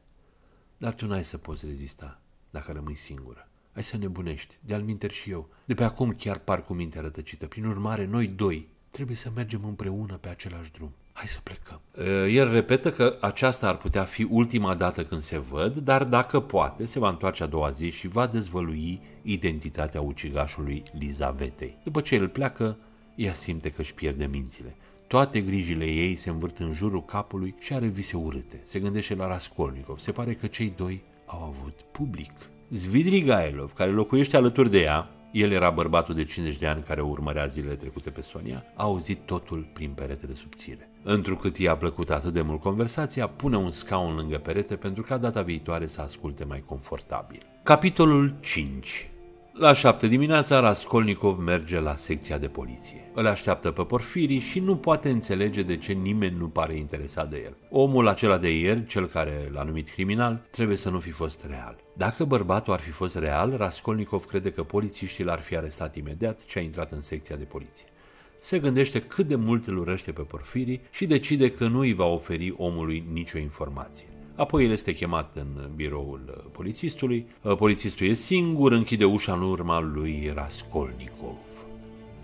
Dar tu n-ai să poți rezista dacă rămâi singură. Ai să nebunești, de-al minter și eu. De pe acum chiar par cu mintea rătăcită. Prin urmare, noi doi trebuie să mergem împreună pe același drum. Hai să plecăm. El repetă că aceasta ar putea fi ultima dată când se văd, dar dacă poate, se va întoarce a doua zi și va dezvălui identitatea ucigașului Lizavetei. După ce el pleacă, ea simte că își pierde mințile. Toate grijile ei se învârt în jurul capului și are vise urâte. Se gândește la Raskolnikov. Se pare că cei doi au avut public. Zvidrigailov, care locuiește alături de ea, el era bărbatul de 50 de ani care urmărea zilele trecute pe Sonia, a auzit totul prin peretele subțire. Întrucât i-a plăcut atât de mult conversația, pune un scaun lângă perete pentru ca data viitoare să asculte mai confortabil. Capitolul 5 la șapte dimineața, Raskolnikov merge la secția de poliție. Îl așteaptă pe Porfiri și nu poate înțelege de ce nimeni nu pare interesat de el. Omul acela de ieri, cel care l-a numit criminal, trebuie să nu fi fost real. Dacă bărbatul ar fi fost real, Raskolnikov crede că polițiștii l-ar fi arestat imediat ce a intrat în secția de poliție. Se gândește cât de mult îl urăște pe Porfiri și decide că nu îi va oferi omului nicio informație. Apoi el este chemat în biroul uh, polițistului. Uh, polițistul e singur, închide ușa în urma lui Raskolnikov.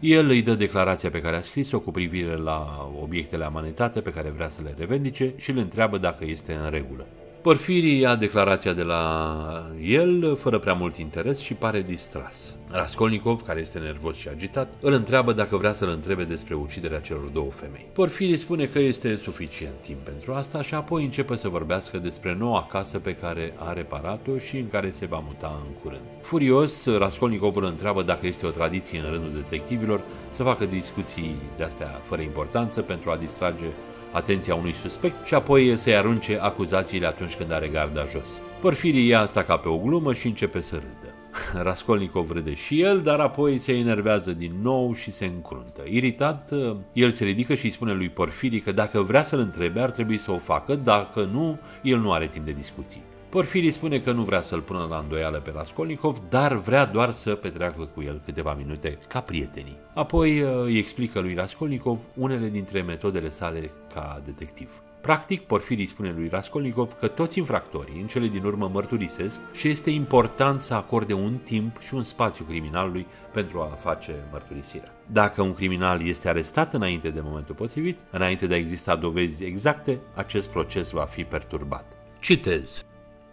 El îi dă declarația pe care a scris-o cu privire la obiectele amanetate pe care vrea să le revendice și îl întreabă dacă este în regulă. Porfirii ia declarația de la el fără prea mult interes și pare distras. Raskolnikov, care este nervos și agitat, îl întreabă dacă vrea să-l întrebe despre uciderea celor două femei. Porfirii spune că este suficient timp pentru asta și apoi începe să vorbească despre noua casă pe care a reparat-o și în care se va muta în curând. Furios, Raskolnikov îl întreabă dacă este o tradiție în rândul detectivilor să facă discuții de-astea fără importanță pentru a distrage atenția unui suspect și apoi să-i arunce acuzațiile atunci când are garda jos. Porfirii ia asta ca pe o glumă și începe să râdă. Raskolnikov râde și el, dar apoi se enervează din nou și se încruntă. Iritat, el se ridică și îi spune lui Porfirii că dacă vrea să-l întrebe, ar trebui să o facă, dacă nu, el nu are timp de discuții. Porfirii spune că nu vrea să-l pună la îndoială pe Raskolnikov, dar vrea doar să petreacă cu el câteva minute ca prietenii. Apoi uh, îi explică lui Raskolnikov unele dintre metodele sale ca detectiv. Practic, Porfirii spune lui Raskolnikov că toți infractorii în cele din urmă mărturisesc și este important să acorde un timp și un spațiu criminalului pentru a face mărturisirea. Dacă un criminal este arestat înainte de momentul potrivit, înainte de a exista dovezi exacte, acest proces va fi perturbat. Citez.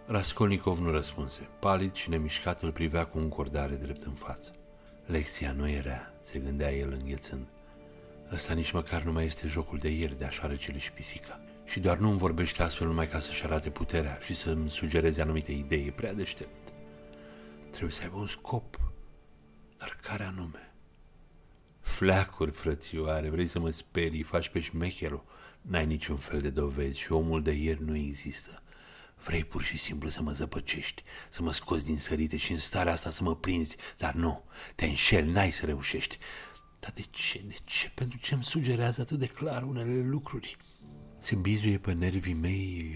Raskolnikov nu răspunse. Palid și nemișcat îl privea cu încordare drept în față. Lecția nu era, se gândea el înghețând. Ăsta nici măcar nu mai este jocul de ieri de așoarecele și pisica. Și doar nu-mi vorbește astfel numai ca să-și arate puterea și să-mi sugereze anumite idei. prea deștept. Trebuie să aibă un scop. Dar care anume? Fleacuri, frățioare, vrei să mă sperii, faci pe șmecherul. N-ai niciun fel de dovezi și omul de ieri nu există. Vrei pur și simplu să mă zăpăcești, să mă scoți din sărite și în starea asta să mă prinzi, dar nu, te înșeli, n-ai să reușești. Dar de ce, de ce, pentru ce îmi sugerează atât de clar unele lucruri? Se bizuie pe nervii mei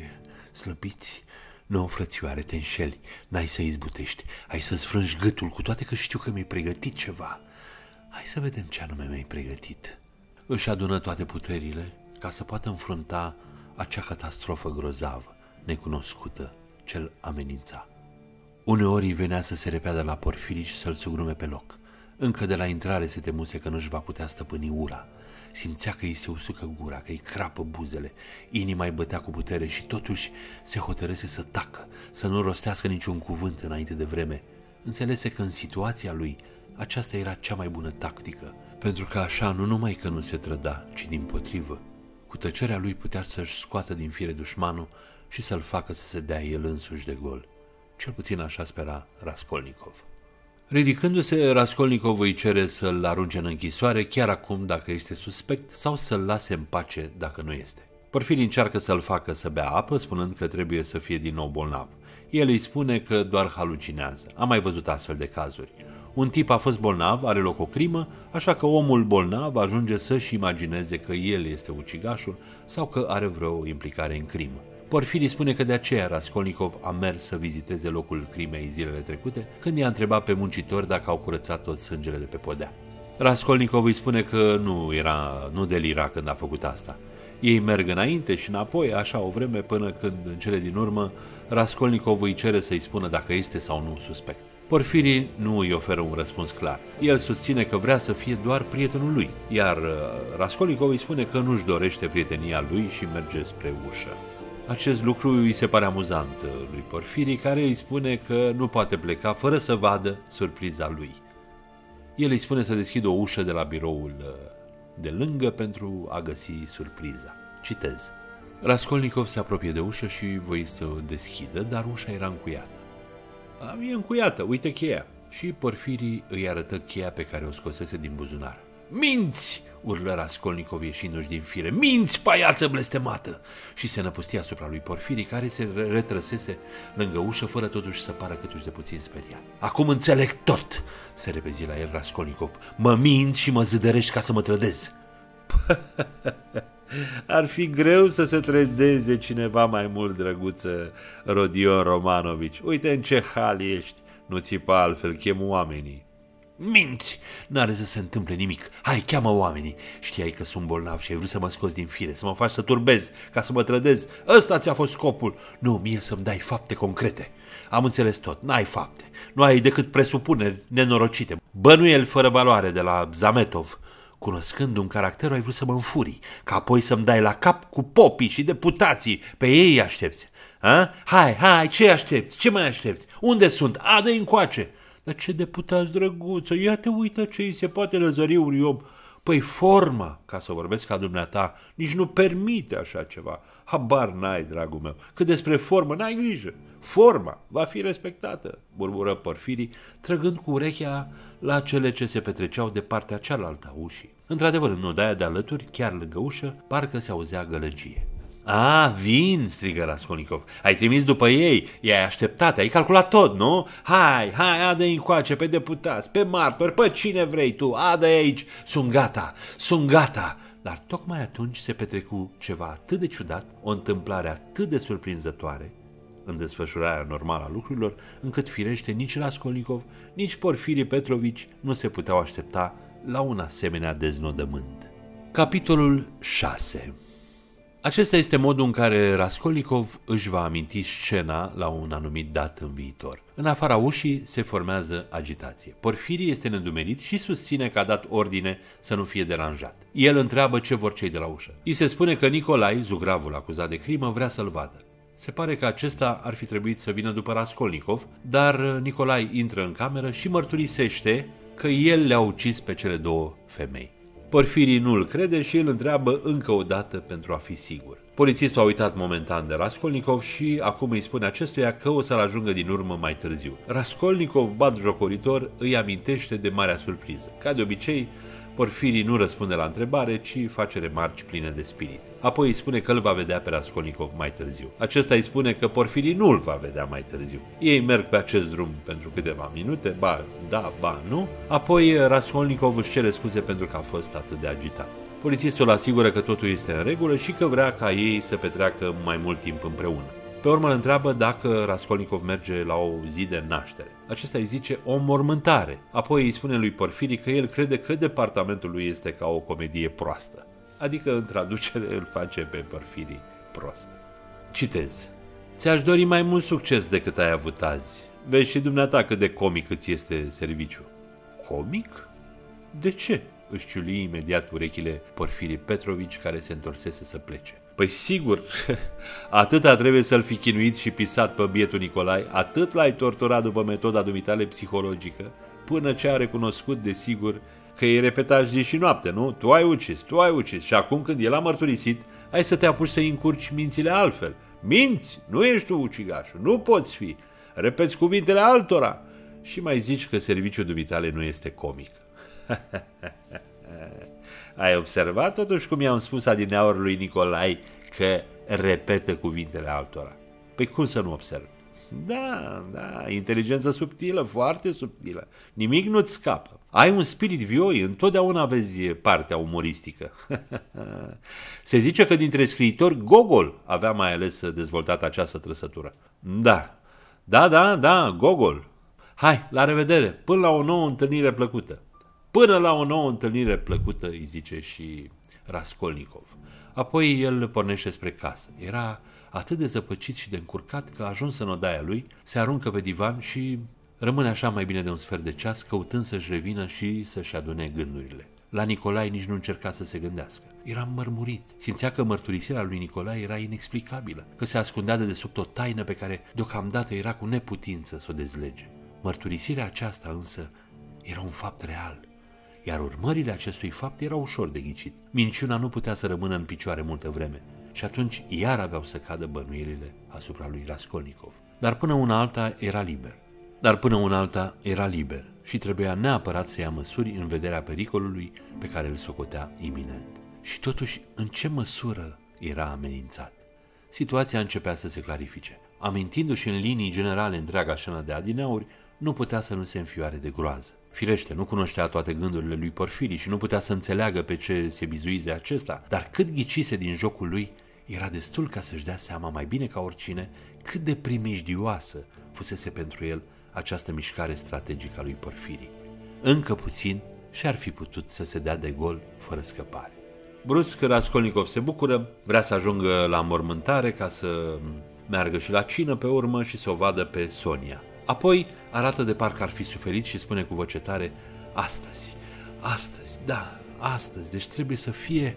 slăbiți. Nu, frățioare, te înșeli, n-ai să izbutești, ai să-ți frângi gâtul, cu toate că știu că mi-ai pregătit ceva. Hai să vedem ce anume mi-ai pregătit. Își adună toate puterile ca să poată înfrunta acea catastrofă grozavă necunoscută, cel amenința. Uneori îi venea să se repeadă la Porfiri și să-l sugrume pe loc. Încă de la intrare se temuse că nu-și va putea stăpâni ura. Simțea că îi se usucă gura, că îi crapă buzele, inima îi bătea cu putere și totuși se hotărâse să tacă, să nu rostească niciun cuvânt înainte de vreme. Înțelese că în situația lui aceasta era cea mai bună tactică, pentru că așa nu numai că nu se trăda, ci din potrivă. Cu tăcerea lui putea să-și scoată din fire dușmanul și să-l facă să se dea el însuși de gol. Cel puțin așa spera Raskolnikov. Ridicându-se, Raskolnikov îi cere să-l arunce în închisoare chiar acum dacă este suspect sau să-l lase în pace dacă nu este. Porfiri încearcă să-l facă să bea apă, spunând că trebuie să fie din nou bolnav. El îi spune că doar halucinează. Am mai văzut astfel de cazuri. Un tip a fost bolnav, are loc o crimă, așa că omul bolnav ajunge să-și imagineze că el este ucigașul sau că are vreo implicare în crimă. Porfiri spune că de aceea Raskolnikov a mers să viziteze locul crimei zilele trecute, când i-a întrebat pe muncitori dacă au curățat tot sângele de pe podea. Raskolnikov îi spune că nu era, nu delira când a făcut asta. Ei merg înainte și înapoi, așa o vreme, până când, în cele din urmă, Raskolnikov îi cere să-i spună dacă este sau nu suspect. Porfirii nu îi oferă un răspuns clar. El susține că vrea să fie doar prietenul lui, iar uh, Raskolnikov îi spune că nu-și dorește prietenia lui și merge spre ușă. Acest lucru îi se pare amuzant uh, lui Porfirii, care îi spune că nu poate pleca fără să vadă surpriza lui. El îi spune să deschidă o ușă de la biroul uh, de lângă pentru a găsi surpriza. Citez. Raskolnikov se apropie de ușă și voi să o deschidă, dar ușa era încuiată. E încuiată, uite cheia. și Porfirii îi arătă cheia pe care o scosese din buzunar. Minți! urlă Raskolnikov ieșindu-și din fire. Minți, paiață blestemată! Și se năpustia asupra lui Porfirii, care se retrăsese lângă ușă, fără totuși să pară câtuși de puțin speriat. Acum înțeleg tot, se repezi la el Raskolnikov. Mă minți și mă zădărești ca să mă trădez. Ar fi greu să se trădeze cineva mai mult, drăguță Rodion Romanovici. Uite în ce hal ești. Nu țipa altfel, chem oamenii. Minți! N-are să se întâmple nimic. Hai, cheamă oamenii. Știai că sunt bolnav și ai vrut să mă scoți din fire, să mă faci să turbez, ca să mă trădez. Ăsta ți-a fost scopul. Nu, mie să-mi dai fapte concrete. Am înțeles tot, n-ai fapte. Nu ai decât presupuneri nenorocite. Bănuiel fără valoare de la Zametov. Cunoscând un caracter, ai vrut să mă înfurii, ca apoi să-mi dai la cap cu popii și deputații. Pe ei aștepți. Ha? Hai, hai, ce aștepți? Ce mai aștepți? Unde sunt? Adă încoace! Dar ce deputați drăguță, ia te uită ce îi se poate răzări unui om. Păi forma, ca să vorbesc ca dumneata, nici nu permite așa ceva. Habar n-ai, dragul meu, că despre formă n-ai grijă. Forma va fi respectată, murmură Porfirii, trăgând cu urechea la cele ce se petreceau de partea cealaltă a ușii. Într-adevăr, în odaia de alături, chiar lângă ușă, parcă se auzea gălăgie. A, vin, strigă Raskolnikov. Ai trimis după ei, i-ai așteptat, ai calculat tot, nu? Hai, hai, adă încoace pe deputați, pe martori, pe cine vrei tu, adă aici, sunt gata, sunt gata. Dar tocmai atunci se petrecu ceva atât de ciudat, o întâmplare atât de surprinzătoare, în desfășurarea normală a lucrurilor, încât firește nici Raskolnikov, nici Porfirie Petrovici nu se puteau aștepta la un asemenea deznodământ. Capitolul 6 acesta este modul în care Raskolnikov își va aminti scena la un anumit dat în viitor. În afara ușii se formează agitație. Porfirie este nedumerit și susține că a dat ordine să nu fie deranjat. El întreabă ce vor cei de la ușă. I se spune că Nicolai, zugravul acuzat de crimă, vrea să-l vadă. Se pare că acesta ar fi trebuit să vină după Raskolnikov, dar Nicolai intră în cameră și mărturisește că el le-a ucis pe cele două femei. Porfirii nu-l crede și îl întreabă încă o dată pentru a fi sigur. Polițistul a uitat momentan de Raskolnikov și acum îi spune acestuia că o să-l ajungă din urmă mai târziu. Raskolnikov, bat jocoritor, îi amintește de marea surpriză. Ca de obicei, Porfirii nu răspunde la întrebare, ci face remarci pline de spirit. Apoi îi spune că îl va vedea pe Raskolnikov mai târziu. Acesta îi spune că Porfirii nu îl va vedea mai târziu. Ei merg pe acest drum pentru câteva minute, ba da, ba nu. Apoi Raskolnikov își cere scuze pentru că a fost atât de agitat. Polițistul asigură că totul este în regulă și că vrea ca ei să petreacă mai mult timp împreună. Pe urmă îl întreabă dacă Raskolnikov merge la o zi de naștere. Acesta îi zice o mormântare. Apoi îi spune lui Porfiri că el crede că departamentul lui este ca o comedie proastă. Adică în traducere îl face pe Porfiri prost. Citez. Ți-aș dori mai mult succes decât ai avut azi. Vezi și dumneata cât de comic îți este serviciu. Comic? De ce? Își ciuli imediat urechile Porfirii Petrovici care se întorsese să plece. Păi sigur, atâta trebuie să-l fi chinuit și pisat pe bietul Nicolai, atât l-ai torturat după metoda dumitale psihologică, până ce a recunoscut de sigur că e repetat zi și noapte, nu? Tu ai ucis, tu ai ucis și acum când el a mărturisit, ai să te apuci să încurci mințile altfel. Minți, nu ești tu ucigașul, nu poți fi. Repeți cuvintele altora și mai zici că serviciul dumitale nu este comic. Ai observat totuși cum i-am spus adineaur lui Nicolai că repetă cuvintele altora? Păi cum să nu observ? Da, da, inteligență subtilă, foarte subtilă. Nimic nu-ți scapă. Ai un spirit vioi, întotdeauna vezi partea umoristică. Se zice că dintre scriitori Gogol avea mai ales dezvoltat această trăsătură. Da, da, da, da, Gogol. Hai, la revedere, până la o nouă întâlnire plăcută. Până la o nouă întâlnire plăcută, îi zice și Raskolnikov. Apoi el pornește spre casă. Era atât de zăpăcit și de încurcat că ajuns în odaia lui, se aruncă pe divan și rămâne așa mai bine de un sfert de ceas, căutând să-și revină și să-și adune gândurile. La Nicolai nici nu încerca să se gândească. Era mărmurit. Simțea că mărturisirea lui Nicolai era inexplicabilă, că se ascundea de sub o taină pe care deocamdată era cu neputință să o dezlege. Mărturisirea aceasta însă era un fapt real – iar urmările acestui fapt erau ușor de ghicit. Minciuna nu putea să rămână în picioare multă vreme și atunci iar aveau să cadă bănuielile asupra lui Raskolnikov. Dar până una alta era liber. dar până un alta era liber și trebuia neapărat să ia măsuri în vederea pericolului pe care îl socotea iminent. Și totuși, în ce măsură era amenințat? Situația începea să se clarifice. Amintindu-și în linii generale întreaga scenă de adineauri, nu putea să nu se înfioare de groază. Firește, nu cunoștea toate gândurile lui Porfiri și nu putea să înțeleagă pe ce se bizuize acesta, dar cât ghicise din jocul lui, era destul ca să-și dea seama mai bine ca oricine cât de primejdioasă fusese pentru el această mișcare strategică a lui Porfiri. Încă puțin și ar fi putut să se dea de gol fără scăpare. Brusc, Raskolnikov se bucură, vrea să ajungă la mormântare ca să meargă și la cină pe urmă și să o vadă pe Sonia. Apoi arată de parcă ar fi suferit și spune cu voce tare, Astăzi, astăzi, da, astăzi, deci trebuie să fie...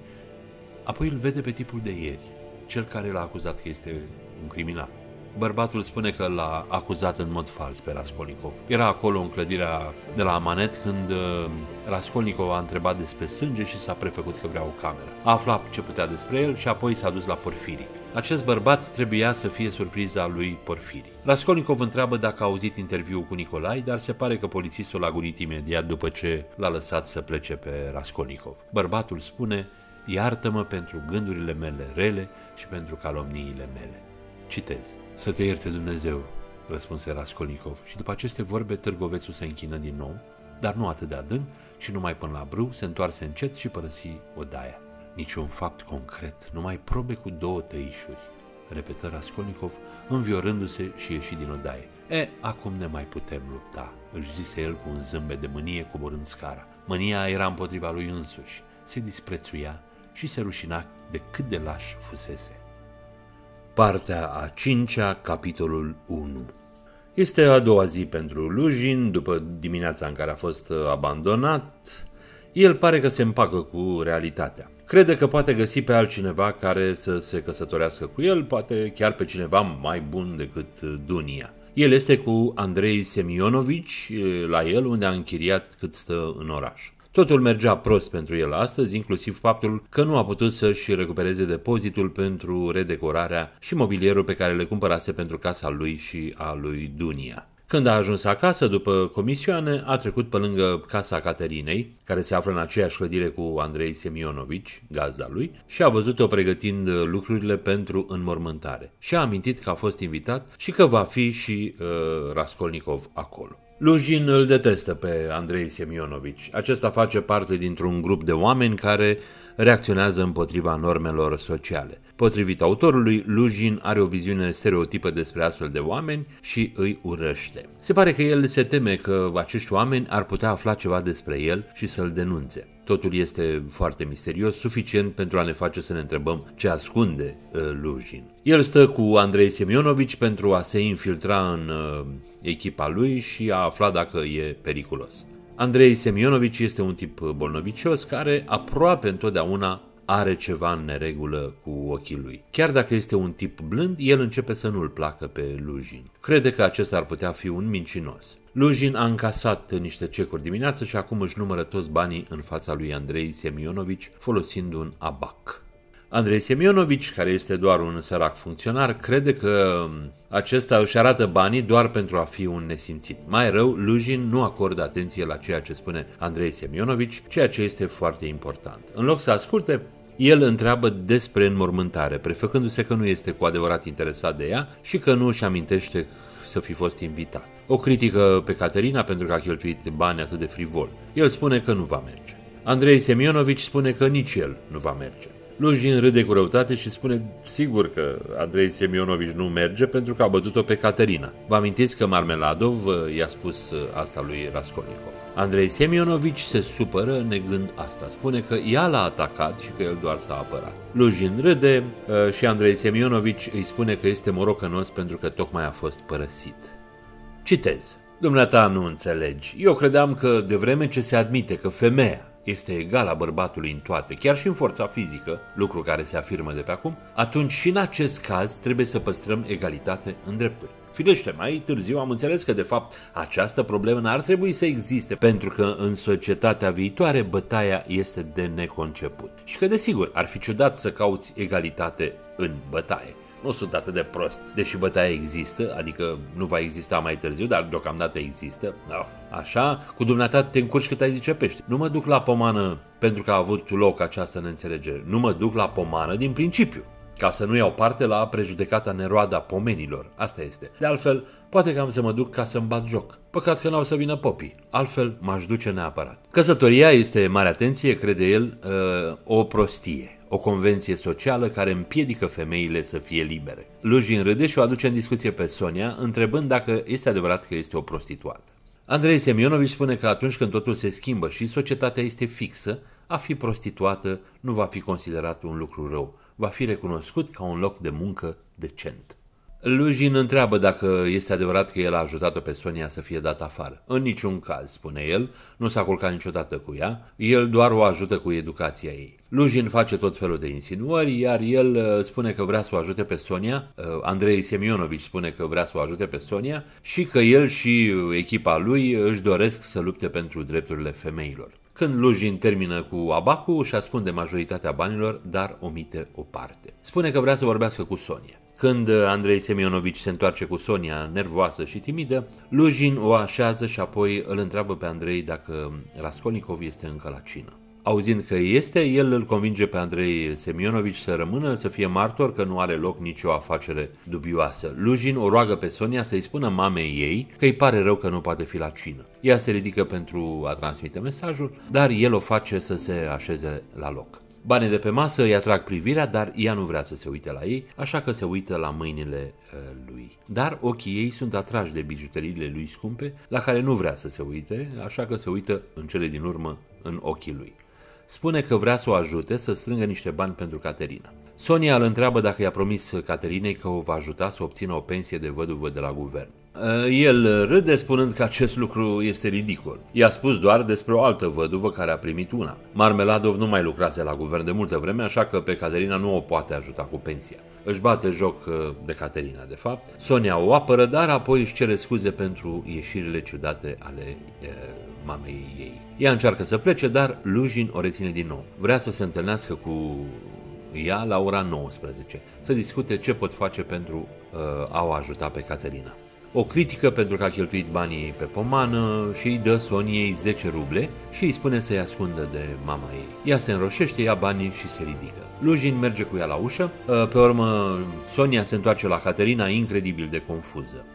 Apoi îl vede pe tipul de ieri, cel care l-a acuzat că este un criminal. Bărbatul spune că l-a acuzat în mod fals pe Raskolnikov. Era acolo în clădirea de la Amanet când uh, Raskolnikov a întrebat despre sânge și s-a prefăcut că vrea o cameră. A aflat ce putea despre el și apoi s-a dus la Porfiri. Acest bărbat trebuia să fie surpriza lui Porfiri. Raskolnikov întreabă dacă a auzit interviul cu Nicolai, dar se pare că polițistul l-a gunit imediat după ce l-a lăsat să plece pe Raskolnikov. Bărbatul spune, iartă-mă pentru gândurile mele rele și pentru calomniile mele. Citez. Să te ierte Dumnezeu, răspunse Raskolnikov și după aceste vorbe târgovețul se închină din nou, dar nu atât de adânc, ci numai până la brâu, se întoarse încet și părăsi odaia. Niciun fapt concret, numai probe cu două tăișuri, repetă Raskolnikov, înviorându-se și ieși din odaie. E, acum ne mai putem lupta, își zise el cu un zâmbet de mânie coborând scara. Mânia era împotriva lui însuși, se disprețuia și se rușina de cât de laș fusese. Partea a cincea, capitolul 1 Este a doua zi pentru Lujin, după dimineața în care a fost abandonat. El pare că se împacă cu realitatea. Crede că poate găsi pe altcineva care să se căsătorească cu el, poate chiar pe cineva mai bun decât Dunia. El este cu Andrei Semionovici la el unde a închiriat cât stă în oraș. Totul mergea prost pentru el astăzi, inclusiv faptul că nu a putut să-și recupereze depozitul pentru redecorarea și mobilierul pe care le cumpărase pentru casa lui și a lui Dunia. Când a ajuns acasă, după comisioane, a trecut pe lângă casa Caterinei, care se află în aceeași clădire cu Andrei Semionovici, gazda lui, și a văzut-o pregătind lucrurile pentru înmormântare. Și a amintit că a fost invitat și că va fi și uh, Raskolnikov acolo. Lujin îl detestă pe Andrei Semionovici. Acesta face parte dintr-un grup de oameni care reacționează împotriva normelor sociale. Potrivit autorului, Lujin are o viziune stereotipă despre astfel de oameni și îi urăște. Se pare că el se teme că acești oameni ar putea afla ceva despre el și să-l denunțe. Totul este foarte misterios, suficient pentru a ne face să ne întrebăm ce ascunde uh, Lujin. El stă cu Andrei Semionovici pentru a se infiltra în uh, echipa lui și a afla dacă e periculos. Andrei Semionovici este un tip bolnovicios care aproape întotdeauna are ceva în neregulă cu ochii lui. Chiar dacă este un tip blând, el începe să nu-l placă pe Lujin. Crede că acesta ar putea fi un mincinos. Lujin a încasat niște cecuri dimineață și acum își numără toți banii în fața lui Andrei Semionovici folosind un abac. Andrei Semionovici, care este doar un sărac funcționar, crede că acesta își arată banii doar pentru a fi un nesimțit. Mai rău, Lujin nu acordă atenție la ceea ce spune Andrei Semionovici, ceea ce este foarte important. În loc să asculte, el întreabă despre înmormântare, prefăcându-se că nu este cu adevărat interesat de ea și că nu își amintește să fi fost invitat. O critică pe Caterina pentru că a cheltuit bani atât de frivol. El spune că nu va merge. Andrei Semionovici spune că nici el nu va merge. Lujin râde cu răutate și spune sigur că Andrei Semionovici nu merge pentru că a bătut-o pe Caterina. Vă amintiți că Marmeladov uh, i-a spus uh, asta lui Raskolnikov. Andrei Semionovici se supără negând asta. Spune că ea l-a atacat și că el doar s-a apărat. Lujin râde uh, și Andrei Semionovici îi spune că este morocănos pentru că tocmai a fost părăsit. Citez. Dumneata nu înțelegi. Eu credeam că de vreme ce se admite că femeia este egal a bărbatului în toate, chiar și în forța fizică, lucru care se afirmă de pe acum, atunci și în acest caz trebuie să păstrăm egalitate în drepturi. Firește, mai târziu am înțeles că, de fapt, această problemă n-ar trebui să existe, pentru că în societatea viitoare bătaia este de neconceput. Și că, desigur, ar fi ciudat să cauți egalitate în bătaie. nu sunt atât de prost. Deși bătaia există, adică nu va exista mai târziu, dar deocamdată există. No. Așa, cu dumneata te încurci cât ai zice pește. Nu mă duc la pomană pentru că a avut loc această neînțelegere. Nu mă duc la pomană din principiu ca să nu iau parte la prejudecata neroada pomenilor. Asta este. De altfel, poate că am să mă duc ca să-mi bat joc. Păcat că n-au să vină popii. Altfel, m-aș duce neapărat. Căsătoria este, mare atenție, crede el, uh, o prostie. O convenție socială care împiedică femeile să fie libere. Lujin râde și o aduce în discuție pe Sonia, întrebând dacă este adevărat că este o prostituată. Andrei Semionovici spune că atunci când totul se schimbă și societatea este fixă, a fi prostituată nu va fi considerat un lucru rău, va fi recunoscut ca un loc de muncă decent. Lujin întreabă dacă este adevărat că el a ajutat-o pe Sonia să fie dat afară. În niciun caz, spune el, nu s-a culcat niciodată cu ea, el doar o ajută cu educația ei. Lujin face tot felul de insinuări, iar el uh, spune că vrea să o ajute pe Sonia, uh, Andrei Semionovici spune că vrea să o ajute pe Sonia și că el și echipa lui își doresc să lupte pentru drepturile femeilor. Când Lujin termină cu Abacu, își ascunde majoritatea banilor, dar omite o parte. Spune că vrea să vorbească cu Sonia. Când Andrei Semionovici se întoarce cu Sonia, nervoasă și timidă, Lujin o așează și apoi îl întreabă pe Andrei dacă Raskolnikov este încă la cină. Auzind că este, el îl convinge pe Andrei Semionovici să rămână, să fie martor că nu are loc nicio afacere dubioasă. Lujin o roagă pe Sonia să-i spună mamei ei că îi pare rău că nu poate fi la cină. Ea se ridică pentru a transmite mesajul, dar el o face să se așeze la loc. Banii de pe masă îi atrag privirea, dar ea nu vrea să se uite la ei, așa că se uită la mâinile uh, lui. Dar ochii ei sunt atrași de bijuteriile lui scumpe, la care nu vrea să se uite, așa că se uită în cele din urmă în ochii lui spune că vrea să o ajute să strângă niște bani pentru Caterina. Sonia îl întreabă dacă i-a promis Caterinei că o va ajuta să obțină o pensie de văduvă de la guvern. Eh, el râde spunând că acest lucru este ridicol. I-a spus doar despre o altă văduvă care a primit una. Marmeladov nu mai lucrase la guvern de multă vreme, așa că pe Caterina nu o poate ajuta cu pensia. Își bate joc eh, de Caterina, de fapt. Sonia o apără, dar apoi își cere scuze pentru ieșirile ciudate ale e, eh, mamei ei. Ea încearcă să plece, dar Lujin o reține din nou. Vrea să se întâlnească cu ea la ora 19, să discute ce pot face pentru uh, a o ajuta pe Caterina. O critică pentru că a cheltuit banii pe pomană și îi dă Soniei 10 ruble și îi spune să-i ascundă de mama ei. Ea se înroșește, ia banii și se ridică. Lujin merge cu ea la ușă, uh, pe urmă Sonia se întoarce la Caterina incredibil de confuză.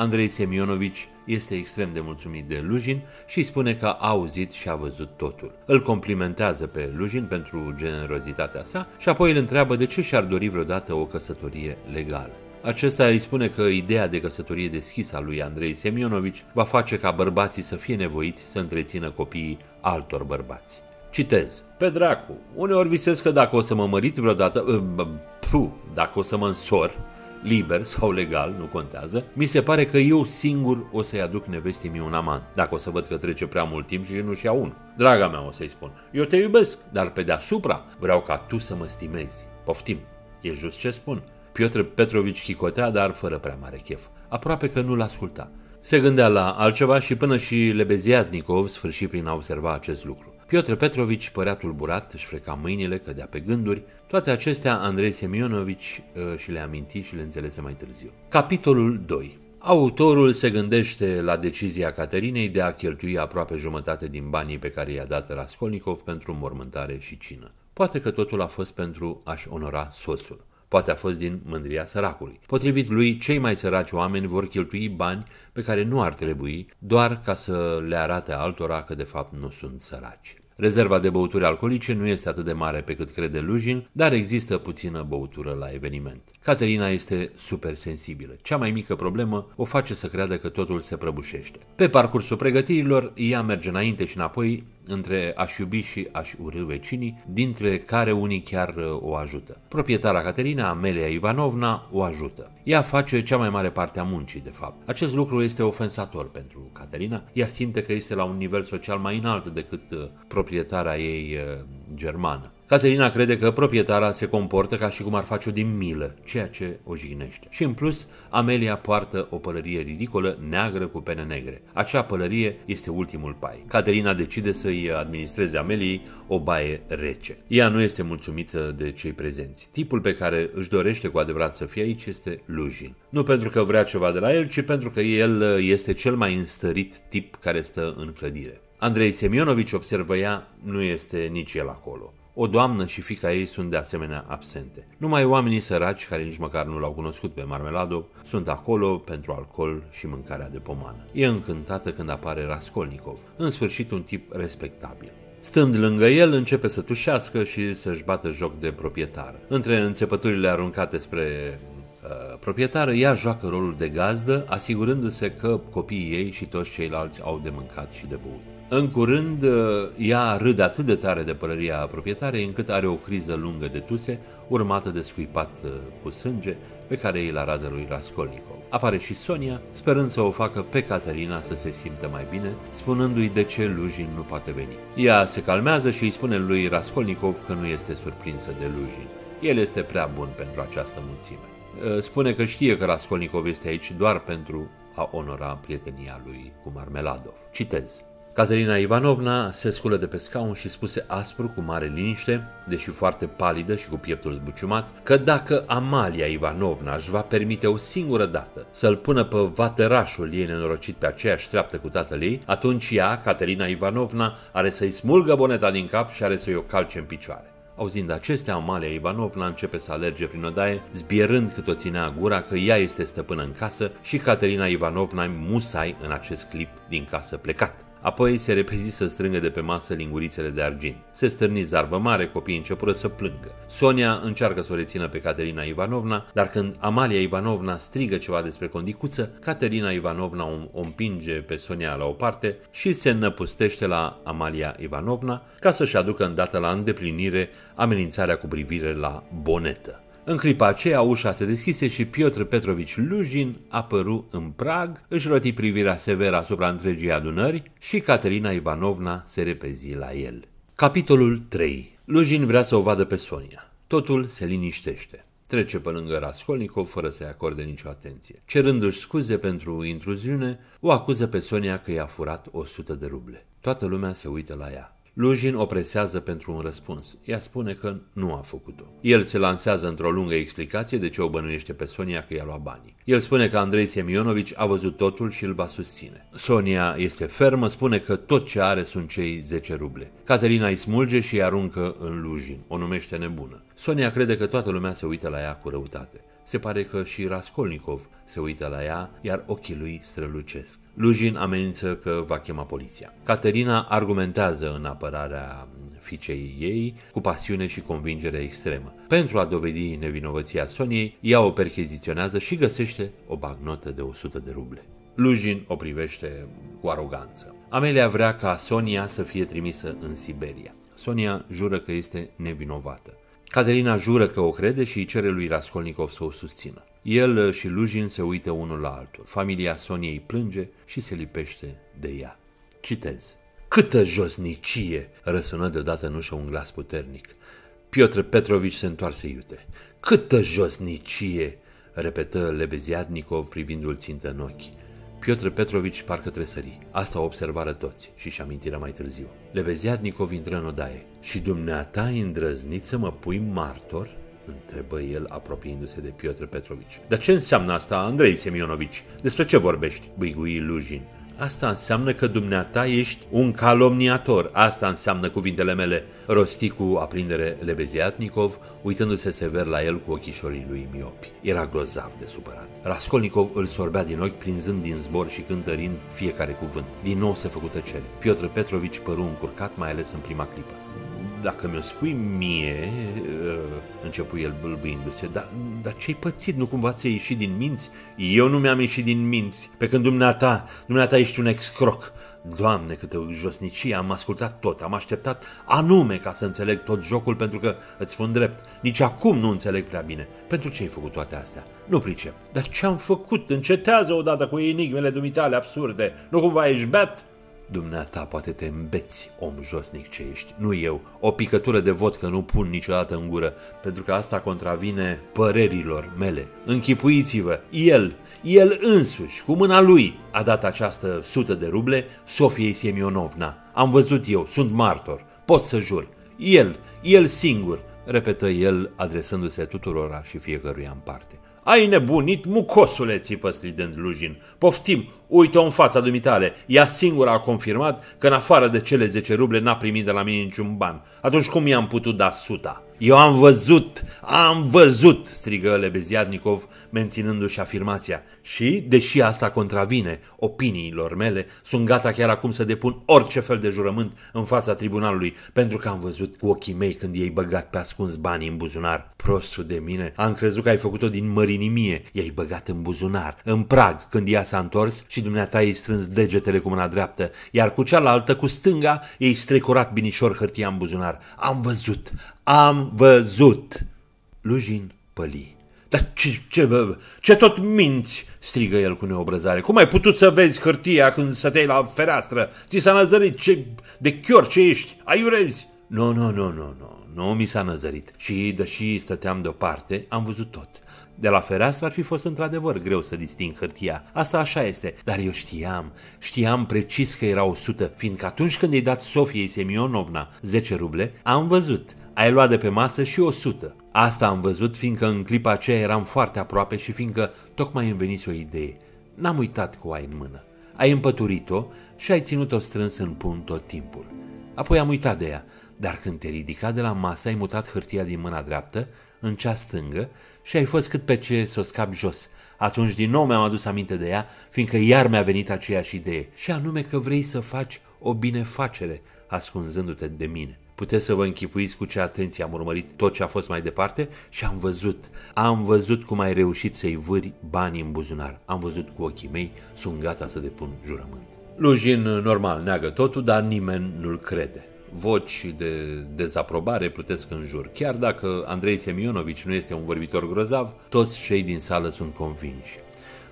Andrei Semionovici este extrem de mulțumit de Lujin și spune că a auzit și a văzut totul. Îl complimentează pe Lujin pentru generozitatea sa și apoi îl întreabă de ce și-ar dori vreodată o căsătorie legală. Acesta îi spune că ideea de căsătorie deschisă a lui Andrei Semionovici va face ca bărbații să fie nevoiți să întrețină copiii altor bărbați. Citez. Pe dracu, uneori visez că dacă o să mă mărit vreodată, uh, puh, dacă o să mă însor, liber sau legal, nu contează, mi se pare că eu singur o să-i aduc nevestii mie un amant, dacă o să văd că trece prea mult timp și nu-și ia unul. Draga mea, o să-i spun, eu te iubesc, dar pe deasupra vreau ca tu să mă stimezi. Poftim, e just ce spun. Piotr Petrovici chicotea, dar fără prea mare chef. Aproape că nu-l asculta. Se gândea la altceva și până și Lebeziatnikov sfârși prin a observa acest lucru. Piotr Petrovici părea tulburat, își freca mâinile, cădea pe gânduri. Toate acestea Andrei Semionovici uh, și le aminti și le înțelese mai târziu. Capitolul 2 Autorul se gândește la decizia Caterinei de a cheltui aproape jumătate din banii pe care i-a dat Raskolnikov pentru mormântare și cină. Poate că totul a fost pentru a-și onora soțul. Poate a fost din mândria săracului. Potrivit lui, cei mai săraci oameni vor cheltui bani pe care nu ar trebui, doar ca să le arate altora că de fapt nu sunt săraci. Rezerva de băuturi alcoolice nu este atât de mare pe cât crede Lujin, dar există puțină băutură la eveniment. Caterina este super sensibilă. Cea mai mică problemă o face să creadă că totul se prăbușește. Pe parcursul pregătirilor, ea merge înainte și înapoi între a-și iubi și a-și urâ vecinii, dintre care unii chiar uh, o ajută. Proprietara Caterina, Amelia Ivanovna, o ajută. Ea face cea mai mare parte a muncii, de fapt. Acest lucru este ofensator pentru Caterina. Ea simte că este la un nivel social mai înalt decât uh, proprietara ei, uh, germană. Caterina crede că proprietara se comportă ca și cum ar face-o din milă, ceea ce o jignește. Și în plus, Amelia poartă o pălărie ridicolă neagră cu pene negre. Acea pălărie este ultimul pai. Caterina decide să-i administreze Ameliei o baie rece. Ea nu este mulțumită de cei prezenți. Tipul pe care își dorește cu adevărat să fie aici este Lujin. Nu pentru că vrea ceva de la el, ci pentru că el este cel mai înstărit tip care stă în clădire. Andrei Semionovici observă ea, nu este nici el acolo. O doamnă și fica ei sunt de asemenea absente. Numai oamenii săraci, care nici măcar nu l-au cunoscut pe Marmeladov, sunt acolo pentru alcool și mâncarea de pomană. E încântată când apare Raskolnikov, în sfârșit un tip respectabil. Stând lângă el, începe să tușească și să-și bată joc de proprietară. Între înțepăturile aruncate spre uh, proprietară, ea joacă rolul de gazdă, asigurându-se că copiii ei și toți ceilalți au de mâncat și de băut. În curând, uh, ea râde atât de tare de pălăria proprietarei încât are o criză lungă de tuse, urmată de scuipat uh, cu sânge, pe care îl arată lui Raskolnikov. Apare și Sonia, sperând să o facă pe Caterina să se simtă mai bine, spunându-i de ce Lujin nu poate veni. Ea se calmează și îi spune lui Raskolnikov că nu este surprinsă de Lujin. El este prea bun pentru această mulțime. Uh, spune că știe că Raskolnikov este aici doar pentru a onora prietenia lui cu Marmeladov. Citez. Caterina Ivanovna se sculă de pe scaun și spuse aspru, cu mare liniște, deși foarte palidă și cu pieptul zbuciumat, că dacă Amalia Ivanovna își va permite o singură dată să-l pună pe vaterașul ei nenorocit pe aceeași treaptă cu tatăl ei, atunci ea, Caterina Ivanovna, are să-i smulgă boneta din cap și are să-i o calce în picioare. Auzind acestea, Amalia Ivanovna începe să alerge prin odaie, zbierând cât o ținea gura că ea este stăpână în casă și Caterina Ivanovna musai în acest clip din casă plecat. Apoi se repezi să strângă de pe masă lingurițele de argint. Se stârni zarvă mare, copiii începură să plângă. Sonia încearcă să o rețină pe Caterina Ivanovna, dar când Amalia Ivanovna strigă ceva despre condicuță, Caterina Ivanovna o împinge pe Sonia la o parte și se năpustește la Amalia Ivanovna ca să-și aducă îndată la îndeplinire amenințarea cu privire la bonetă. În clipa aceea, ușa se deschise și Piotr Petrovici Lujin apăru în prag, își roti privirea severă asupra întregii adunări și Caterina Ivanovna se repezi la el. Capitolul 3 Lujin vrea să o vadă pe Sonia. Totul se liniștește. Trece pe lângă Raskolnikov fără să-i acorde nicio atenție. Cerându-și scuze pentru intruziune, o acuză pe Sonia că i-a furat 100 de ruble. Toată lumea se uită la ea. Lujin o presează pentru un răspuns. Ea spune că nu a făcut-o. El se lansează într-o lungă explicație de ce o bănuiește pe Sonia că i-a luat banii. El spune că Andrei Semionovici a văzut totul și îl va susține. Sonia este fermă, spune că tot ce are sunt cei 10 ruble. Caterina îi smulge și îi aruncă în Lujin. O numește nebună. Sonia crede că toată lumea se uită la ea cu răutate. Se pare că și Raskolnikov se uită la ea, iar ochii lui strălucesc. Lujin amenință că va chema poliția. Caterina argumentează în apărarea fiicei ei cu pasiune și convingere extremă. Pentru a dovedi nevinovăția Soniei, ea o percheziționează și găsește o bagnotă de 100 de ruble. Lujin o privește cu aroganță. Amelia vrea ca Sonia să fie trimisă în Siberia. Sonia jură că este nevinovată. Caterina jură că o crede și îi cere lui Raskolnikov să o susțină. El și Lujin se uită unul la altul. Familia Soniei plânge și se lipește de ea. Citez. Câtă josnicie! răsună deodată în ușă un glas puternic. Piotr Petrovici se întoarse iute. Câtă josnicie! repetă Lebeziadnikov privindu-l țintă în ochi. Piotr Petrovici parcă tresări. Asta o observară toți și și amintiră mai târziu. Lebeziadnikov intră în odaie. Și dumneata ai îndrăznit să mă pui martor? întrebă el apropiindu-se de Piotr Petrovici. Dar ce înseamnă asta, Andrei Semionovici? Despre ce vorbești? băigui Lujin. Asta înseamnă că dumneata ești un calomniator. Asta înseamnă cuvintele mele, rosti cu aprindere Lebeziatnikov, uitându-se sever la el cu ochișorii lui miopi. Era grozav de supărat. Raskolnikov îl sorbea din ochi, prinzând din zbor și cântărind fiecare cuvânt. Din nou se făcu tăcere. Piotr Petrovici păru încurcat, mai ales în prima clipă dacă mi-o spui mie, uh, începu el bâlbâindu-se, dar, dar ce-ai pățit? Nu cumva ți-ai ieșit din minți? Eu nu mi-am ieșit din minți, pe când dumneata, dumneata ești un excroc. Doamne, câtă josnicie, am ascultat tot, am așteptat anume ca să înțeleg tot jocul pentru că, îți spun drept, nici acum nu înțeleg prea bine. Pentru ce ai făcut toate astea? Nu pricep. Dar ce am făcut? Încetează odată cu enigmele dumitale absurde. Nu cumva ești beat? Dumneata poate te îmbeți, om josnic ce ești, nu eu. O picătură de vodcă nu pun niciodată în gură, pentru că asta contravine părerilor mele. Închipuiți-vă, el, el însuși, cu mâna lui, a dat această sută de ruble Sofiei Semionovna. Am văzut eu, sunt martor, pot să jur. El, el singur, repetă el adresându-se tuturora și fiecăruia în parte. Ai nebunit, mucosule, țipă strident Lujin. Poftim, uite-o în fața dumitale. Ea singura a confirmat că în afară de cele 10 ruble n-a primit de la mine niciun ban. Atunci cum i-am putut da suta? Eu am văzut, am văzut, strigă Lebeziadnikov, menținându-și afirmația. Și, deși asta contravine opiniilor mele, sunt gata chiar acum să depun orice fel de jurământ în fața tribunalului, pentru că am văzut cu ochii mei când ei băgat pe ascuns banii în buzunar. Prostul de mine, am crezut că ai făcut-o din mărinimie, i-ai băgat în buzunar, în prag, când ea s-a întors și dumneata ei strâns degetele cu mâna dreaptă, iar cu cealaltă, cu stânga, ei strecurat binișor hârtia în buzunar. Am văzut, am văzut. Lujin păli. Dar ce, ce, ce tot minți? strigă el cu neobrăzare. Cum ai putut să vezi hârtia când stăteai la fereastră? Ți s-a năzărit? Ce de chior ce ești? Aiurezi? Nu, nu, nu, nu, nu, nu mi s-a năzărit. Și, deși stăteam deoparte, am văzut tot. De la fereastră ar fi fost într-adevăr greu să disting hârtia. Asta așa este. Dar eu știam, știam precis că era o sută, fiindcă atunci când i-ai dat Sofiei Semionovna 10 ruble, am văzut. Ai luat de pe masă și o sută. Asta am văzut fiindcă în clipa aceea eram foarte aproape și fiindcă tocmai îmi venise o idee. N-am uitat cu ai în mână. Ai împăturit-o și ai ținut-o strâns în pun tot timpul. Apoi am uitat de ea, dar când te ridica de la masă ai mutat hârtia din mâna dreaptă în cea stângă și ai fost cât pe ce să o scap jos. Atunci din nou mi-am adus aminte de ea, fiindcă iar mi-a venit aceeași idee, și anume că vrei să faci o binefacere ascunzându-te de mine. Puteți să vă închipuiți cu ce atenție am urmărit tot ce a fost mai departe și am văzut, am văzut cum ai reușit să-i vâri banii în buzunar. Am văzut cu ochii mei, sunt gata să depun jurământ. Lujin normal neagă totul, dar nimeni nu-l crede. Voci de dezaprobare plutesc în jur. Chiar dacă Andrei Semionovici nu este un vorbitor grozav, toți cei din sală sunt convinși.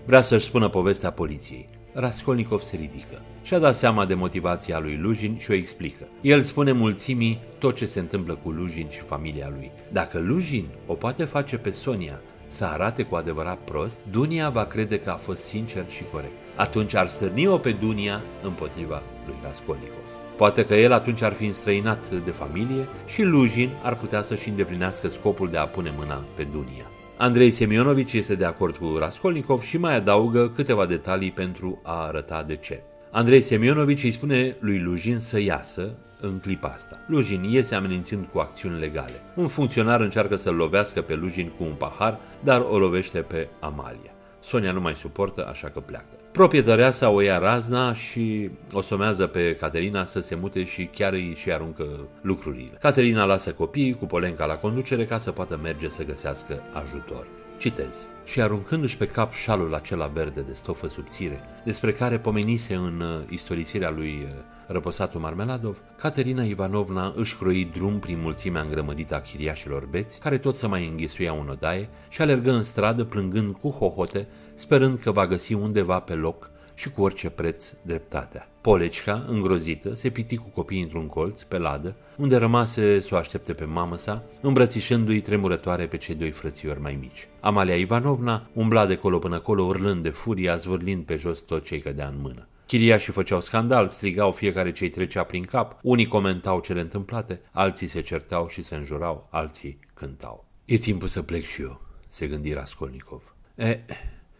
Vrea să-și spună povestea poliției. Raskolnikov se ridică. Și-a dat seama de motivația lui Lujin și o explică. El spune mulțimii tot ce se întâmplă cu Lujin și familia lui. Dacă Lujin o poate face pe Sonia să arate cu adevărat prost, Dunia va crede că a fost sincer și corect. Atunci ar stârni-o pe Dunia împotriva lui Raskolnikov. Poate că el atunci ar fi înstrăinat de familie și Lujin ar putea să-și îndeplinească scopul de a pune mâna pe Dunia. Andrei Semionovici este de acord cu Raskolnikov și mai adaugă câteva detalii pentru a arăta de ce. Andrei Semionovici îi spune lui Lujin să iasă în clipa asta. Lujin iese amenințând cu acțiuni legale. Un funcționar încearcă să-l lovească pe Lujin cu un pahar, dar o lovește pe Amalia. Sonia nu mai suportă, așa că pleacă. Proprietăreasa o ia razna și o somează pe Caterina să se mute și chiar îi și aruncă lucrurile. Caterina lasă copiii cu Polenca la conducere ca să poată merge să găsească ajutor. Citez. Și aruncându-și pe cap șalul acela verde de stofă subțire, despre care pomenise în uh, istorisirea lui uh, răposatul Marmeladov, Caterina Ivanovna își croi drum prin mulțimea îngrămădită a chiriașilor beți, care tot să mai înghesuiau în odaie, și alergă în stradă plângând cu hohote, sperând că va găsi undeva pe loc și cu orice preț dreptatea. Polecica, îngrozită, se piti cu copiii într-un colț, pe ladă, unde rămase să o aștepte pe mamă sa, îmbrățișându-i tremurătoare pe cei doi frățiori mai mici. Amalia Ivanovna umbla de colo până colo, urlând de furie, zvârlind pe jos tot ce-i cădea în mână. Chiriașii făceau scandal, strigau fiecare ce-i trecea prin cap, unii comentau cele întâmplate, alții se certau și se înjurau, alții cântau. E timpul să plec și eu, se gândi Raskolnikov. E,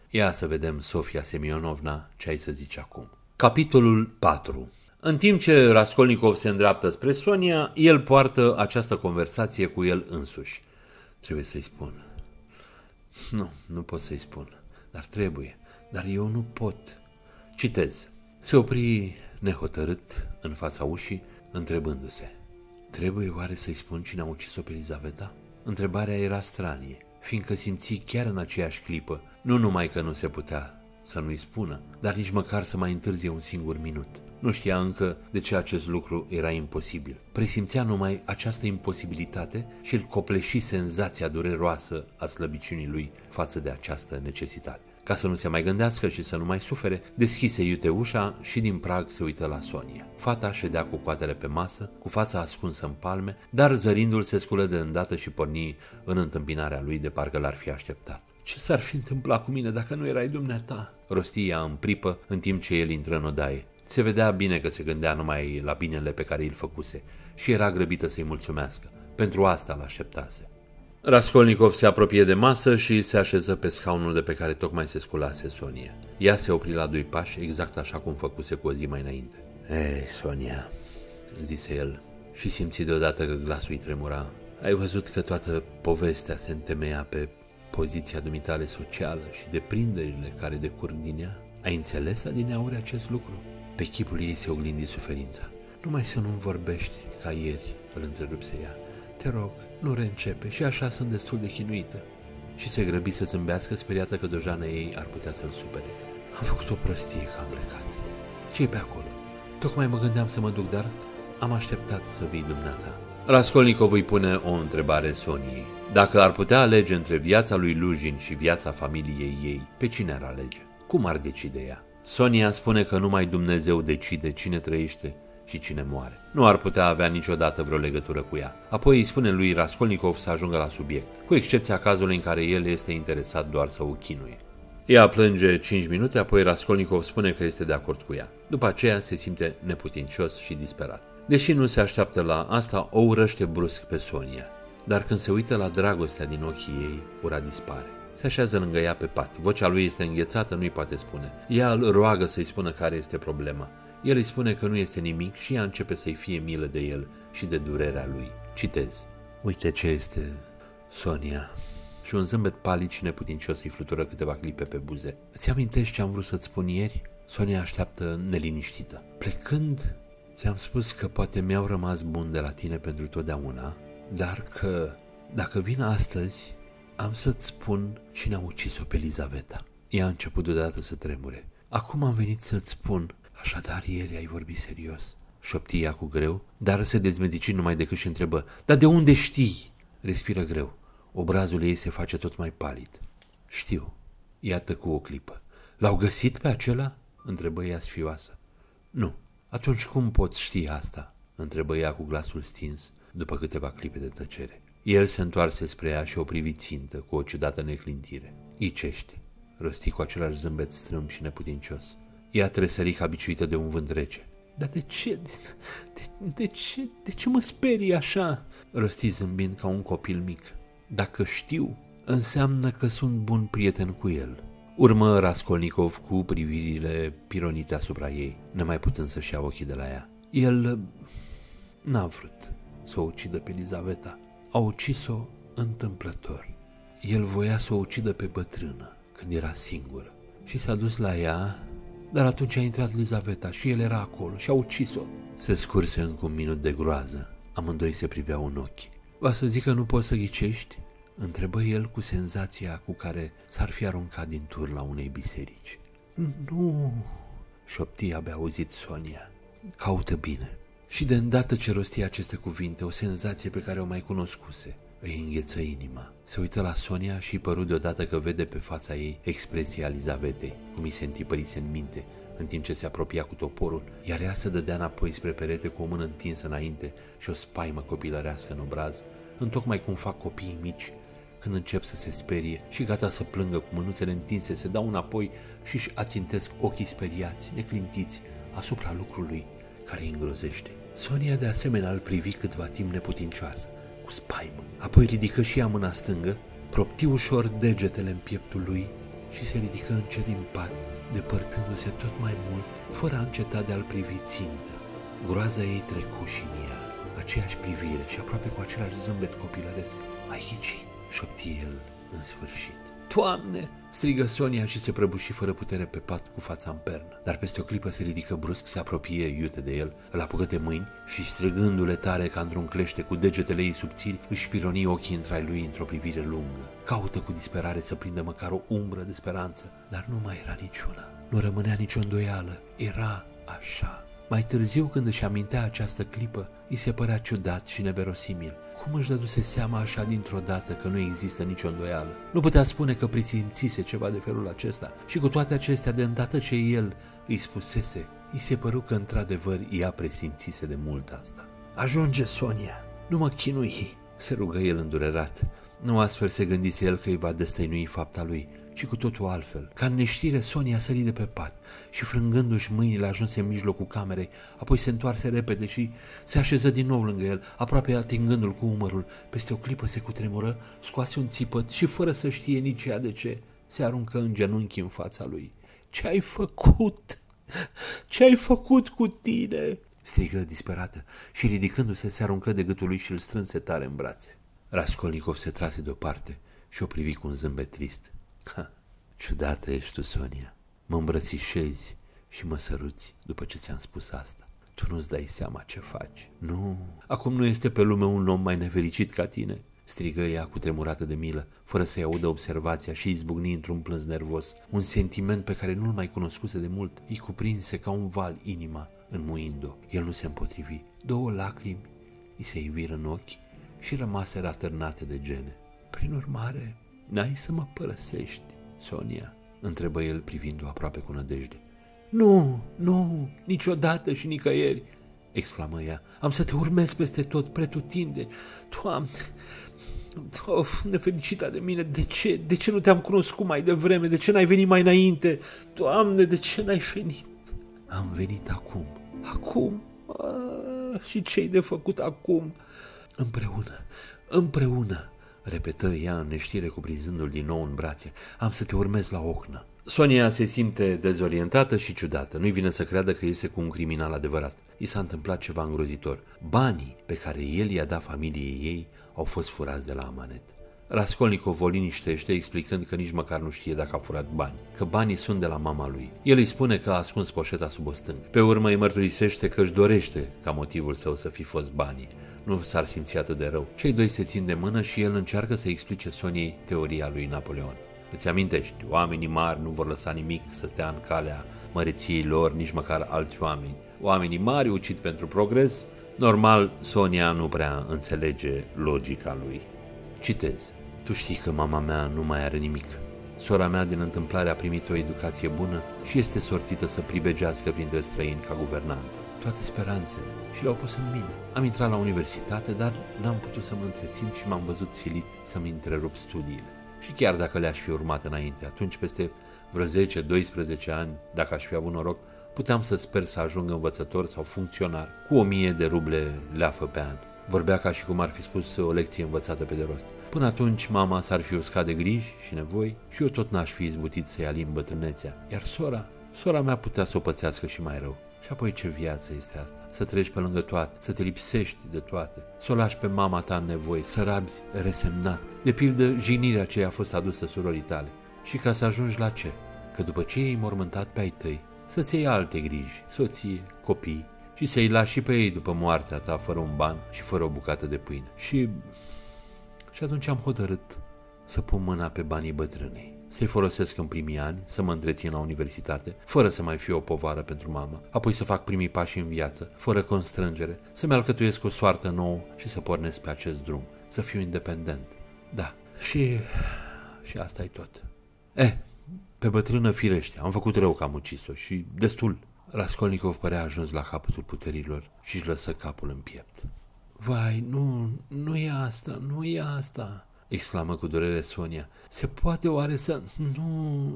ia să vedem, Sofia Semionovna, ce ai să zici acum. Capitolul 4 În timp ce Raskolnikov se îndreaptă spre Sonia, el poartă această conversație cu el însuși. Trebuie să-i spun. Nu, nu pot să-i spun, dar trebuie. Dar eu nu pot. Citez. Se opri nehotărât în fața ușii, întrebându-se. Trebuie oare să-i spun cine a ucis-o pe Elizaveta? Întrebarea era stranie, fiindcă simți chiar în aceeași clipă, nu numai că nu se putea să nu-i spună, dar nici măcar să mai întârzie un singur minut. Nu știa încă de ce acest lucru era imposibil. Presimțea numai această imposibilitate și îl copleși senzația dureroasă a slăbiciunii lui față de această necesitate. Ca să nu se mai gândească și să nu mai sufere, deschise iute ușa și din prag se uită la Sonia. Fata ședea cu coatele pe masă, cu fața ascunsă în palme, dar zărindu-l se sculă de îndată și porni în întâmpinarea lui de parcă l-ar fi așteptat. Ce s-ar fi întâmplat cu mine dacă nu erai dumneata? Rosti ea în pripă în timp ce el intră în odaie. Se vedea bine că se gândea numai la binele pe care îl făcuse și era grăbită să-i mulțumească. Pentru asta l-așteptase. Raskolnikov se apropie de masă și se așeză pe scaunul de pe care tocmai se sculase Sonia. Ea se opri la doi pași, exact așa cum făcuse cu o zi mai înainte. Ei, Sonia, zise el și simți deodată că glasul îi tremura. Ai văzut că toată povestea se întemeia pe poziția dumitale socială și deprinderile care decurg din ea? Ai înțeles adineauri acest lucru? Pe chipul ei se oglindi suferința. Numai să nu vorbești ca ieri, îl întrerupse ea. Te rog, nu reîncepe și așa sunt destul de chinuită. Și se grăbi să zâmbească, speriată că dojana ei ar putea să-l supere. Am făcut o prostie că am plecat. ce pe acolo? Tocmai mă gândeam să mă duc, dar am așteptat să vii dumneata. Raskolnikov îi pune o întrebare Soniei. Dacă ar putea alege între viața lui Lujin și viața familiei ei, pe cine ar alege? Cum ar decide ea? Sonia spune că numai Dumnezeu decide cine trăiește și cine moare. Nu ar putea avea niciodată vreo legătură cu ea. Apoi îi spune lui Raskolnikov să ajungă la subiect, cu excepția cazului în care el este interesat doar să o chinuie. Ea plânge 5 minute, apoi Raskolnikov spune că este de acord cu ea. După aceea se simte neputincios și disperat. Deși nu se așteaptă la asta, o urăște brusc pe Sonia. Dar când se uită la dragostea din ochii ei, ura dispare. Se așează lângă ea pe pat. Vocea lui este înghețată, nu-i poate spune. Ea îl roagă să-i spună care este problema. El îi spune că nu este nimic și ea începe să-i fie milă de el și de durerea lui. Citez. Uite ce este Sonia. Și un zâmbet palid și neputincios îi flutură câteva clipe pe buze. Îți amintești ce am vrut să-ți spun ieri? Sonia așteaptă neliniștită. Plecând, ți-am spus că poate mi-au rămas bun de la tine pentru totdeauna, dar că dacă vin astăzi, am să-ți spun cine a ucis-o pe Elizaveta. Ea a început deodată să tremure. Acum am venit să-ți spun Așadar, ieri ai vorbit serios? Șopti ea cu greu, dar se dezmedici numai decât și întrebă. Dar de unde știi? Respiră greu. Obrazul ei se face tot mai palid. Știu. Iată cu o clipă. L-au găsit pe acela? Întrebă ea sfioasă. Nu. Atunci cum poți ști asta? Întrebă ea cu glasul stins, după câteva clipe de tăcere. El se întoarse spre ea și o privi țintă, cu o ciudată neclintire. Icește, rosti cu același zâmbet strâmb și neputincios. Ea tresări ca biciuită de un vânt rece. Dar de ce? De, de, de ce? De ce mă sperii așa? Răsti zâmbind ca un copil mic. Dacă știu, înseamnă că sunt bun prieten cu el. Urmă Raskolnikov cu privirile pironite asupra ei, nemai putând să-și ia ochii de la ea. El n-a vrut să o ucidă pe Elizaveta. A ucis-o întâmplător. El voia să o ucidă pe bătrână, când era singură. Și s-a dus la ea dar atunci a intrat Lizaveta și el era acolo și a ucis-o. Se scurse încă un minut de groază. Amândoi se priveau în ochi. Va să zic că nu poți să ghicești? Întrebă el cu senzația cu care s-ar fi aruncat din tur la unei biserici. Nu, șopti abia auzit Sonia. Caută bine. Și de îndată ce rostia aceste cuvinte, o senzație pe care o mai cunoscuse, îi îngheță inima. Se uită la Sonia și păru deodată că vede pe fața ei expresia Elizavetei, cum îi se întipărise în minte, în timp ce se apropia cu toporul, iar ea se dădea înapoi spre perete cu o mână întinsă înainte și o spaimă copilărească în obraz, întocmai cum fac copiii mici când încep să se sperie și gata să plângă cu mânuțele întinse, se dau înapoi și își ațintesc ochii speriați, neclintiți, asupra lucrului care îi îngrozește. Sonia de asemenea îl privi câtva timp neputincioasă cu spaimă. Apoi ridică și ea mâna stângă, propti ușor degetele în pieptul lui și se ridică încet din pat, depărtându-se tot mai mult, fără a înceta de a-l privi țintă. Groaza ei trecu și în ea, aceeași privire și aproape cu același zâmbet copilăresc. Ai ghicit, șopti el în sfârșit. Doamne!" strigă Sonia și se prăbuși fără putere pe pat cu fața în pernă. Dar peste o clipă se ridică brusc, se apropie iute de el, îl apucă de mâini și strigându-le tare ca într-un clește cu degetele ei subțiri, își pironi ochii între lui într-o privire lungă. Caută cu disperare să prindă măcar o umbră de speranță, dar nu mai era niciuna. Nu rămânea nicio îndoială. Era așa. Mai târziu, când își amintea această clipă, îi se părea ciudat și neverosimil. Cum își dăduse seama așa dintr-o dată că nu există nicio îndoială? Nu putea spune că prisimțise ceva de felul acesta și cu toate acestea, de îndată ce el îi spusese, îi se păru că într-adevăr ea presimțise de mult asta. Ajunge, Sonia, nu mă chinui, se rugă el îndurerat. Nu astfel se gândise el că îi va destăinui fapta lui, ci cu totul altfel. Ca în neștire, Sonia a sărit de pe pat și frângându-și mâinile ajunse în mijlocul camerei, apoi se întoarse repede și se așeză din nou lângă el, aproape atingându-l cu umărul. Peste o clipă se cutremură, scoase un țipăt și fără să știe nici ea de ce, se aruncă în genunchi în fața lui. Ce ai făcut? Ce ai făcut cu tine?" strigă disperată și ridicându-se se aruncă de gâtul lui și îl strânse tare în brațe. Raskolnikov se trase deoparte și o privi cu un zâmbet trist. Ha, ciudată ești tu, Sonia. Mă îmbrățișezi și mă săruți după ce ți-am spus asta. Tu nu-ți dai seama ce faci. Nu, acum nu este pe lume un om mai nefericit ca tine, strigă ea cu tremurată de milă, fără să-i audă observația și izbucni într-un plâns nervos. Un sentiment pe care nu-l mai cunoscuse de mult îi cuprinse ca un val inima, înmuind-o. El nu se împotrivi. Două lacrimi îi se iviră în ochi și rămase ratărnate de gene. Prin urmare, n-ai să mă părăsești, Sonia? întrebă el privind-o aproape cu nădejde. Nu, nu, niciodată și nicăieri, exclamă ea. Am să te urmez peste tot, pretutinde. Doamne, of, nefericita de mine, de ce, de ce nu te-am cunoscut mai devreme, de ce n-ai venit mai înainte? Doamne, de ce n-ai venit? Am venit acum, acum, A, și ce-ai de făcut acum? Împreună, împreună, repetă ea în neștire cuprinzându-l din nou în brațe. Am să te urmez la ochnă. Sonia se simte dezorientată și ciudată. Nu-i vine să creadă că iese cu un criminal adevărat. I s-a întâmplat ceva îngrozitor. Banii pe care el i-a dat familiei ei au fost furați de la amanet. Raskolnikov o liniștește explicând că nici măcar nu știe dacă a furat bani, că banii sunt de la mama lui. El îi spune că a ascuns poșeta sub o stâng. Pe urmă îi mărturisește că își dorește ca motivul său să fi fost banii nu s-ar simți atât de rău. Cei doi se țin de mână și el încearcă să explice Soniei teoria lui Napoleon. Îți amintești, oamenii mari nu vor lăsa nimic să stea în calea măreției lor, nici măcar alți oameni. Oamenii mari ucid pentru progres, normal Sonia nu prea înțelege logica lui. Citez. Tu știi că mama mea nu mai are nimic. Sora mea din întâmplare a primit o educație bună și este sortită să pribegească printre străini ca guvernantă toate speranțele și le-au pus în mine. Am intrat la universitate, dar n-am putut să mă întrețin și m-am văzut silit să-mi întrerup studiile. Și chiar dacă le-aș fi urmat înainte, atunci peste vreo 10-12 ani, dacă aș fi avut noroc, puteam să sper să ajung învățător sau funcționar cu o mie de ruble leafă pe an. Vorbea ca și cum ar fi spus o lecție învățată pe de rost. Până atunci mama s-ar fi uscat de griji și nevoi și eu tot n-aș fi izbutit să-i alim bătrânețea. Iar sora, sora mea putea să o pățească și mai rău. Și apoi ce viață este asta? Să treci pe lângă toate, să te lipsești de toate, să o lași pe mama ta în nevoie, să rabzi resemnat. De pildă, jignirea ce a fost adusă surorii tale. Și ca să ajungi la ce? Că după ce ei mormântat pe ai tăi, să-ți iei alte griji, soție, copii, și să-i lași și pe ei după moartea ta fără un ban și fără o bucată de pâine. Și, și atunci am hotărât să pun mâna pe banii bătrânei să-i folosesc în primii ani, să mă întrețin la universitate, fără să mai fiu o povară pentru mama, apoi să fac primii pași în viață, fără constrângere, să-mi alcătuiesc o soartă nouă și să pornesc pe acest drum, să fiu independent. Da, și... și asta e tot. Eh, pe bătrână firește, am făcut rău că am ucis-o și destul. Raskolnikov părea ajuns la capătul puterilor și își lăsă capul în piept. Vai, nu, nu e asta, nu e asta exclamă cu durere Sonia. Se poate oare să... Nu,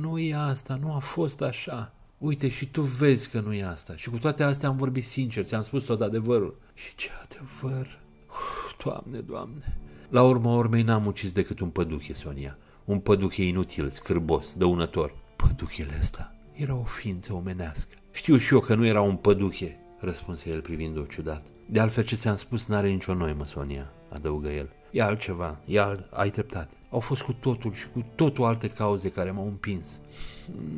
nu e asta, nu a fost așa. Uite, și tu vezi că nu e asta. Și cu toate astea am vorbit sincer, ți-am spus tot adevărul. Și ce adevăr? Uf, doamne, doamne. La urma urmei n-am ucis decât un păduche, Sonia. Un păduche inutil, scârbos, dăunător. Păduchele ăsta era o ființă omenească. Știu și eu că nu era un păduche, răspunse el privind-o ciudat. De altfel ce ți-am spus n-are nicio noimă, Sonia, adăugă el. E altceva, e alt, ai dreptate. Au fost cu totul și cu totul alte cauze care m-au împins.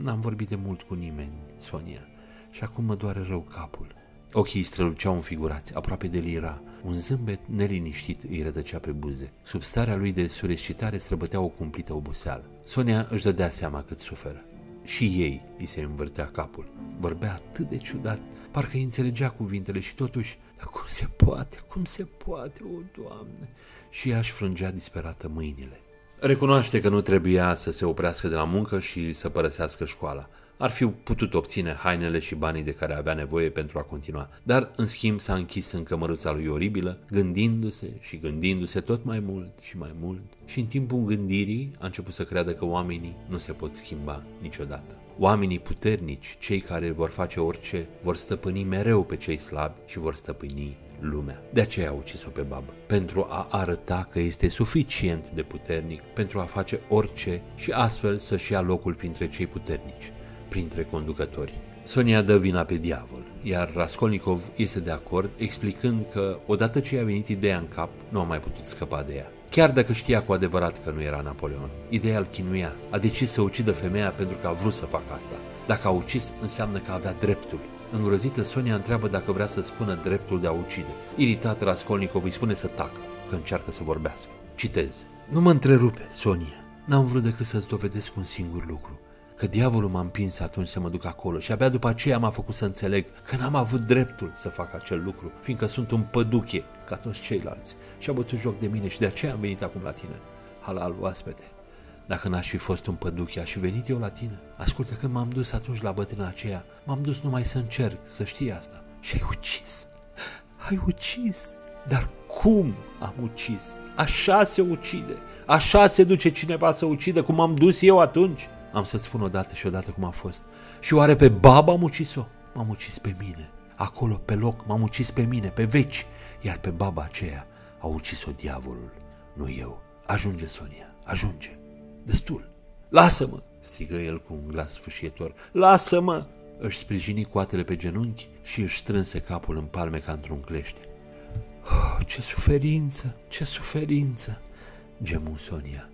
N-am vorbit de mult cu nimeni, Sonia, și acum mă doare rău capul. Ochii străluceau înfigurați, aproape delira. Un zâmbet neliniștit îi rădăcea pe buze. Sub starea lui de surescitare străbătea o cumplită oboseală. Sonia își dădea seama cât suferă. Și ei îi se învârtea capul. Vorbea atât de ciudat parcă îi înțelegea cuvintele și totuși, dar cum se poate, cum se poate, o, Doamne? Și ea își frângea disperată mâinile. Recunoaște că nu trebuia să se oprească de la muncă și să părăsească școala. Ar fi putut obține hainele și banii de care avea nevoie pentru a continua, dar în schimb s-a închis în cămăruța lui oribilă, gândindu-se și gândindu-se tot mai mult și mai mult și în timpul gândirii a început să creadă că oamenii nu se pot schimba niciodată. Oamenii puternici, cei care vor face orice, vor stăpâni mereu pe cei slabi și vor stăpâni lumea. De aceea a ucis-o pe babă, pentru a arăta că este suficient de puternic pentru a face orice și astfel să-și ia locul printre cei puternici, printre conducători. Sonia dă vina pe diavol, iar Raskolnikov este de acord, explicând că odată ce i-a venit ideea în cap, nu a mai putut scăpa de ea. Chiar dacă știa cu adevărat că nu era Napoleon, ideea îl chinuia. A decis să ucidă femeia pentru că a vrut să facă asta. Dacă a ucis, înseamnă că avea dreptul. Îngrozită, Sonia întreabă dacă vrea să spună dreptul de a ucide. Iritat, Raskolnikov îi spune să tacă, că încearcă să vorbească. Citez. Nu mă întrerupe, Sonia. N-am vrut decât să-ți dovedesc un singur lucru. Că diavolul m-a împins atunci să mă duc acolo și abia după aceea m-a făcut să înțeleg că n-am avut dreptul să fac acel lucru, fiindcă sunt un păduche ca toți ceilalți și a bătut joc de mine și de aceea am venit acum la tine. Halal, oaspete. Dacă n-aș fi fost un păduche, aș fi venit eu la tine. Ascultă, când m-am dus atunci la bătrâna aceea, m-am dus numai să încerc, să știi asta. Și ai ucis. Ai ucis. Dar cum am ucis? Așa se ucide. Așa se duce cineva să ucidă, cum am dus eu atunci. Am să-ți spun odată și odată cum a fost. Și oare pe baba am ucis-o? M-am ucis pe mine. Acolo, pe loc, m-am ucis pe mine, pe veci. Iar pe baba aceea a ucis-o diavolul, nu eu. Ajunge, Sonia, ajunge. Destul. Lasă-mă, strigă el cu un glas fâșietor. Lasă-mă! Își sprijini coatele pe genunchi și își strânse capul în palme ca într-un clește. Oh, ce suferință, ce suferință, gemu Sonia.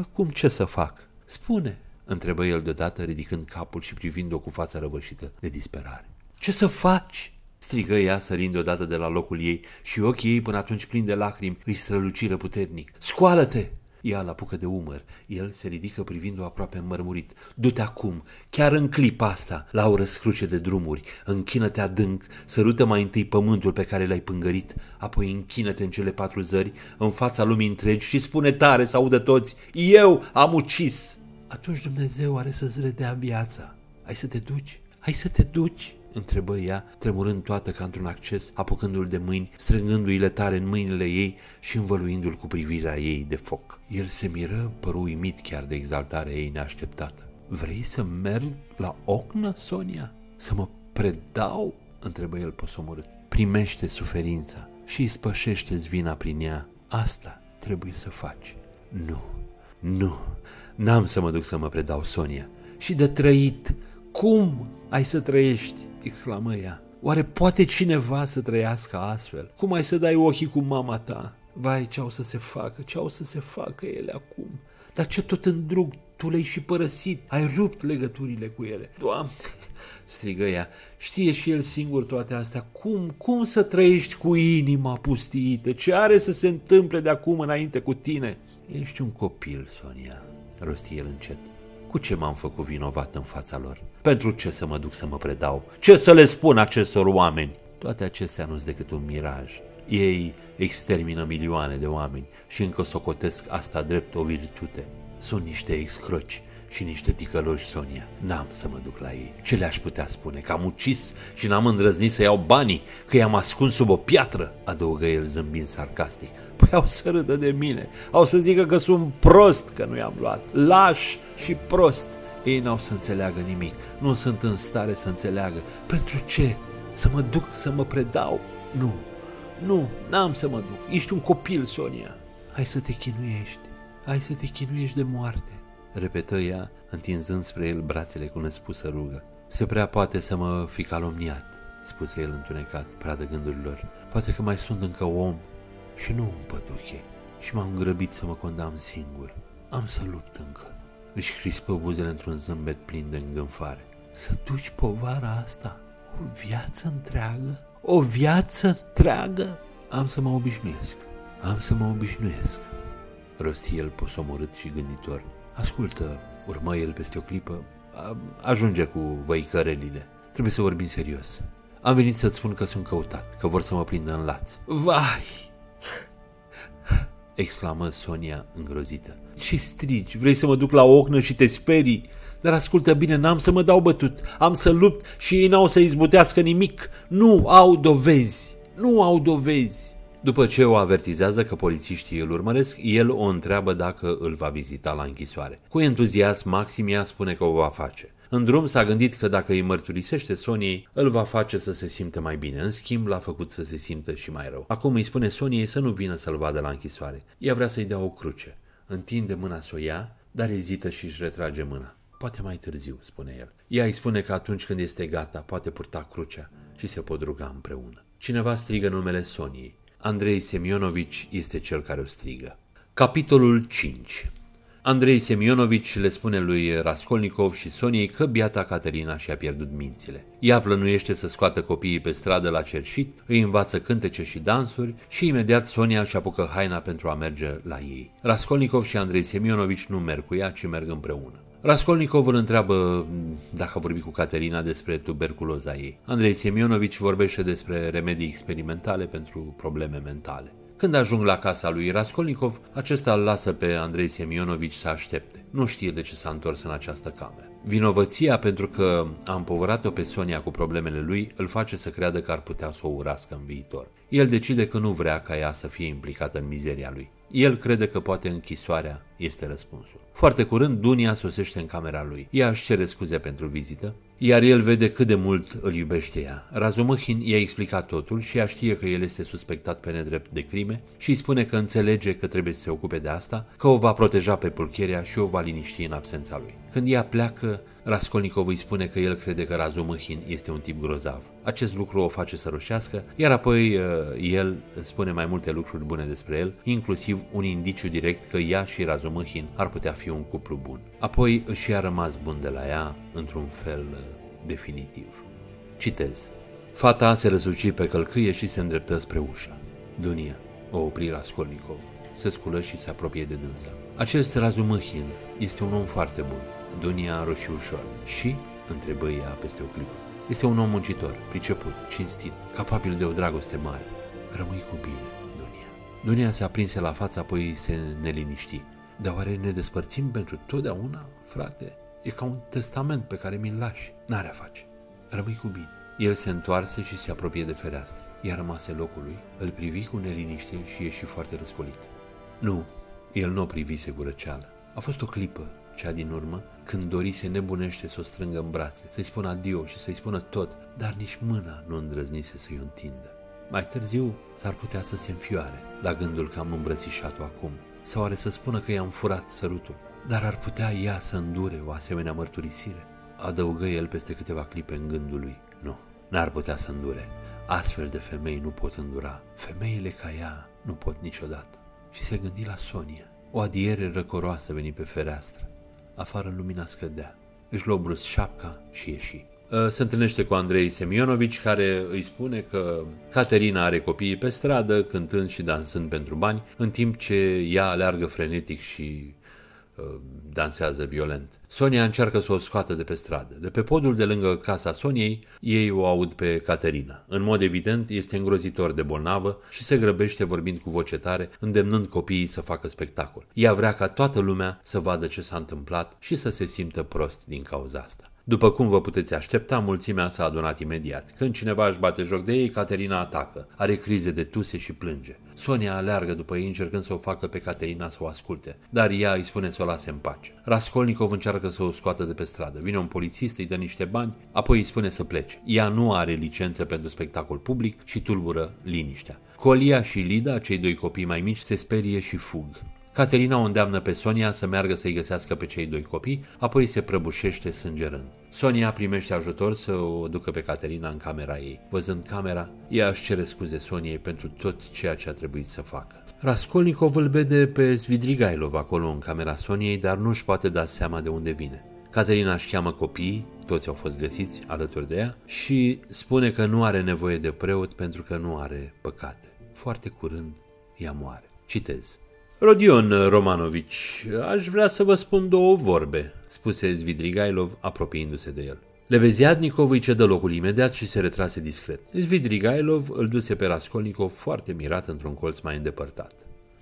Acum ce să fac? Spune, întrebă el deodată ridicând capul și privind-o cu fața răvășită de disperare. Ce să faci? strigă ea sărind odată de la locul ei și ochii ei până atunci plini de lacrimi îi străluciră puternic. Scoală-te! Ea la apucă de umăr. El se ridică privind-o aproape înmărmurit. Du-te acum, chiar în clipa asta, la o răscruce de drumuri. Închină-te adânc, sărută mai întâi pământul pe care l-ai pângărit, apoi închină-te în cele patru zări, în fața lumii întregi și spune tare să audă toți, eu am ucis. Atunci Dumnezeu are să-ți redea viața. Hai să te duci, hai să te duci întrebă ea, tremurând toată ca într-un acces, apucându-l de mâini, strângându-i tare în mâinile ei și învăluindu-l cu privirea ei de foc. El se miră, păru uimit chiar de exaltarea ei neașteptată. Vrei să merg la ocnă, Sonia? Să mă predau? întrebă el posomorât. Primește suferința și îi spășește vina prin ea. Asta trebuie să faci. Nu, nu, n-am să mă duc să mă predau, Sonia. Și de trăit, cum ai să trăiești? exclamă ea. Oare poate cineva să trăiască astfel? Cum ai să dai ochii cu mama ta? Vai, ce au să se facă, ce au să se facă ele acum? Dar ce tot în drug tu le-ai și părăsit, ai rupt legăturile cu ele. Doamne, strigă ea, știe și el singur toate astea. Cum, cum să trăiești cu inima pustiită? Ce are să se întâmple de acum înainte cu tine? Ești un copil, Sonia, rosti el încet. Cu ce m-am făcut vinovat în fața lor? Pentru ce să mă duc să mă predau? Ce să le spun acestor oameni? Toate acestea nu sunt decât un miraj. Ei extermină milioane de oameni și încă socotesc asta drept o virtute. Sunt niște excroci și niște ticăloși, Sonia. N-am să mă duc la ei. Ce le-aș putea spune? Că am ucis și n-am îndrăznit să iau banii, că i-am ascuns sub o piatră, adăugă el zâmbind sarcastic. Păi au să râdă de mine, au să zică că sunt prost că nu i-am luat, laș și prost. Ei n-au să înțeleagă nimic, nu sunt în stare să înțeleagă. Pentru ce? Să mă duc să mă predau? Nu, nu, n-am să mă duc. Ești un copil, Sonia. Hai să te chinuiești, hai să te chinuiești de moarte repetă ea, întinzând spre el brațele cu nespusă rugă. Se prea poate să mă fi calomniat, spuse el întunecat, pradă gândurilor. Poate că mai sunt încă om și nu un păduche și m-am grăbit să mă condamn singur. Am să lupt încă. Își crispă buzele într-un zâmbet plin de îngânfare. Să duci povara asta o viață întreagă? O viață întreagă? Am să mă obișnuiesc. Am să mă obișnuiesc. Rosti el posomorât și gânditor. Ascultă, urmă el peste o clipă, ajunge cu văicărelile. Trebuie să vorbim serios. Am venit să-ți spun că sunt căutat, că vor să mă prindă în laț. Vai! exclamă Sonia îngrozită. Ce strigi? Vrei să mă duc la ocnă și te sperii? Dar ascultă bine, n-am să mă dau bătut, am să lupt și ei n-au să izbutească nimic. Nu au dovezi, nu au dovezi. După ce o avertizează că polițiștii îl urmăresc, el o întreabă dacă îl va vizita la închisoare. Cu entuziasm maxim ea spune că o va face. În drum s-a gândit că dacă îi mărturisește Soniei, îl va face să se simtă mai bine. În schimb, l-a făcut să se simtă și mai rău. Acum îi spune Soniei să nu vină să-l vadă la închisoare. Ea vrea să-i dea o cruce. Întinde mâna să o ia, dar ezită și își retrage mâna. Poate mai târziu, spune el. Ea îi spune că atunci când este gata, poate purta crucea și se pot ruga împreună. Cineva strigă numele Soniei. Andrei Semionovici este cel care o strigă. Capitolul 5 Andrei Semionovici le spune lui Raskolnikov și Soniei că biata Caterina și-a pierdut mințile. Ea plănuiește să scoată copiii pe stradă la cerșit, îi învață cântece și dansuri și imediat Sonia își apucă haina pentru a merge la ei. Raskolnikov și Andrei Semionovici nu merg cu ea, ci merg împreună. Raskolnikov îl întreabă dacă a vorbit cu Caterina despre tuberculoza ei. Andrei Semionovici vorbește despre remedii experimentale pentru probleme mentale. Când ajung la casa lui Raskolnikov, acesta îl lasă pe Andrei Semionovici să aștepte. Nu știe de ce s-a întors în această cameră. Vinovăția pentru că a împovărat-o pe Sonia cu problemele lui îl face să creadă că ar putea să o urască în viitor. El decide că nu vrea ca ea să fie implicată în mizeria lui. El crede că poate închisoarea este răspunsul. Foarte curând, Dunia sosește în camera lui. Ea își cere scuze pentru vizită, iar el vede cât de mult îl iubește ea. Razumăhin i-a explicat totul și ea știe că el este suspectat pe nedrept de crime și îi spune că înțelege că trebuie să se ocupe de asta, că o va proteja pe pulcheria și o va liniști în absența lui. Când ea pleacă, Raskolnikov îi spune că el crede că Razumăhin este un tip grozav. Acest lucru o face să rușească, iar apoi uh, el spune mai multe lucruri bune despre el, inclusiv un indiciu direct că ea și Razumăhin ar putea fi un cuplu bun. Apoi își a rămas bun de la ea, într-un fel uh, definitiv. Citez. Fata se răsuci pe călcâie și se îndreptă spre ușă. Dunia o opri Raskolnikov. Se sculă și se apropie de dânsa. Acest Razumăhin este un om foarte bun. Dunia roșii ușor. Și? întrebă ea peste o clipă. Este un om muncitor, priceput, cinstit, capabil de o dragoste mare. Rămâi cu bine, Dunia. Dunia se aprinse la față, apoi se neliniști. Dar oare ne despărțim pentru totdeauna, frate? E ca un testament pe care mi-l lași. N-are a face. Rămâi cu bine. El se întoarse și se apropie de fereastră. Ea rămase locului, îl privi cu neliniște și ieși foarte răscolit. Nu, el nu o privi se gurăceală. A fost o clipă, cea din urmă, când Dori se nebunește să o strângă în brațe, să-i spună adio și să-i spună tot, dar nici mâna nu îndrăznise să-i întindă. Mai târziu s-ar putea să se înfioare la gândul că am îmbrățișat-o acum, sau are să spună că i-am furat sărutul, dar ar putea ea să îndure o asemenea mărturisire? Adăugă el peste câteva clipe în gândul lui. Nu, n-ar putea să îndure. Astfel de femei nu pot îndura. Femeile ca ea nu pot niciodată. Și se gândi la Sonia. O adiere răcoroasă veni pe fereastră. Afară lumina scădea. Își luă brusc șapca și ieși. Ă, se întâlnește cu Andrei Semionovici, care îi spune că Caterina are copiii pe stradă, cântând și dansând pentru bani, în timp ce ea aleargă frenetic și uh, dansează violent. Sonia încearcă să o scoată de pe stradă. De pe podul de lângă casa Soniei, ei o aud pe Caterina. În mod evident, este îngrozitor de bolnavă și se grăbește vorbind cu voce tare, îndemnând copiii să facă spectacol. Ea vrea ca toată lumea să vadă ce s-a întâmplat și să se simtă prost din cauza asta. După cum vă puteți aștepta, mulțimea s-a adunat imediat. Când cineva își bate joc de ei, Caterina atacă. Are crize de tuse și plânge. Sonia aleargă după ei încercând să o facă pe Caterina să o asculte, dar ea îi spune să o lase în pace. Raskolnikov încearcă să o scoată de pe stradă. Vine un polițist, îi dă niște bani, apoi îi spune să plece. Ea nu are licență pentru spectacol public și tulbură liniștea. Colia și Lida, cei doi copii mai mici, se sperie și fug. Caterina o îndeamnă pe Sonia să meargă să-i găsească pe cei doi copii, apoi se prăbușește sângerând. Sonia primește ajutor să o ducă pe Caterina în camera ei. Văzând camera, ea își cere scuze Soniei pentru tot ceea ce a trebuit să facă. Raskolnikov îl vede pe Svidrigailov acolo în camera Soniei, dar nu își poate da seama de unde vine. Caterina își cheamă copiii, toți au fost găsiți alături de ea, și spune că nu are nevoie de preot pentru că nu are păcate. Foarte curând, ea moare. Citez. Rodion Romanovici, aș vrea să vă spun două vorbe, spuse Zvidrigailov apropiindu-se de el. Lebeziadnikov îi cedă locul imediat și se retrase discret. Zvidrigailov îl duse pe Raskolnikov foarte mirat într-un colț mai îndepărtat.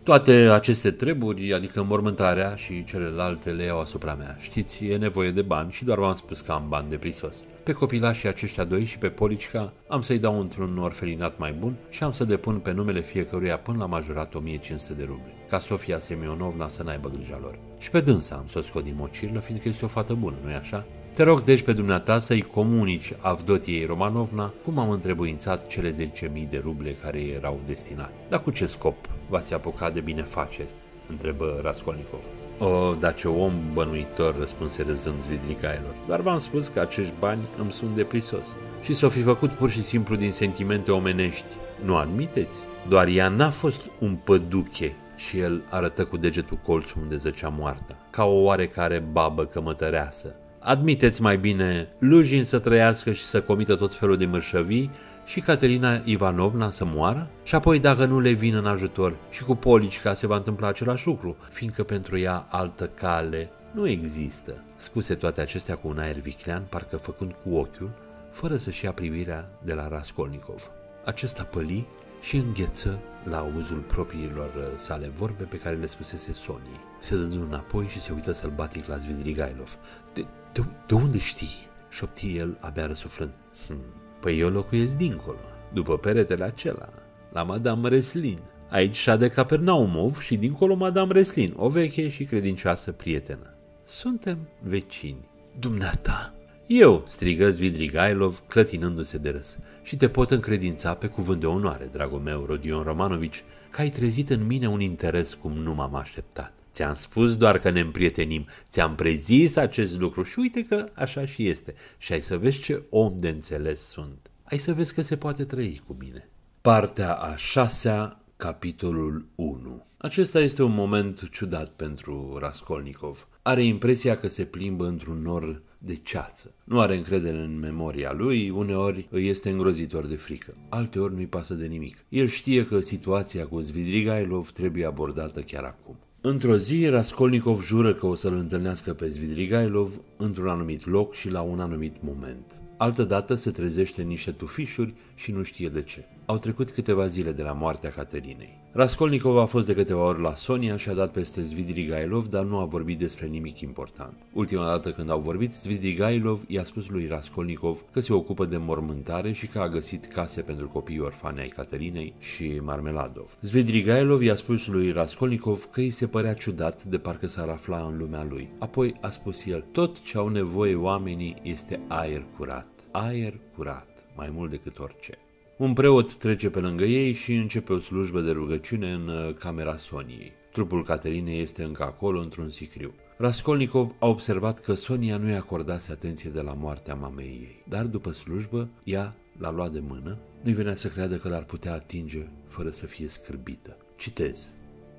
Toate aceste treburi, adică mormântarea și celelalte le iau asupra mea. Știți, e nevoie de bani și doar v-am spus că am bani de prisos. Pe copilașii aceștia doi și pe Policica am să-i dau într-un orfelinat mai bun și am să depun pe numele fiecăruia până la majorat 1500 de rubli, ca Sofia Semionovna să n-aibă grija lor. Și pe dânsa am să o scot din mocirlă, fiindcă este o fată bună, nu-i așa? Te rog deci pe dumneata să-i comunici Avdotiei Romanovna cum am întrebuințat cele 10.000 de ruble care erau destinate. Dar cu ce scop v-ați apucat de binefaceri? întrebă Raskolnikov. O, da ce om bănuitor, răspunse râzând Zvidrigailor. Dar v-am spus că acești bani îmi sunt de prisos. Și s-o fi făcut pur și simplu din sentimente omenești. Nu admiteți? Doar ea n-a fost un păduche și el arătă cu degetul colțul unde zăcea moarta, ca o oarecare babă cămătăreasă. Admiteți mai bine Lujin să trăiască și să comită tot felul de mărșăvii și Caterina Ivanovna să moară? Și apoi dacă nu le vin în ajutor și cu Policica se va întâmpla același lucru, fiindcă pentru ea altă cale nu există. Spuse toate acestea cu un aer viclean, parcă făcând cu ochiul, fără să-și ia privirea de la Raskolnikov. Acesta păli și îngheță la auzul propriilor uh, sale vorbe pe care le spusese Soniei. Se dădu înapoi și se uită sălbatic la Zvidrigailov. De, de, de unde știi?" șopti el abia răsuflând. Hm, păi eu locuiesc dincolo, după peretele acela, la Madame Reslin. Aici șade Capernaumov și dincolo Madame Reslin, o veche și credincioasă prietenă. Suntem vecini. Dumneata? Eu, strigă Zvidrigailov, clătinându-se de râs. Și te pot încredința pe cuvânt de onoare, dragul meu, Rodion Romanovici, că ai trezit în mine un interes cum nu m-am așteptat. Ți-am spus doar că ne împrietenim, ți-am prezis acest lucru și uite că așa și este. Și ai să vezi ce om de înțeles sunt. Ai să vezi că se poate trăi cu mine. Partea a șasea, capitolul 1 Acesta este un moment ciudat pentru Raskolnikov. Are impresia că se plimbă într-un nor de ceață. Nu are încredere în memoria lui, uneori îi este îngrozitor de frică, alteori nu-i pasă de nimic. El știe că situația cu Zvidrigailov trebuie abordată chiar acum. Într-o zi, Raskolnikov jură că o să-l întâlnească pe Zvidrigailov într-un anumit loc și la un anumit moment. Altădată se trezește în niște tufișuri și nu știe de ce. Au trecut câteva zile de la moartea Caterinei. Raskolnikov a fost de câteva ori la Sonia și a dat peste Zvidrigailov, dar nu a vorbit despre nimic important. Ultima dată când au vorbit, Zvidrigailov i-a spus lui Raskolnikov că se ocupă de mormântare și că a găsit case pentru copiii orfane ai Caterinei și Marmeladov. Zvidrigailov i-a spus lui Raskolnikov că îi se părea ciudat de parcă s-ar afla în lumea lui. Apoi a spus el, tot ce au nevoie oamenii este aer curat. Aer curat, mai mult decât orice. Un preot trece pe lângă ei și începe o slujbă de rugăciune în uh, camera Soniei. Trupul Caterinei este încă acolo, într-un sicriu. Raskolnikov a observat că Sonia nu-i acordase atenție de la moartea mamei ei, dar după slujbă, ea l-a luat de mână, nu-i venea să creadă că l-ar putea atinge fără să fie scârbită. Citez.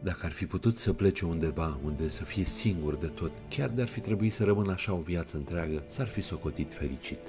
Dacă ar fi putut să plece undeva unde să fie singur de tot, chiar de-ar fi trebuit să rămână așa o viață întreagă, s-ar fi socotit fericit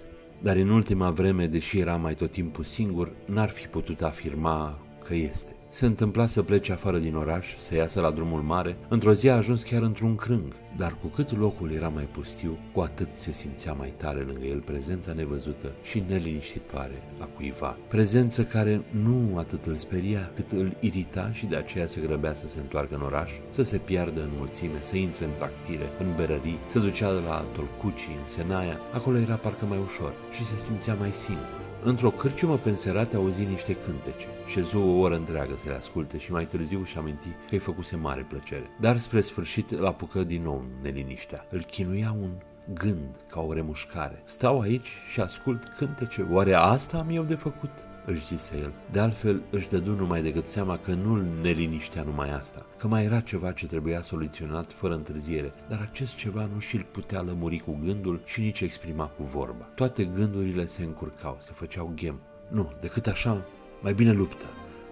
dar în ultima vreme, deși era mai tot timpul singur, n-ar fi putut afirma că este. Se întâmpla să plece afară din oraș, să iasă la drumul mare, într-o zi a ajuns chiar într-un crâng, dar cu cât locul era mai pustiu, cu atât se simțea mai tare lângă el prezența nevăzută și neliniștitoare a cuiva. Prezență care nu atât îl speria, cât îl irita și de aceea se grăbea să se întoarcă în oraș, să se piardă în mulțime, să intre în tractire, în berării, să ducea la Tolcucii, în Senaia, acolo era parcă mai ușor și se simțea mai singur. Într-o cârciumă penserată auzi niște cântece. Șezu o oră întreagă să le asculte și mai târziu și aminti că îi făcuse mare plăcere. Dar spre sfârșit îl apucă din nou neliniștea. Îl chinuia un gând ca o remușcare. Stau aici și ascult cântece. Oare asta am eu de făcut? Își zise el. De altfel își dădu numai decât seama că nu-l neliniștea numai asta, că mai era ceva ce trebuia soluționat fără întârziere, dar acest ceva nu și-l putea lămuri cu gândul și nici exprima cu vorba. Toate gândurile se încurcau, se făceau ghem. Nu, decât așa, mai bine luptă,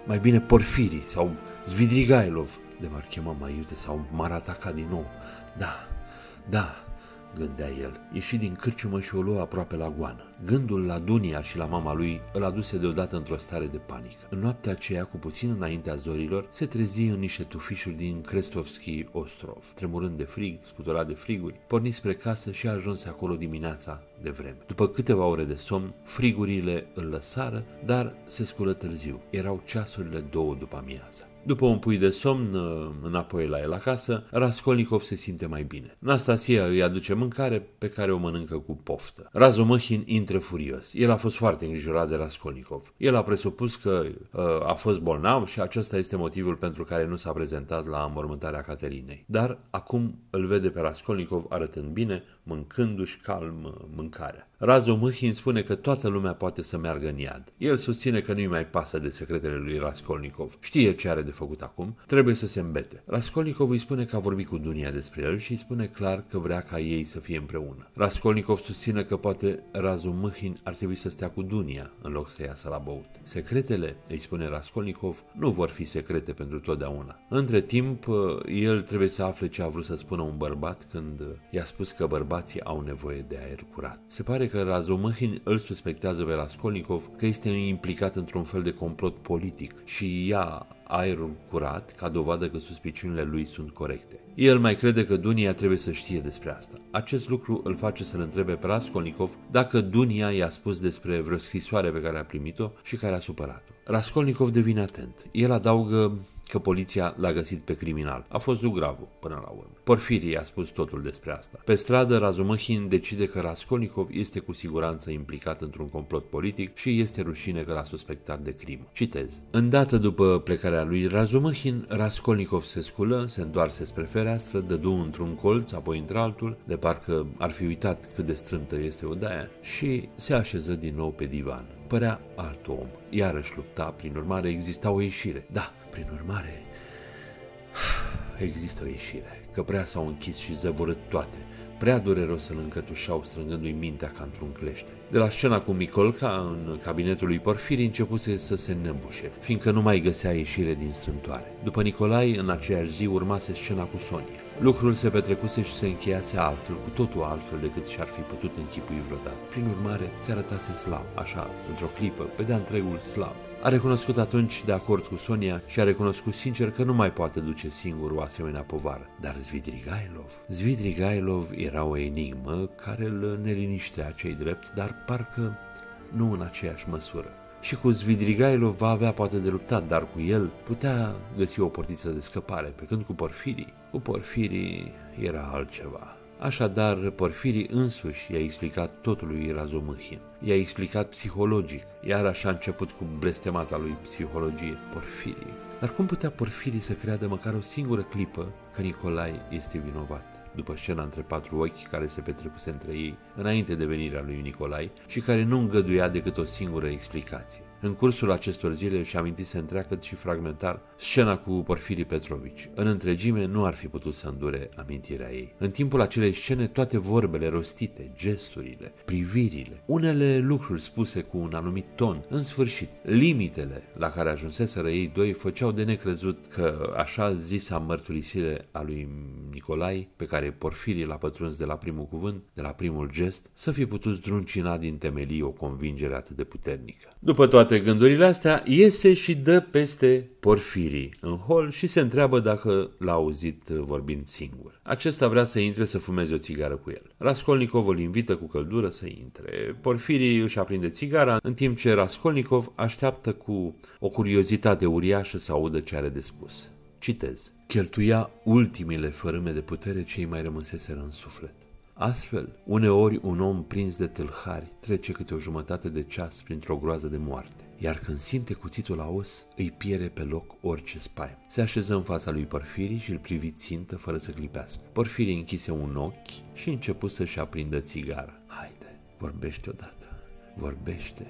mai bine Porfirii sau Zvidrigailov, de m-ar chema mai iute sau m-ar ataca din nou. Da, da, gândea el. Ieși din cârciumă și o luă aproape la goană. Gândul la Dunia și la mama lui îl aduse deodată într-o stare de panică. În noaptea aceea, cu puțin înaintea zorilor, se trezi în niște tufișuri din Krestovski Ostrov. Tremurând de frig, scuturat de friguri, porni spre casă și a ajuns acolo dimineața de vreme. După câteva ore de somn, frigurile îl lăsară, dar se sculă târziu. Erau ceasurile două după amiază. După un pui de somn, uh, înapoi la el acasă, Raskolnikov se simte mai bine. Nastasia îi aduce mâncare pe care o mănâncă cu poftă. Razumăhin intră furios. El a fost foarte îngrijorat de Raskolnikov. El a presupus că uh, a fost bolnav și acesta este motivul pentru care nu s-a prezentat la înmormântarea Caterinei. Dar acum îl vede pe Raskolnikov arătând bine, mâncându-și calm uh, mâncarea. Razu Mâhin spune că toată lumea poate să meargă în iad. El susține că nu-i mai pasă de secretele lui Raskolnikov. Știe ce are de făcut acum, trebuie să se îmbete. Raskolnikov îi spune că a vorbit cu Dunia despre el și îi spune clar că vrea ca ei să fie împreună. Raskolnikov susține că poate Razu Mâhin ar trebui să stea cu Dunia în loc să iasă la băut. Secretele, îi spune Raskolnikov, nu vor fi secrete pentru totdeauna. Între timp, el trebuie să afle ce a vrut să spună un bărbat când i-a spus că bărbații au nevoie de aer curat. Se pare că Razumăhin îl suspectează pe Raskolnikov că este implicat într-un fel de complot politic și ia aerul curat ca dovadă că suspiciunile lui sunt corecte. El mai crede că Dunia trebuie să știe despre asta. Acest lucru îl face să-l întrebe pe Raskolnikov dacă Dunia i-a spus despre vreo scrisoare pe care a primit-o și care a supărat-o. Raskolnikov devine atent. El adaugă că poliția l-a găsit pe criminal. A fost Zugravu, până la urmă. Porfirii a spus totul despre asta. Pe stradă, Razumăhin decide că Raskolnikov este cu siguranță implicat într-un complot politic și este rușine că l-a suspectat de crimă. Citez. Îndată după plecarea lui Razumăhin, Raskolnikov se sculă, se întoarse spre fereastră, dădu într-un colț, apoi într-altul, de parcă ar fi uitat cât de strâmtă este odaia, și se așeză din nou pe divan. Părea alt om. Iarăși lupta, prin urmare exista o ieșire. Da, prin urmare, există o ieșire, că prea s-au închis și zăvorât toate. Prea dureros îl încătușau, strângându-i mintea ca într-un clește. De la scena cu Micolca, în cabinetul lui Porfiri, începuse să se nembușe, fiindcă nu mai găsea ieșire din strântoare. După Nicolai, în aceeași zi, urmase scena cu Sonia. Lucrul se petrecuse și se încheiase altfel, cu totul altfel decât și-ar fi putut închipui vreodată. Prin urmare, se arătase slab, așa, într-o clipă, pe de întregul slab. A recunoscut atunci de acord cu Sonia și a recunoscut sincer că nu mai poate duce singur o asemenea povară. Dar Zvidrigailov? Zvidrigailov era o enigmă care îl neliniștea cei drept, dar parcă nu în aceeași măsură. Și cu Zvidrigailov va avea poate de luptat, dar cu el putea găsi o portiță de scăpare, pe când cu Porfirii, cu Porfirii era altceva. Așadar, Porfirii însuși i-a explicat totul lui Razumâhin. I-a explicat psihologic, iar așa a început cu blestemata lui psihologie, Porfirii. Dar cum putea Porfirii să creadă măcar o singură clipă că Nicolai este vinovat? după scena între patru ochi care se petrecuse între ei înainte de venirea lui Nicolai și care nu îngăduia decât o singură explicație. În cursul acestor zile își amintise întreagăt și fragmentar scena cu Porfiri Petrovici. În întregime nu ar fi putut să îndure amintirea ei. În timpul acelei scene toate vorbele rostite, gesturile, privirile, unele lucruri spuse cu un anumit ton, în sfârșit, limitele la care ajunseseră ei doi făceau de necrezut că așa zisa mărturisire a lui Nicolai, pe care Porfiri l-a pătruns de la primul cuvânt, de la primul gest, să fi putut zdruncina din temelii o convingere atât de puternică. După toate gândurile astea, iese și dă peste Porfirii în hol și se întreabă dacă l-a auzit vorbind singur. Acesta vrea să intre să fumeze o țigară cu el. Raskolnikov îl invită cu căldură să intre. Porfirii își aprinde țigara, în timp ce Raskolnikov așteaptă cu o curiozitate uriașă să audă ce are de spus. Citez. Cheltuia ultimile fărâme de putere ce îi mai rămăseseră în suflet. Astfel, uneori un om prins de tâlhari trece câte o jumătate de ceas printr-o groază de moarte, iar când simte cuțitul la os, îi piere pe loc orice spaim. Se așeză în fața lui Porfirii și îl privi țintă fără să clipească. Porfirii închise un ochi și început să-și aprindă țigara. Haide, vorbește odată, vorbește,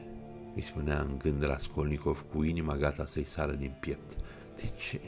îi spunea în gând Raskolnikov cu inima gata să-i sară din piept. De ce?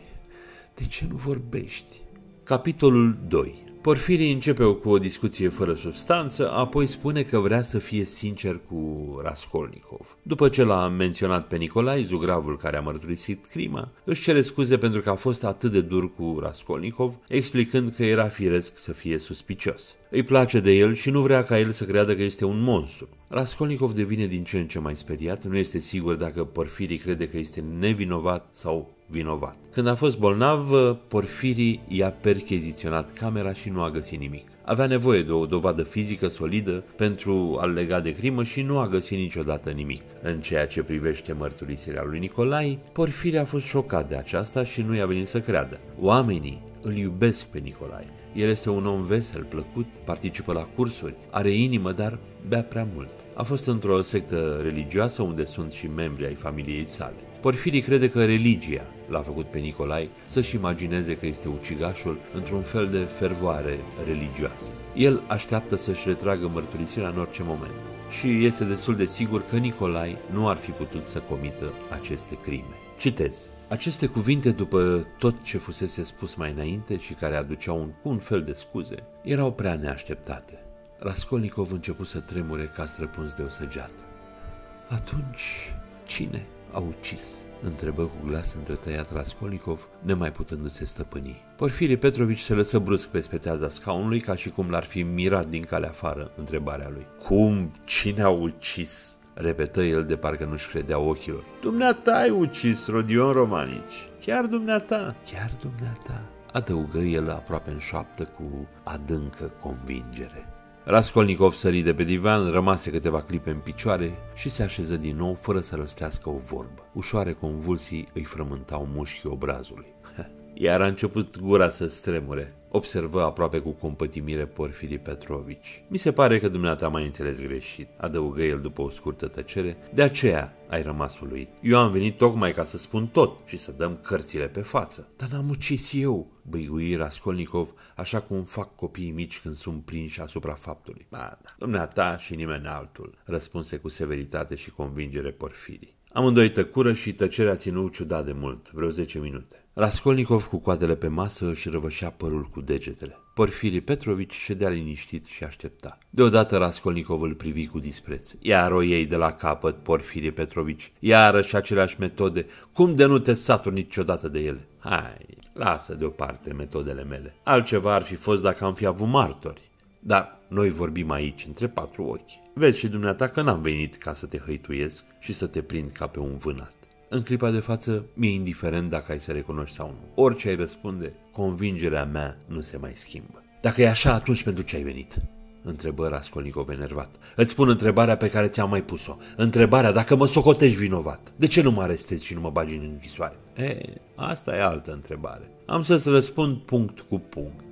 De ce nu vorbești? Capitolul 2 Porfirii începe cu o discuție fără substanță, apoi spune că vrea să fie sincer cu Raskolnikov. După ce l-a menționat pe Nicolai, zugravul care a mărturisit crima, își cere scuze pentru că a fost atât de dur cu Raskolnikov, explicând că era firesc să fie suspicios. Îi place de el și nu vrea ca el să creadă că este un monstru. Raskolnikov devine din ce în ce mai speriat, nu este sigur dacă Porfirii crede că este nevinovat sau vinovat. Când a fost bolnav, Porfirii i-a percheziționat camera și nu a găsit nimic. Avea nevoie de o dovadă fizică solidă pentru a-l lega de crimă și nu a găsit niciodată nimic. În ceea ce privește mărturisirea lui Nicolai, Porfirii a fost șocat de aceasta și nu i-a venit să creadă. Oamenii îl iubesc pe Nicolai. El este un om vesel, plăcut, participă la cursuri, are inimă, dar bea prea mult. A fost într-o sectă religioasă unde sunt și membri ai familiei sale. Porfirii crede că religia l-a făcut pe Nicolai să-și imagineze că este ucigașul într-un fel de fervoare religioasă. El așteaptă să-și retragă mărturisirea în orice moment și este destul de sigur că Nicolai nu ar fi putut să comită aceste crime. Citez. Aceste cuvinte, după tot ce fusese spus mai înainte și care aduceau un, un fel de scuze, erau prea neașteptate. Raskolnikov început să tremure ca străpuns de o săgeată. Atunci, cine a ucis? întrebă cu glas întretăiat Raskolnikov, nemai putându-se stăpâni. Porfirii Petrovici se lăsă brusc pe speteaza scaunului ca și cum l-ar fi mirat din calea afară întrebarea lui. Cum? Cine a ucis? repetă el de parcă nu-și credea ochilor. Dumneata ai ucis, Rodion Romanici. Chiar dumneata. Chiar dumneata, adăugă el aproape în șoaptă cu adâncă convingere. Raskolnikov sări de pe divan, rămase câteva clipe în picioare și se așeză din nou fără să rostească o vorbă. Ușoare convulsii îi frământau mușchii obrazului. Iar a început gura să stremure. Observă aproape cu compătimire Porfiri Petrovici. Mi se pare că dumneata m-ai înțeles greșit, adăugă el după o scurtă tăcere. De aceea ai rămas uluit. Eu am venit tocmai ca să spun tot și să dăm cărțile pe față. Dar n-am ucis eu, băigui Raskolnikov, așa cum fac copiii mici când sunt prinși asupra faptului. Ba, da, dumneata și nimeni altul, răspunse cu severitate și convingere Porfiri. Amândoi tăcură și tăcerea ținut ciudat de mult, vreo 10 minute. Raskolnikov cu coadele pe masă își răvășea părul cu degetele. Porfirii Petrovici ședea liniștit și aștepta. Deodată Raskolnikov îl privi cu dispreț. Iar o ei de la capăt, Porfirie Petrovici, iarăși aceleași metode, cum de nu te saturi niciodată de ele? Hai, lasă deoparte metodele mele. Altceva ar fi fost dacă am fi avut martori. Dar noi vorbim aici între patru ochi. Vezi și dumneata că n-am venit ca să te hăituiesc și să te prind ca pe un vânat. În clipa de față, mi-e indiferent dacă ai să recunoști sau nu. Orice ai răspunde, convingerea mea nu se mai schimbă. Dacă e așa, atunci pentru ce ai venit? Întrebă Raskolnikov enervat. Îți spun întrebarea pe care ți-am mai pus-o. Întrebarea dacă mă socotești vinovat. De ce nu mă arestezi și nu mă bagi în închisoare? E, asta e altă întrebare. Am să-ți răspund punct cu punct.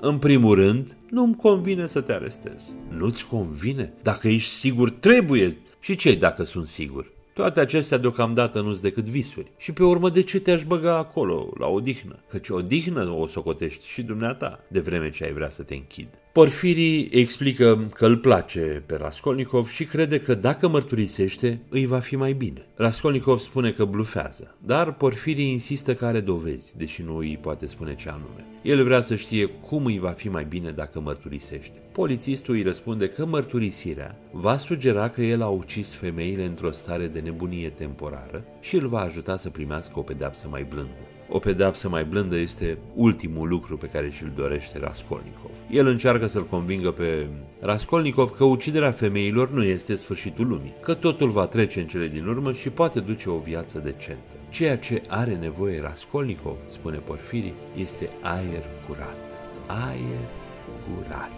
În primul rând, nu-mi convine să te arestez. Nu-ți convine? Dacă ești sigur, trebuie. Și ce dacă sunt sigur? Toate acestea deocamdată nu-s decât visuri. Și pe urmă de ce te-aș băga acolo, la odihnă? Căci odihnă o socotești și dumneata, de vreme ce ai vrea să te închid. Porfirii explică că îl place pe Raskolnikov și crede că dacă mărturisește, îi va fi mai bine. Raskolnikov spune că blufează, dar Porfirii insistă că are dovezi, deși nu îi poate spune ce anume. El vrea să știe cum îi va fi mai bine dacă mărturisește. Polițistul îi răspunde că mărturisirea va sugera că el a ucis femeile într-o stare de nebunie temporară și îl va ajuta să primească o pedeapsă mai blândă. O pedeapsă mai blândă este ultimul lucru pe care și-l dorește Raskolnikov. El încearcă să-l convingă pe Raskolnikov că uciderea femeilor nu este sfârșitul lumii, că totul va trece în cele din urmă și poate duce o viață decentă. Ceea ce are nevoie Raskolnikov, spune Porfiri, este aer curat. Aer curat.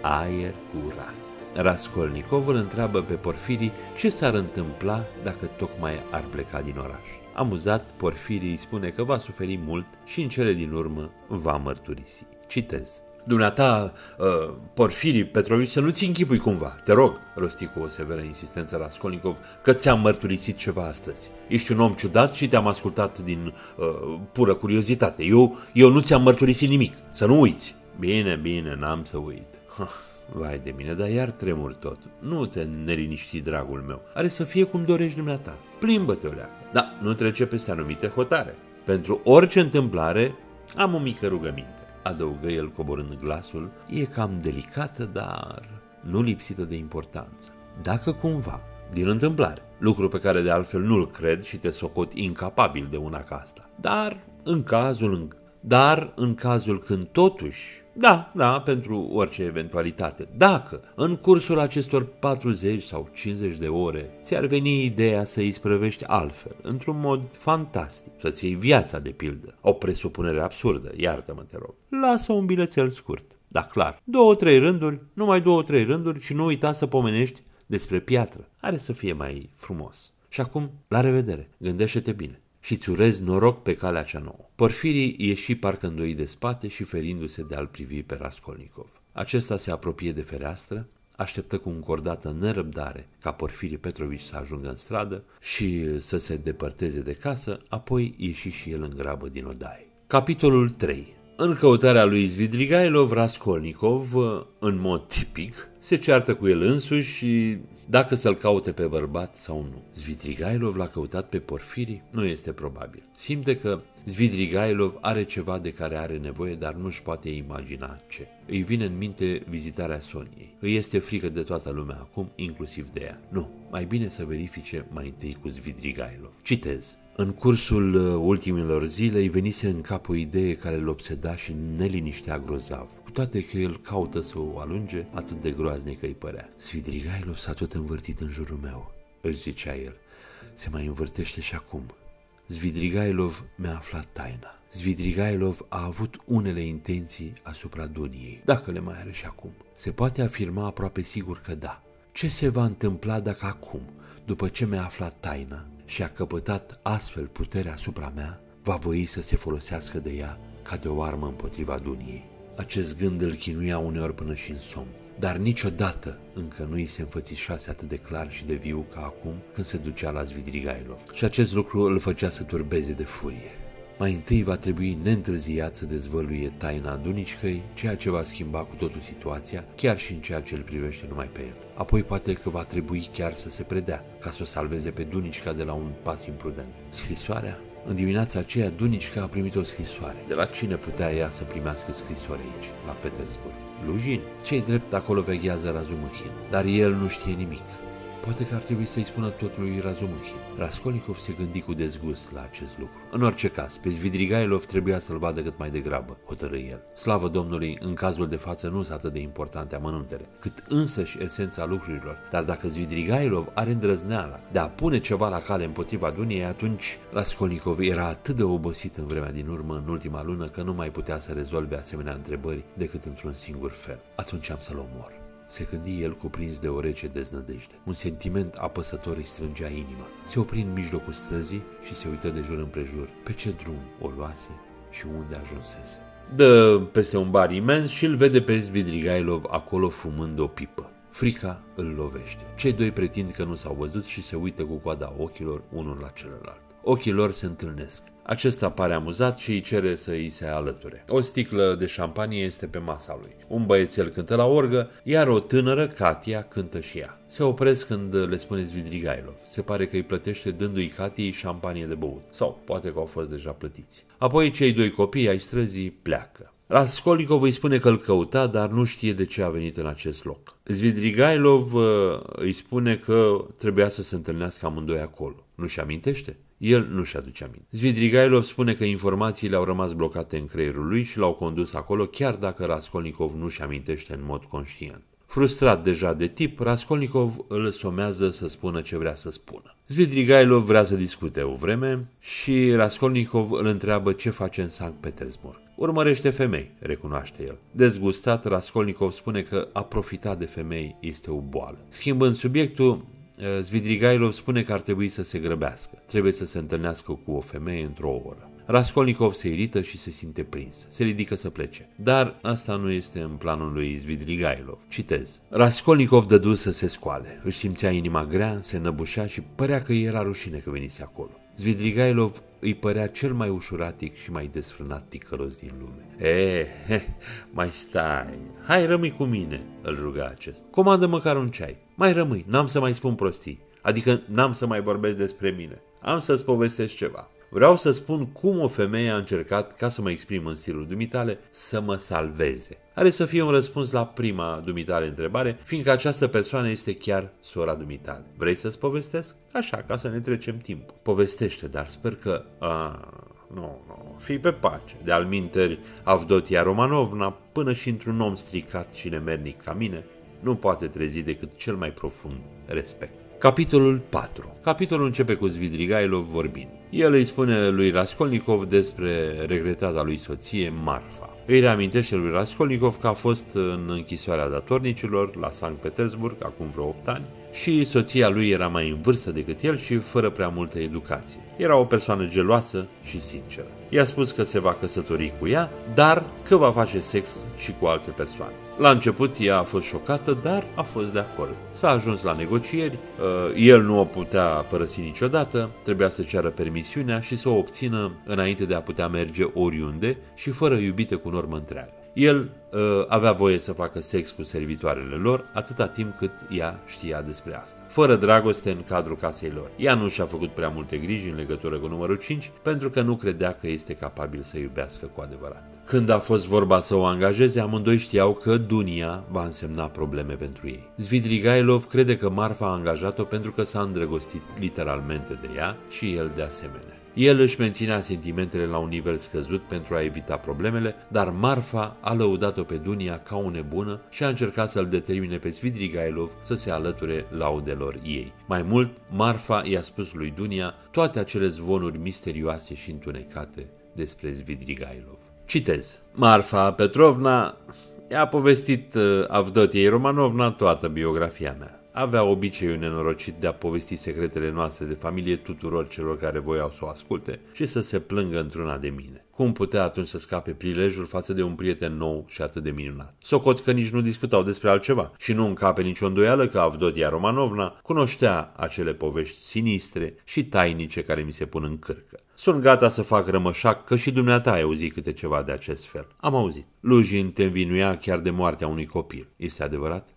Aer curat. Raskolnikov îl întreabă pe Porfiri ce s-ar întâmpla dacă tocmai ar pleca din oraș. Amuzat, Porfirii spune că va suferi mult și în cele din urmă va mărturisi. Citez. Dumneata, uh, Porfirii Petrovici, să nu-ți închipui cumva, te rog, rosti cu o severă insistență Raskolnikov, că ți-am mărturisit ceva astăzi. Ești un om ciudat și te-am ascultat din uh, pură curiozitate. Eu, eu nu ți-am mărturisit nimic, să nu uiți. Bine, bine, n-am să uit. Vai de mine, dar iar tremur tot. Nu te neliniști, dragul meu. Are să fie cum dorești dumneata. Plimbă-te, o leacă. Da, nu trece peste anumite hotare. Pentru orice întâmplare, am o mică rugăminte. adăugă el coborând glasul, e cam delicată, dar nu lipsită de importanță. Dacă cumva, din întâmplare, lucru pe care de altfel nu-l cred și te socot incapabil de una ca asta, dar în cazul în dar în cazul când totuși, da, da, pentru orice eventualitate, dacă în cursul acestor 40 sau 50 de ore ți-ar veni ideea să îi sprăvești altfel, într-un mod fantastic, să-ți iei viața de pildă, o presupunere absurdă, iartă-mă te rog, lasă un bilețel scurt. Da, clar, două, trei rânduri, numai două, trei rânduri și nu uita să pomenești despre piatră. Are să fie mai frumos. Și acum, la revedere, gândește-te bine și îți urez noroc pe calea cea nouă. Porfirii ieși parcă îndoit de spate și ferindu-se de a-l privi pe Raskolnikov. Acesta se apropie de fereastră, așteptă cu încordată nerăbdare ca Porfirii Petrovici să ajungă în stradă și să se depărteze de casă, apoi ieși și el în grabă din odaie. Capitolul 3 În căutarea lui Zvidrigailov, Raskolnikov, în mod tipic, se ceartă cu el însuși și dacă să-l caute pe bărbat sau nu. Zvidrigailov l-a căutat pe Porfiri? Nu este probabil. Simte că Zvidrigailov are ceva de care are nevoie, dar nu-și poate imagina ce. Îi vine în minte vizitarea Soniei. Îi este frică de toată lumea acum, inclusiv de ea. Nu, mai bine să verifice mai întâi cu Zvidrigailov. Citez. În cursul uh, ultimilor zile îi venise în cap o idee care îl obseda și neliniștea grozav cu toate că el caută să o alunge, atât de groaznică îi părea. Svidrigailov s-a tot învârtit în jurul meu, își zicea el. Se mai învârtește și acum. Zvidrigailov mi-a aflat taina. Zvidrigailov a avut unele intenții asupra Duniei, dacă le mai are și acum. Se poate afirma aproape sigur că da. Ce se va întâmpla dacă acum, după ce mi-a aflat taina și a căpătat astfel puterea asupra mea, va voi să se folosească de ea ca de o armă împotriva Duniei? Acest gând îl chinuia uneori până și în somn, dar niciodată încă nu îi se înfățișase atât de clar și de viu ca acum când se ducea la Zvidrigailov. Și acest lucru îl făcea să turbeze de furie. Mai întâi va trebui neîntârziat să dezvăluie taina Dunicicăi, ceea ce va schimba cu totul situația, chiar și în ceea ce îl privește numai pe el. Apoi poate că va trebui chiar să se predea, ca să o salveze pe Dunicica de la un pas imprudent. Scrisoarea în dimineața aceea, Dunicica a primit o scrisoare. De la cine putea ea să primească scrisori aici, la Petersburg? Lujin. Cei drept acolo veghează Razumăhin, dar el nu știe nimic. Poate că ar trebui să-i spună totul lui Razumăhin. Raskolnikov se gândi cu dezgust la acest lucru. În orice caz, pe Zvidrigailov trebuia să-l vadă cât mai degrabă, hotărâ el. Slavă Domnului, în cazul de față nu sunt atât de importante amănuntele, cât însăși esența lucrurilor. Dar dacă Zvidrigailov are îndrăzneala de a pune ceva la cale împotriva Duniei, atunci Raskolnikov era atât de obosit în vremea din urmă, în ultima lună, că nu mai putea să rezolve asemenea întrebări decât într-un singur fel. Atunci am să-l omor se gândi el cuprins de o rece deznădejde. Un sentiment apăsător îi strângea inima. Se opri în mijlocul străzii și se uită de jur împrejur. Pe ce drum o luase și unde ajunsese. Dă peste un bar imens și îl vede pe Zvidrigailov acolo fumând o pipă. Frica îl lovește. Cei doi pretind că nu s-au văzut și se uită cu coada ochilor unul la celălalt. Ochii lor se întâlnesc. Acesta pare amuzat și îi cere să îi se alăture. O sticlă de șampanie este pe masa lui. Un băiețel cântă la orgă, iar o tânără, Katia, cântă și ea. Se opresc când le spune Zvidrigailov. Se pare că îi plătește dându-i Catiei șampanie de băut. Sau poate că au fost deja plătiți. Apoi cei doi copii ai străzii pleacă. Raskolnikov îi spune că îl căuta, dar nu știe de ce a venit în acest loc. Zvidrigailov uh, îi spune că trebuia să se întâlnească amândoi acolo. Nu-și amintește? El nu-și aduce aminte. Zvidrigailov spune că informațiile au rămas blocate în creierul lui și l-au condus acolo, chiar dacă Raskolnikov nu-și amintește în mod conștient. Frustrat deja de tip, Raskolnikov îl somează să spună ce vrea să spună. Zvidrigailov vrea să discute o vreme și Raskolnikov îl întreabă ce face în Sankt Petersburg. Urmărește femei, recunoaște el. Dezgustat, Raskolnikov spune că a profitat de femei este o boală. Schimbând subiectul, Eh, Zvidrigailov spune că ar trebui să se grăbească. Trebuie să se întâlnească cu o femeie într-o oră. Raskolnikov se irită și se simte prins. Se ridică să plece. Dar asta nu este în planul lui Zvidrigailov. Citez. Raskolnikov dădu să se scoale. Își simțea inima grea, se năbușea și părea că era rușine că venise acolo. Zvidrigailov îi părea cel mai ușuratic și mai desfrânat ticălos din lume. E, he, mai stai, hai rămâi cu mine, îl ruga acest. Comandă măcar un ceai. Mai rămâi, n-am să mai spun prostii. Adică n-am să mai vorbesc despre mine. Am să-ți povestesc ceva. vreau să spun cum o femeie a încercat, ca să mă exprim în stilul dumitale, să mă salveze. Are să fie un răspuns la prima dumitale întrebare, fiindcă această persoană este chiar sora dumitale. Vrei să-ți povestesc? Așa, ca să ne trecem timp. Povestește, dar sper că... A, nu, nu, fii pe pace. De alminteri, Avdotia Romanovna, până și într-un om stricat și nemernic ca mine, nu poate trezi decât cel mai profund respect. Capitolul 4 Capitolul începe cu Zvidrigailov vorbind. El îi spune lui Raskolnikov despre regretata lui soție Marfa. Îi reamintește lui Raskolnikov că a fost în închisoarea datornicilor la Sankt Petersburg acum vreo 8 ani și soția lui era mai în vârstă decât el și fără prea multă educație. Era o persoană geloasă și sinceră. I-a spus că se va căsători cu ea, dar că va face sex și cu alte persoane. La început ea a fost șocată, dar a fost de acord. S-a ajuns la negocieri, uh, el nu o putea părăsi niciodată, trebuia să ceară permisiunea și să o obțină înainte de a putea merge oriunde și fără iubite cu normă întreagă. El uh, avea voie să facă sex cu servitoarele lor atâta timp cât ea știa despre asta. Fără dragoste în cadrul casei lor. Ea nu și-a făcut prea multe griji în legătură cu numărul 5 pentru că nu credea că este capabil să iubească cu adevărat. Când a fost vorba să o angajeze, amândoi știau că Dunia va însemna probleme pentru ei. Zvidrigailov crede că Marfa a angajat-o pentru că s-a îndrăgostit literalmente de ea și el de asemenea. El își menținea sentimentele la un nivel scăzut pentru a evita problemele, dar Marfa a lăudat-o pe Dunia ca o nebună și a încercat să-l determine pe Svidrigailov să se alăture laudelor ei. Mai mult, Marfa i-a spus lui Dunia toate acele zvonuri misterioase și întunecate despre Svidrigailov. Citez. Marfa Petrovna i-a povestit uh, Avdotiei Romanovna toată biografia mea avea obiceiul nenorocit de a povesti secretele noastre de familie tuturor celor care voiau să o asculte și să se plângă într-una de mine. Cum putea atunci să scape prilejul față de un prieten nou și atât de minunat? Socot că nici nu discutau despre altceva și nu încape nicio îndoială că Avdotia Romanovna cunoștea acele povești sinistre și tainice care mi se pun în cârcă. Sunt gata să fac rămășac că și dumneata ai auzit câte ceva de acest fel. Am auzit. Lujin te învinuia chiar de moartea unui copil. Este adevărat?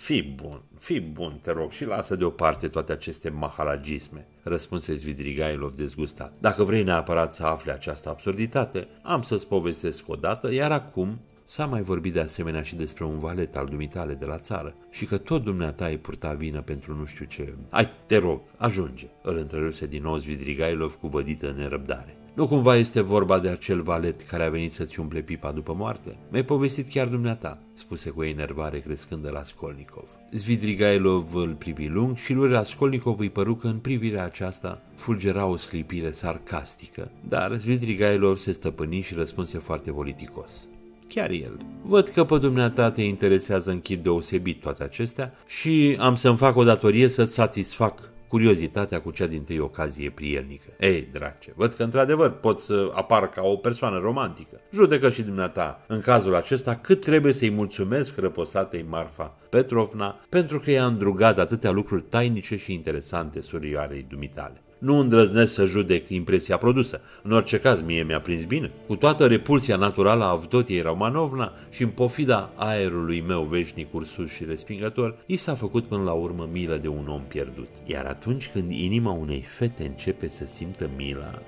Fii bun, fii bun, te rog, și lasă deoparte toate aceste mahalagisme, răspunse Zvidrigailov dezgustat. Dacă vrei neapărat să afli această absurditate, am să-ți povestesc odată, iar acum S-a mai vorbit de asemenea și despre un valet al dumitale de la țară și că tot dumneata ai purta vină pentru nu știu ce. Ai, te rog, ajunge, îl întreruse din nou Zvidrigailov cu vădită nerăbdare. Nu cumva este vorba de acel valet care a venit să-ți umple pipa după moarte? Mi-ai povestit chiar dumneata, spuse cu enervare crescând de la Skolnikov. Zvidrigailov îl privi lung și lui Raskolnikov îi păru că în privirea aceasta fulgera o sclipire sarcastică, dar Zvidrigailov se stăpâni și răspunse foarte politicos. Chiar el. Văd că pe dumneata te interesează în chip deosebit toate acestea și am să-mi fac o datorie să-ți satisfac curiozitatea cu cea din tâi ocazie prielnică. Ei, drace, văd că într-adevăr pot să apar ca o persoană romantică. Judecă și dumneata, în cazul acesta, cât trebuie să-i mulțumesc răposatei Marfa Petrovna pentru că i-a îndrugat atâtea lucruri tainice și interesante surioarei dumitale. Nu îndrăznesc să judec impresia produsă. În orice caz, mie mi-a prins bine. Cu toată repulsia naturală a Avdotiei Romanovna și în pofida aerului meu veșnic ursus și respingător, i s-a făcut până la urmă milă de un om pierdut. Iar atunci când inima unei fete începe să simtă mila...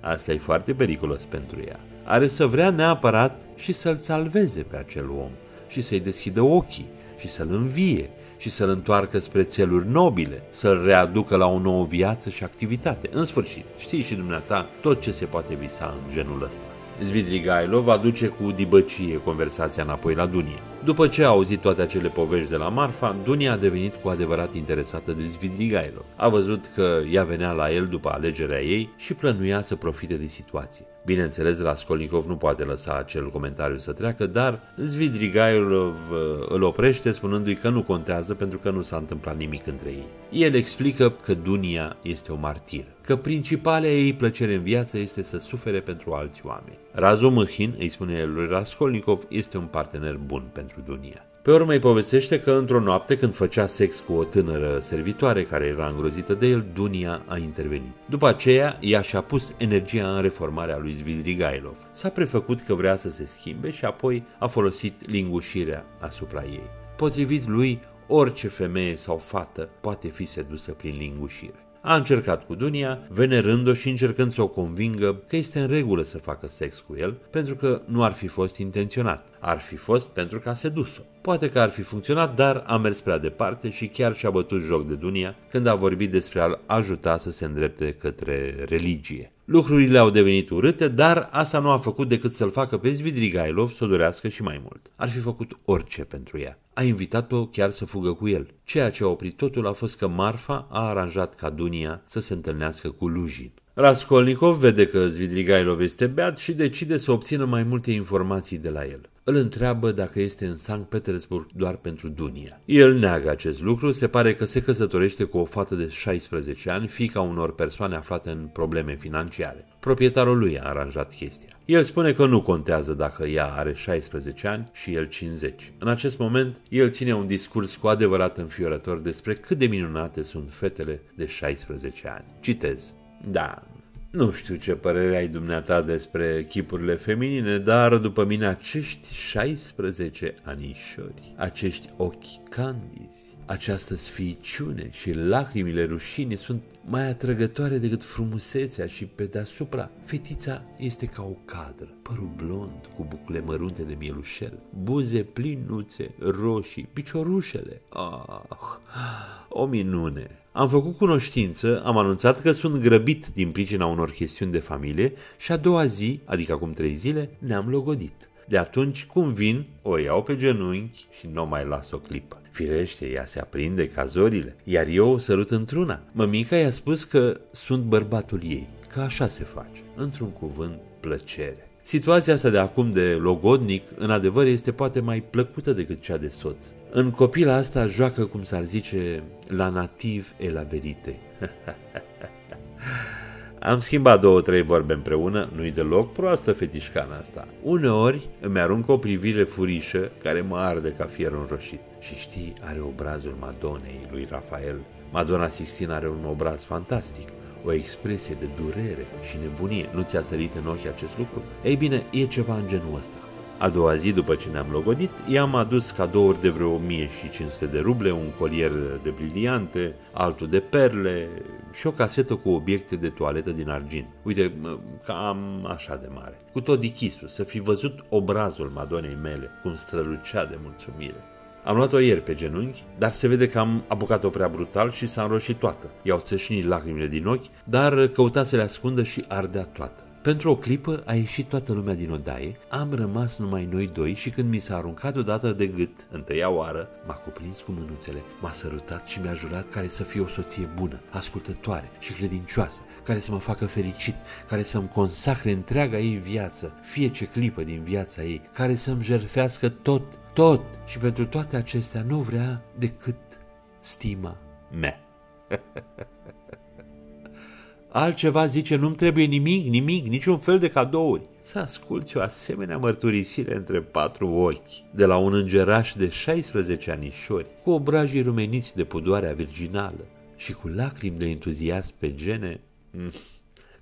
Asta e foarte periculos pentru ea. Are să vrea neapărat și să-l salveze pe acel om și să-i deschidă ochii și să-l învie și să-l întoarcă spre țeluri nobile, să-l readucă la o nouă viață și activitate. În sfârșit, știi și dumneata tot ce se poate visa în genul ăsta. Zvidrigailov aduce cu dibăcie conversația înapoi la Dunia. După ce a auzit toate acele povești de la Marfa, Dunia a devenit cu adevărat interesată de Zvidrigailov. A văzut că ea venea la el după alegerea ei și plănuia să profite de situație. Bineînțeles, Raskolnikov nu poate lăsa acel comentariu să treacă, dar Zvidrigailov uh, îl oprește spunându-i că nu contează pentru că nu s-a întâmplat nimic între ei. El explică că Dunia este o martiră, că principalea ei plăcere în viață este să sufere pentru alți oameni. Razumăhin, îi spune el lui Raskolnikov, este un partener bun pentru Dunia. Pe urmă îi povestește că într-o noapte când făcea sex cu o tânără servitoare care era îngrozită de el, Dunia a intervenit. După aceea, ea și-a pus energia în reformarea lui Zvidrigailov. S-a prefăcut că vrea să se schimbe și apoi a folosit lingușirea asupra ei. Potrivit lui, orice femeie sau fată poate fi sedusă prin lingușire. A încercat cu Dunia, venerând-o și încercând să o convingă că este în regulă să facă sex cu el, pentru că nu ar fi fost intenționat. Ar fi fost pentru că a sedus-o. Poate că ar fi funcționat, dar a mers prea departe și chiar și-a bătut joc de Dunia când a vorbit despre a-l ajuta să se îndrepte către religie. Lucrurile au devenit urâte, dar asta nu a făcut decât să-l facă pe Zvidrigailov să o dorească și mai mult. Ar fi făcut orice pentru ea. A invitat-o chiar să fugă cu el. Ceea ce a oprit totul a fost că Marfa a aranjat ca Dunia să se întâlnească cu Lujin. Raskolnikov vede că Zvidrigailov este beat și decide să obțină mai multe informații de la el. Îl întreabă dacă este în Sankt Petersburg doar pentru Dunia. El neagă acest lucru, se pare că se căsătorește cu o fată de 16 ani, fica unor persoane aflate în probleme financiare. Proprietarul lui a aranjat chestia. El spune că nu contează dacă ea are 16 ani și el 50. În acest moment, el ține un discurs cu adevărat înfiorător despre cât de minunate sunt fetele de 16 ani. Citez. Da, nu știu ce părere ai dumneata despre chipurile feminine, dar după mine acești 16 anișori, acești ochi candizi, această sfiiciune și lacrimile rușine sunt mai atrăgătoare decât frumusețea și pe deasupra fetița este ca o cadră, părul blond cu bucle mărunte de mielușel, buze plinuțe, roșii, piciorușele. Ah, o minune! Am făcut cunoștință, am anunțat că sunt grăbit din pricina unor chestiuni de familie și a doua zi, adică acum trei zile, ne-am logodit. De atunci, cum vin, o iau pe genunchi și nu mai las o clipă. Firește, ea se aprinde ca zorile, iar eu o sărut într-una. Mămica i-a spus că sunt bărbatul ei, că așa se face. Într-un cuvânt, plăcere. Situația asta de acum de logodnic, în adevăr, este poate mai plăcută decât cea de soț. În copila asta joacă, cum s-ar zice, la nativ e la verite. Am schimbat două, trei vorbe împreună, nu-i deloc proastă fetișcana asta. Uneori îmi aruncă o privire furișă care mă arde ca fier înroșit. Și știi, are obrazul Madonei lui Rafael. Madonna Sixtina are un obraz fantastic, o expresie de durere și nebunie. Nu ți-a sărit în ochi acest lucru? Ei bine, e ceva în genul ăsta. A doua zi după ce ne-am logodit, i-am adus cadouri de vreo 1500 de ruble, un colier de briliante, altul de perle și o casetă cu obiecte de toaletă din argint. Uite, cam așa de mare. Cu tot dichisul, să fi văzut obrazul Madonei mele, cum strălucea de mulțumire. Am luat-o ieri pe genunchi, dar se vede că am apucat-o prea brutal și s-a înroșit toată. I-au țășnit lacrimile din ochi, dar căuta să le ascundă și ardea toată. Pentru o clipă a ieșit toată lumea din odaie, am rămas numai noi doi și când mi s-a aruncat odată de gât, întâia oară, m-a cuprins cu mânuțele, m-a sărutat și mi-a jurat care să fie o soție bună, ascultătoare și credincioasă, care să mă facă fericit, care să-mi consacre întreaga ei viață, fie ce clipă din viața ei, care să-mi jerfească tot, tot și pentru toate acestea nu vrea decât stima mea. Altceva zice, nu-mi trebuie nimic, nimic, niciun fel de cadouri. Să asculți o asemenea mărturisire între patru ochi, de la un îngeraș de 16 anișori, cu obrajii rumeniți de pudoarea virginală și cu lacrimi de entuziasm pe gene, mm,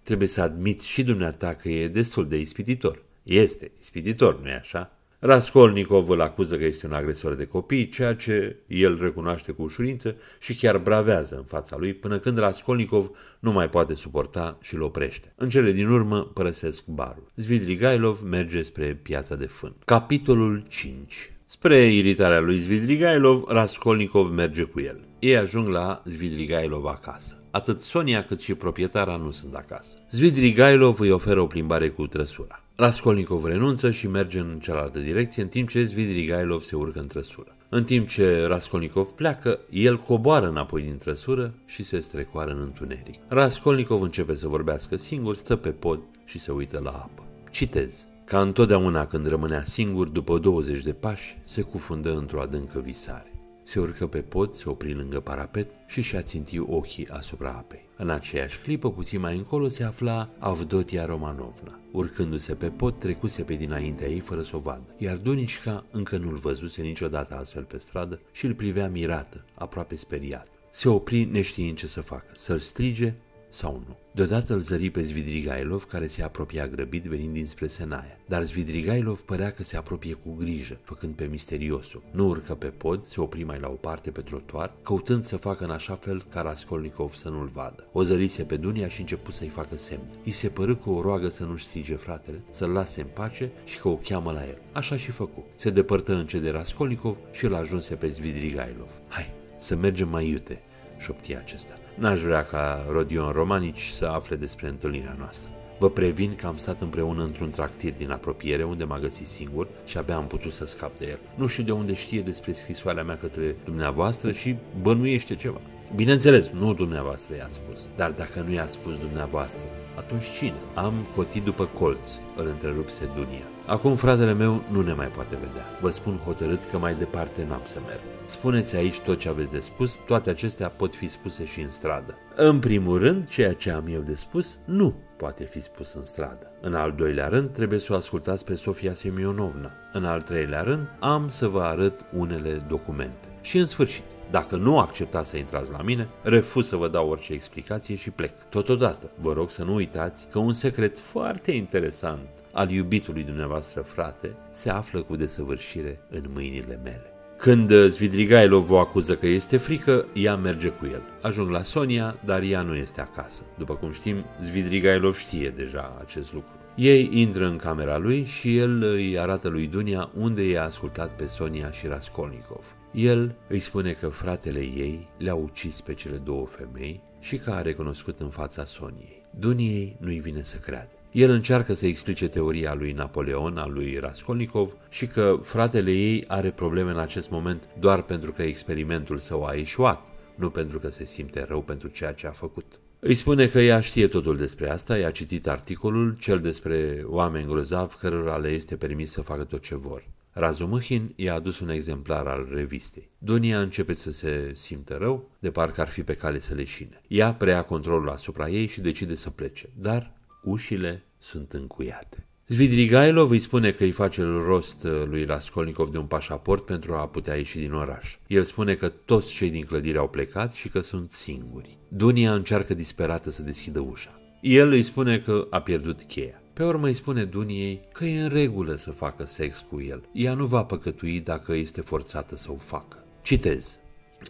trebuie să admiți și dumneata că e destul de ispititor. Este ispititor, nu-i așa? Raskolnikov îl acuză că este un agresor de copii, ceea ce el recunoaște cu ușurință și chiar bravează în fața lui, până când Raskolnikov nu mai poate suporta și îl oprește. În cele din urmă părăsesc barul. Zvidrigailov merge spre piața de fân. Capitolul 5 Spre iritarea lui Zvidrigailov, Raskolnikov merge cu el. Ei ajung la Zvidrigailov acasă. Atât Sonia cât și proprietara nu sunt acasă. Zvidrigailov îi oferă o plimbare cu trăsura. Raskolnikov renunță și merge în cealaltă direcție, în timp ce Zvidrigailov se urcă în trăsură. În timp ce Raskolnikov pleacă, el coboară înapoi din trăsură și se strecoară în întuneric. Raskolnikov începe să vorbească singur, stă pe pod și se uită la apă. Citez. Ca întotdeauna când rămânea singur, după 20 de pași, se cufundă într-o adâncă visare se urcă pe pod, se opri lângă parapet și și-a țintit ochii asupra apei. În aceeași clipă, puțin mai încolo, se afla Avdotia Romanovna. Urcându-se pe pod, trecuse pe dinaintea ei fără să o vadă, iar Dunișca încă nu-l văzuse niciodată astfel pe stradă și îl privea mirată, aproape speriat. Se opri neștiind ce să facă, să-l strige sau nu. Deodată îl zări pe Zvidrigailov care se apropia grăbit venind dinspre Senaia, dar Zvidrigailov părea că se apropie cu grijă, făcând pe misteriosul. Nu urcă pe pod, se opri mai la o parte pe trotuar, căutând să facă în așa fel ca Raskolnikov să nu-l vadă. O zărise pe Dunia și început să-i facă semn. I se părâ că o roagă să nu-și strige fratele, să-l lase în pace și că o cheamă la el. Așa și făcu. Se depărtă încet de Raskolnikov și îl ajunse pe Zvidrigailov. Hai, să mergem mai iute, șoptia acesta. N-aș vrea ca Rodion Romanici să afle despre întâlnirea noastră. Vă previn că am stat împreună într-un tractir din apropiere unde m-a găsit singur și abia am putut să scap de el. Nu știu de unde știe despre scrisoarea mea către dumneavoastră și bănuiește ceva. Bineînțeles, nu dumneavoastră i-ați spus, dar dacă nu i-ați spus dumneavoastră, atunci cine? Am cotit după colț, îl întrerupse Dunia. Acum fratele meu nu ne mai poate vedea. Vă spun hotărât că mai departe n-am să merg. Spuneți aici tot ce aveți de spus, toate acestea pot fi spuse și în stradă. În primul rând, ceea ce am eu de spus nu poate fi spus în stradă. În al doilea rând, trebuie să o ascultați pe Sofia Semionovna. În al treilea rând, am să vă arăt unele documente. Și în sfârșit, dacă nu acceptați să intrați la mine, refuz să vă dau orice explicație și plec. Totodată, vă rog să nu uitați că un secret foarte interesant al iubitului dumneavoastră frate se află cu desăvârșire în mâinile mele. Când Zvidrigailov o acuză că este frică, ea merge cu el. Ajung la Sonia, dar ea nu este acasă. După cum știm, Zvidrigailov știe deja acest lucru. Ei intră în camera lui și el îi arată lui Dunia unde i-a ascultat pe Sonia și Raskolnikov. El îi spune că fratele ei le-a ucis pe cele două femei și că a recunoscut în fața Soniei. Duniei nu-i vine să creadă. El încearcă să explice teoria lui Napoleon, a lui Raskolnikov și că fratele ei are probleme în acest moment doar pentru că experimentul său a ieșuat, nu pentru că se simte rău pentru ceea ce a făcut. Îi spune că ea știe totul despre asta, i-a citit articolul, cel despre oameni grozavi cărora le este permis să facă tot ce vor. Razumihin i-a adus un exemplar al revistei. Dunia începe să se simtă rău, de parcă ar fi pe cale să leșine. Ea preia controlul asupra ei și decide să plece, dar ușile sunt încuiate. Zvidrigailov îi spune că îi face rost uh, lui Raskolnikov de un pașaport pentru a putea ieși din oraș. El spune că toți cei din clădire au plecat și că sunt singuri. Dunia încearcă disperată să deschidă ușa. El îi spune că a pierdut cheia. Pe urmă îi spune Duniei că e în regulă să facă sex cu el. Ea nu va păcătui dacă este forțată să o facă. Citez.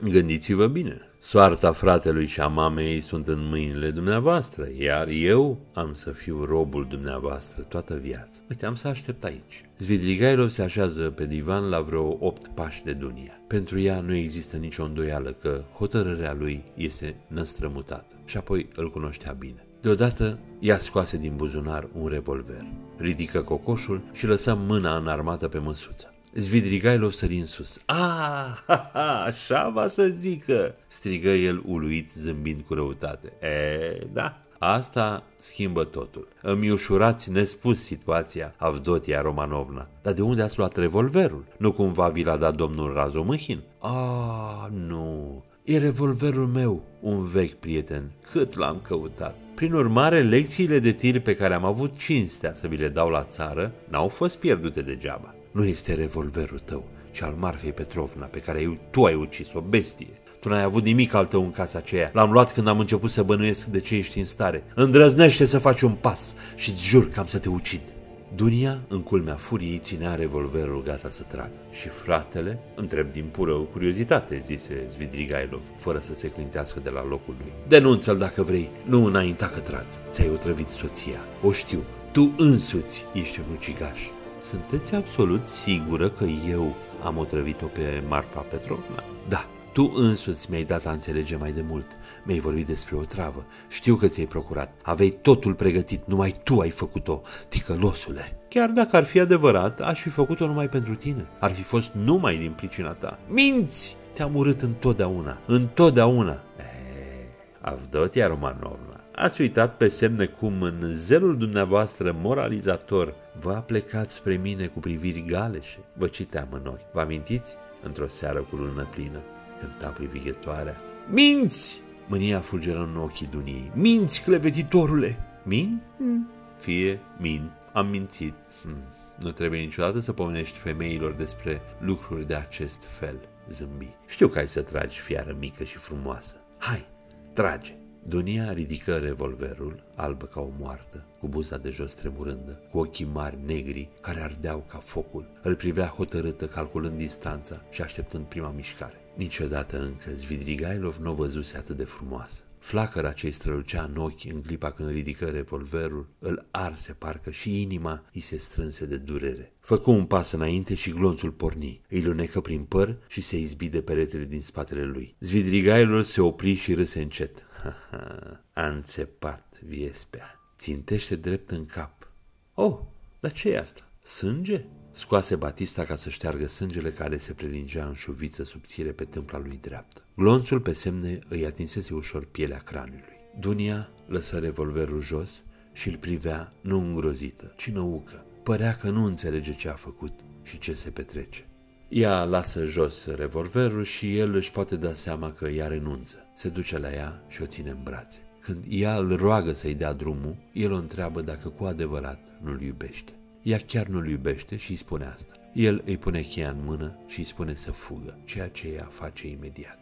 Gândiți-vă bine, soarta fratelui și a mamei sunt în mâinile dumneavoastră, iar eu am să fiu robul dumneavoastră toată viața. Uite, am să aștept aici. Zvidrigailov se așează pe divan la vreo opt pași de Dunia. Pentru ea nu există nicio îndoială că hotărârea lui este năstrămutată și apoi îl cunoștea bine. Deodată, ea scoase din buzunar un revolver, ridică cocoșul și lăsă mâna înarmată pe măsuță. Zvidrigailov sări în sus. Ah, ha, ha, așa va să zică, strigă el uluit zâmbind cu răutate. E, da, Asta schimbă totul. Îmi ușurați nespus situația, Avdotia Romanovna. Dar de unde ați luat revolverul? Nu cumva vi l-a dat domnul Razomâhin? Ah, nu. E revolverul meu, un vechi prieten. Cât l-am căutat. Prin urmare, lecțiile de tir pe care am avut cinstea să vi le dau la țară n-au fost pierdute degeaba. Nu este revolverul tău, ci al Marfei Petrovna, pe care tu ai ucis, o bestie. Tu n-ai avut nimic al tău în casa aceea. L-am luat când am început să bănuiesc de ce ești în stare. Îndrăznește să faci un pas și îți jur că am să te ucid. Dunia, în culmea furiei, ținea revolverul gata să tragă. Și fratele, întreb din pură curiozitate, zise Zvidrigailov, fără să se clintească de la locul lui. Denunță-l dacă vrei, nu înainta că trag. Ți-ai otrăvit soția, o știu, tu însuți ești un ucigaș. Sunteți absolut sigură că eu am otrăvit-o pe Marfa Petrovna? Da, tu însuți mi-ai dat a înțelege mai de mult. Mi-ai vorbit despre o travă. Știu că ți-ai procurat. Avei totul pregătit, numai tu ai făcut-o, ticălosule. Chiar dacă ar fi adevărat, aș fi făcut-o numai pentru tine. Ar fi fost numai din pricina ta. Minți! Te-am urât întotdeauna, întotdeauna. E, Avdotia Romanovna, ați uitat pe semne cum în zelul dumneavoastră moralizator vă aplecați spre mine cu priviri galeșe. Vă citeam în ochi. Vă amintiți? Într-o seară cu lună plină, cânta privighetoarea. Minți! Mânia fulgeră în ochii Duniei. Minți, clevetitorule! Min? Hmm. Fie, min, am mințit. Hmm. Nu trebuie niciodată să pomenești femeilor despre lucruri de acest fel, zâmbi. Știu că ai să tragi fiară mică și frumoasă. Hai, trage! Dunia ridică revolverul, albă ca o moartă, cu buza de jos tremurândă, cu ochii mari negri care ardeau ca focul. Îl privea hotărâtă, calculând distanța și așteptând prima mișcare. Niciodată încă Zvidrigailov nu o văzuse atât de frumoasă. Flacăra ce strălucea în ochi în clipa când ridică revolverul îl arse parcă și inima îi se strânse de durere. Făcu un pas înainte și glonțul porni, îi lunecă prin păr și se izbi de peretele din spatele lui. Zvidrigailor se opri și râse încet. Ha, ha, a înțepat viespea. Țintește drept în cap. Oh, dar ce e asta? Sânge? Scoase Batista ca să șteargă sângele care se prelingea în șuviță subțire pe tâmpla lui dreaptă. Glonțul pe semne îi atinsese ușor pielea craniului. Dunia lăsă revolverul jos și îl privea nu îngrozită, ci năucă. Părea că nu înțelege ce a făcut și ce se petrece. Ea lasă jos revolverul și el își poate da seama că ea renunță. Se duce la ea și o ține în brațe. Când ea îl roagă să-i dea drumul, el o întreabă dacă cu adevărat nu-l iubește. Ea chiar nu-l iubește și îi spune asta. El îi pune cheia în mână și îi spune să fugă, ceea ce ea face imediat.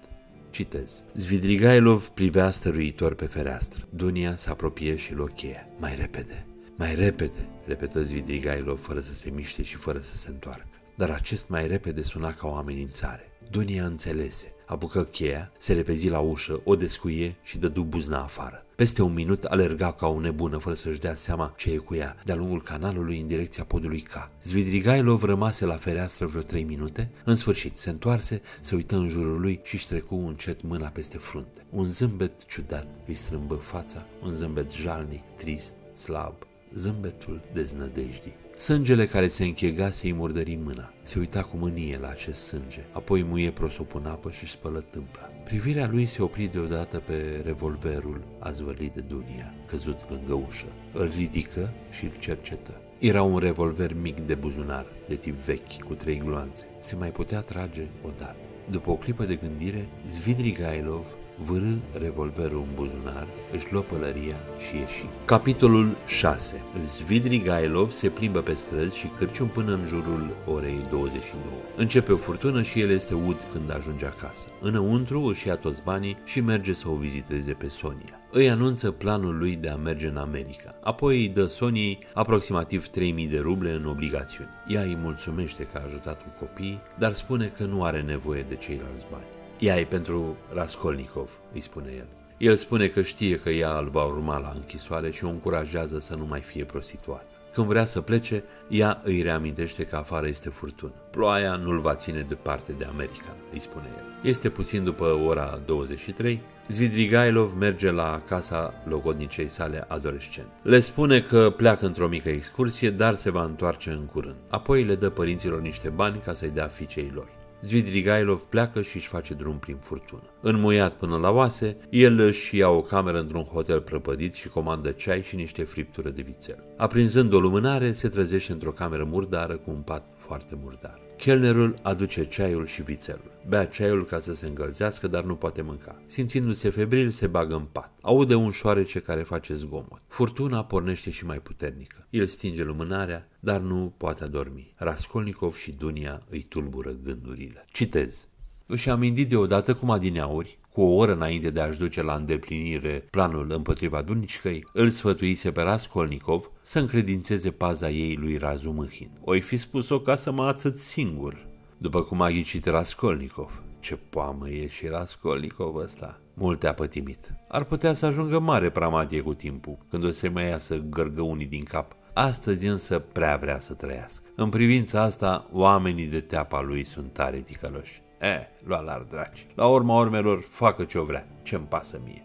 Citez. Zvidrigailov privea stăruitor pe fereastră. Dunia se apropie și luă cheia. Mai repede, mai repede, repetă Zvidrigailov fără să se miște și fără să se întoarcă. Dar acest mai repede suna ca o amenințare. Dunia înțelese apucă cheia, se repezi la ușă, o descuie și dădu buzna afară. Peste un minut alerga ca o nebună fără să-și dea seama ce e cu ea, de-a lungul canalului în direcția podului K. Zvidrigailov rămase la fereastră vreo trei minute, în sfârșit se întoarse, se uită în jurul lui și își trecu încet mâna peste frunte. Un zâmbet ciudat îi strâmbă fața, un zâmbet jalnic, trist, slab, zâmbetul deznădejdii. Sângele care se închegase îi murdări mâna. Se uita cu mânie la acest sânge, apoi muie prosopul în apă și spălă tâmpla. Privirea lui se opri deodată pe revolverul azvălit de Dunia, căzut lângă ușă. Îl ridică și îl cercetă. Era un revolver mic de buzunar, de tip vechi, cu trei gloanțe. Se mai putea trage odată. După o clipă de gândire, Zvidrigailov vârâ revolverul în buzunar, își luă pălăria și ieși. Capitolul 6 Zvidri Gailov se plimbă pe străzi și cârciun până în jurul orei 29. Începe o furtună și el este ud când ajunge acasă. Înăuntru își ia toți banii și merge să o viziteze pe Sonia. Îi anunță planul lui de a merge în America. Apoi îi dă Soniei aproximativ 3000 de ruble în obligațiuni. Ea îi mulțumește că a ajutat un copii, dar spune că nu are nevoie de ceilalți bani. Ea e pentru Raskolnikov, îi spune el. El spune că știe că ea îl va urma la închisoare și o încurajează să nu mai fie prostituată. Când vrea să plece, ea îi reamintește că afară este furtună. Ploaia nu-l va ține departe de America, îi spune el. Este puțin după ora 23, Zvidrigailov merge la casa logodnicei sale adolescent. Le spune că pleacă într-o mică excursie, dar se va întoarce în curând. Apoi le dă părinților niște bani ca să-i dea fiicei lor. Zvidrigailov pleacă și își face drum prin furtună. Înmuiat până la oase, el își ia o cameră într-un hotel prăpădit și comandă ceai și niște friptură de vițel. Aprinzând o lumânare, se trezește într-o cameră murdară cu un pat foarte murdar. Chelnerul aduce ceaiul și vițelul. Bea ceaiul ca să se încălzească, dar nu poate mânca. Simțindu-se febril, se bagă în pat. Aude un șoarece care face zgomot. Furtuna pornește și mai puternică. El stinge lumânarea, dar nu poate adormi. Raskolnikov și Dunia îi tulbură gândurile. Citez. Își aminti deodată cum adineauri, cu o oră înainte de a-și duce la îndeplinire planul împotriva Dunicicăi, îl sfătuise pe Raskolnikov să încredințeze paza ei lui Razumâhin. O-i fi spus-o ca să mă ațăt singur, după cum a ghicit Raskolnikov. Ce poamă e și Raskolnikov ăsta! Multe a pătimit. Ar putea să ajungă mare pramatie cu timpul, când o să mai iasă gărgăunii din cap. Astăzi însă prea vrea să trăiască. În privința asta, oamenii de teapa lui sunt tare ticăloși. E, lua la draci. La urma urmelor, facă ce-o vrea. Ce-mi pasă mie.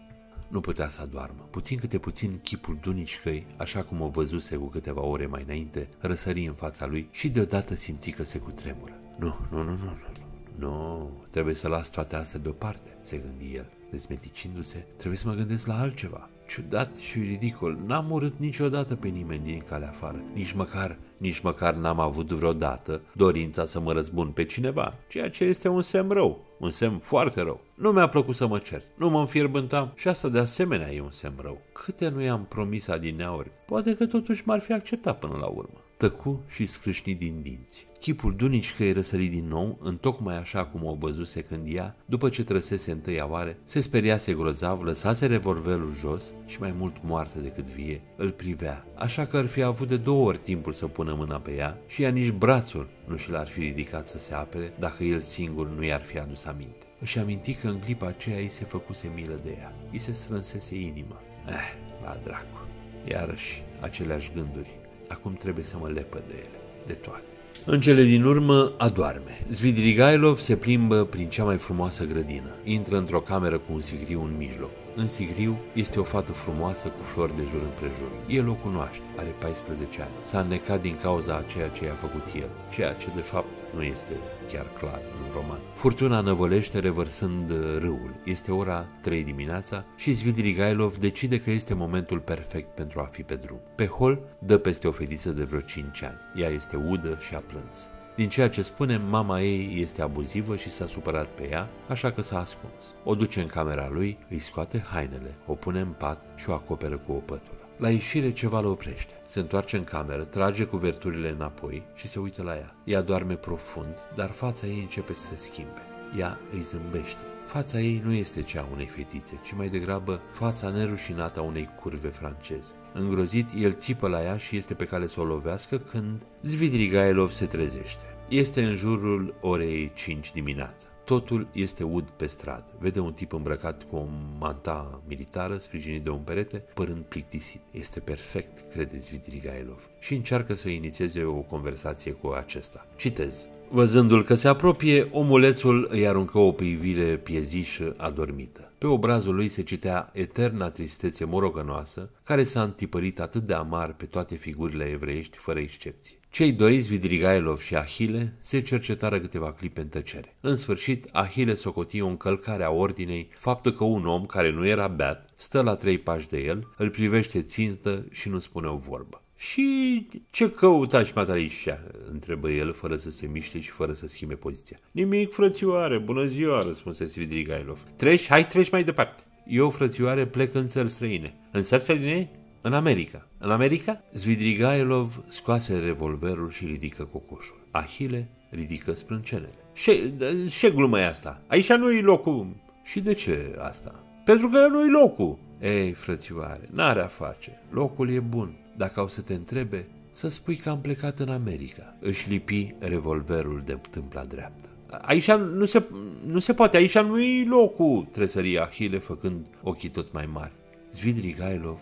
Nu putea să adormă. Puțin câte puțin chipul Dunicicăi, așa cum o văzuse cu câteva ore mai înainte, răsări în fața lui și deodată simți că se cutremură. Nu, nu, nu, nu, nu. Nu, trebuie să las toate astea deoparte, se gândi el. Dezmeticindu-se, trebuie să mă gândesc la altceva. Ciudat și ridicol, n-am urât niciodată pe nimeni din calea afară, nici măcar, nici măcar n-am avut vreodată dorința să mă răzbun pe cineva, ceea ce este un semn rău, un semn foarte rău. Nu mi-a plăcut să mă cert, nu mă înfierbântam și asta de asemenea e un semn rău. Câte nu i-am promis adineauri, poate că totuși m-ar fi acceptat până la urmă. Tăcu și scrâșni din dinți. Chipul Dunici răsări din nou, în tocmai așa cum o văzuse când ea, după ce trăsese întâia oare, se speriase grozav, lăsase revolverul jos și mai mult moarte decât vie, îl privea, așa că ar fi avut de două ori timpul să pună mâna pe ea și ea nici brațul nu și l-ar fi ridicat să se apere dacă el singur nu i-ar fi adus aminte. Își aminti că în clipa aceea îi se făcuse milă de ea, îi se strânsese inima. Eh, la dracu, iarăși aceleași gânduri, acum trebuie să mă lepă de ele, de toate. În cele din urmă adorme. Zvidrigailov se plimbă prin cea mai frumoasă grădină. Intră într-o cameră cu un sigriu în mijloc. În sigriu este o fată frumoasă cu flori de jur împrejur. El o cunoaște, are 14 ani. S-a înnecat din cauza a ceea ce i-a făcut el, ceea ce de fapt nu este chiar clar în roman. Furtuna năvălește revărsând râul. Este ora 3 dimineața și Zvidrigailov decide că este momentul perfect pentru a fi pe drum. Pe hol dă peste o fetiță de vreo 5 ani. Ea este udă și a plâns. Din ceea ce spune, mama ei este abuzivă și s-a supărat pe ea, așa că s-a ascuns. O duce în camera lui, îi scoate hainele, o pune în pat și o acoperă cu o pătură. La ieșire ceva îl oprește. Se întoarce în cameră, trage cuverturile înapoi și se uită la ea. Ea doarme profund, dar fața ei începe să se schimbe. Ea îi zâmbește. Fața ei nu este cea a unei fetițe, ci mai degrabă fața nerușinată a unei curve franceze. Îngrozit, el țipă la ea și este pe cale să o lovească când Zvidrigailov se trezește. Este în jurul orei 5 dimineața. Totul este ud pe stradă. Vede un tip îmbrăcat cu o manta militară, sprijinit de un perete, părând plictisit. Este perfect, crede Zvidrigailov, și încearcă să inițieze o conversație cu acesta. Citez. Văzându-l că se apropie, omulețul îi aruncă o privire piezișă adormită. Pe obrazul lui se citea eterna tristețe morogănoasă, care s-a întipărit atât de amar pe toate figurile evreiești, fără excepție. Cei doi, Zvidrigailov și Ahile, se cercetară câteva clipe în tăcere. În sfârșit, Ahile socoti o încălcare a ordinei, faptul că un om care nu era beat stă la trei pași de el, îl privește țintă și nu spune o vorbă. Și ce căutați, matarișa? întrebă el, fără să se miște și fără să schimbe poziția. Nimic, frățioare, bună ziua, răspunse Svidrigailov. Treci, hai, treci mai departe. Eu, frățioare, plec în țări străine. În țări străine? În America. În America? Zvidrigailov scoase revolverul și ridică cocoșul. Ahile ridică sprâncenele. Ce, ce glumă e asta? Aici nu e locul. Și de ce asta? Pentru că nu e locul. Ei, frățioare, n-are a face. Locul e bun. Dacă o să te întrebe, să spui că am plecat în America. Își lipi revolverul de tâmpla dreaptă. Aici nu se, nu se poate, aici nu e locul, tresăria Ahile făcând ochii tot mai mari. Zvidrigailov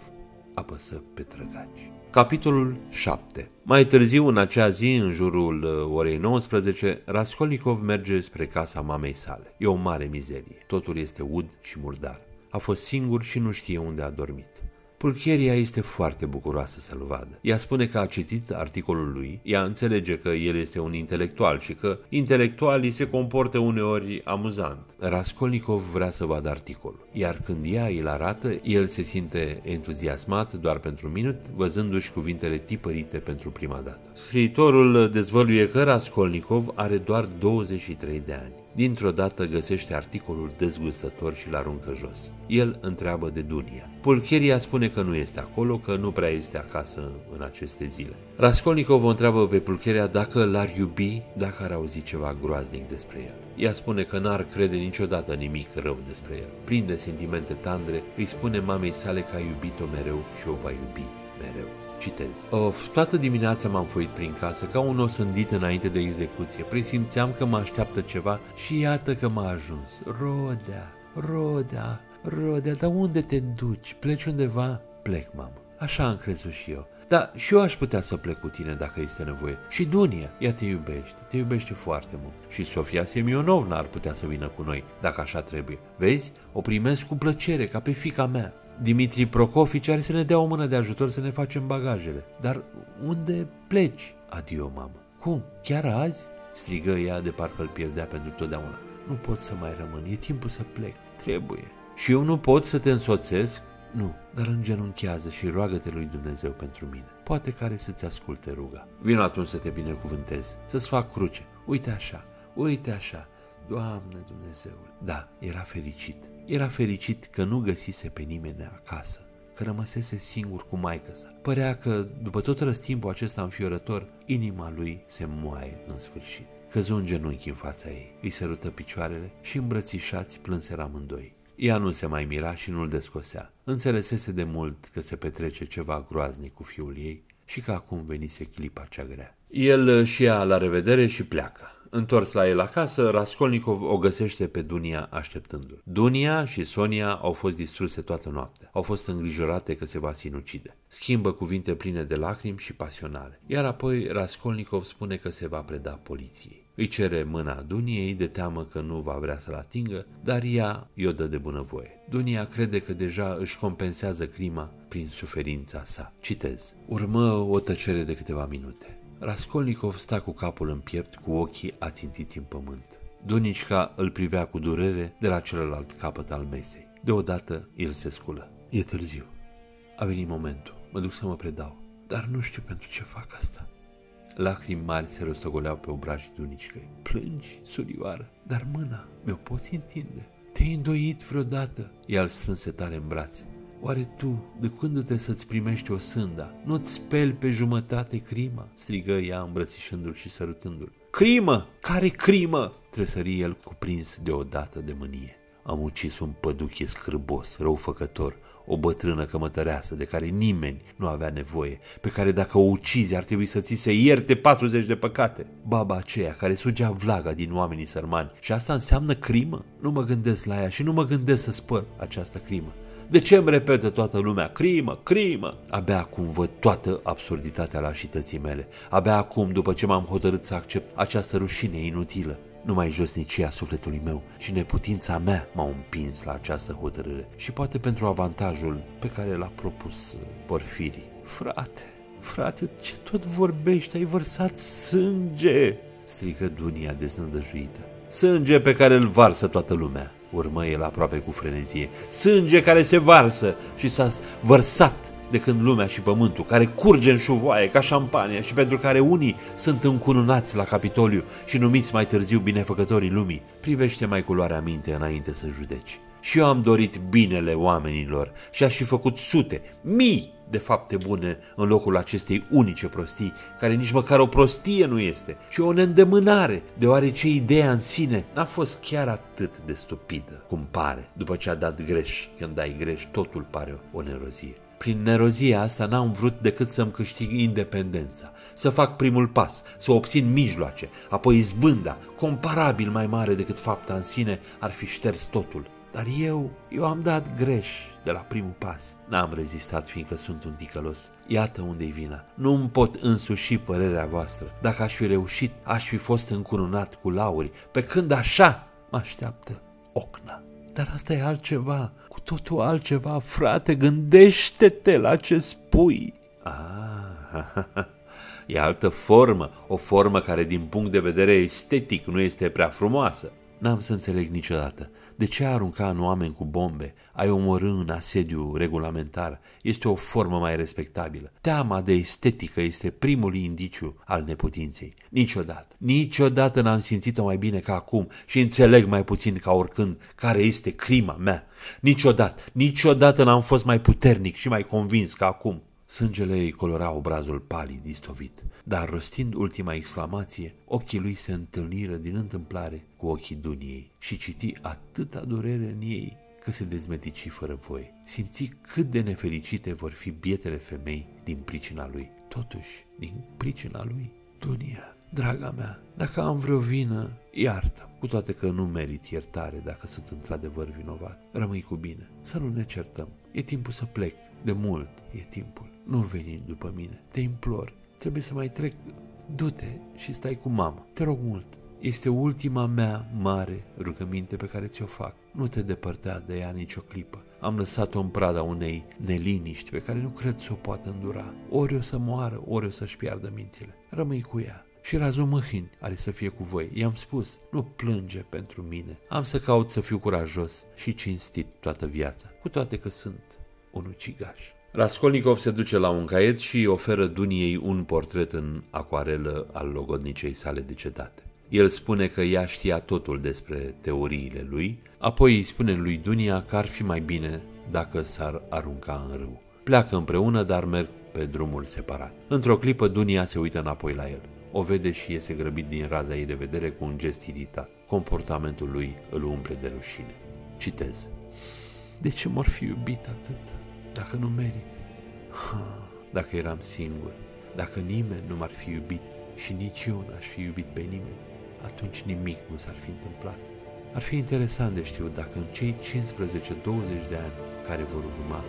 apăsă pe trăgaci. Capitolul 7 Mai târziu, în acea zi, în jurul uh, orei 19, Raskolnikov merge spre casa mamei sale. E o mare mizerie. Totul este ud și murdar. A fost singur și nu știe unde a dormit. Pulcheria este foarte bucuroasă să-l vadă. Ea spune că a citit articolul lui, ea înțelege că el este un intelectual și că intelectualii se comportă uneori amuzant. Raskolnikov vrea să vadă articolul, iar când ea îl arată, el se simte entuziasmat doar pentru un minut, văzându-și cuvintele tipărite pentru prima dată. Scriitorul dezvăluie că Raskolnikov are doar 23 de ani. Dintr-o dată găsește articolul dezgustător și îl aruncă jos. El întreabă de Dunia. Pulcheria spune că nu este acolo, că nu prea este acasă în aceste zile. Raskolnikov o întreabă pe Pulcheria dacă l-ar iubi, dacă ar auzi ceva groaznic despre el. Ea spune că n-ar crede niciodată nimic rău despre el. Plin de sentimente tandre, îi spune mamei sale că a iubit-o mereu și o va iubi mereu. Citez. Of, toată dimineața m-am foit prin casă ca un osândit înainte de execuție. Presimțeam că mă așteaptă ceva și iată că m-a ajuns. Rodea, Rodea, Rodea, dar unde te duci? Pleci undeva? Plec, mamă. Așa am crezut și eu. Dar și eu aș putea să plec cu tine dacă este nevoie. Și Dunia, ea te iubește, te iubește foarte mult. Și Sofia Semionovna ar putea să vină cu noi, dacă așa trebuie. Vezi, o primesc cu plăcere, ca pe fica mea. Dimitri Procofici are să ne dea o mână de ajutor să ne facem bagajele. Dar unde pleci? Adio, mamă. Cum? Chiar azi? Strigă ea de parcă îl pierdea pentru totdeauna. Nu pot să mai rămân, e timpul să plec. Trebuie. Și eu nu pot să te însoțesc? Nu, dar îngenunchează și roagă-te lui Dumnezeu pentru mine. Poate care să-ți asculte ruga. Vino atunci să te binecuvântez, să-ți fac cruce. Uite așa, uite așa. Doamne Dumnezeul. Da, era fericit. Era fericit că nu găsise pe nimeni acasă că rămăsese singur cu maică sa. Părea că, după tot răstimpul acesta înfiorător, inima lui se moaie în sfârșit. Căzu în genunchi în fața ei, îi sărută picioarele și îmbrățișați plânseră amândoi. Ea nu se mai mira și nu-l descosea. Înțelesese de mult că se petrece ceva groaznic cu fiul ei și că acum venise clipa cea grea. El și ea la revedere și pleacă. Întors la el acasă, Raskolnikov o găsește pe Dunia așteptându-l. Dunia și Sonia au fost distruse toată noaptea. Au fost îngrijorate că se va sinucide. Schimbă cuvinte pline de lacrimi și pasionale. Iar apoi Raskolnikov spune că se va preda poliției. Îi cere mâna Duniei de teamă că nu va vrea să-l atingă, dar ea i-o dă de bunăvoie. Dunia crede că deja își compensează crima prin suferința sa. Citez. Urmă o tăcere de câteva minute. Raskolnikov sta cu capul în piept, cu ochii ațintiți în pământ. Dunișca îl privea cu durere de la celălalt capăt al mesei. Deodată el se sculă. E târziu. A venit momentul. Mă duc să mă predau. Dar nu știu pentru ce fac asta. Lacrimi mari se rostogoleau pe obrajii Dunicicăi. Plângi, surioară, dar mâna mi-o poți întinde. Te-ai îndoit vreodată? Ea îl strânse tare în brațe. Oare tu, de când te să-ți primești o sânda, nu-ți speli pe jumătate crima? strigă ea îmbrățișându-l și sărutându-l. Crimă! Care crimă? tresări el cuprins deodată de mânie. Am ucis un păduche scârbos, răufăcător, o bătrână cămătăreasă de care nimeni nu avea nevoie, pe care dacă o ucizi ar trebui să ți se ierte 40 de păcate. Baba aceea care sugea vlaga din oamenii sărmani și asta înseamnă crimă? Nu mă gândesc la ea și nu mă gândesc să spăr această crimă. De ce îmi repetă toată lumea crimă, crimă? Abia acum văd toată absurditatea lașității mele. Abia acum, după ce m-am hotărât să accept această rușine inutilă, numai josnicia sufletului meu și neputința mea m-au împins la această hotărâre și poate pentru avantajul pe care l-a propus Porfirii. Frate, frate, ce tot vorbești? Ai vărsat sânge! strigă Dunia deznădăjuită. Sânge pe care îl varsă toată lumea urmă el aproape cu frenezie. Sânge care se varsă și s-a vărsat de când lumea și pământul, care curge în șuvoaie ca șampania și pentru care unii sunt încununați la Capitoliu și numiți mai târziu binefăcătorii lumii, privește mai cu luarea minte înainte să judeci. Și eu am dorit binele oamenilor și aș fi făcut sute, mii de fapte bune în locul acestei unice prostii, care nici măcar o prostie nu este, ci o neîndemânare, deoarece ideea în sine n-a fost chiar atât de stupidă cum pare. După ce a dat greș, când ai greș, totul pare o nerozie. Prin nerozia asta n-am vrut decât să-mi câștig independența, să fac primul pas, să obțin mijloace, apoi izbânda, comparabil mai mare decât fapta în sine, ar fi șters totul dar eu, eu am dat greș de la primul pas. N-am rezistat fiindcă sunt un ticălos. Iată unde-i vina. Nu-mi pot însuși părerea voastră. Dacă aș fi reușit, aș fi fost încununat cu lauri, pe când așa mă așteaptă ocna. Dar asta e altceva, cu totul altceva, frate, gândește-te la ce spui. Ah, e altă formă, o formă care din punct de vedere estetic nu este prea frumoasă. N-am să înțeleg niciodată. De ce a arunca în oameni cu bombe, ai omorâ în asediu regulamentar, este o formă mai respectabilă. Teama de estetică este primul indiciu al neputinței. Niciodată, niciodată n-am simțit-o mai bine ca acum și înțeleg mai puțin ca oricând care este crima mea. Niciodată, niciodată n-am fost mai puternic și mai convins ca acum. Sângele îi colora obrazul palid, distovit, dar rostind ultima exclamație, ochii lui se întâlniră din întâmplare cu ochii Duniei și citi atâta durere în ei că se dezmetici fără voie. Simți cât de nefericite vor fi bietele femei din pricina lui. Totuși, din pricina lui, Dunia, draga mea, dacă am vreo vină, iartă cu toate că nu merit iertare dacă sunt într-adevăr vinovat. Rămâi cu bine, să nu ne certăm. E timpul să plec, de mult e timpul. Nu veni după mine, te implor. Trebuie să mai trec. Du-te și stai cu mama. Te rog mult. Este ultima mea mare rugăminte pe care ți-o fac. Nu te depărta de ea nicio clipă. Am lăsat-o în prada unei neliniști pe care nu cred să o poată îndura. Ori o să moară, ori o să-și piardă mințile. Rămâi cu ea. Și Razu Măhin are să fie cu voi. I-am spus, nu plânge pentru mine. Am să caut să fiu curajos și cinstit toată viața, cu toate că sunt un ucigaș. Raskolnikov se duce la un caiet și oferă Duniei un portret în acuarelă al logodnicei sale decetate. El spune că ea știa totul despre teoriile lui, apoi îi spune lui Dunia că ar fi mai bine dacă s-ar arunca în râu. Pleacă împreună, dar merg pe drumul separat. Într-o clipă, Dunia se uită înapoi la el. O vede și iese grăbit din raza ei de vedere cu un gest iritat. Comportamentul lui îl umple de rușine. Citez. De ce m-ar fi iubit atât, dacă nu merit? Ha, dacă eram singur, dacă nimeni nu m-ar fi iubit și nici eu n-aș fi iubit pe nimeni, atunci nimic nu s-ar fi întâmplat. Ar fi interesant de știut dacă în cei 15-20 de ani care vor urma,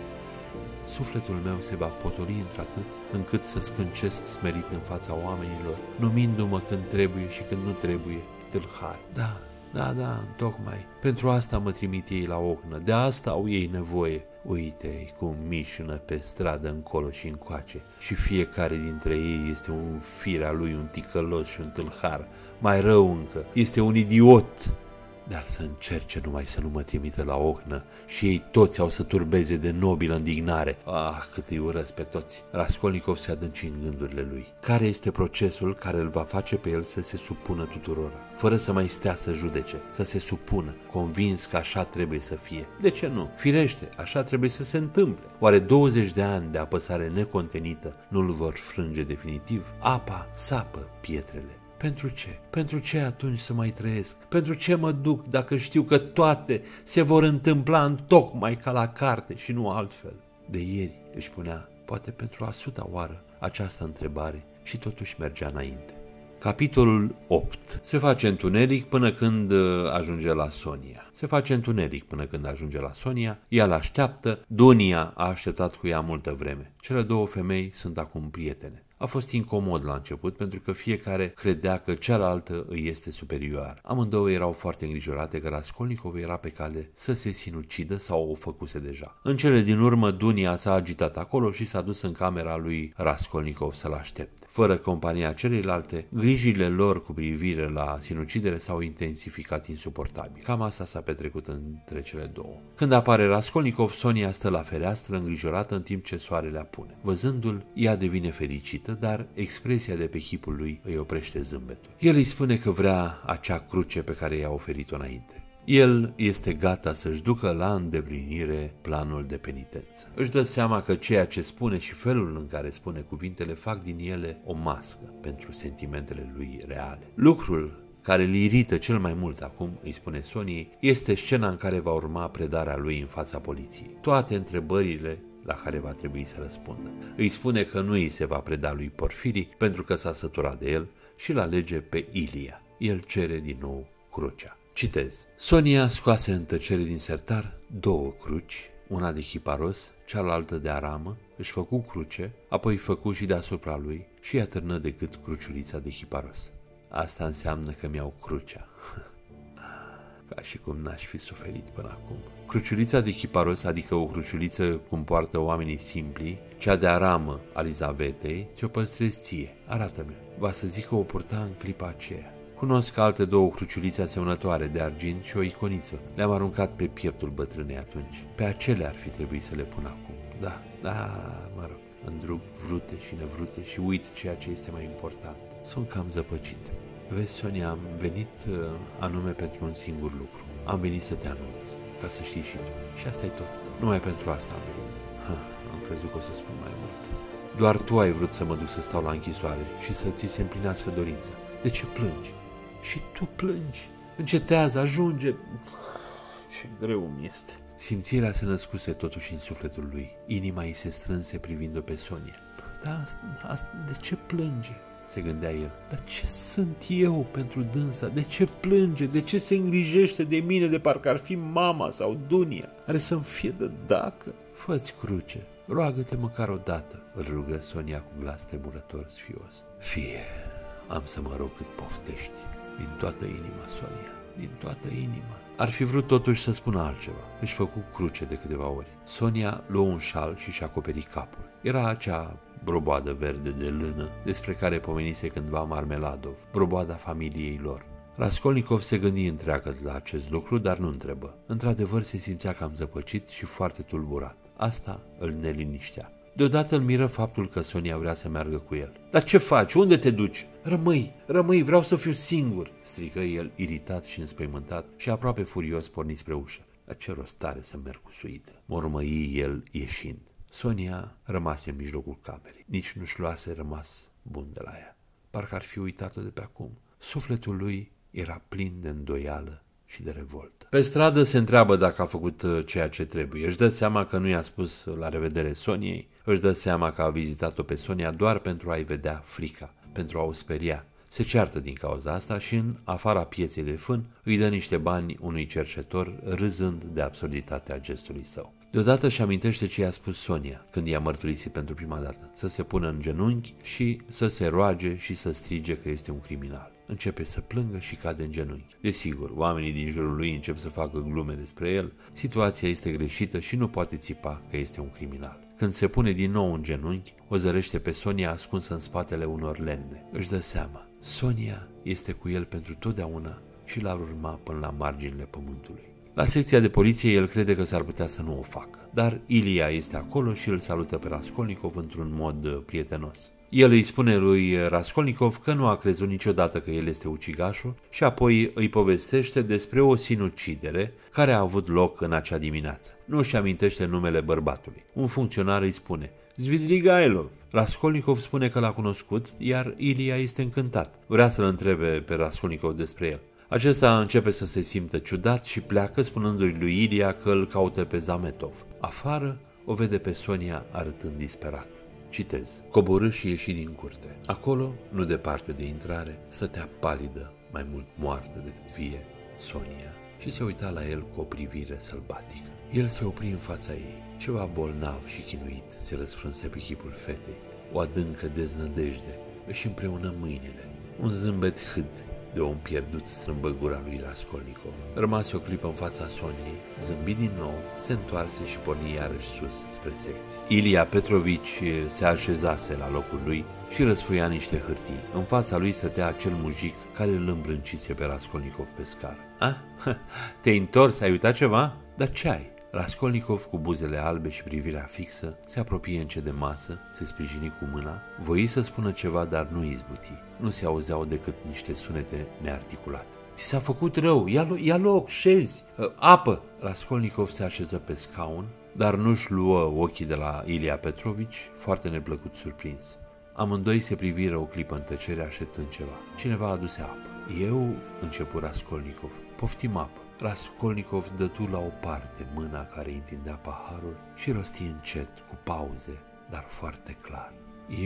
sufletul meu se va potoli într-atât încât să scâncesc smerit în fața oamenilor, numindu-mă când trebuie și când nu trebuie, tâlhar. Da, da, da, tocmai. Pentru asta mă trimit ei la ocnă, de asta au ei nevoie. Uite-i cum mișună pe stradă încolo și încoace și fiecare dintre ei este un fir al lui, un ticălos și un tâlhar. Mai rău încă, este un idiot dar să încerce numai să nu mă trimită la ochnă și ei toți au să turbeze de nobilă indignare. Ah, cât îi urăsc pe toți! Raskolnikov se adânci în gândurile lui. Care este procesul care îl va face pe el să se supună tuturor, fără să mai stea să judece, să se supună, convins că așa trebuie să fie? De ce nu? Firește, așa trebuie să se întâmple. Oare 20 de ani de apăsare necontenită nu-l vor frânge definitiv? Apa sapă pietrele. Pentru ce? Pentru ce atunci să mai trăiesc? Pentru ce mă duc dacă știu că toate se vor întâmpla în tocmai ca la carte și nu altfel? De ieri își punea, poate pentru a suta oară, această întrebare și totuși mergea înainte. Capitolul 8 Se face întuneric până când uh, ajunge la Sonia. Se face întuneric până când ajunge la Sonia, ea l așteaptă, Dunia a așteptat cu ea multă vreme. Cele două femei sunt acum prietene. A fost incomod la început pentru că fiecare credea că cealaltă îi este superioară. Amândouă erau foarte îngrijorate că Raskolnikov era pe cale să se sinucidă sau o făcuse deja. În cele din urmă, Dunia s-a agitat acolo și s-a dus în camera lui Raskolnikov să-l aștepte. Fără compania celelalte, grijile lor cu privire la sinucidere s-au intensificat insuportabil. Cam asta s-a petrecut între cele două. Când apare Raskolnikov, Sonia stă la fereastră îngrijorată în timp ce soarele apune. Văzându-l, ea devine fericită dar expresia de pe chipul lui îi oprește zâmbetul. El îi spune că vrea acea cruce pe care i-a oferit-o înainte. El este gata să-și ducă la îndeplinire planul de penitență. Își dă seama că ceea ce spune și felul în care spune cuvintele fac din ele o mască pentru sentimentele lui reale. Lucrul care îl irită cel mai mult acum, îi spune Soniei, este scena în care va urma predarea lui în fața poliției. Toate întrebările la care va trebui să răspundă. Îi spune că nu îi se va preda lui Porfiri pentru că s-a săturat de el și la alege pe Ilia. El cere din nou crucea. Citez. Sonia scoase în tăcere din sertar două cruci, una de hiparos, cealaltă de aramă, își făcu cruce, apoi făcu și deasupra lui și i-a târnă decât cruciulița de hiparos. Asta înseamnă că mi-au crucea. ca și cum n-aș fi suferit până acum. Cruciulița de chiparos, adică o cruciuliță cum poartă oamenii simpli, cea de aramă al Elizavetei, ți-o păstrezi ție. Arată-mi. Va să zic că o purta în clipa aceea. Cunosc alte două cruciulițe asemănătoare de argint și o iconiță. Le-am aruncat pe pieptul bătrânei atunci. Pe acelea ar fi trebuit să le pun acum. Da, da, mă rog, îndrug vrute și nevrute și uit ceea ce este mai important. Sunt cam zăpăcit. Vezi, Sonia, am venit uh, anume pentru un singur lucru. Am venit să te anunț, ca să știi și tu. Și asta e tot. Numai pentru asta am venit. Ha, am crezut că o să spun mai mult. Doar tu ai vrut să mă duc să stau la închisoare și să ți se împlinească dorința. De ce plângi? Și tu plângi. Încetează, ajunge. Ce greu mi este. Simțirea se născuse totuși în sufletul lui. Inima îi se strânse privind-o pe Sonia. Da, asta, de ce plânge? se gândea el. Dar ce sunt eu pentru dânsa? De ce plânge? De ce se îngrijește de mine de parcă ar fi mama sau Dunia? Are să-mi fie de dacă? Fă-ți cruce, roagă-te măcar o dată, îl rugă Sonia cu glas tremurător sfios. Fie, am să mă rog cât poftești, din toată inima, Sonia, din toată inima. Ar fi vrut totuși să spună altceva. Își făcu cruce de câteva ori. Sonia luă un șal și și acoperi capul. Era acea broboadă verde de lână, despre care pomenise cândva Marmeladov, broboada familiei lor. Raskolnikov se gândi întreagă la acest lucru, dar nu întrebă. Într-adevăr se simțea cam zăpăcit și foarte tulburat. Asta îl neliniștea. Deodată îl miră faptul că Sonia vrea să meargă cu el. Dar ce faci? Unde te duci? Rămâi, rămâi, vreau să fiu singur, strigă el, iritat și înspăimântat și aproape furios porni spre ușă. Dar ce rost are să merg cu suită? Mormăi el ieșind. Sonia rămase în mijlocul camerei. Nici nu-și luase rămas bun de la ea. Parcă ar fi uitat-o de pe acum. Sufletul lui era plin de îndoială și de revoltă. Pe stradă se întreabă dacă a făcut uh, ceea ce trebuie. Își dă seama că nu i-a spus la revedere Soniei, își dă seama că a vizitat-o pe Sonia doar pentru a-i vedea frica, pentru a o speria. Se ceartă din cauza asta și în afara pieței de fân îi dă niște bani unui cercetor râzând de absurditatea gestului său. Deodată își amintește ce i-a spus Sonia când i-a mărturisit pentru prima dată, să se pună în genunchi și să se roage și să strige că este un criminal. Începe să plângă și cade în genunchi. Desigur, oamenii din jurul lui încep să facă glume despre el, situația este greșită și nu poate țipa că este un criminal. Când se pune din nou în genunchi, o zărește pe Sonia ascunsă în spatele unor lemne. Își dă seama, Sonia este cu el pentru totdeauna și l-ar urma până la marginile pământului. La secția de poliție el crede că s-ar putea să nu o facă, dar Ilia este acolo și îl salută pe Raskolnikov într-un mod uh, prietenos. El îi spune lui Raskolnikov că nu a crezut niciodată că el este ucigașul și apoi îi povestește despre o sinucidere care a avut loc în acea dimineață. Nu își amintește numele bărbatului. Un funcționar îi spune, Zvidrigailov. Raskolnikov spune că l-a cunoscut, iar Ilia este încântat. Vrea să-l întrebe pe Raskolnikov despre el. Acesta începe să se simtă ciudat și pleacă spunându-i lui Ilia că îl caută pe Zametov. Afară o vede pe Sonia arătând disperat. Citez. Coborâ și ieși din curte. Acolo, nu departe de intrare, stătea palidă, mai mult moartă decât vie, Sonia, și se uita la el cu o privire sălbatică. El se opri în fața ei. Ceva bolnav și chinuit se răsfrânse pe chipul fetei. O adâncă deznădejde își împreună mâinile. Un zâmbet hâd de om pierdut strâmbă gura lui Raskolnikov. Rămase o clipă în fața Soniei, zâmbi din nou, se întoarse și porni iarăși sus spre secție. Ilia Petrovici se așezase la locul lui și răsfuia niște hârtii. În fața lui stătea acel mujic care îl îmbrâncise pe Raskolnikov pe scară. Ah, te-ai întors? Ai uitat ceva? Dar ce ai? Raskolnikov, cu buzele albe și privirea fixă, se apropie încet de masă, se sprijini cu mâna, voi să spună ceva, dar nu izbuti. Nu se auzeau decât niște sunete nearticulate. Ți s-a făcut rău, ia, ia loc, șezi, ă, apă! Raskolnikov se așeză pe scaun, dar nu-și luă ochii de la Ilia Petrovici, foarte neplăcut surprins. Amândoi se priviră o clipă în tăcere așteptând ceva. Cineva aduse apă. Eu, începu Raskolnikov, poftim apă. Raskolnikov dădu la o parte mâna care îi întindea paharul și rosti încet, cu pauze, dar foarte clar.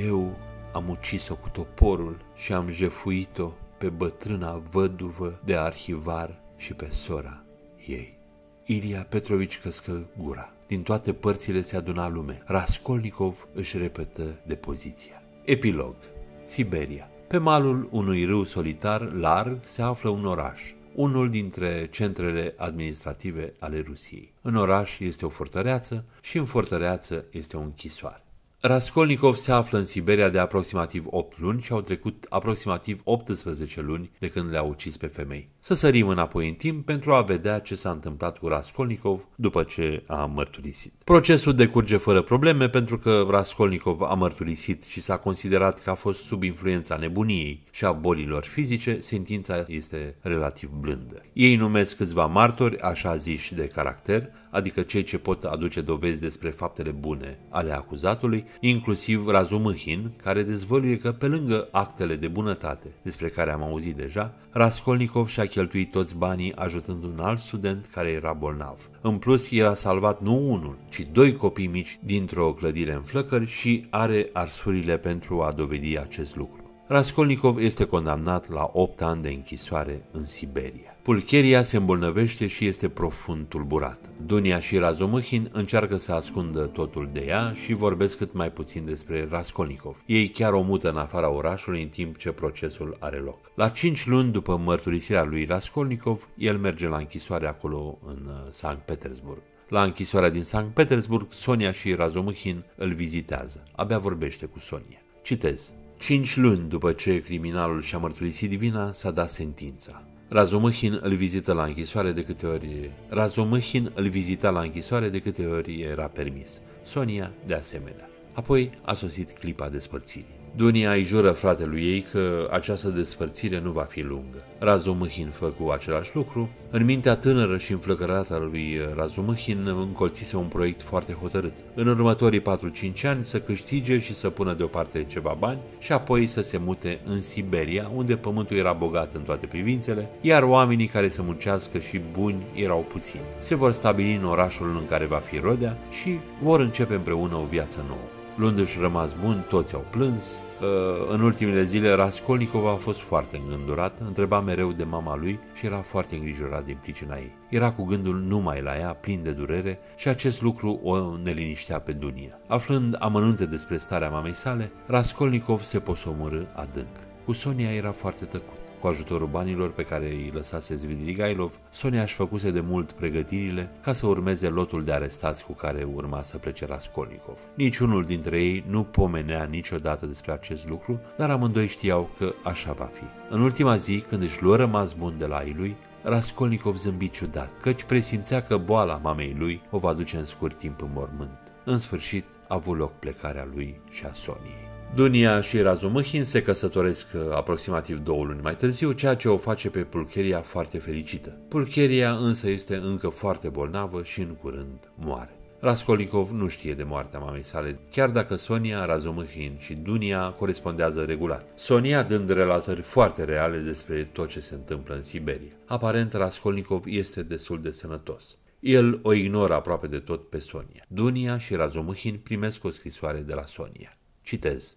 Eu am ucis-o cu toporul și am jefuit-o pe bătrâna văduvă de arhivar și pe sora ei. Ilia Petrovici căscă gura. Din toate părțile se aduna lume. Raskolnikov își repetă depoziția. Epilog. Siberia. Pe malul unui râu solitar larg se află un oraș, unul dintre centrele administrative ale Rusiei. În oraș este o fortăreață și în fortăreață este o închisoare. Raskolnikov se află în Siberia de aproximativ 8 luni și au trecut aproximativ 18 luni de când le-a ucis pe femei. Să sărim înapoi în timp pentru a vedea ce s-a întâmplat cu Raskolnikov după ce a mărturisit. Procesul decurge fără probleme pentru că Raskolnikov a mărturisit și s-a considerat că a fost sub influența nebuniei și a bolilor fizice, sentința este relativ blândă. Ei numesc câțiva martori, așa ziși de caracter, adică cei ce pot aduce dovezi despre faptele bune ale acuzatului, inclusiv Razumâhin, care dezvăluie că pe lângă actele de bunătate despre care am auzit deja, Raskolnikov și-a cheltuit toți banii ajutând un alt student care era bolnav. În plus, el a salvat nu unul, ci doi copii mici dintr-o clădire în flăcări și are arsurile pentru a dovedi acest lucru. Raskolnikov este condamnat la 8 ani de închisoare în Siberia. Pulcheria se îmbolnăvește și este profund tulburată. Dunia și Razumâhin încearcă să ascundă totul de ea și vorbesc cât mai puțin despre Raskolnikov. Ei chiar o mută în afara orașului în timp ce procesul are loc. La cinci luni după mărturisirea lui Raskolnikov, el merge la închisoare acolo în uh, Sankt Petersburg. La închisoarea din Sankt Petersburg, Sonia și Razumâhin îl vizitează. Abia vorbește cu Sonia. Citez. Cinci luni după ce criminalul și-a mărturisit vina, s-a dat sentința. Razumâhin îl vizită la închisoare de câte ori... Razumâhin îl vizita la închisoare de câte ori era permis. Sonia, de asemenea. Apoi a sosit clipa despărțirii. Dunia îi jură fratelui ei că această despărțire nu va fi lungă. Razumâhin făcu același lucru. În mintea tânără și înflăcărată a lui Razumâhin încolțise un proiect foarte hotărât. În următorii 4-5 ani să câștige și să pună deoparte ceva bani și apoi să se mute în Siberia, unde pământul era bogat în toate privințele, iar oamenii care să muncească și buni erau puțini. Se vor stabili în orașul în care va fi Rodea și vor începe împreună o viață nouă. Luându-și rămas bun, toți au plâns, Uh, în ultimele zile, Raskolnikov a fost foarte îngândurat, întreba mereu de mama lui și era foarte îngrijorat din pricina ei. Era cu gândul numai la ea, plin de durere, și acest lucru o neliniștea pe Dunia. Aflând amănunte despre starea mamei sale, Raskolnikov se posomorâ adânc. Cu Sonia era foarte tăcut. Cu ajutorul banilor pe care îi lăsase Zvidrigailov, Sonia își făcuse de mult pregătirile ca să urmeze lotul de arestați cu care urma să plece Raskolnikov. Niciunul dintre ei nu pomenea niciodată despre acest lucru, dar amândoi știau că așa va fi. În ultima zi, când își luă rămas bun de la ei lui, Raskolnikov zâmbi ciudat, căci presimțea că boala mamei lui o va duce în scurt timp în mormânt. În sfârșit, a avut loc plecarea lui și a Soniei. Dunia și Razumăhin se căsătoresc uh, aproximativ două luni mai târziu, ceea ce o face pe Pulcheria foarte fericită. Pulcheria însă este încă foarte bolnavă și în curând moare. Raskolnikov nu știe de moartea mamei sale, chiar dacă Sonia, Razumăhin și Dunia corespondează regulat. Sonia dând relatări foarte reale despre tot ce se întâmplă în Siberia. Aparent, Raskolnikov este destul de sănătos. El o ignoră aproape de tot pe Sonia. Dunia și Razumăhin primesc o scrisoare de la Sonia. Citez.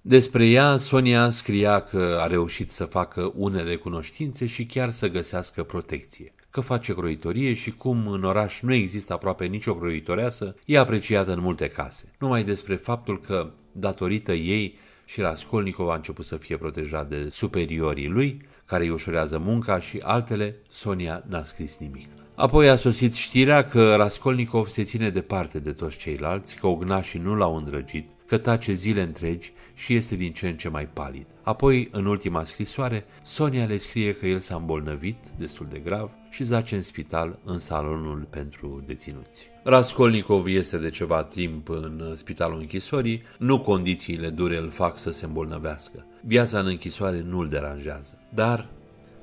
Despre ea, Sonia scria că a reușit să facă unele cunoștințe și chiar să găsească protecție, că face croitorie și cum în oraș nu există aproape nicio croitoreasă, e apreciată în multe case. Numai despre faptul că, datorită ei, și Raskolnikov a început să fie protejat de superiorii lui, care îi ușurează munca și altele, Sonia n-a scris nimic. Apoi a sosit știrea că Raskolnikov se ține departe de toți ceilalți, că ognașii nu l-au îndrăgit, că tace zile întregi și este din ce în ce mai palid. Apoi, în ultima scrisoare, Sonia le scrie că el s-a îmbolnăvit destul de grav și zace în spital în salonul pentru deținuți. Raskolnikov este de ceva timp în spitalul închisorii, nu condițiile dure îl fac să se îmbolnăvească. Viața în închisoare nu îl deranjează, dar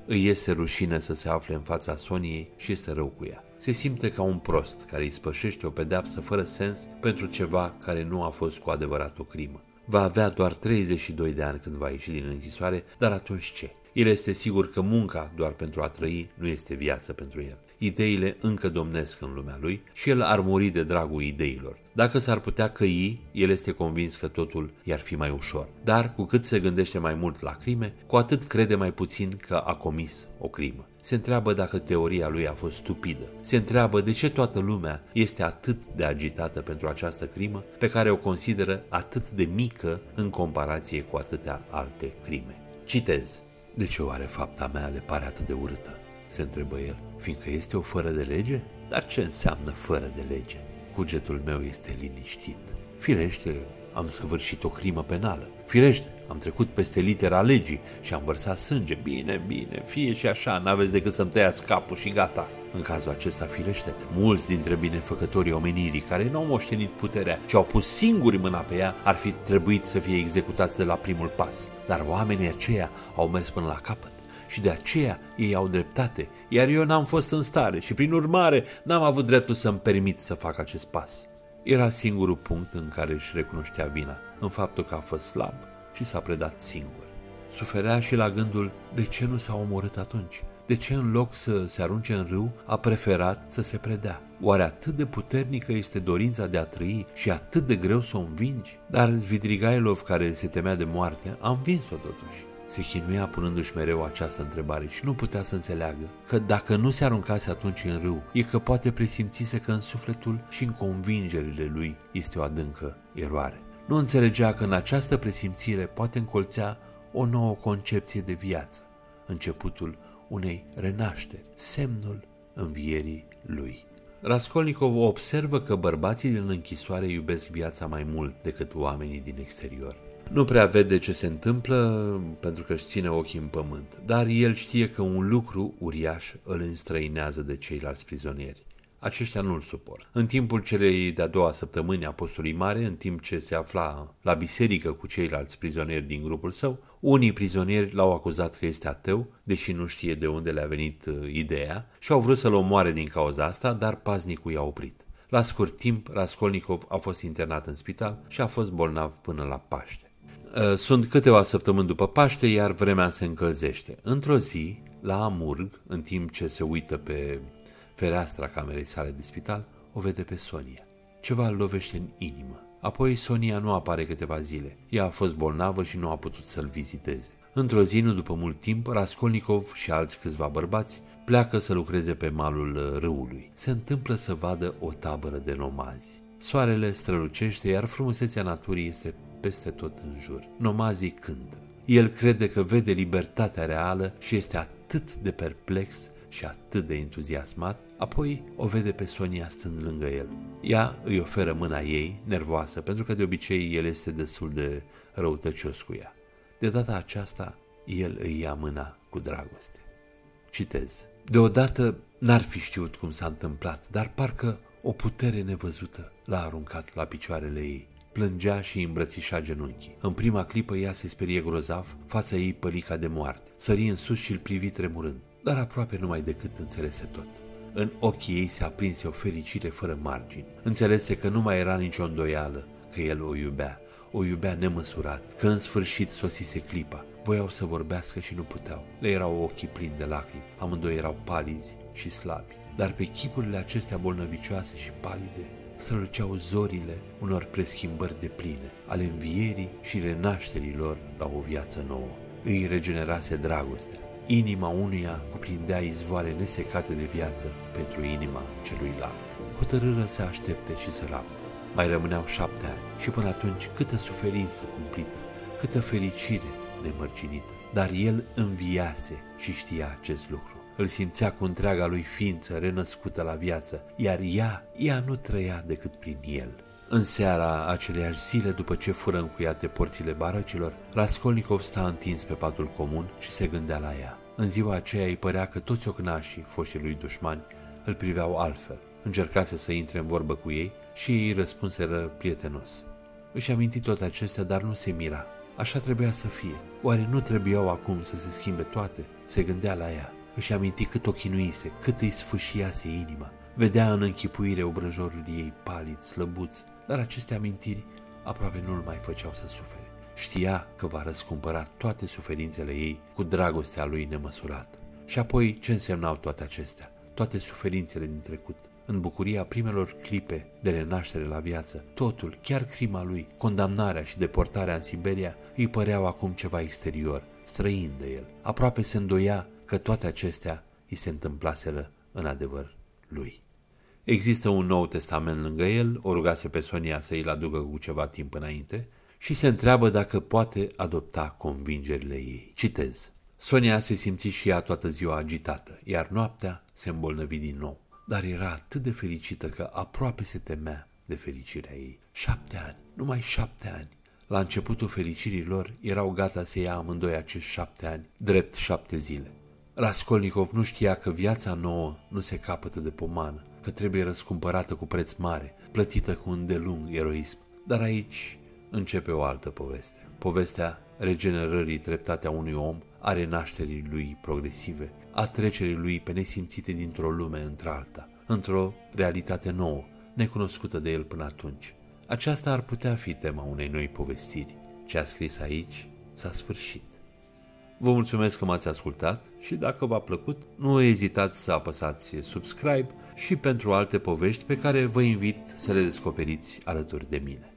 îi este rușine să se afle în fața Soniei și este rău cu ea. Se simte ca un prost care îi spășește o pedeapsă fără sens pentru ceva care nu a fost cu adevărat o crimă. Va avea doar 32 de ani când va ieși din închisoare, dar atunci ce? El este sigur că munca doar pentru a trăi nu este viață pentru el. Ideile încă domnesc în lumea lui și el ar muri de dragul ideilor. Dacă s-ar putea căi, el este convins că totul i-ar fi mai ușor. Dar cu cât se gândește mai mult la crime, cu atât crede mai puțin că a comis o crimă. Se întreabă dacă teoria lui a fost stupidă. Se întreabă de ce toată lumea este atât de agitată pentru această crimă pe care o consideră atât de mică în comparație cu atâtea alte crime. Citez. De ce oare fapta mea le pare atât de urâtă? Se întrebă el, fiindcă este o fără de lege? Dar ce înseamnă fără de lege? Cugetul meu este liniștit. Firește, am săvârșit o crimă penală. Firește, am trecut peste litera legii și am vărsat sânge. Bine, bine, fie și așa, n-aveți decât să-mi tăiați capul și gata. În cazul acesta, firește, mulți dintre binefăcătorii omenirii care nu au moștenit puterea, ci au pus singuri mâna pe ea, ar fi trebuit să fie executați de la primul pas. Dar oamenii aceia au mers până la capăt și de aceea ei au dreptate, iar eu n-am fost în stare și prin urmare n-am avut dreptul să-mi permit să fac acest pas. Era singurul punct în care își recunoștea vina, în faptul că a fost slab și s-a predat singur. Suferea și la gândul de ce nu s-a omorât atunci, de ce în loc să se arunce în râu, a preferat să se predea. Oare atât de puternică este dorința de a trăi și atât de greu să o învingi? Dar Vidrigailov, care se temea de moarte, a învins-o totuși. Se chinuia punându-și mereu această întrebare și nu putea să înțeleagă că dacă nu se aruncase atunci în râu, e că poate presimțise că în sufletul și în convingerile lui este o adâncă eroare. Nu înțelegea că în această presimțire poate încolțea o nouă concepție de viață, începutul unei renașteri, semnul învierii lui. Raskolnikov observă că bărbații din închisoare iubesc viața mai mult decât oamenii din exterior. Nu prea vede ce se întâmplă pentru că își ține ochii în pământ, dar el știe că un lucru uriaș îl înstrăinează de ceilalți prizonieri. Aceștia nu-l suport. În timpul celei de-a doua săptămâni a postului mare, în timp ce se afla la biserică cu ceilalți prizonieri din grupul său, unii prizonieri l-au acuzat că este ateu, deși nu știe de unde le-a venit uh, ideea, și au vrut să-l omoare din cauza asta, dar paznicul i-a oprit. La scurt timp, Raskolnikov a fost internat în spital și a fost bolnav până la Paște. Uh, sunt câteva săptămâni după Paște, iar vremea se încălzește. Într-o zi, la Amurg, în timp ce se uită pe fereastra camerei sale de spital, o vede pe Sonia. Ceva îl lovește în inimă. Apoi Sonia nu apare câteva zile. Ea a fost bolnavă și nu a putut să-l viziteze. Într-o zi, nu după mult timp, Raskolnikov și alți câțiva bărbați pleacă să lucreze pe malul uh, râului. Se întâmplă să vadă o tabără de nomazi. Soarele strălucește, iar frumusețea naturii este peste tot în jur. Nomazii cântă. El crede că vede libertatea reală și este atât de perplex și atât de entuziasmat, apoi o vede pe Sonia stând lângă el. Ea îi oferă mâna ei, nervoasă, pentru că de obicei el este destul de răutăcios cu ea. De data aceasta, el îi ia mâna cu dragoste. Citez. Deodată n-ar fi știut cum s-a întâmplat, dar parcă o putere nevăzută l-a aruncat la picioarele ei. Plângea și îmbrățișa genunchii. În prima clipă ea se sperie grozav, fața ei pălica de moarte. Sări în sus și îl privi tremurând dar aproape numai decât înțelese tot. În ochii ei se aprinse o fericire fără margini. Înțelese că nu mai era nicio îndoială că el o iubea, o iubea nemăsurat, că în sfârșit sosise clipa. Voiau să vorbească și nu puteau. Le erau ochii plini de lacrimi, amândoi erau palizi și slabi. Dar pe chipurile acestea bolnăvicioase și palide străluceau zorile unor preschimbări de pline, ale învierii și renașterii lor la o viață nouă. Îi regenerase dragostea, Inima unuia cuprindea izvoare nesecate de viață pentru inima celuilalt. Hotărâră să aștepte și să lapte. Mai rămâneau șapte ani și până atunci câtă suferință cumplită, câtă fericire nemărginită. Dar el înviase și știa acest lucru. Îl simțea cu întreaga lui ființă renăscută la viață, iar ea, ea nu trăia decât prin el. În seara aceleiași zile, după ce fură încuiate porțile barăcilor, Raskolnikov sta întins pe patul comun și se gândea la ea. În ziua aceea îi părea că toți ocnașii foștii lui dușmani îl priveau altfel. Încercase să intre în vorbă cu ei și ei răspunseră prietenos. Își aminti toate acestea, dar nu se mira. Așa trebuia să fie. Oare nu trebuiau acum să se schimbe toate? Se gândea la ea. Își aminti cât o chinuise, cât îi sfâșiase inima. Vedea în închipuire obrăjorul ei palid, slăbuț, dar aceste amintiri aproape nu-l mai făceau să sufere. Știa că va răscumpăra toate suferințele ei cu dragostea lui nemăsurată. Și apoi ce însemnau toate acestea? Toate suferințele din trecut. În bucuria primelor clipe de renaștere la viață, totul, chiar crima lui, condamnarea și deportarea în Siberia, îi păreau acum ceva exterior, străin de el. Aproape se îndoia că toate acestea îi se întâmplaseră în adevăr lui. Există un nou testament lângă el, o rugase pe Sonia să îl aducă cu ceva timp înainte și se întreabă dacă poate adopta convingerile ei. Citez. Sonia se simți și ea toată ziua agitată, iar noaptea se îmbolnăvi din nou. Dar era atât de fericită că aproape se temea de fericirea ei. Șapte ani, numai șapte ani. La începutul fericirii lor erau gata să ia amândoi acești șapte ani, drept șapte zile. Raskolnikov nu știa că viața nouă nu se capătă de pomană, că trebuie răscumpărată cu preț mare, plătită cu un delung eroism. Dar aici începe o altă poveste. Povestea regenerării treptate a unui om, a renașterii lui progresive, a trecerii lui pe nesimțite dintr-o lume într-alta, într-o realitate nouă, necunoscută de el până atunci. Aceasta ar putea fi tema unei noi povestiri. Ce a scris aici s-a sfârșit. Vă mulțumesc că m-ați ascultat și dacă v-a plăcut, nu ezitați să apăsați subscribe și pentru alte povești pe care vă invit să le descoperiți alături de mine.